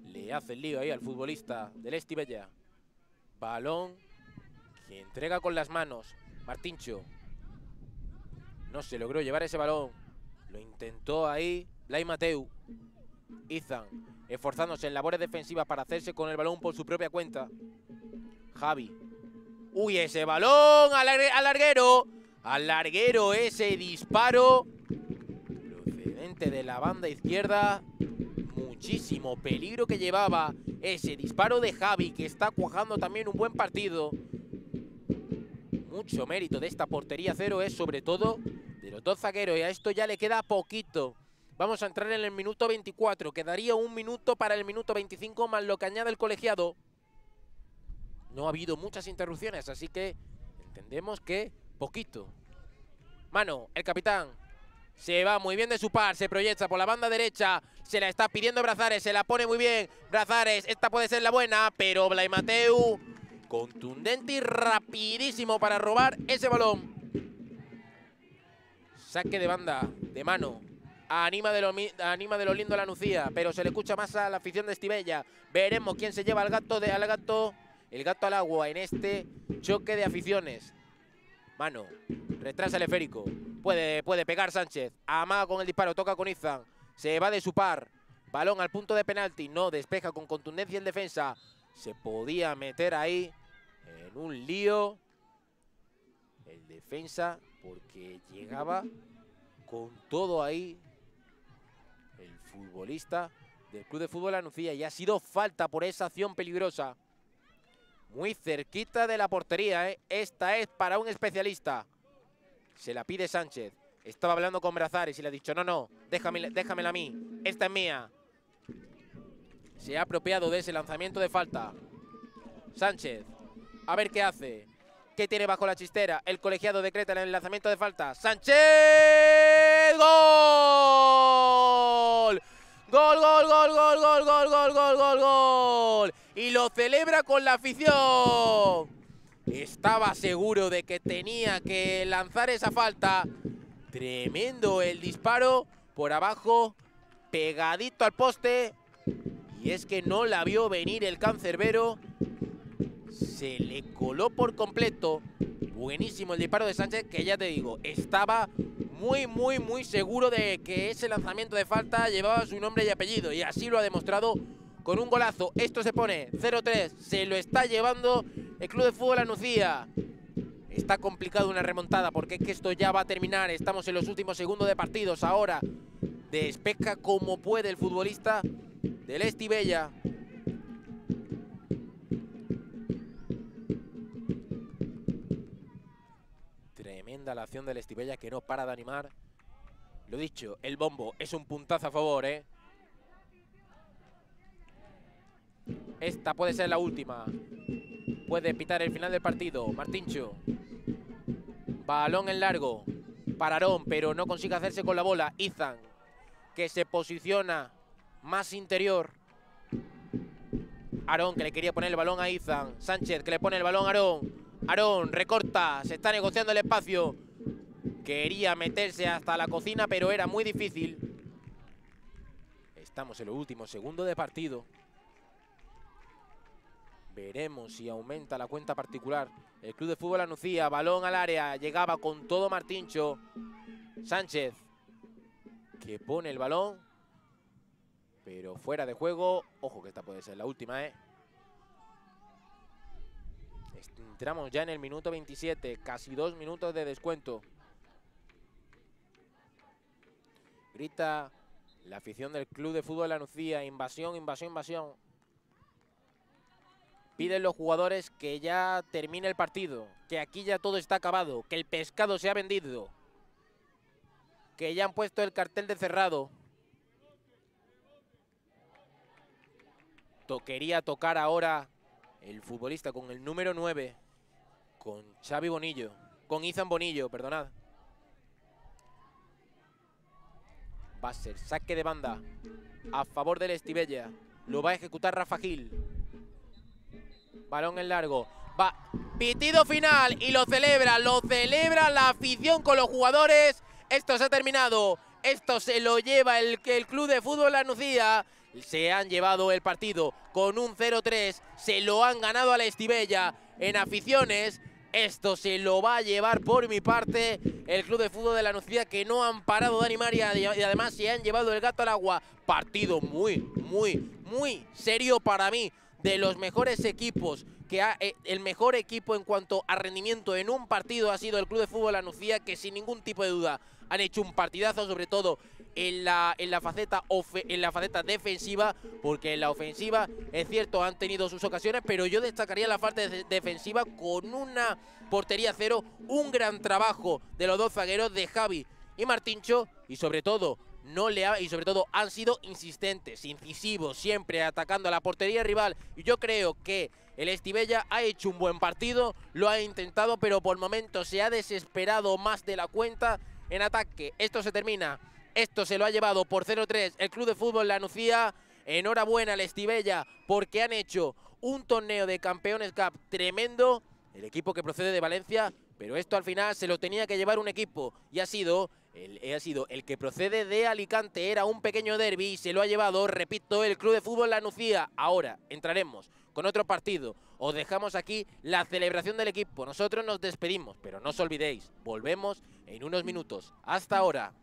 Le hace el lío ahí al futbolista del Estivella. Balón que entrega con las manos. Martincho. No se logró llevar ese balón. Lo intentó ahí Blay Mateu. Izan, esforzándose en labores defensivas para hacerse con el balón por su propia cuenta. Javi. Uy, ese balón al, al larguero. Al larguero ese disparo de la banda izquierda. Muchísimo peligro que llevaba ese disparo de Javi, que está cuajando también un buen partido. Mucho mérito de esta portería cero es sobre todo de los dos zagueros. Y a esto ya le queda poquito. Vamos a entrar en el minuto 24. Quedaría un minuto para el minuto 25 más lo que añade el colegiado. No ha habido muchas interrupciones, así que entendemos que poquito. Mano, el capitán se va muy bien de su par, se proyecta por la banda derecha. Se la está pidiendo Brazares, se la pone muy bien. Brazares, esta puede ser la buena, pero Blay Mateu contundente y rapidísimo para robar ese balón. Saque de banda, de mano. Anima de, lo, anima de lo lindo la Nucía, pero se le escucha más a la afición de Estivella. Veremos quién se lleva al gato, de, al gato, el gato al agua en este choque de aficiones. Mano, retrasa el esférico. Puede, puede pegar Sánchez. Amaga con el disparo, toca con Izan. Se va de su par. Balón al punto de penalti. No, despeja con contundencia en defensa. Se podía meter ahí en un lío. El defensa, porque llegaba con todo ahí el futbolista del Club de Fútbol Anuncia. Y ha sido falta por esa acción peligrosa. Muy cerquita de la portería, ¿eh? Esta es para un especialista. Se la pide Sánchez. Estaba hablando con Brazares y le ha dicho, no, no, déjame, déjamela a mí. Esta es mía. Se ha apropiado de ese lanzamiento de falta. Sánchez. A ver qué hace. ¿Qué tiene bajo la chistera? El colegiado decreta el lanzamiento de falta. ¡Sánchez! ¡Gol! ¡Gol, gol, gol, gol, gol, gol, gol, gol, gol, gol! Y lo celebra con la afición. Estaba seguro de que tenía que lanzar esa falta. Tremendo el disparo por abajo, pegadito al poste. Y es que no la vio venir el cancerbero. Se le coló por completo. Buenísimo el disparo de Sánchez, que ya te digo, estaba muy, muy, muy seguro de que ese lanzamiento de falta llevaba su nombre y apellido. Y así lo ha demostrado con un golazo. Esto se pone 0-3. Se lo está llevando el Club de Fútbol Anucía. Está complicado una remontada porque es que esto ya va a terminar. Estamos en los últimos segundos de partidos. Ahora despeja como puede el futbolista del Estivella. Tremenda la acción del Estivella que no para de animar. Lo dicho, el bombo es un puntazo a favor, ¿eh? Esta puede ser la última. Puede pitar el final del partido. Martincho. Balón en largo. Pararón, pero no consigue hacerse con la bola. Izan, que se posiciona más interior. Aarón, que le quería poner el balón a Izan. Sánchez, que le pone el balón a Aarón. Aarón, recorta. Se está negociando el espacio. Quería meterse hasta la cocina, pero era muy difícil. Estamos en los últimos segundos de partido. Veremos si aumenta la cuenta particular. El Club de Fútbol Anuncia, balón al área, llegaba con todo Martincho. Sánchez, que pone el balón, pero fuera de juego. Ojo que esta puede ser la última, ¿eh? Entramos ya en el minuto 27, casi dos minutos de descuento. Grita la afición del Club de Fútbol Anuncia, invasión, invasión, invasión piden los jugadores que ya termine el partido, que aquí ya todo está acabado, que el pescado se ha vendido, que ya han puesto el cartel de cerrado. Toquería tocar ahora el futbolista con el número 9, con Xavi Bonillo, con Izan Bonillo, perdonad. Va a ser saque de banda a favor del Estivella. Lo va a ejecutar Rafa Gil. Balón en largo. Va. Pitido final y lo celebra, lo celebra la afición con los jugadores. Esto se ha terminado. Esto se lo lleva el, el Club de Fútbol La Nucía. Se han llevado el partido con un 0-3. Se lo han ganado a la Estivella en aficiones. Esto se lo va a llevar por mi parte el Club de Fútbol de la Nucía que no han parado de animar y además se han llevado el gato al agua. Partido muy, muy, muy serio para mí de los mejores equipos, que ha, eh, el mejor equipo en cuanto a rendimiento en un partido ha sido el Club de Fútbol Anuncia, que sin ningún tipo de duda han hecho un partidazo, sobre todo en la, en la, faceta, en la faceta defensiva, porque en la ofensiva, es cierto, han tenido sus ocasiones, pero yo destacaría la parte defensiva con una portería cero, un gran trabajo de los dos zagueros de Javi y Martincho, y sobre todo no le ha, y sobre todo han sido insistentes, incisivos, siempre atacando a la portería rival. Y yo creo que el Estivella ha hecho un buen partido, lo ha intentado, pero por momentos se ha desesperado más de la cuenta en ataque. Esto se termina, esto se lo ha llevado por 0-3 el Club de Fútbol La Nucía. Enhorabuena al porque han hecho un torneo de Campeones Cup tremendo. El equipo que procede de Valencia pero esto al final se lo tenía que llevar un equipo y ha sido el- ha sido el que procede de Alicante, era un pequeño derby y se lo ha llevado, repito, el Club de Fútbol La Nucía. Ahora entraremos con otro partido. Os dejamos aquí la celebración del equipo. Nosotros nos despedimos, pero no os olvidéis, volvemos en unos minutos. Hasta ahora.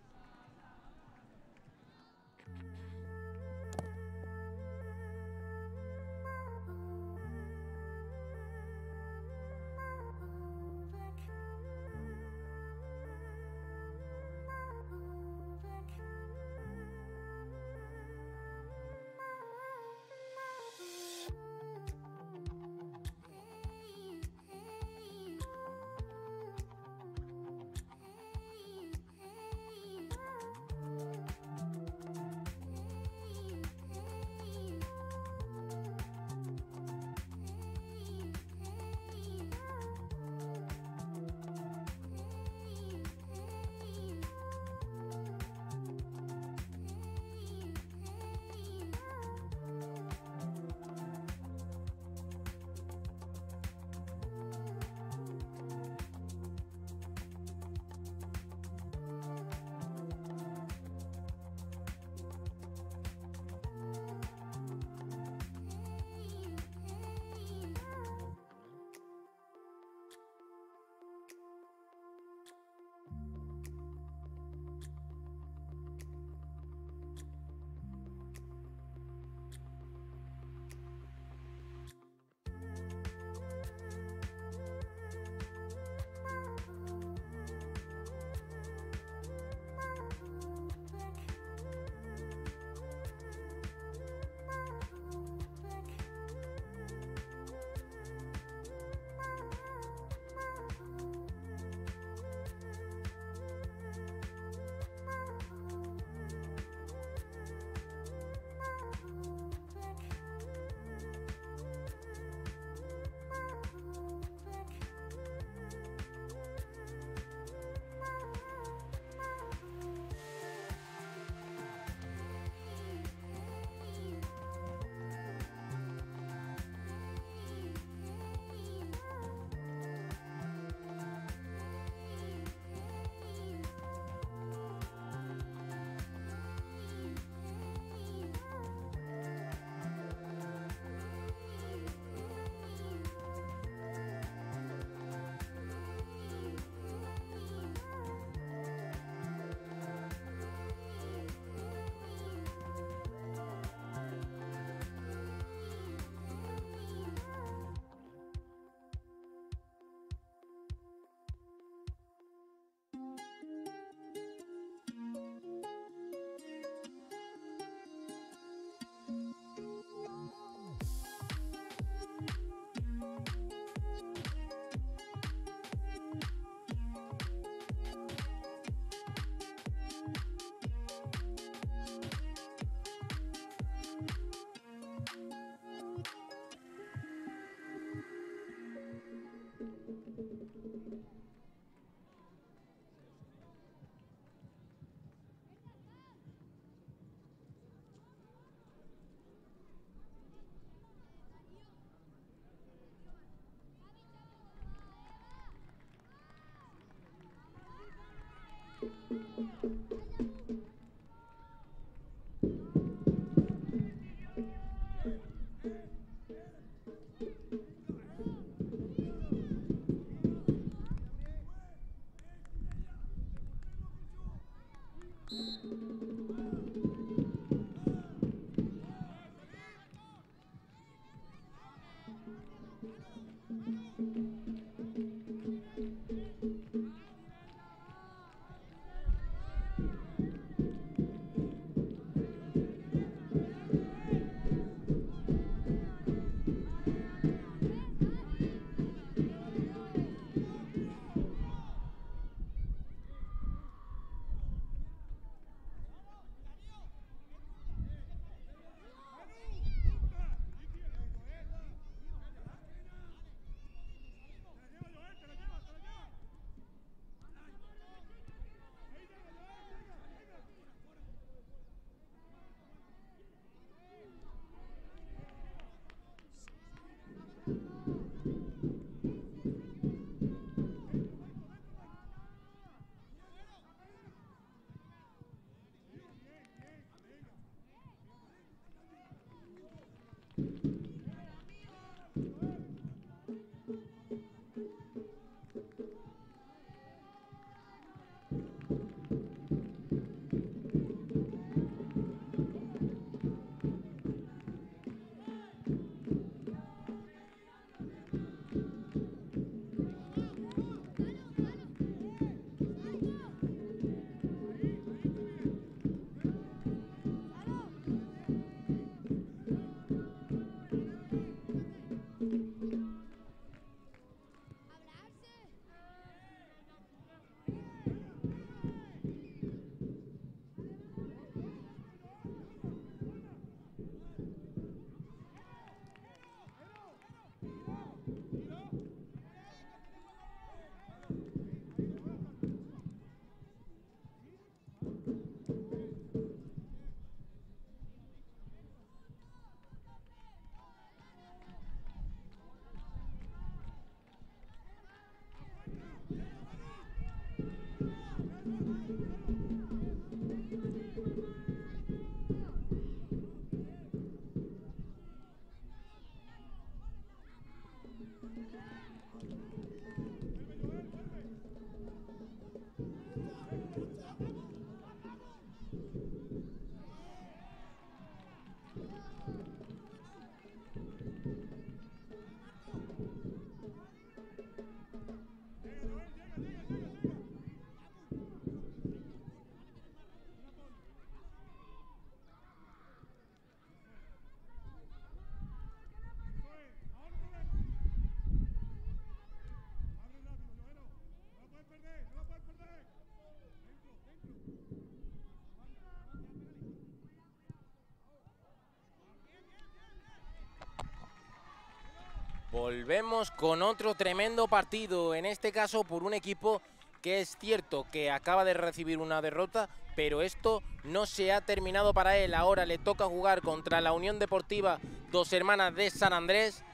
Volvemos con otro tremendo partido, en este caso por un equipo que es cierto que acaba de recibir una derrota, pero esto no se ha terminado para él. Ahora le toca jugar contra la Unión Deportiva Dos Hermanas de San Andrés,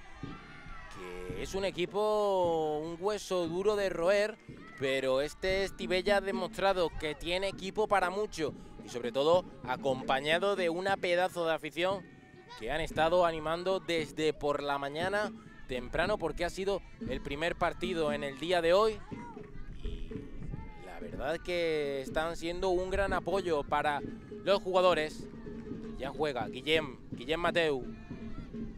que es un equipo, un hueso duro de roer, pero este Estivella ha demostrado que tiene equipo para mucho y sobre todo acompañado de una pedazo de afición que han estado animando desde por la mañana temprano porque ha sido el primer partido en el día de hoy. Y la verdad que están siendo un gran apoyo para los jugadores. Ya juega Guillem, Guillem Mateu.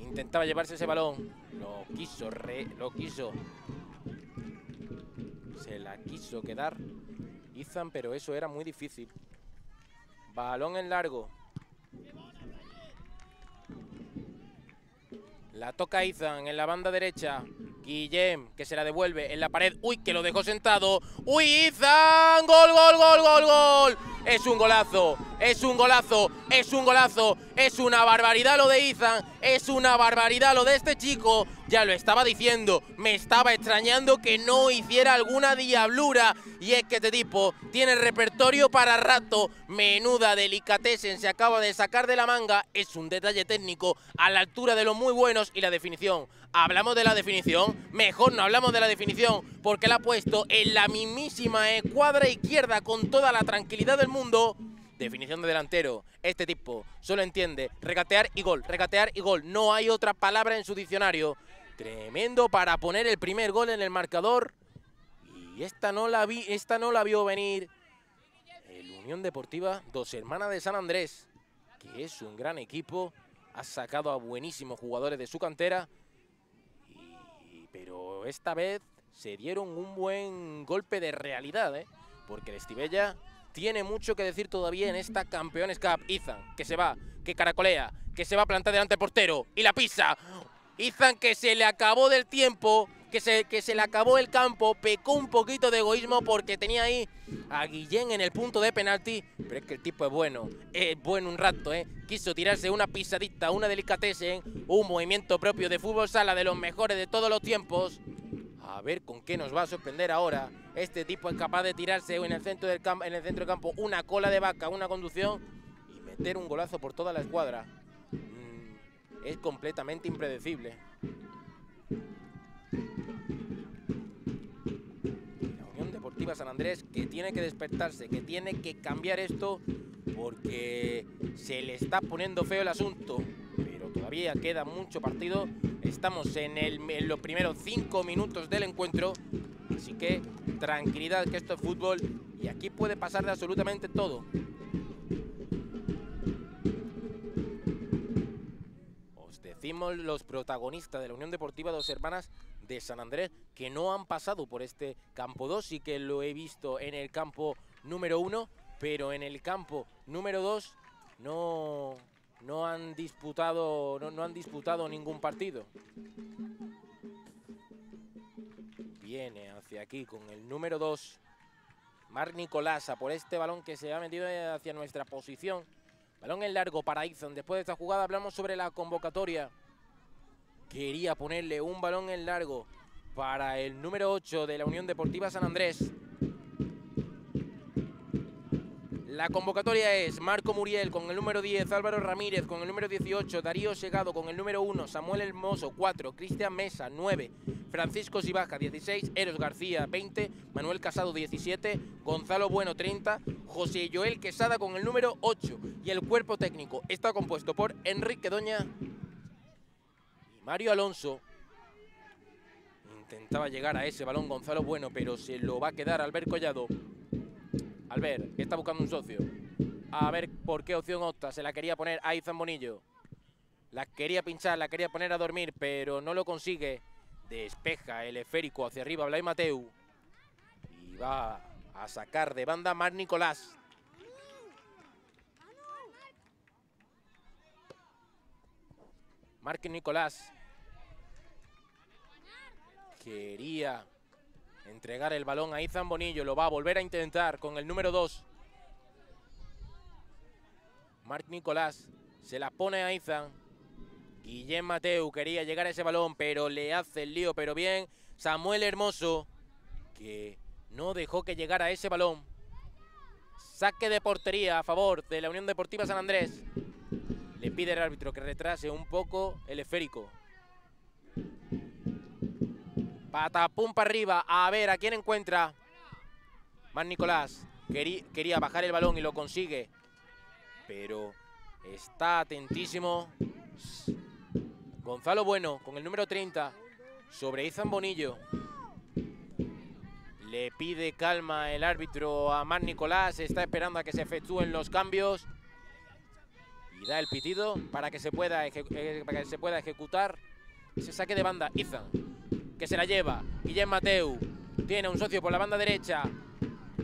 Intentaba llevarse ese balón. Lo quiso, re, lo quiso. Se la quiso quedar Izan, pero eso era muy difícil. Balón en largo. La toca Izan en la banda derecha. Guillem, que se la devuelve en la pared. ¡Uy, que lo dejó sentado! ¡Uy, Izan! ¡Gol, gol, gol, gol, gol! Es un golazo, es un golazo, es un golazo, es una barbaridad lo de Izan, es una barbaridad lo de este chico. Ya lo estaba diciendo, me estaba extrañando que no hiciera alguna diablura. Y es que este tipo tiene repertorio para rato. Menuda delicatessen se acaba de sacar de la manga. Es un detalle técnico a la altura de los muy buenos y la definición. Hablamos de la definición, mejor no hablamos de la definición porque la ha puesto en la mismísima cuadra izquierda con toda la tranquilidad del mundo. Definición de delantero. Este tipo solo entiende regatear y gol, regatear y gol. No hay otra palabra en su diccionario. Tremendo para poner el primer gol en el marcador. Y esta no la, vi, esta no la vio venir el Unión Deportiva Dos Hermanas de San Andrés, que es un gran equipo. Ha sacado a buenísimos jugadores de su cantera. Pero esta vez se dieron un buen golpe de realidad, ¿eh? porque el Estivella tiene mucho que decir todavía en esta Campeones Cup. Izan, que se va, que caracolea, que se va a plantar delante del portero y la pisa. Izan que se le acabó del tiempo, que se, que se le acabó el campo, pecó un poquito de egoísmo porque tenía ahí a Guillén en el punto de penalti, pero es que el tipo es bueno, es bueno un rato, ¿eh? Quiso tirarse una pisadita, una delicatese, un movimiento propio de fútbol sala de los mejores de todos los tiempos. A ver con qué nos va a sorprender ahora. Este tipo es capaz de tirarse en el centro del, campo, en el centro campo una cola de vaca, una conducción y meter un golazo por toda la escuadra es completamente impredecible. Deportiva San Andrés que tiene que despertarse, que tiene que cambiar esto porque se le está poniendo feo el asunto. Pero todavía queda mucho partido. Estamos en, en los primeros cinco minutos del encuentro. Así que tranquilidad que esto es fútbol y aquí puede pasar de absolutamente todo. los protagonistas de la Unión Deportiva Dos Hermanas de San Andrés que no han pasado por este campo 2, sí que lo he visto en el campo número 1, pero en el campo número 2 no, no han disputado no, no han disputado ningún partido. Viene hacia aquí con el número 2 Mar Nicolás por este balón que se ha metido hacia nuestra posición Balón en largo para Ixon. Después de esta jugada hablamos sobre la convocatoria. Quería ponerle un balón en largo para el número 8 de la Unión Deportiva San Andrés. La convocatoria es Marco Muriel con el número 10, Álvaro Ramírez con el número 18, Darío Segado con el número 1, Samuel Hermoso 4, Cristian Mesa 9, Francisco Sibaja 16, Eros García 20, Manuel Casado 17, Gonzalo Bueno 30, José Joel Quesada con el número 8 y el cuerpo técnico está compuesto por Enrique Doña Mario Alonso. Intentaba llegar a ese balón Gonzalo Bueno, pero se lo va a quedar Albert Collado. Albert está buscando un socio. A ver por qué opción opta. Se la quería poner a Izan Bonillo. La quería pinchar, la quería poner a dormir, pero no lo consigue. Despeja el esférico hacia arriba Blay Mateu. Y va a sacar de banda Mar Nicolás. Mark Nicolás. Quería entregar el balón a Izan Bonillo. Lo va a volver a intentar con el número 2. Marc Nicolás se la pone a Izan. Guillem Mateu quería llegar a ese balón, pero le hace el lío, pero bien. Samuel Hermoso, que no dejó que llegara ese balón. Saque de portería a favor de la Unión Deportiva San Andrés. Le pide el árbitro que retrase un poco el esférico. Patapum para arriba. A ver a quién encuentra. Más Nicolás. Quería bajar el balón y lo consigue. Pero está atentísimo. Gonzalo Bueno con el número 30 sobre Izan Bonillo. Le pide calma el árbitro a Mar Nicolás. Está esperando a que se efectúen los cambios. Y da el pitido para que se pueda, eh, para que se pueda ejecutar saque de banda. Izan, que se la lleva. Guillem Mateu tiene un socio por la banda derecha.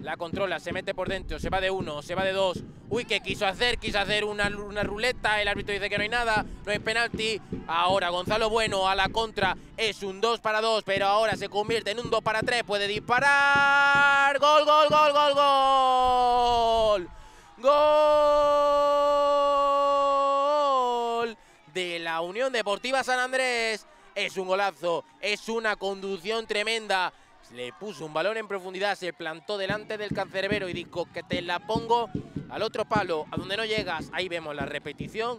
La controla, se mete por dentro, se va de uno, se va de dos. Uy, ¿qué quiso hacer? Quiso hacer una, una ruleta. El árbitro dice que no hay nada, no hay penalti. Ahora Gonzalo Bueno a la contra. Es un 2 para 2, pero ahora se convierte en un 2 para 3. Puede disparar. Gol, gol, gol, gol, gol. Gol de la Unión Deportiva San Andrés. Es un golazo, es una conducción tremenda le puso un balón en profundidad, se plantó delante del cancerbero y dijo que te la pongo al otro palo, a donde no llegas. Ahí vemos la repetición.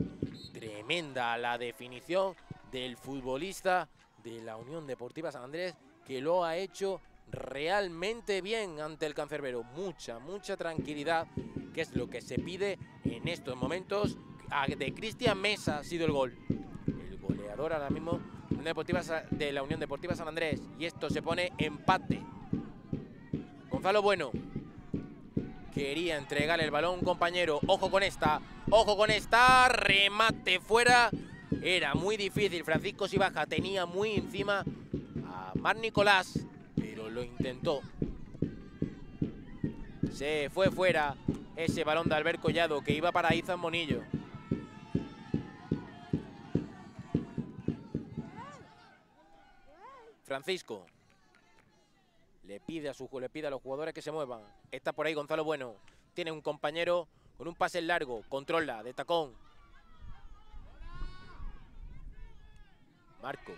Tremenda la definición del futbolista de la Unión Deportiva San Andrés, que lo ha hecho realmente bien ante el cancerbero. Mucha, mucha tranquilidad, que es lo que se pide en estos momentos. Ah, de Cristian Mesa ha sido el gol. El goleador ahora mismo Deportiva, de la Unión Deportiva San Andrés. Y esto se pone empate. Gonzalo Bueno quería entregar el balón compañero. Ojo con esta, ojo con esta. Remate fuera. Era muy difícil. Francisco Sibaja tenía muy encima a Mar Nicolás, pero lo intentó. Se fue fuera ese balón de Albert Collado que iba para Izan Monillo. Francisco. Le pide, a su, le pide a los jugadores que se muevan. Está por ahí Gonzalo Bueno. Tiene un compañero con un pase largo. Controla de tacón. Marco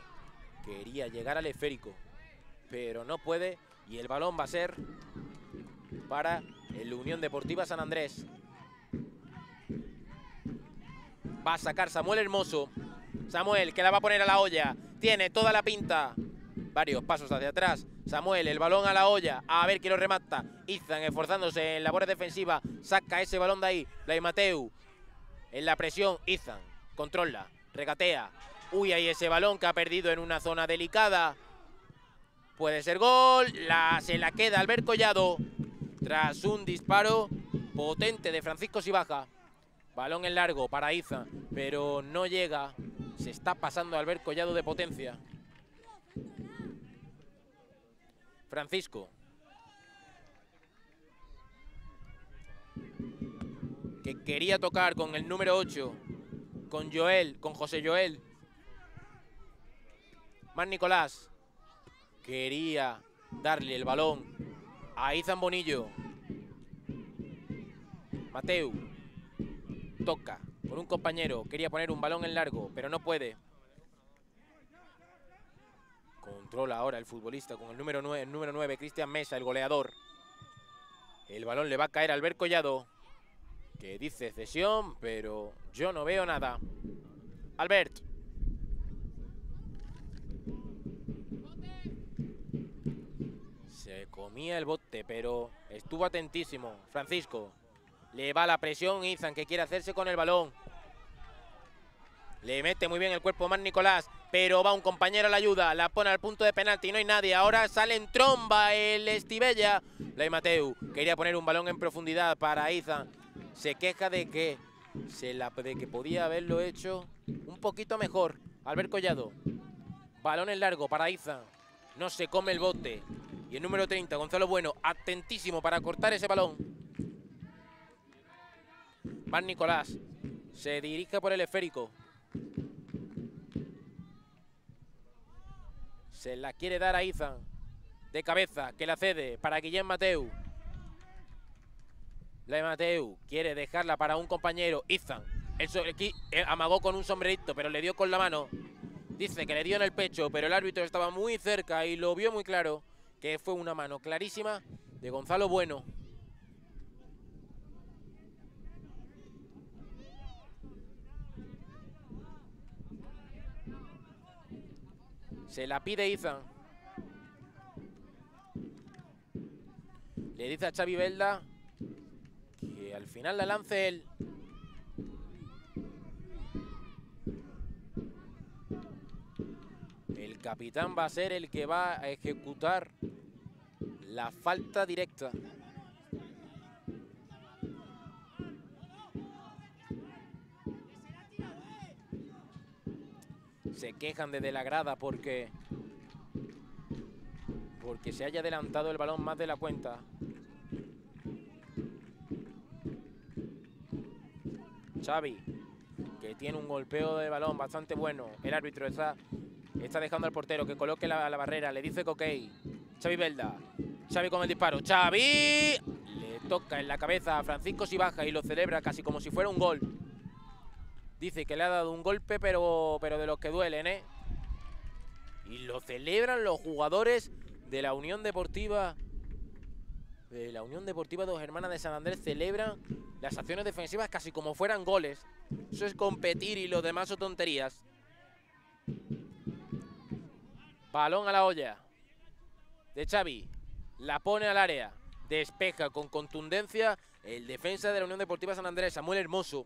quería llegar al esférico. Pero no puede. Y el balón va a ser para el Unión Deportiva San Andrés. Va a sacar Samuel Hermoso. Samuel que la va a poner a la olla. Tiene toda la pinta varios pasos hacia atrás. Samuel, el balón a la olla, a ver quién lo remata. Izan esforzándose en labores defensiva, saca ese balón de ahí. Blay Mateu, en la presión, Izan, controla, regatea. Uy, ahí ese balón que ha perdido en una zona delicada. Puede ser gol, la, se la queda Albert Collado. Tras un disparo potente de Francisco Sibaja. Balón en largo para Izan, pero no llega. Se está pasando Albert Collado de potencia. Francisco. Que quería tocar con el número 8, con Joel, con José Joel. Más Nicolás. Quería darle el balón a Izan Bonillo. Mateu. Toca con un compañero. Quería poner un balón en largo, pero no puede. Controla ahora el futbolista con el número 9, el número 9 Cristian Mesa, el goleador. El balón le va a caer al Albert Collado, que dice cesión, pero yo no veo nada. Albert. Se comía el bote, pero estuvo atentísimo. Francisco. Le va la presión Izan, que quiere hacerse con el balón. Le mete muy bien el cuerpo más Nicolás, pero va un compañero a la ayuda, la pone al punto de penalti, no hay nadie. Ahora sale en tromba el Estivella. Ley Mateu quería poner un balón en profundidad para Izan. Se queja de que, se la, de que podía haberlo hecho un poquito mejor. Albert Collado. Balón en largo para Izan. No se come el bote. Y el número 30, Gonzalo Bueno, atentísimo para cortar ese balón. Van Nicolás. Se dirige por el esférico. Se la quiere dar a Izan. De cabeza, que la cede para Guillem Mateu. La Mateu quiere dejarla para un compañero. Izan Eso, aquí eh, amagó con un sombrerito, pero le dio con la mano. Dice que le dio en el pecho, pero el árbitro estaba muy cerca y lo vio muy claro que fue una mano clarísima de Gonzalo Bueno. Se la pide Izan. Le dice a Xavi Belda que al final la lance él. El capitán va a ser el que va a ejecutar la falta directa. Se quejan desde la grada porque porque se haya adelantado el balón más de la cuenta. Xavi, que tiene un golpeo de balón bastante bueno. El árbitro está, está dejando al portero que coloque la, barrera. Le dice Coquei. Xavi Belda. Xavi con el disparo. Xavi le toca en la cabeza a Francisco Sibaja y lo celebra casi como si fuera un gol. Dice que le ha dado un golpe, pero, pero de los que duelen, ¿eh? Y lo celebran los jugadores de la Unión Deportiva de la Unión Deportiva Dos Hermanas de San Andrés celebran las acciones defensivas casi como fueran goles. Eso es competir y lo demás son tonterías. Balón a la olla. De Xavi. La pone al área. Despeja con contundencia el defensa de la Unión Deportiva San Andrés, Samuel Hermoso.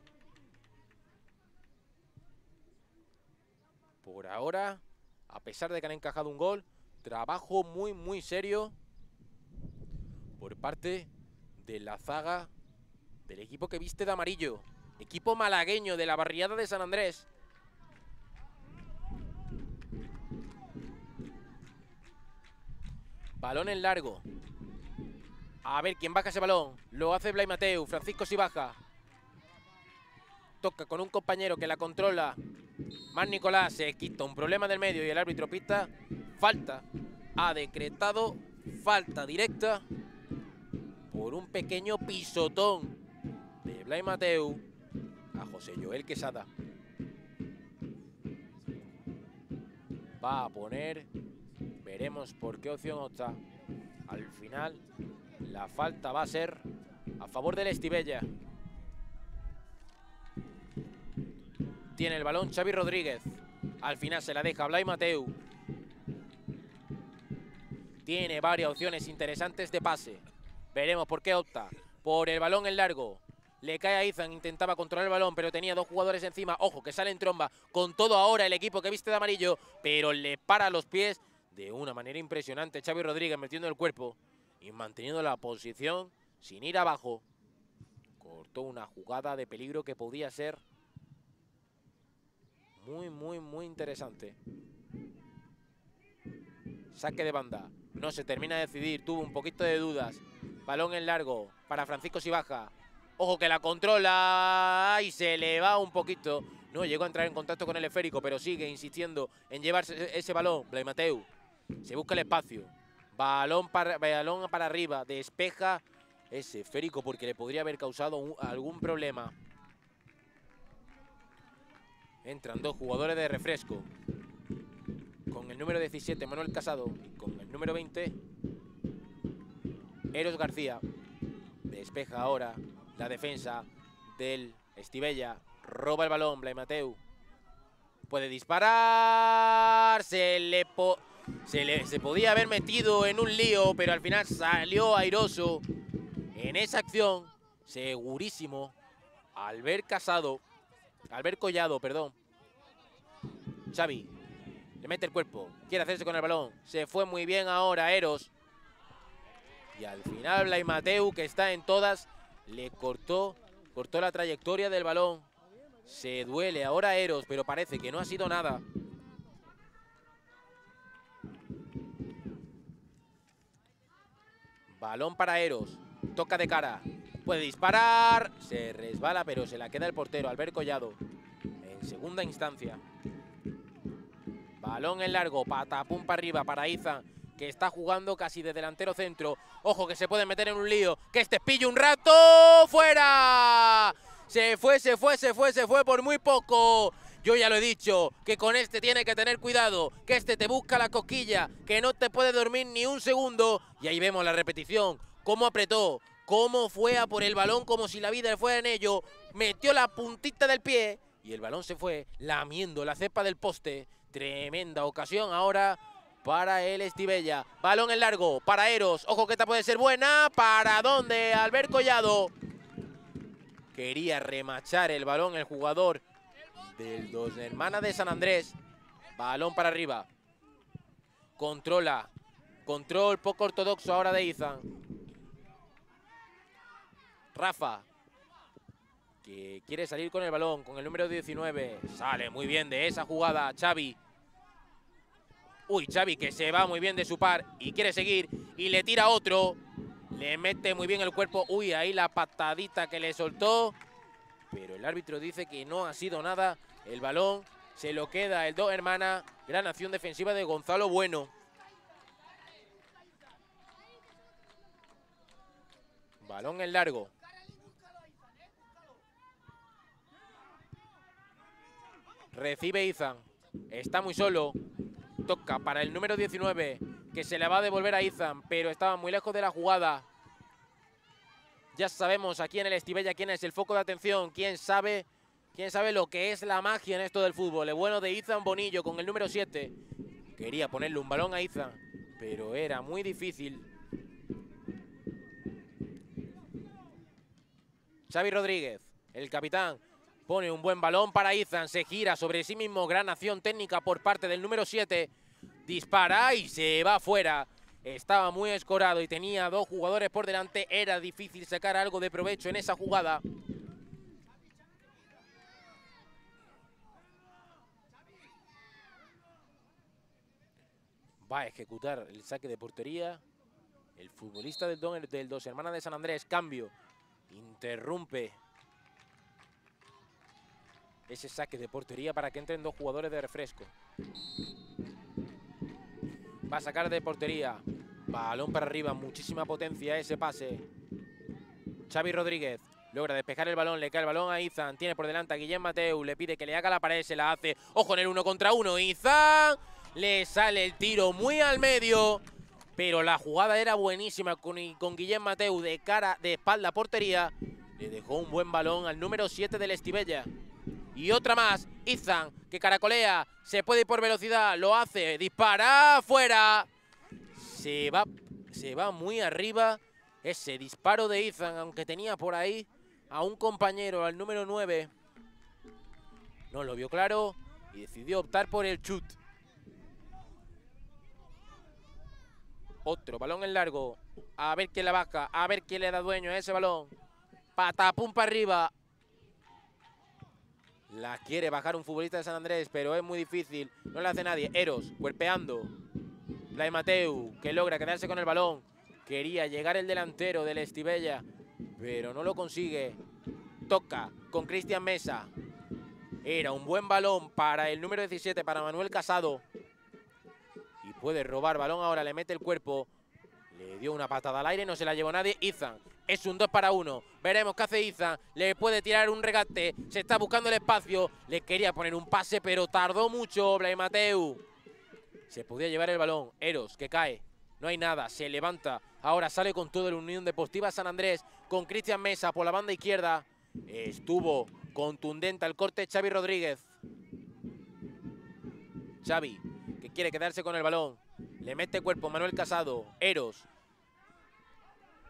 Por ahora, a pesar de que han encajado un gol, trabajo muy, muy serio por parte de la zaga del equipo que viste de amarillo. Equipo malagueño de la barriada de San Andrés. Balón en largo. A ver quién baja ese balón. Lo hace Blay Mateu. Francisco si baja. Toca con un compañero que la controla. Más Nicolás se quita un problema del medio y el árbitro pista falta. Ha decretado falta directa por un pequeño pisotón de Blay Mateu a José Joel Quesada. Va a poner, veremos por qué opción opta. Al final, la falta va a ser a favor del Estivella. Tiene el balón Xavi Rodríguez. Al final se la deja Blay Mateu. Tiene varias opciones interesantes de pase. Veremos por qué opta. Por el balón en largo. Le cae a Izan, intentaba controlar el balón, pero tenía dos jugadores encima. Ojo, que sale en tromba con todo ahora el equipo que viste de amarillo, pero le para los pies de una manera impresionante. Xavi Rodríguez metiendo el cuerpo y manteniendo la posición sin ir abajo. Cortó una jugada de peligro que podía ser muy, muy, muy interesante. Saque de banda. No se termina de decidir. Tuvo un poquito de dudas. Balón en largo para Francisco Sibaja. Ojo que la controla y se le va un poquito. No llegó a entrar en contacto con el esférico, pero sigue insistiendo en llevarse ese balón. Blay Mateu se busca el espacio. Balón para, balón para arriba. Despeja ese esférico porque le podría haber causado algún problema. Entran dos jugadores de refresco. Con el número 17, Manuel Casado. Y con el número 20, Eros García. Despeja ahora la defensa del Estivella. Roba el balón, Blay Mateu. Puede disparar. Se le, se le se podía haber metido en un lío, pero al final salió airoso en esa acción. Segurísimo. Albert Casado. Albert Collado, perdón. Xavi. Le mete el cuerpo. Quiere hacerse con el balón. Se fue muy bien ahora Eros. Y al final Blay Mateu, que está en todas, le cortó, cortó la trayectoria del balón. Se duele ahora Eros, pero parece que no ha sido nada. Balón para Eros. Toca de cara. Puede disparar. Se resbala, pero se la queda el portero, Albert Collado. En segunda instancia. Balón en largo. Patapum para arriba para Izan que está jugando casi de delantero centro. Ojo que se puede meter en un lío. Que este pillo un rato. ¡Fuera! Se fue, se fue, se fue, se fue por muy poco. Yo ya lo he dicho, que con este tiene que tener cuidado, que este te busca la cosquilla, que no te puede dormir ni un segundo. Y ahí vemos la repetición, cómo apretó, cómo fue a por el balón como si la vida fuera en ello, metió la puntita del pie y el balón se fue lamiendo la cepa del poste. Tremenda ocasión ahora para el Estivella. Balón en largo para Eros. Ojo que esta puede ser buena. ¿Para dónde? Albert Collado. Quería remachar el balón el jugador del Dos Hermanas de San Andrés. Balón para arriba. Controla. Control poco ortodoxo ahora de Izan. Rafa. Que quiere salir con el balón, con el número 19. Sale muy bien de esa jugada Xavi. Uy, Xavi que se va muy bien de su par y quiere seguir. Y le tira otro. Le mete muy bien el cuerpo. Uy, ahí la patadita que le soltó. Pero el árbitro dice que no ha sido nada. El balón se lo queda el dos hermanas. Gran acción defensiva de Gonzalo Bueno. Balón en largo. Recibe Izan. Está muy solo. Toca para el número 19, que se le va a devolver a Izan, pero estaba muy lejos de la jugada. Ya sabemos aquí en el Estivella quién es el foco de atención, quién sabe, quién sabe lo que es la magia en esto del fútbol. El bueno de Izan Bonillo con el número 7. Quería ponerle un balón a Izan, pero era muy difícil. Xavi Rodríguez, el capitán, Pone un buen balón para Izan, se gira sobre sí mismo, gran acción técnica por parte del número 7. Dispara y se va fuera. Estaba muy escorado y tenía dos jugadores por delante. Era difícil sacar algo de provecho en esa jugada. Va a ejecutar el saque de portería. El futbolista del, del Dos Hermanas de San Andrés, cambio. Interrumpe ese saque de portería para que entren dos jugadores de refresco. Va a sacar de portería. Balón para arriba, muchísima potencia ese pase. Xavi Rodríguez logra despejar el balón, le cae el balón a Izan. Tiene por delante a Guillem Mateu, le pide que le haga la pared, se la hace. Ojo en el uno contra uno, Izan. Le sale el tiro muy al medio. Pero la jugada era buenísima con, con Guillem Mateu de cara, de espalda a portería. Le dejó un buen balón al número 7 del Estivella. Y otra más, Izan, que caracolea, se puede ir por velocidad, lo hace, dispara, fuera. Se va, se va muy arriba ese disparo de Izan, aunque tenía por ahí a un compañero, al número 9. No lo vio claro y decidió optar por el chut. Otro balón en largo. A ver quién la baja, a ver quién le da dueño a ese balón. Patapum para arriba. La quiere bajar un futbolista de San Andrés, pero es muy difícil. No le hace nadie. Eros, cuerpeando. Blay Mateu, que logra quedarse con el balón. Quería llegar el delantero del Estivella, pero no lo consigue. Toca con Cristian Mesa. Era un buen balón para el número 17, para Manuel Casado. Y puede robar balón ahora, le mete el cuerpo. Le dio una patada al aire, no se la llevó nadie. Izan es un 2 para 1. Veremos qué hace Izan. Le puede tirar un regate. Se está buscando el espacio. Le quería poner un pase, pero tardó mucho Blay Mateu. Se podía llevar el balón. Eros, que cae. No hay nada. Se levanta. Ahora sale con todo el Unión Deportiva San Andrés. Con Cristian Mesa por la banda izquierda. Estuvo contundente al corte Xavi Rodríguez. Xavi, que quiere quedarse con el balón. Le mete cuerpo Manuel Casado. Eros.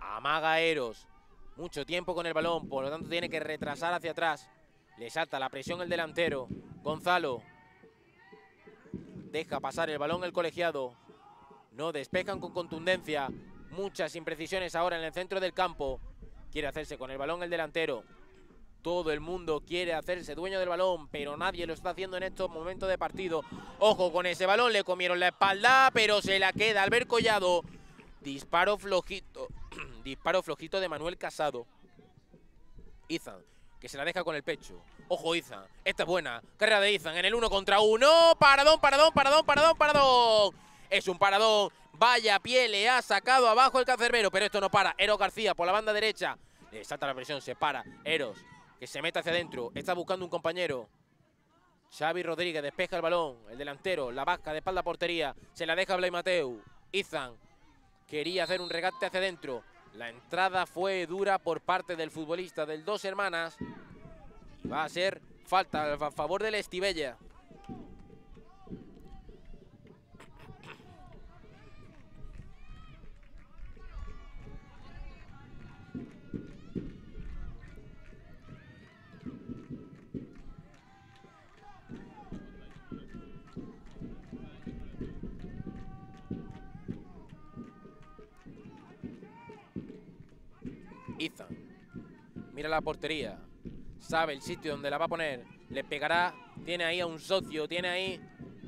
Amaga Eros. Mucho tiempo con el balón, por lo tanto tiene que retrasar hacia atrás. Le salta la presión el delantero. Gonzalo. Deja pasar el balón el colegiado. No despejan con contundencia. Muchas imprecisiones ahora en el centro del campo. Quiere hacerse con el balón el delantero. Todo el mundo quiere hacerse dueño del balón, pero nadie lo está haciendo en estos momentos de partido. Ojo con ese balón, le comieron la espalda, pero se la queda Albert Collado. Disparo flojito, disparo flojito de Manuel Casado. Izan, que se la deja con el pecho. Ojo Izan, esta es buena. Carrera de Izan en el uno contra uno. Paradón, paradón, paradón, paradón, paradón. Es un paradón. Vaya pie, le ha sacado abajo el cancerbero, pero esto no para. Eros García por la banda derecha. Le salta la presión, se para. Eros que se mete hacia adentro. Está buscando un compañero. Xavi Rodríguez despeja el balón. El delantero la baja de espalda portería. Se la deja Blay Mateu. Izan quería hacer un regate hacia adentro. La entrada fue dura por parte del futbolista del Dos Hermanas. Y va a ser falta a favor del Estivella. Mira la portería. Sabe el sitio donde la va a poner. Le pegará. Tiene ahí a un socio. Tiene ahí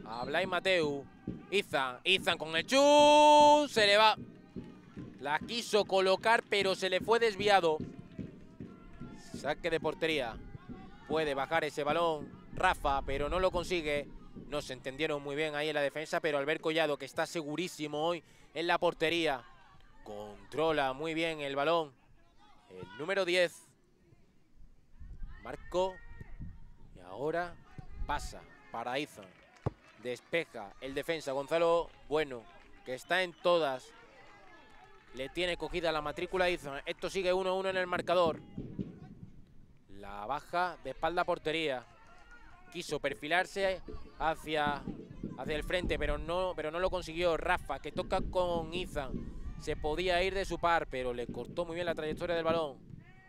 a Blay Mateu. Izan. Izan con el chus. Se le va. La quiso colocar, pero se le fue desviado. Saque de portería. Puede bajar ese balón. Rafa, pero no lo consigue. No se entendieron muy bien ahí en la defensa, pero Albert Collado, que está segurísimo hoy en la portería, controla muy bien el balón. El número 10. Marco. Y ahora pasa para Izan. Despeja el defensa Gonzalo Bueno, que está en todas. Le tiene cogida la matrícula Izan. Esto sigue 1-1 en el marcador. La baja de espalda portería. Quiso perfilarse hacia, hacia el frente, pero no, pero no lo consiguió. Rafa, que toca con Izan. Se podía ir de su par, pero le cortó muy bien la trayectoria del balón.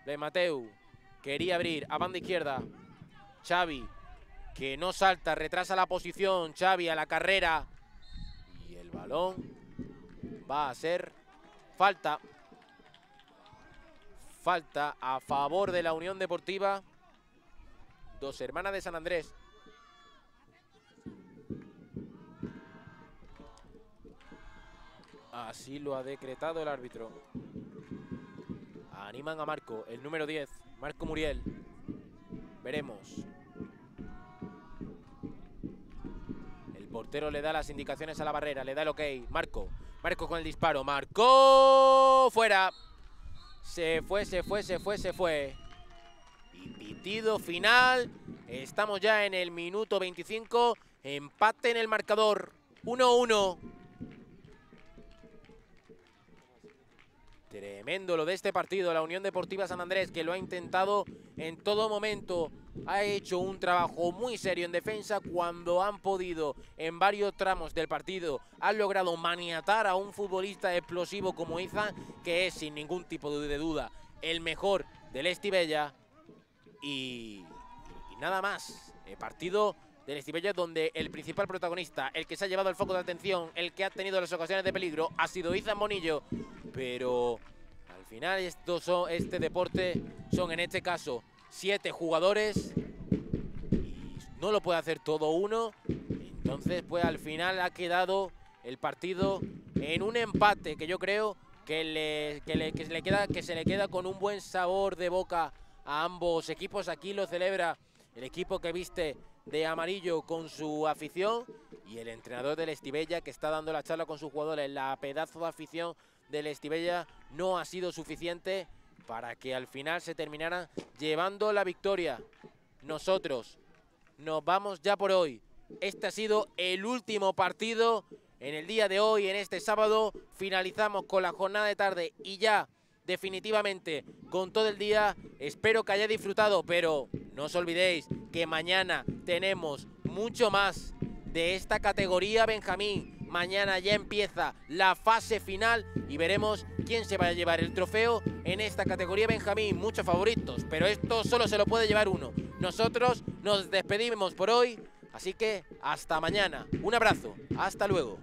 De Mateu. Quería abrir a banda izquierda. Xavi, que no salta, retrasa la posición. Xavi a la carrera. Y el balón va a ser falta. Falta a favor de la Unión Deportiva. Dos hermanas de San Andrés. Así lo ha decretado el árbitro. Animan a Marco, el número 10, Marco Muriel. Veremos. El portero le da las indicaciones a la barrera, le da el ok. Marco, Marco con el disparo. Marco fuera. Se fue, se fue, se fue, se fue. Y pitido final. Estamos ya en el minuto 25. Empate en el marcador. 1-1. Tremendo lo de este partido, la Unión Deportiva San Andrés, que lo ha intentado en todo momento. Ha hecho un trabajo muy serio en defensa cuando han podido, en varios tramos del partido, han logrado maniatar a un futbolista explosivo como Izan, que es sin ningún tipo de duda el mejor del Estivella. Y, y nada más, el partido del Estivella donde el principal protagonista, el que se ha llevado el foco de atención, el que ha tenido las ocasiones de peligro, ha sido Izan Monillo. Pero al final estos son, este deporte son en este caso siete jugadores no lo puede hacer todo uno. Entonces pues al final ha quedado el partido en un empate que yo creo que, le, que, le, que, se le queda, que se le queda con un buen sabor de boca a ambos equipos. Aquí lo celebra el equipo que viste de amarillo con su afición y el entrenador del Estivella que está dando la charla con sus jugadores. La pedazo de afición del Estivella no ha sido suficiente para que al final se terminara llevando la victoria. Nosotros nos vamos ya por hoy. Este ha sido el último partido en el día de hoy, en este sábado. Finalizamos con la jornada de tarde y ya definitivamente con todo el día. Espero que haya disfrutado, pero no os olvidéis que mañana tenemos mucho más de esta categoría Benjamín. Mañana ya empieza la fase final y veremos quién se va a llevar el trofeo en esta categoría Benjamín. Muchos favoritos, pero esto solo se lo puede llevar uno. Nosotros nos despedimos por hoy, así que hasta mañana. Un abrazo, hasta luego.